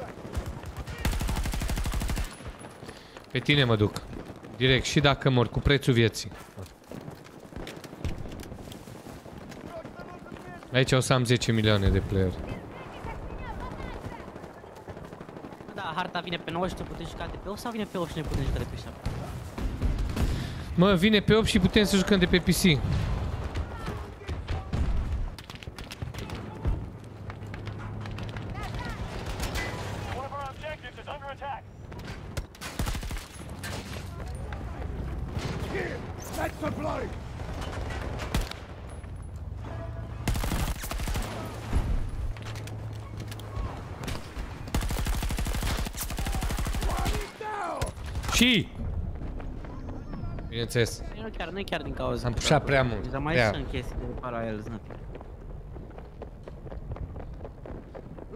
Pe tine mă duc. Direct, și dacă mor, cu prețul vieții. Aici o să am 10 milioane de player. Da, harta vine pe 9 și te putem juca de pe 8 sau vine pe 8 și ne putem juca de pe 7? Mă, vine pe 8 și putem să jucăm de pe PC. One of our objectives is under attack. Here. Med supply. One down. Și... Bineînțeles. Nu chiar, nu e chiar din cauza. Am pușat prea mult, Dar mai prea. sunt chestii de paralel, nothing.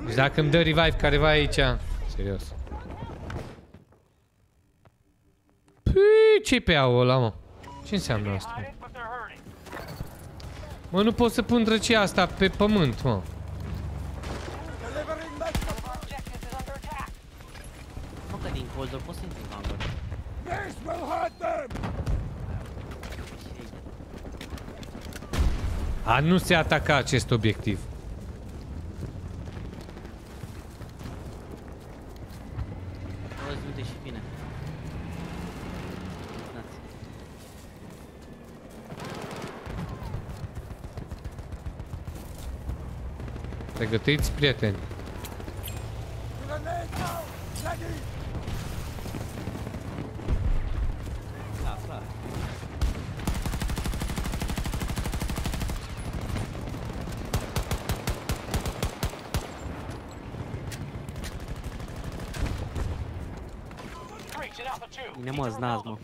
Deci dacă îmi dă revive careva aici... Serios. Păi, ce pe au ăla, mă? Ce înseamnă asta? Mă, nu pot să pun drăcia asta pe pământ, mă. Delivering med supplies. Mă, că din cold poți să intri în hangar. This will hurt them. A, nu se ataca acest obiectiv. Auzi, uite și vine. Nați. Pregătiți, prieteni. Grenade now. Ready. Da, clar. Breach at Alpha 2. Bine mă, znaz, mă.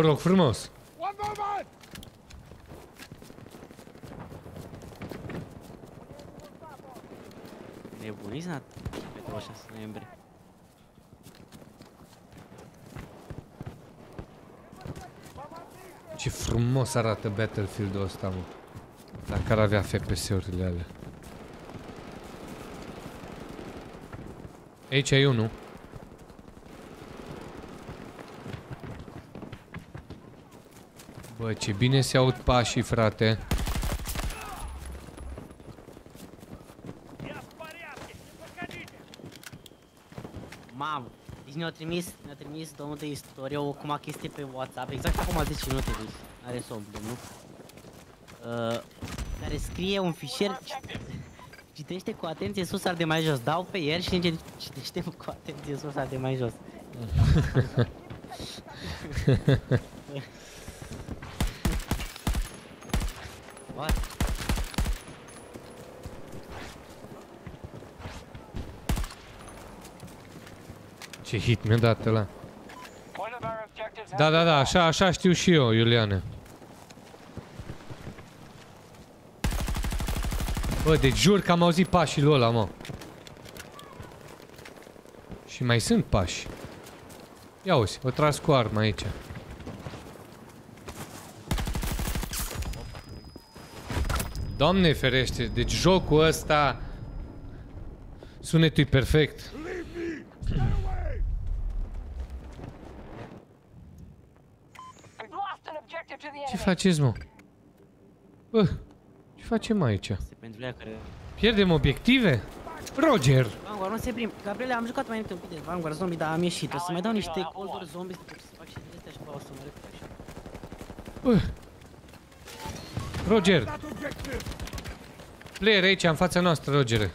Vă rog frumos. One moment. Nebuniți, nat? Pe 26 noiembrie. Ce frumos arată Battlefield-ul ăsta, mă. Dacă ar avea FPS-urile alea. Aici e unul. Bă, ce bine se aud pașii, frate. Mamă, deci ne-a trimis, ne-a trimis domnul de istorie o cum chestie pe WhatsApp, exact acum 10 minute, deci. Are somn, domnul. Uh, care scrie un fișier Citește cu atenție sus al de mai jos Dau pe el și înge- citește cu atenție sus al de mai jos What? Ce hit mi-a dat ăla. One of our objectives has Da, da, been da, lost. așa, așa știu și eu, Iuliane. Bă, deci jur că am auzit pașii lui ăla, mă. Și mai sunt pași. Ia uzi, o tras cu arma aici. Doamne ferește, deci jocul ăsta... Sunetul e perfect. We've lost an objective to the Ce enemy. Faceți, mă? Bă, ce facem aici? Este pentru ea care... Pierdem obiective? Roger! Vanguard, nu se prim. Gabriele, am jucat mai mult un pic de Vanguard zombie, dar am ieșit. O să mai dau niște colduri zombie să să fac și din astea și pe o să mă repet așa. Bă. Roger! Player aici, în fața noastră, Roger.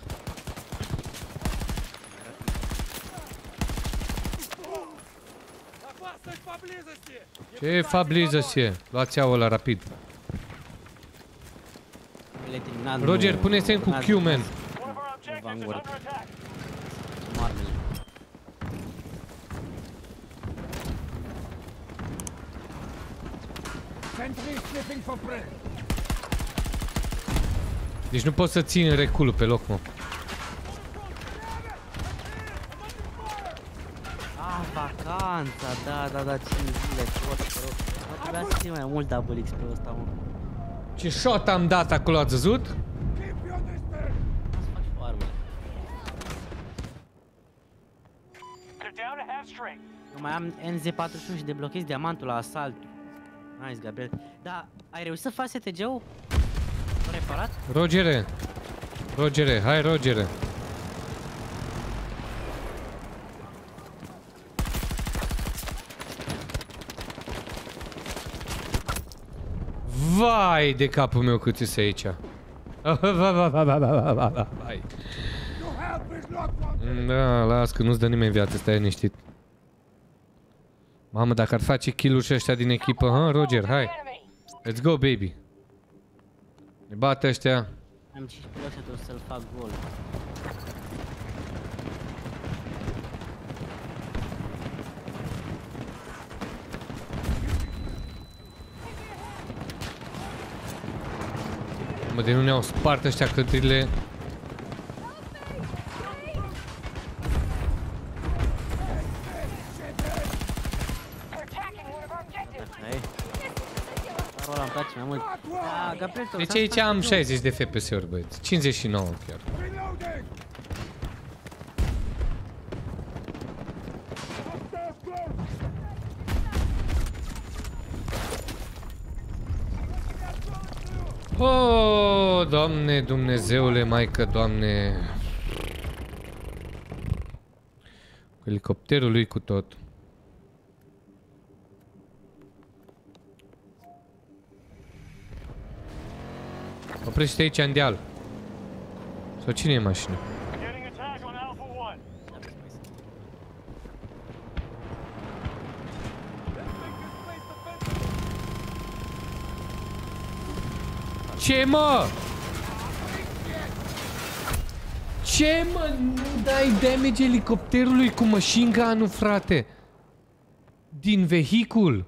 Ce fabliză-se? Luați-o ăla rapid. Le terminat, Roger, nu- pune semn cu n-ați- Q, man. n-ați- Vanguard. Facem armele. Sentry sniffing for prey. Deci nu pot să țin reculul pe loc, mă. Ah, vacanța, da, da, da, 5 zile, tot, te rog. Mă trebuia să țin mai mult double XP ăsta, mă. Ce shot am dat acolo, ați văzut? Să fac și o armă. They're down to half strength. Eu mai am NZ41 și deblochez diamantul la asalt. Nice, Gabriel. Da, ai reușit să faci STG-ul? Nu reparat? Rogere! Rogere, hai Rogere! Vai de capul meu cât e aici. Vai. Da, las că nu-ți dă nimeni viață, stai liniștit. Mamă, dacă ar face kill și ăștia din echipă, ha, Roger, hai. Let's go, baby. Ne bate ăștia. Am 5 bloc și o să-l fac gol. Mă, de nu ne-au spart ăștia clădirile. Hai. Dar ăla îmi place mai mult. Da, Gabriel, te-o Deci lăsați aici să am faci 60 de FPS-uri, băieți. 59 chiar. Oh, Doamne, Dumnezeule, Maică, Doamne. Cu Elicopterul lui cu tot. Oprește aici în deal. Sau cine e în mașină? Getting attack on Alpha 1. Ce mă? Ce mă? Nu dai damage elicopterului cu machine gun frate? Din vehicul?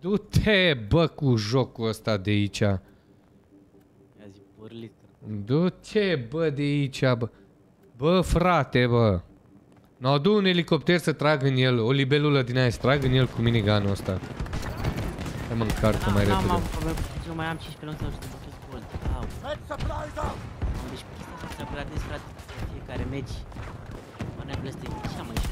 Du-te, bă, cu jocul ăsta de aici. Ia zi, porlit. Du-te, bă, de aici, bă. Bă, frate, bă. Nu, du un elicopter să trag în el, o libelulă din aia să trag în el cu minigunul ăsta. Hai mă încarcă mai N-am, repede. am probleme cu eu mai am 15 luni să nu știu de gold. Au. Am deci chestia asta să gradez, frate, fiecare meci. Mă neagră este cea mai și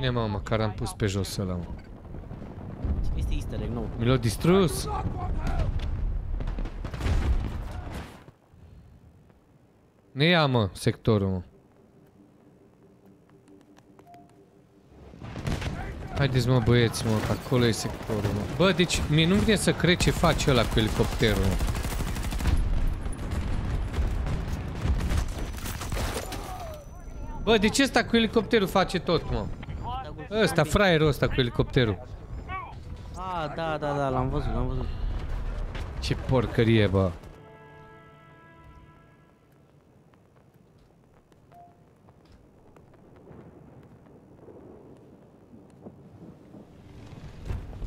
Bine, mă, măcar am pus pe jos ăla, mă. Este easter egg nou. Mi l-a distrus. Ne ia, mă, sectorul, mă. Haideți, mă, băieți, mă, că acolo e sectorul, mă. Bă, deci, mie nu vine să cred ce face ăla cu elicopterul, mă. Bă, de ce ăsta cu elicopterul face tot, mă? Ăsta, fraierul ăsta cu elicopterul. Ah, da, da, da, l-am văzut, l-am văzut. Ce porcărie, bă.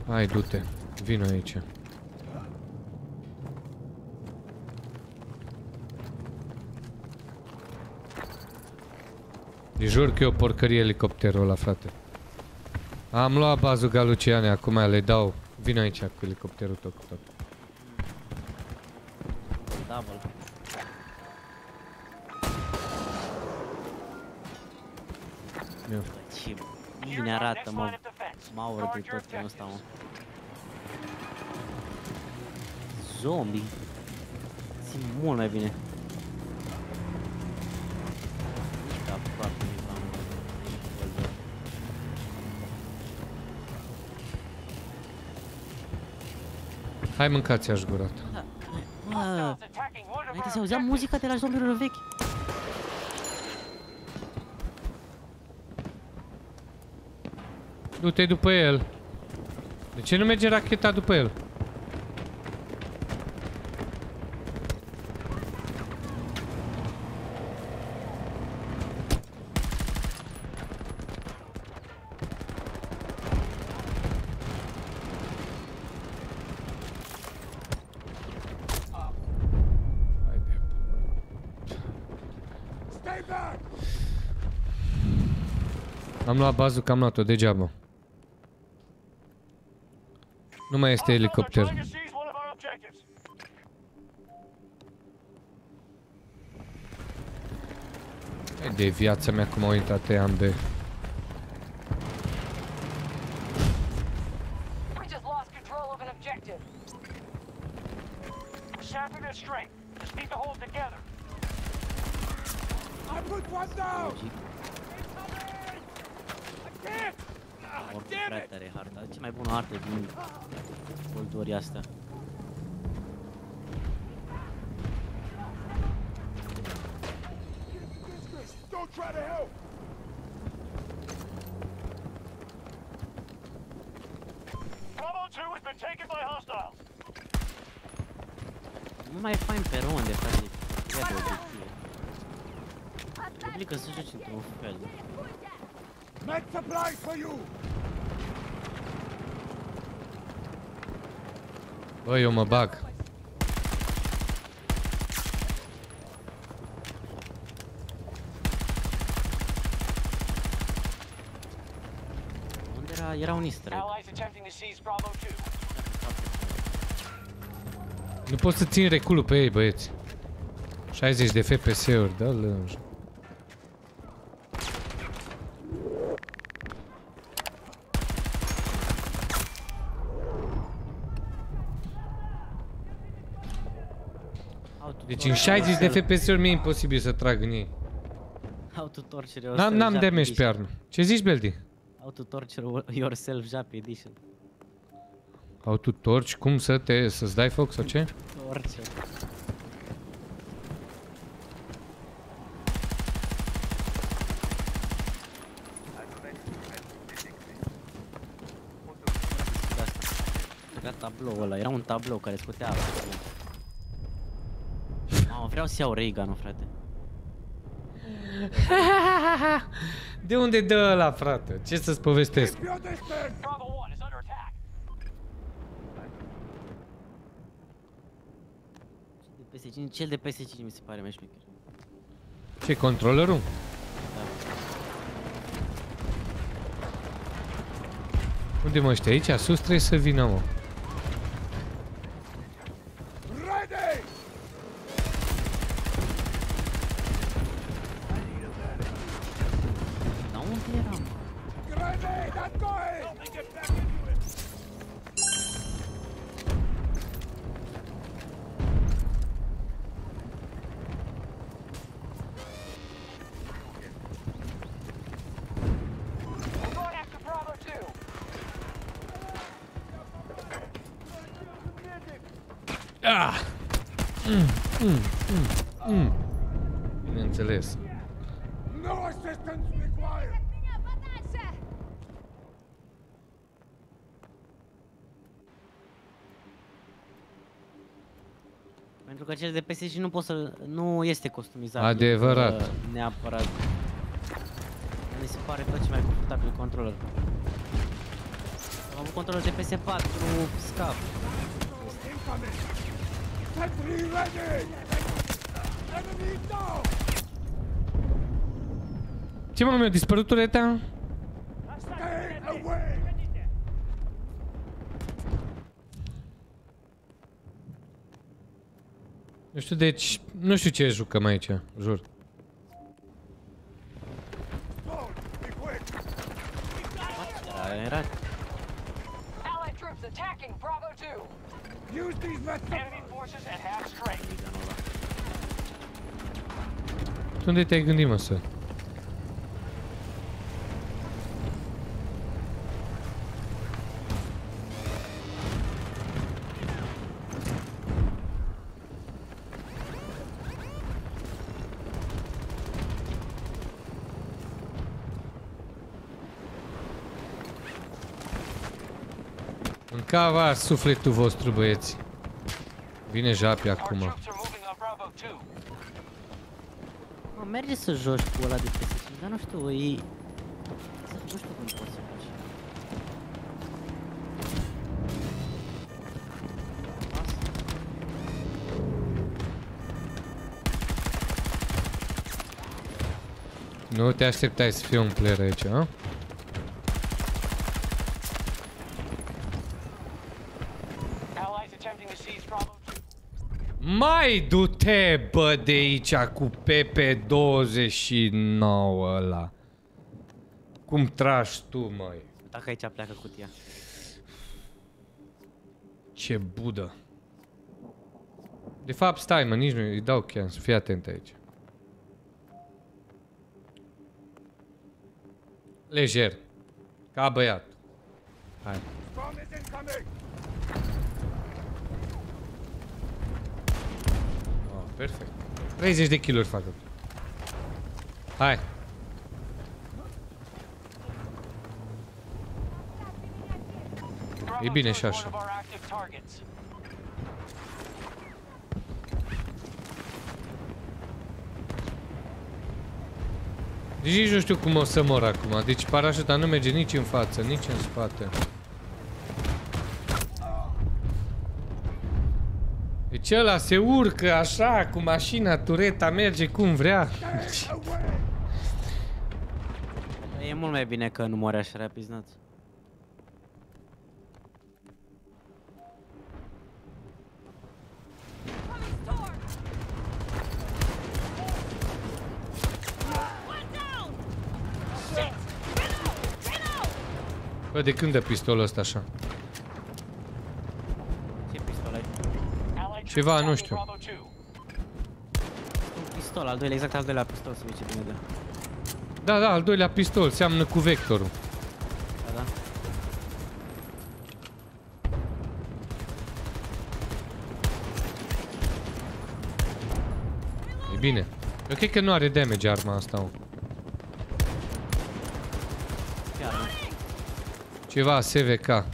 Hai, du-te. Vino aici. Îi jur că e o porcărie elicopterul ăla, frate. Am luat bazul Galuciane, acum le dau. Vino aici cu elicopterul tot cu tot. Double. Ia. Ce bine arată, mă. Maură de tot în ăsta, mă. Zombie. Simt mult mai bine. Hai mâncați aș gurat. Mă, înainte se auzea muzica de la zombiilor vechi. Du-te după el. De ce nu merge racheta după el? Luat bazul că am luat-o degeaba. Nu mai este elicopter. Trying to seize one of our objectives. Hai de viața mea cum au intrat ăia în B. We just lost control of an objective. We're sapping their strength. Just need to hold together. I put one down! Oricum prea tare harta. Cea mai bună artă din culturii astea. Don't try to help! Bravo 2 has been taken by hostiles. Nu mai fain pe runde, frate. Ia de obiective. Oblică să joci într-un fel. Med supplies for you! Bă, eu mă bag. Unde era? Era un easter egg. Allies attempting to seize Bravo 2. Nu pot să țin reculul pe ei, băieți. 60 de FPS-uri, da Deci în 60 de FPS-uri mi-e imposibil să trag în ei. Auto-torture N-am, yourself n-am Jap damage pe edition. armă. Ce zici, Beldi? Auto-torture yourself Jap edition. Au tu torci, cum să te, să-ți dai foc sau ce? Orice. Era tabloul ăla, era un tablou care scotea apă. Mamă, vreau să iau Reagan-ul, frate. De unde dă ăla, frate? Ce să-ți povestesc? Keep your distance! Bravo 1 is under attack. De PS5, cel de PS5 mi se pare mai șmecher. ce controllerul? Unde mă ăștia? Aici? Sus trebuie să vină, mă. Pentru că cel de PSG nu poți să nu este customizat. Adevărat. Neapărat. Mi se pare tot ce mai confortabil controller. Am avut controller de PS4, scap. Incoming! Sentry ready! Enemy down! Ce mă, mi-a dispărut tureta? Nu știu, deci, nu știu ce jucăm aici, jur. Era Allied troops attacking Bravo 2. Use these methods! Enemy forces at half strength. Tu unde te-ai gândit, mă, să? Cava sufletul vostru, băieți. Vine Japi Our acum. troops are moving on Bravo 2. Mă, merge să joci cu ăla de PS5, dar nu știu, e... Nu știu cum poți să faci. Nu te așteptai să fie un player aici, a? Allies attempting to seize Bravo 2. Mai du-te, bă, de aici cu PP29 ăla. Cum tragi tu, măi? Dacă aici pleacă cutia. Ce budă. De fapt, stai, mă, nici nu îi dau chiar, să fii atent aici. Lejer. Ca băiat. Hai. Storm is incoming! Oh, perfect. 30 de kilori fac. Hai. Bravo bine 2 și is așa. one of our active targets. Deci nici nu știu cum o să mor acum. Deci parașuta nu merge nici în față, nici în spate. Deci ăla se urcă așa, cu mașina, tureta, merge cum vrea. E mult mai bine că nu mori așa rapid, not. Bă, de când dă pistolul ăsta așa? Ce pistol ai? Allied Ceva, troops nu attacking știu. Bravo 2. Un pistol, al doilea, exact al doilea pistol, să vezi ce bine dă. Da, da, al doilea pistol, seamănă cu vectorul. Da, da. E bine. Eu cred că nu are damage arma asta. mă. Chiar nu. Ceva SVK.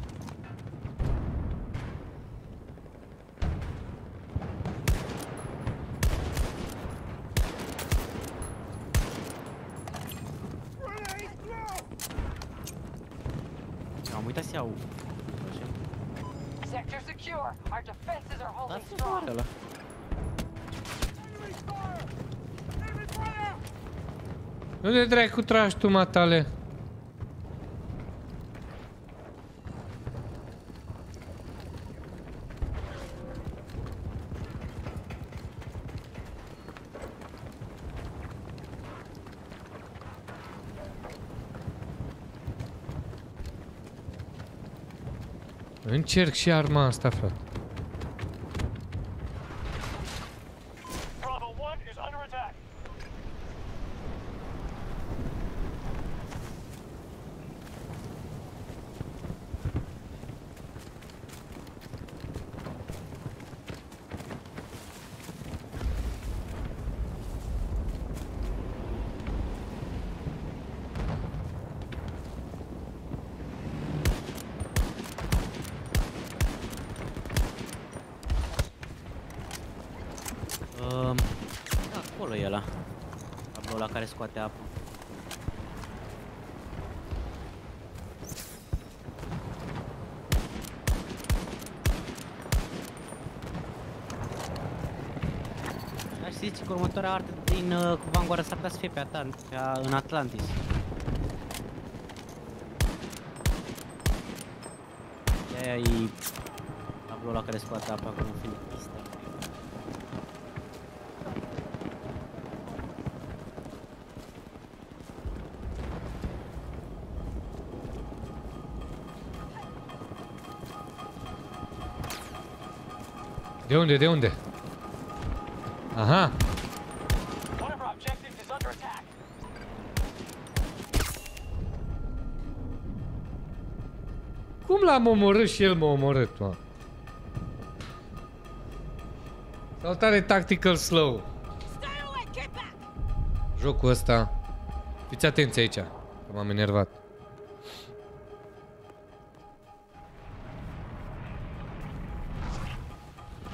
oraș tu, matale? Încerc și arma asta, frate. Că următoarea artă din uh, Vanguard s-ar putea să fie pe, Atlant pe a, în Atlantis. De-aia e tabloul la care scoate apă acolo în film. De unde, de unde? Aha. L-am omorât și el m-a omorât, mă? Saltare tactical slow. Jocul ăsta. Fiți atenți aici, că m-am enervat.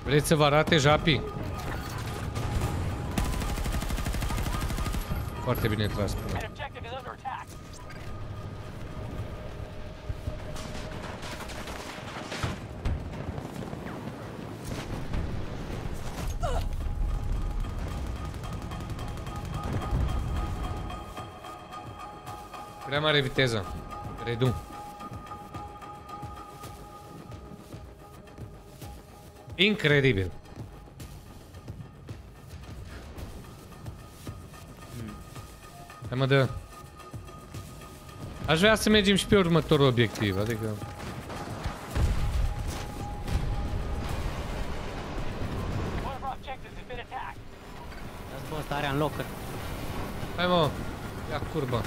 Vreți să vă arate Japi? Foarte bine tras până. Mare viteză. Redu. Incredibil. Hai mă dă. Aș vrea să mergem și pe următorul obiectiv, adică... One of our objectives has been attacked. Dați bă, ăsta are în locker. Hai mă, ia curba.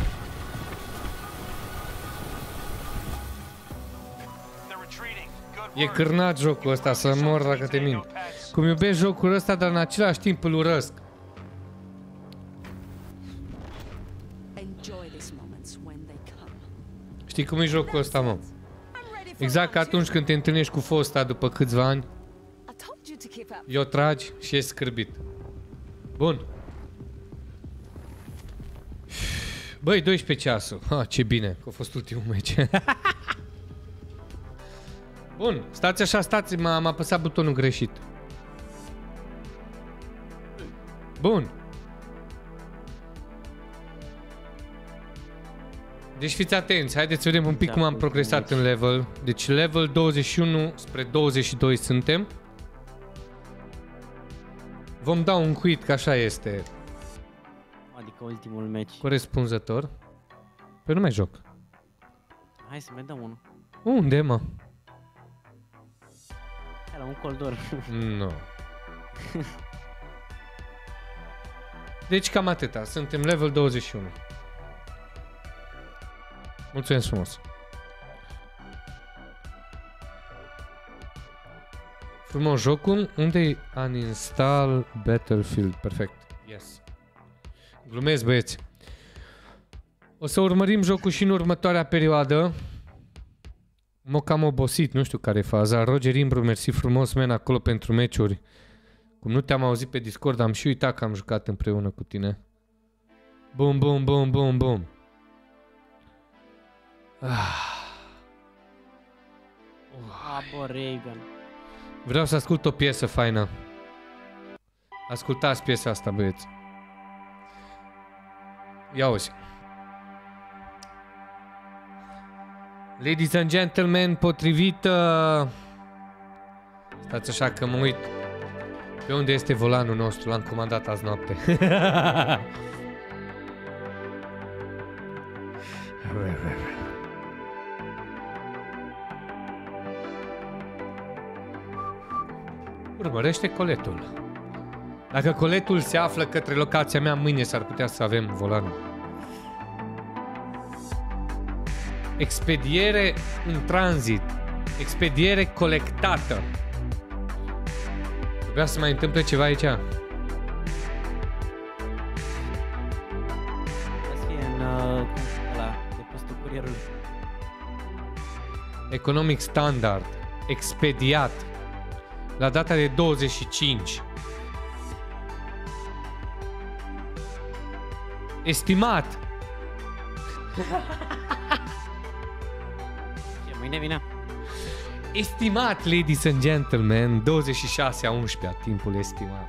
E work. cârnat jocul ăsta, să mor dacă te mint. Cum iubesc jocul ăsta, dar în același timp îl urăsc. Enjoy these moments when they come. Știi cum e jocul ăsta, mă? Exact ca atunci când te întâlnești cu fosta după câțiva ani, I told you to keep up. i-o tragi și e scârbit. Bun. Băi, 12 ceasul. Ha, ce bine că a fost ultimul meci. Bun, stați așa, stați, m- am apăsat butonul greșit. Bun. Deci fiți atenți, haideți să vedem un pic cum am progresat în level. Deci level 21 spre 22 suntem. Vom da un quit, că așa este Adică ultimul meci. corespunzător. Păi nu mai joc. Hai să mai dăm unul. Unde, mă? Hai la un coldor. Nu. Deci cam atâta. Suntem level 21. Mulțumesc frumos. Frumos jocul. Unde-i uninstall Battlefield? Perfect. Yes. Glumesc, băieți. O să urmărim jocul și în următoarea perioadă. M-a cam obosit, nu știu care e faza. Roger Imbru, mersi frumos, men, acolo pentru meciuri. Cum nu te-am auzit pe Discord, am și uitat că am jucat împreună cu tine. Bum, bum, bum, bum, bum. Ah. Ah, bă, Reagan. Vreau să ascult o piesă faină. Ascultați piesa asta, băieți. Ia uzi. Ladies and gentlemen, potrivit... Uh... Stați așa că mă uit pe unde este volanul nostru. L-am comandat azi noapte. Urmărește coletul. Dacă coletul se află către locația mea, mâine s-ar putea să avem volanul. Expediere în tranzit. Expediere colectată. Trebuia să mai întâmple ceva aici. Să fie în uh, ăla, de postul curierului. Economic Standard. Expediat. La data de 25. Estimat. Ce, mâine vine? Estimat, ladies and gentlemen, 26 a 11 timpul estimat.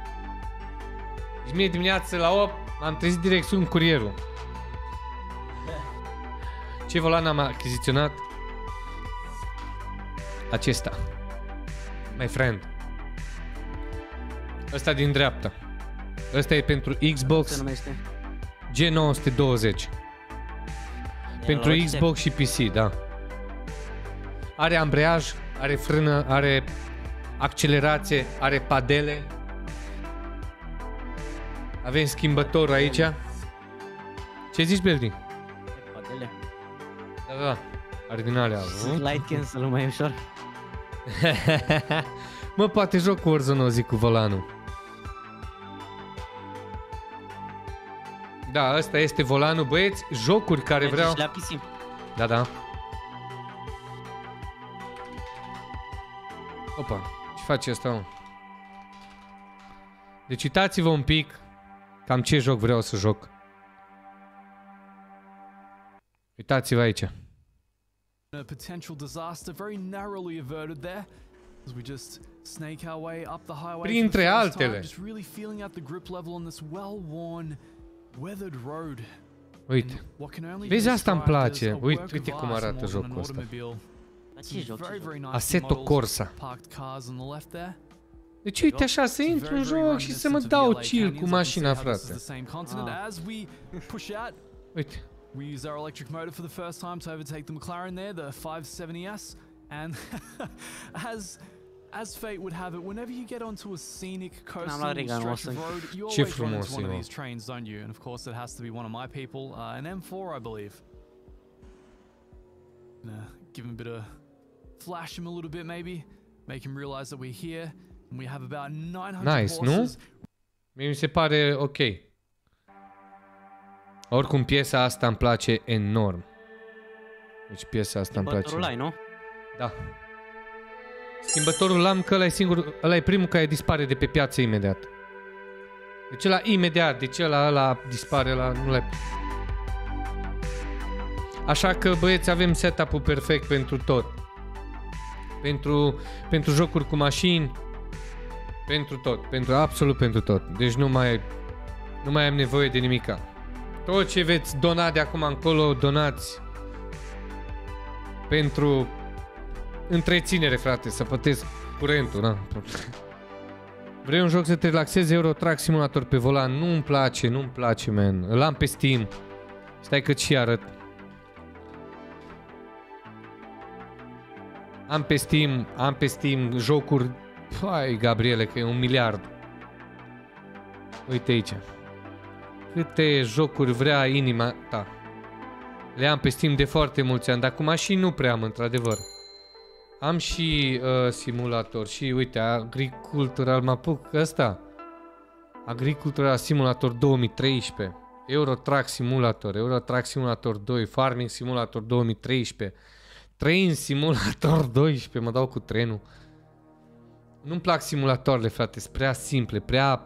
Deci mie dimineața la 8 am trezit direct sun curierul. Ce volan am achiziționat? Acesta. My friend. Ăsta din dreapta. Ăsta e pentru Se Xbox numește. G920. Pentru Logitech. Xbox și PC, da. Are ambreiaj, are frână, are accelerație, are padele. Avem schimbător aici. Ce zici, Beldi? Padele. Da, da. Are din alea. nu? Light cancel mai ușor. mă, poate joc cu Warzone o zi cu volanul. Da, ăsta este volanul, băieți. Jocuri care Merge vreau... și la PC. Da, da. Opa, ce face asta, mă? Deci uitați-vă un pic cam ce joc vreau să joc. Uitați-vă aici. A potential disaster very narrowly averted there. As we just snake our way up the highway. for the Printre first altele. Time, just really feeling out the grip level on this well-worn, weathered road. Uite. What can only Vezi, be asta îmi described place. as a Uite, work uite of cum art arată more than jocul an ăsta. Automobile. Dar Some ce joc? very, ce very joc? nice Assetto Corsa. Parked cars on the left there. Deci uite așa, să intru în joc și să mă dau chill cu mașina, frate. As we push out, Uite. we use our electric motor for the first time to overtake the McLaren there, the 570S, and as as fate would have it, whenever you get onto a scenic coastal stretch of road, you Ce always run into one of these trains, don't you? And of course, it has to be one of my people, uh, an M4, I believe. Gonna give him a bit of flash him a little bit, maybe make him realize that we're here, and we have about 900 Nice, nu? horses. Mie mi se pare ok. Oricum piesa asta îmi place enorm. Deci piesa asta îmi place. Schimbătorul ai, nu? Da. Schimbătorul am că ăla e singur, ăla e primul care dispare de pe piață imediat. Deci ăla imediat, deci ăla, ăla dispare, ăla nu le Așa că băieți avem setup-ul perfect pentru tot. Pentru, pentru jocuri cu mașini, pentru tot, pentru absolut pentru tot. Deci nu mai, nu mai am nevoie de nimica. Tot ce veți dona de acum încolo, donați pentru întreținere, frate, să plătesc curentul, na. Vrei un joc să te relaxezi, Euro Truck Simulator pe volan? Nu-mi place, nu-mi place, man. Îl am pe Steam. Stai că și arăt. Am pe Steam, am pe Steam jocuri... Păi, Gabriele, că e un miliard. Uite aici. Câte jocuri vrea inima ta. Le am pe Steam de foarte mulți ani, dar cu mașini nu prea am, într-adevăr. Am și uh, simulator și uite, Agricultural, mă apuc ăsta. Agricultural Simulator 2013. Euro Truck Simulator, Euro Truck Simulator 2, Farming Simulator 2013. Train Simulator 12, mă dau cu trenul. Nu-mi plac simulatoarele, frate, sunt prea simple, prea...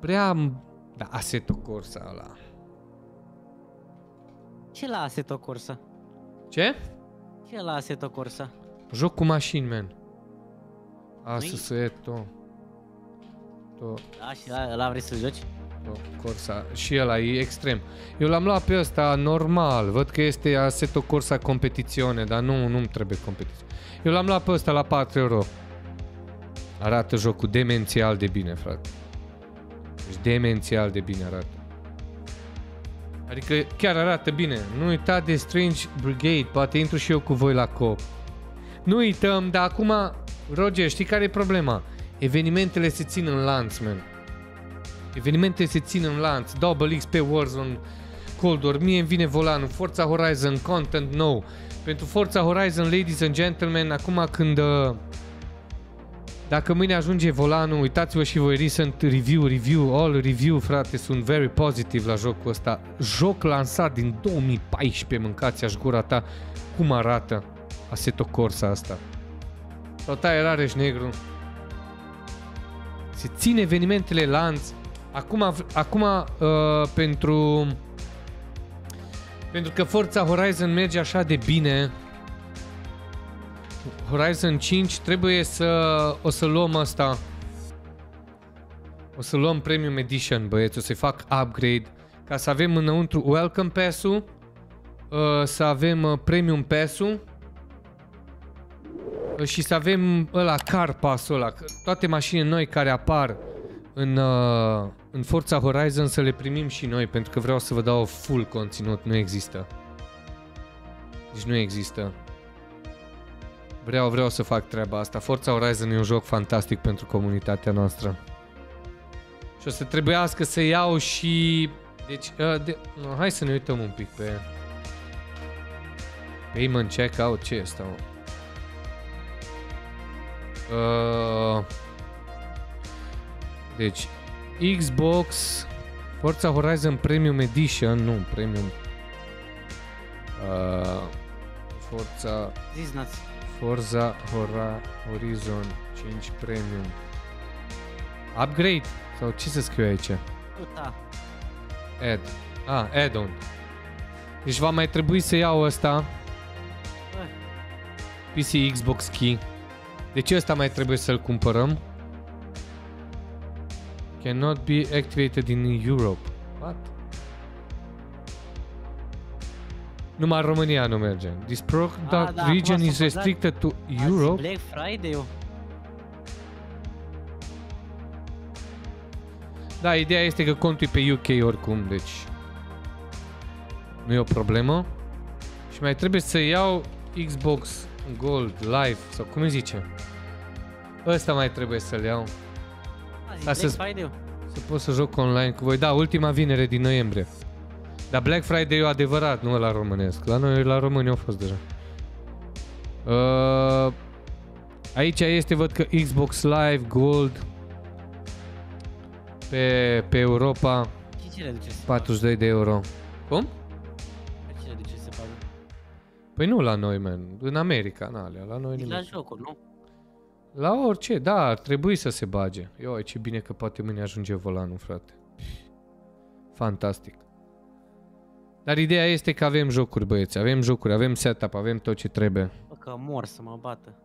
Prea... Da, Assetto Corsa ăla. Ce la Assetto Corsa? Ce? Ce la Assetto Corsa? Joc cu mașini, man. Assetto. To, Da, și la, la vrei să joci? To, Corsa. Și ăla e extrem. Eu l-am luat pe ăsta normal. Văd că este Assetto Corsa competizione, dar nu, nu-mi trebuie competiție. Eu l-am luat pe ăsta la 4 euro. Arată jocul demențial de bine, frate. Deci demențial de bine arată. Adică chiar arată bine. Nu uita de Strange Brigade. Poate intru și eu cu voi la co Nu uităm, dar acum, Roger, știi care e problema? Evenimentele se țin în lanț, man. Evenimentele se țin în lanț. Double X pe Warzone, Cold War, mie îmi vine volanul, Forza Horizon, content nou. Pentru Forza Horizon, ladies and gentlemen, acum când... Uh, dacă mâine ajunge volanul, uitați-vă și voi recent review, review, all review, frate, sunt very positive la jocul ăsta. Joc lansat din 2014, mâncați-aș gura ta, cum arată Assetto Corsa asta. Sau taie Rareș Negru. Se ține evenimentele lanț. Acum, acum uh, pentru pentru că Forza Horizon merge așa de bine, Horizon 5 trebuie să o să luăm asta. O să luăm Premium Edition, băieți, o să-i fac upgrade ca să avem înăuntru Welcome Pass-ul, uh, să avem uh, Premium Pass-ul uh, și să avem ăla Car Pass-ul ăla, toate mașinile noi care apar în, uh, în Forza Horizon să le primim și noi, pentru că vreau să vă dau full conținut, nu există. Deci nu există. Vreau, vreau să fac treaba asta. Forza Horizon e un joc fantastic pentru comunitatea noastră. Și o să trebuiască să iau și... Deci, uh, de... no, hai să ne uităm un pic pe... Payment checkout, ce este? Uh, deci, Xbox Forza Horizon Premium Edition, nu, Premium. Uh, Forza Forza Hora, Horizon 5 Premium. Upgrade sau ce se scrie aici? Da. Add. Ah, add-on. Deci va mai trebui să iau ăsta. PC Xbox Key. Deci ăsta mai trebuie să-l cumpărăm. Cannot be activated in Europe. What? Numai în România nu merge. This product Ah, da, region acum is s-a băgat. restricted to Azi Europe. Black Friday-ul. Da, ideea este că contul e pe UK oricum, deci nu e o problemă. Și mai trebuie să iau Xbox Gold Live, sau cum îi zice? Ăsta mai trebuie să-l iau. Azi Ca Black să- Friday-ul. Să pot să joc online cu voi. Da, ultima vinere din noiembrie. Dar Black Friday e adevărat, nu la românesc. La noi, la români au fost deja. Uh, aici este, văd că Xbox Live Gold pe, pe Europa Și ce reduce să 42 de euro. Cum? facă? Ce reduce să facă? Păi nu la noi, man. În America, în alea. La noi E la nimic. jocuri, nu? La orice, da, ar trebui să se bage. Ioi, ce bine că poate mâine ajunge volanul, frate. Fantastic. Dar ideea este că avem jocuri, băieți. Avem jocuri, avem setup, avem tot ce trebuie. Bă, că mor să mă bată.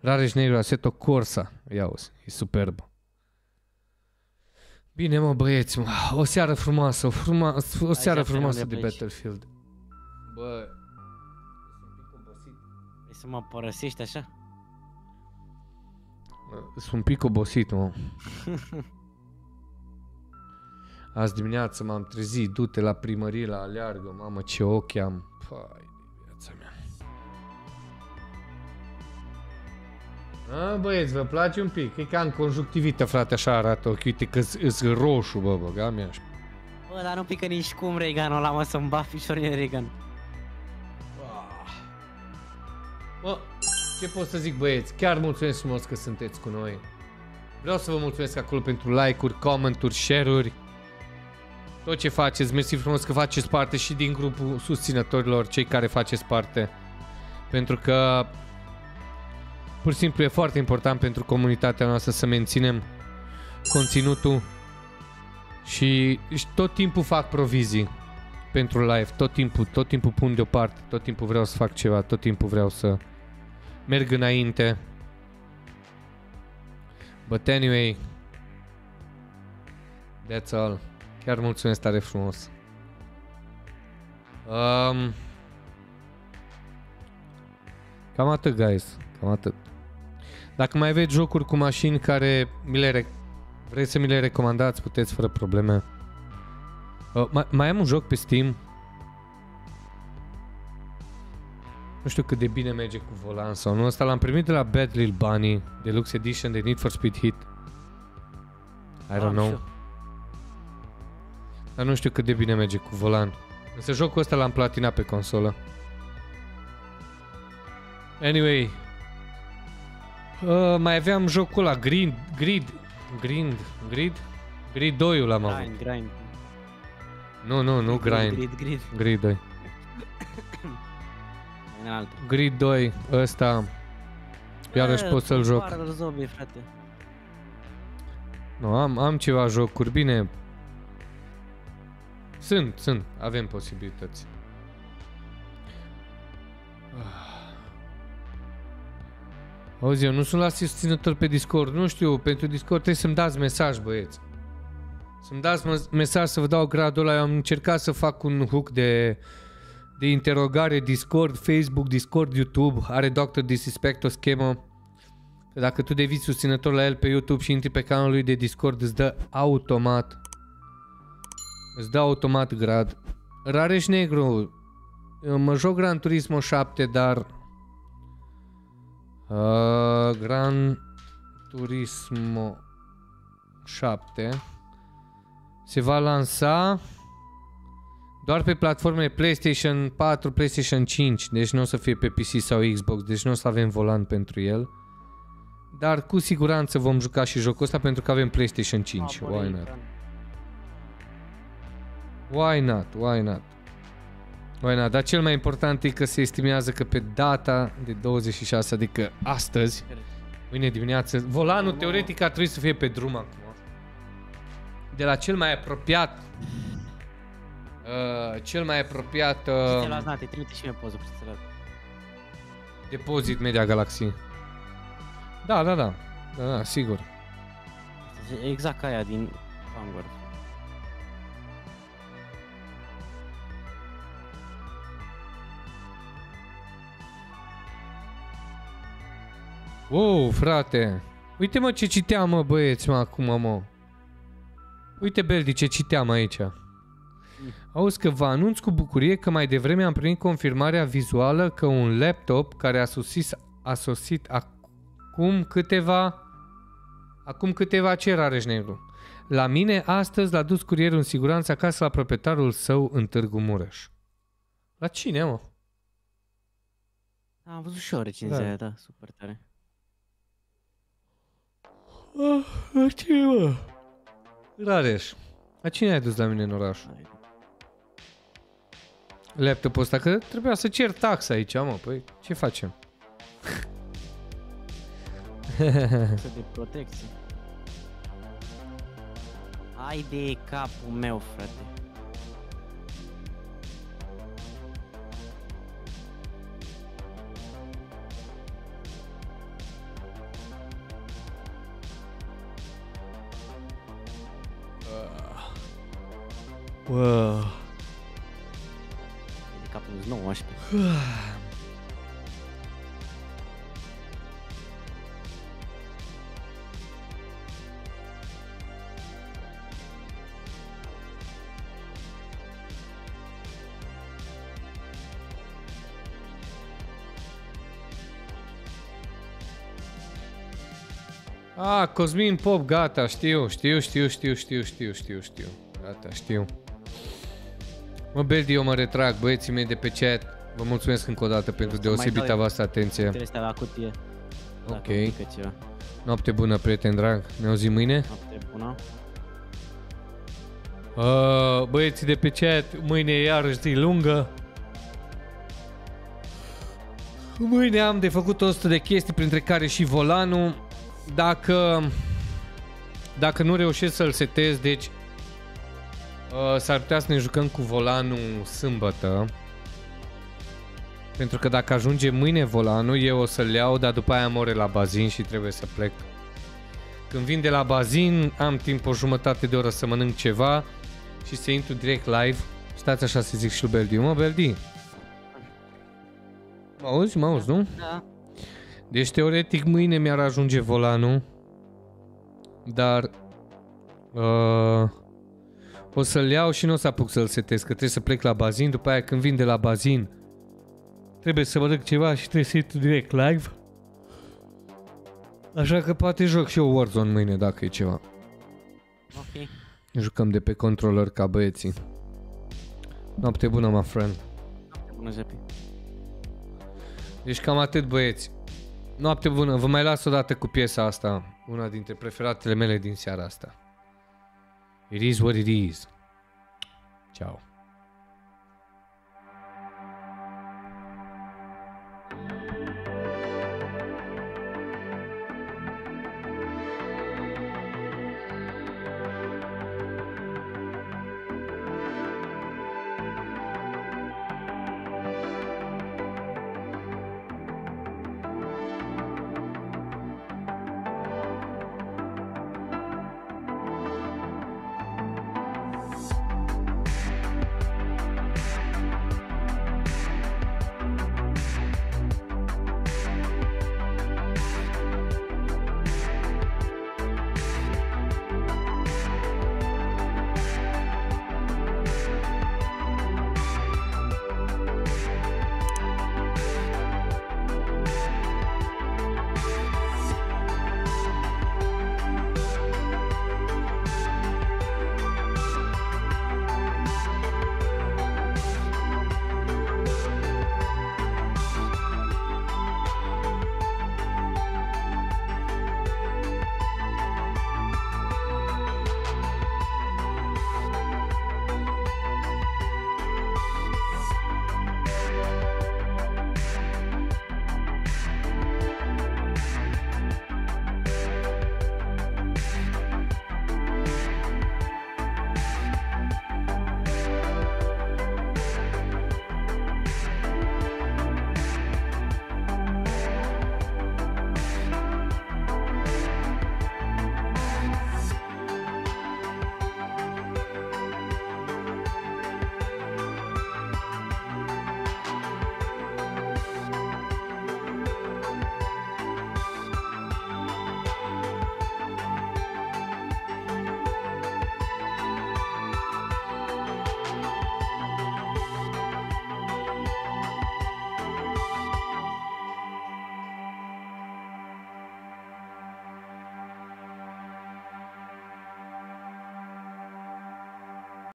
Rareș Negru, Assetto Corsa. Ia e superb. Bine, mă, băieți, mă. O seară frumoasă, o, fruma, o seară plenem frumoasă de de pe aici. Battlefield. Bă, Vrei să mă părăsești așa? Sunt un pic obosit, mă. Azi dimineață m-am trezit, du-te la primărie, la aleargă, mamă, ce ochi am. Pai, de viața mea. A, băieți, vă place un pic? E ca în conjunctivită, frate, așa arată ochi. Uite că îs roșu, bă, băga mea. Bă, dar nu pică nici cum Reagan-ul ăla, mă, să-mi bat piciorile Reagan. Bă, ce pot să zic, băieți? Chiar mulțumesc frumos că sunteți cu noi. Vreau să vă mulțumesc acolo pentru like-uri, comment-uri, share-uri. Tot ce faceți, mersi frumos că faceți parte și din grupul susținătorilor, cei care faceți parte. Pentru că pur și simplu e foarte important pentru comunitatea noastră să menținem conținutul și, și tot timpul fac provizii pentru live, tot timpul, tot timpul pun deoparte, tot timpul vreau să fac ceva, tot timpul vreau să merg înainte. But anyway, that's all. Chiar mulțumesc tare frumos. Um, cam atât, guys. Cam atât. Dacă mai aveți jocuri cu mașini care mi le rec- vreți să mi le recomandați, puteți fără probleme. Uh, mai, mai am un joc pe Steam Nu știu cât de bine merge cu volan sau nu. Ăsta l-am primit de la Bad Lil Bunny, Deluxe Edition de Need for Speed Hit. I don't Ah, know. știu. Dar nu știu cât de bine merge cu volan. Însă jocul ăsta l-am platinat pe consolă. Anyway. Uh, mai aveam jocul ăla, Grid, Grid, Grid, Grid, Grid 2 l-am avut. Grind, grind. Nu, nu, nu Grid, Grind. grid, grid. Grid 2. În altul. Grid 2, ăsta. Iarăși Eh, pot să-l joc. Pară zombie, frate. Nu, am, am ceva jocuri, bine. Sunt, sunt, avem posibilități. Auzi, eu nu sunt la susținător pe Discord, nu știu, pentru Discord trebuie să-mi dați mesaj, băieți. Să-mi dați mă- mesaj să vă dau gradul ăla, eu am încercat să fac un hook de, de interogare Discord, Facebook, Discord, YouTube, are Dr. Disrespect o schemă. Că Dacă tu devii susținător la el pe YouTube și intri pe canalul lui de Discord, îți dă automat. Îți dă automat grad. Rareș Negru. Eu mă joc Gran Turismo 7, dar... Uh, Gran Turismo 7 se va lansa doar pe platformele PlayStation 4, PlayStation 5, deci nu o să fie pe PC sau Xbox, deci nu o să avem volan pentru el. Dar cu siguranță vom juca și jocul ăsta pentru că avem PlayStation 5. Ah, Why not? Why not? Why not? Why not? Dar cel mai important e că se estimează că pe data de 26, adică astăzi, mâine dimineață, volanul teoretic ar trebui să fie pe drum acum. De la cel mai apropiat uh, cel mai apropiat Ce uh, las, Nate, trimite și mie poză cu ce depozit Media Galaxy. Da, da, da. Da, da, sigur. Exact ca aia din Vanguard. Wow, frate. Uite mă ce citeam mă băieți mă acum mă. Uite Beldi ce citeam aici. Auzi că vă anunț cu bucurie că mai devreme am primit confirmarea vizuală că un laptop care a sosit, a sosit acum câteva acum câteva ce Rareș Negru. La mine astăzi l-a dus curierul în siguranță acasă la proprietarul său în Târgu Mureș. La cine mă? Da, am văzut și o recenzie Da. aia, da, super tare. Ah, la cine mă? Rareș. La cine ai dus la mine în oraș? Laptopul ăsta, că trebuia să cer taxa aici, mă, păi ce facem? Să de protecție. Ai de capul meu, frate. Wow. De capul 19. Ah, Cosmin Pop, gata, știu, știu, știu, știu, știu, știu, știu, știu. Gata, știu. Mă, Beldi, eu mă retrag, băieții mei de pe chat. Vă mulțumesc încă o dată pentru deosebita voastră atenție. Este la cutie. Dacă Ok. pică ceva. Noapte bună, prieten drag. Ne auzim mâine? Noapte bună. Uh, băieții de pe chat, mâine e iarăși zi lungă. Mâine am de făcut 100 de chestii, printre care și volanul. Dacă, dacă nu reușesc să-l setez, deci uh, s-ar putea să ne jucăm cu volanul sâmbătă. Pentru că dacă ajunge mâine volanul, eu o să-l iau, dar după aia more la bazin și trebuie să plec. Când vin de la bazin, am timp o jumătate de oră să mănânc ceva și să intru direct live. Stați așa să zic și lui Beldi. Mă, Beldi. Mă auzi? Mă auzi, nu? Da. Deci, teoretic, mâine mi-ar ajunge volanul. Dar... Uh, o să-l iau și nu o să apuc să-l setez, că trebuie să plec la bazin. După aia, când vin de la bazin, trebuie să mănânc ceva și trebuie să intru direct live. Așa că poate joc și eu Warzone mâine dacă e ceva. Ok. Jucăm de pe controller ca băieții. Noapte bună, my friend. Bună, Zepi. Deci cam atât, băieți. Noapte bună. Vă mai las o dată cu piesa asta. Una dintre preferatele mele din seara asta. It is what it is. Ciao.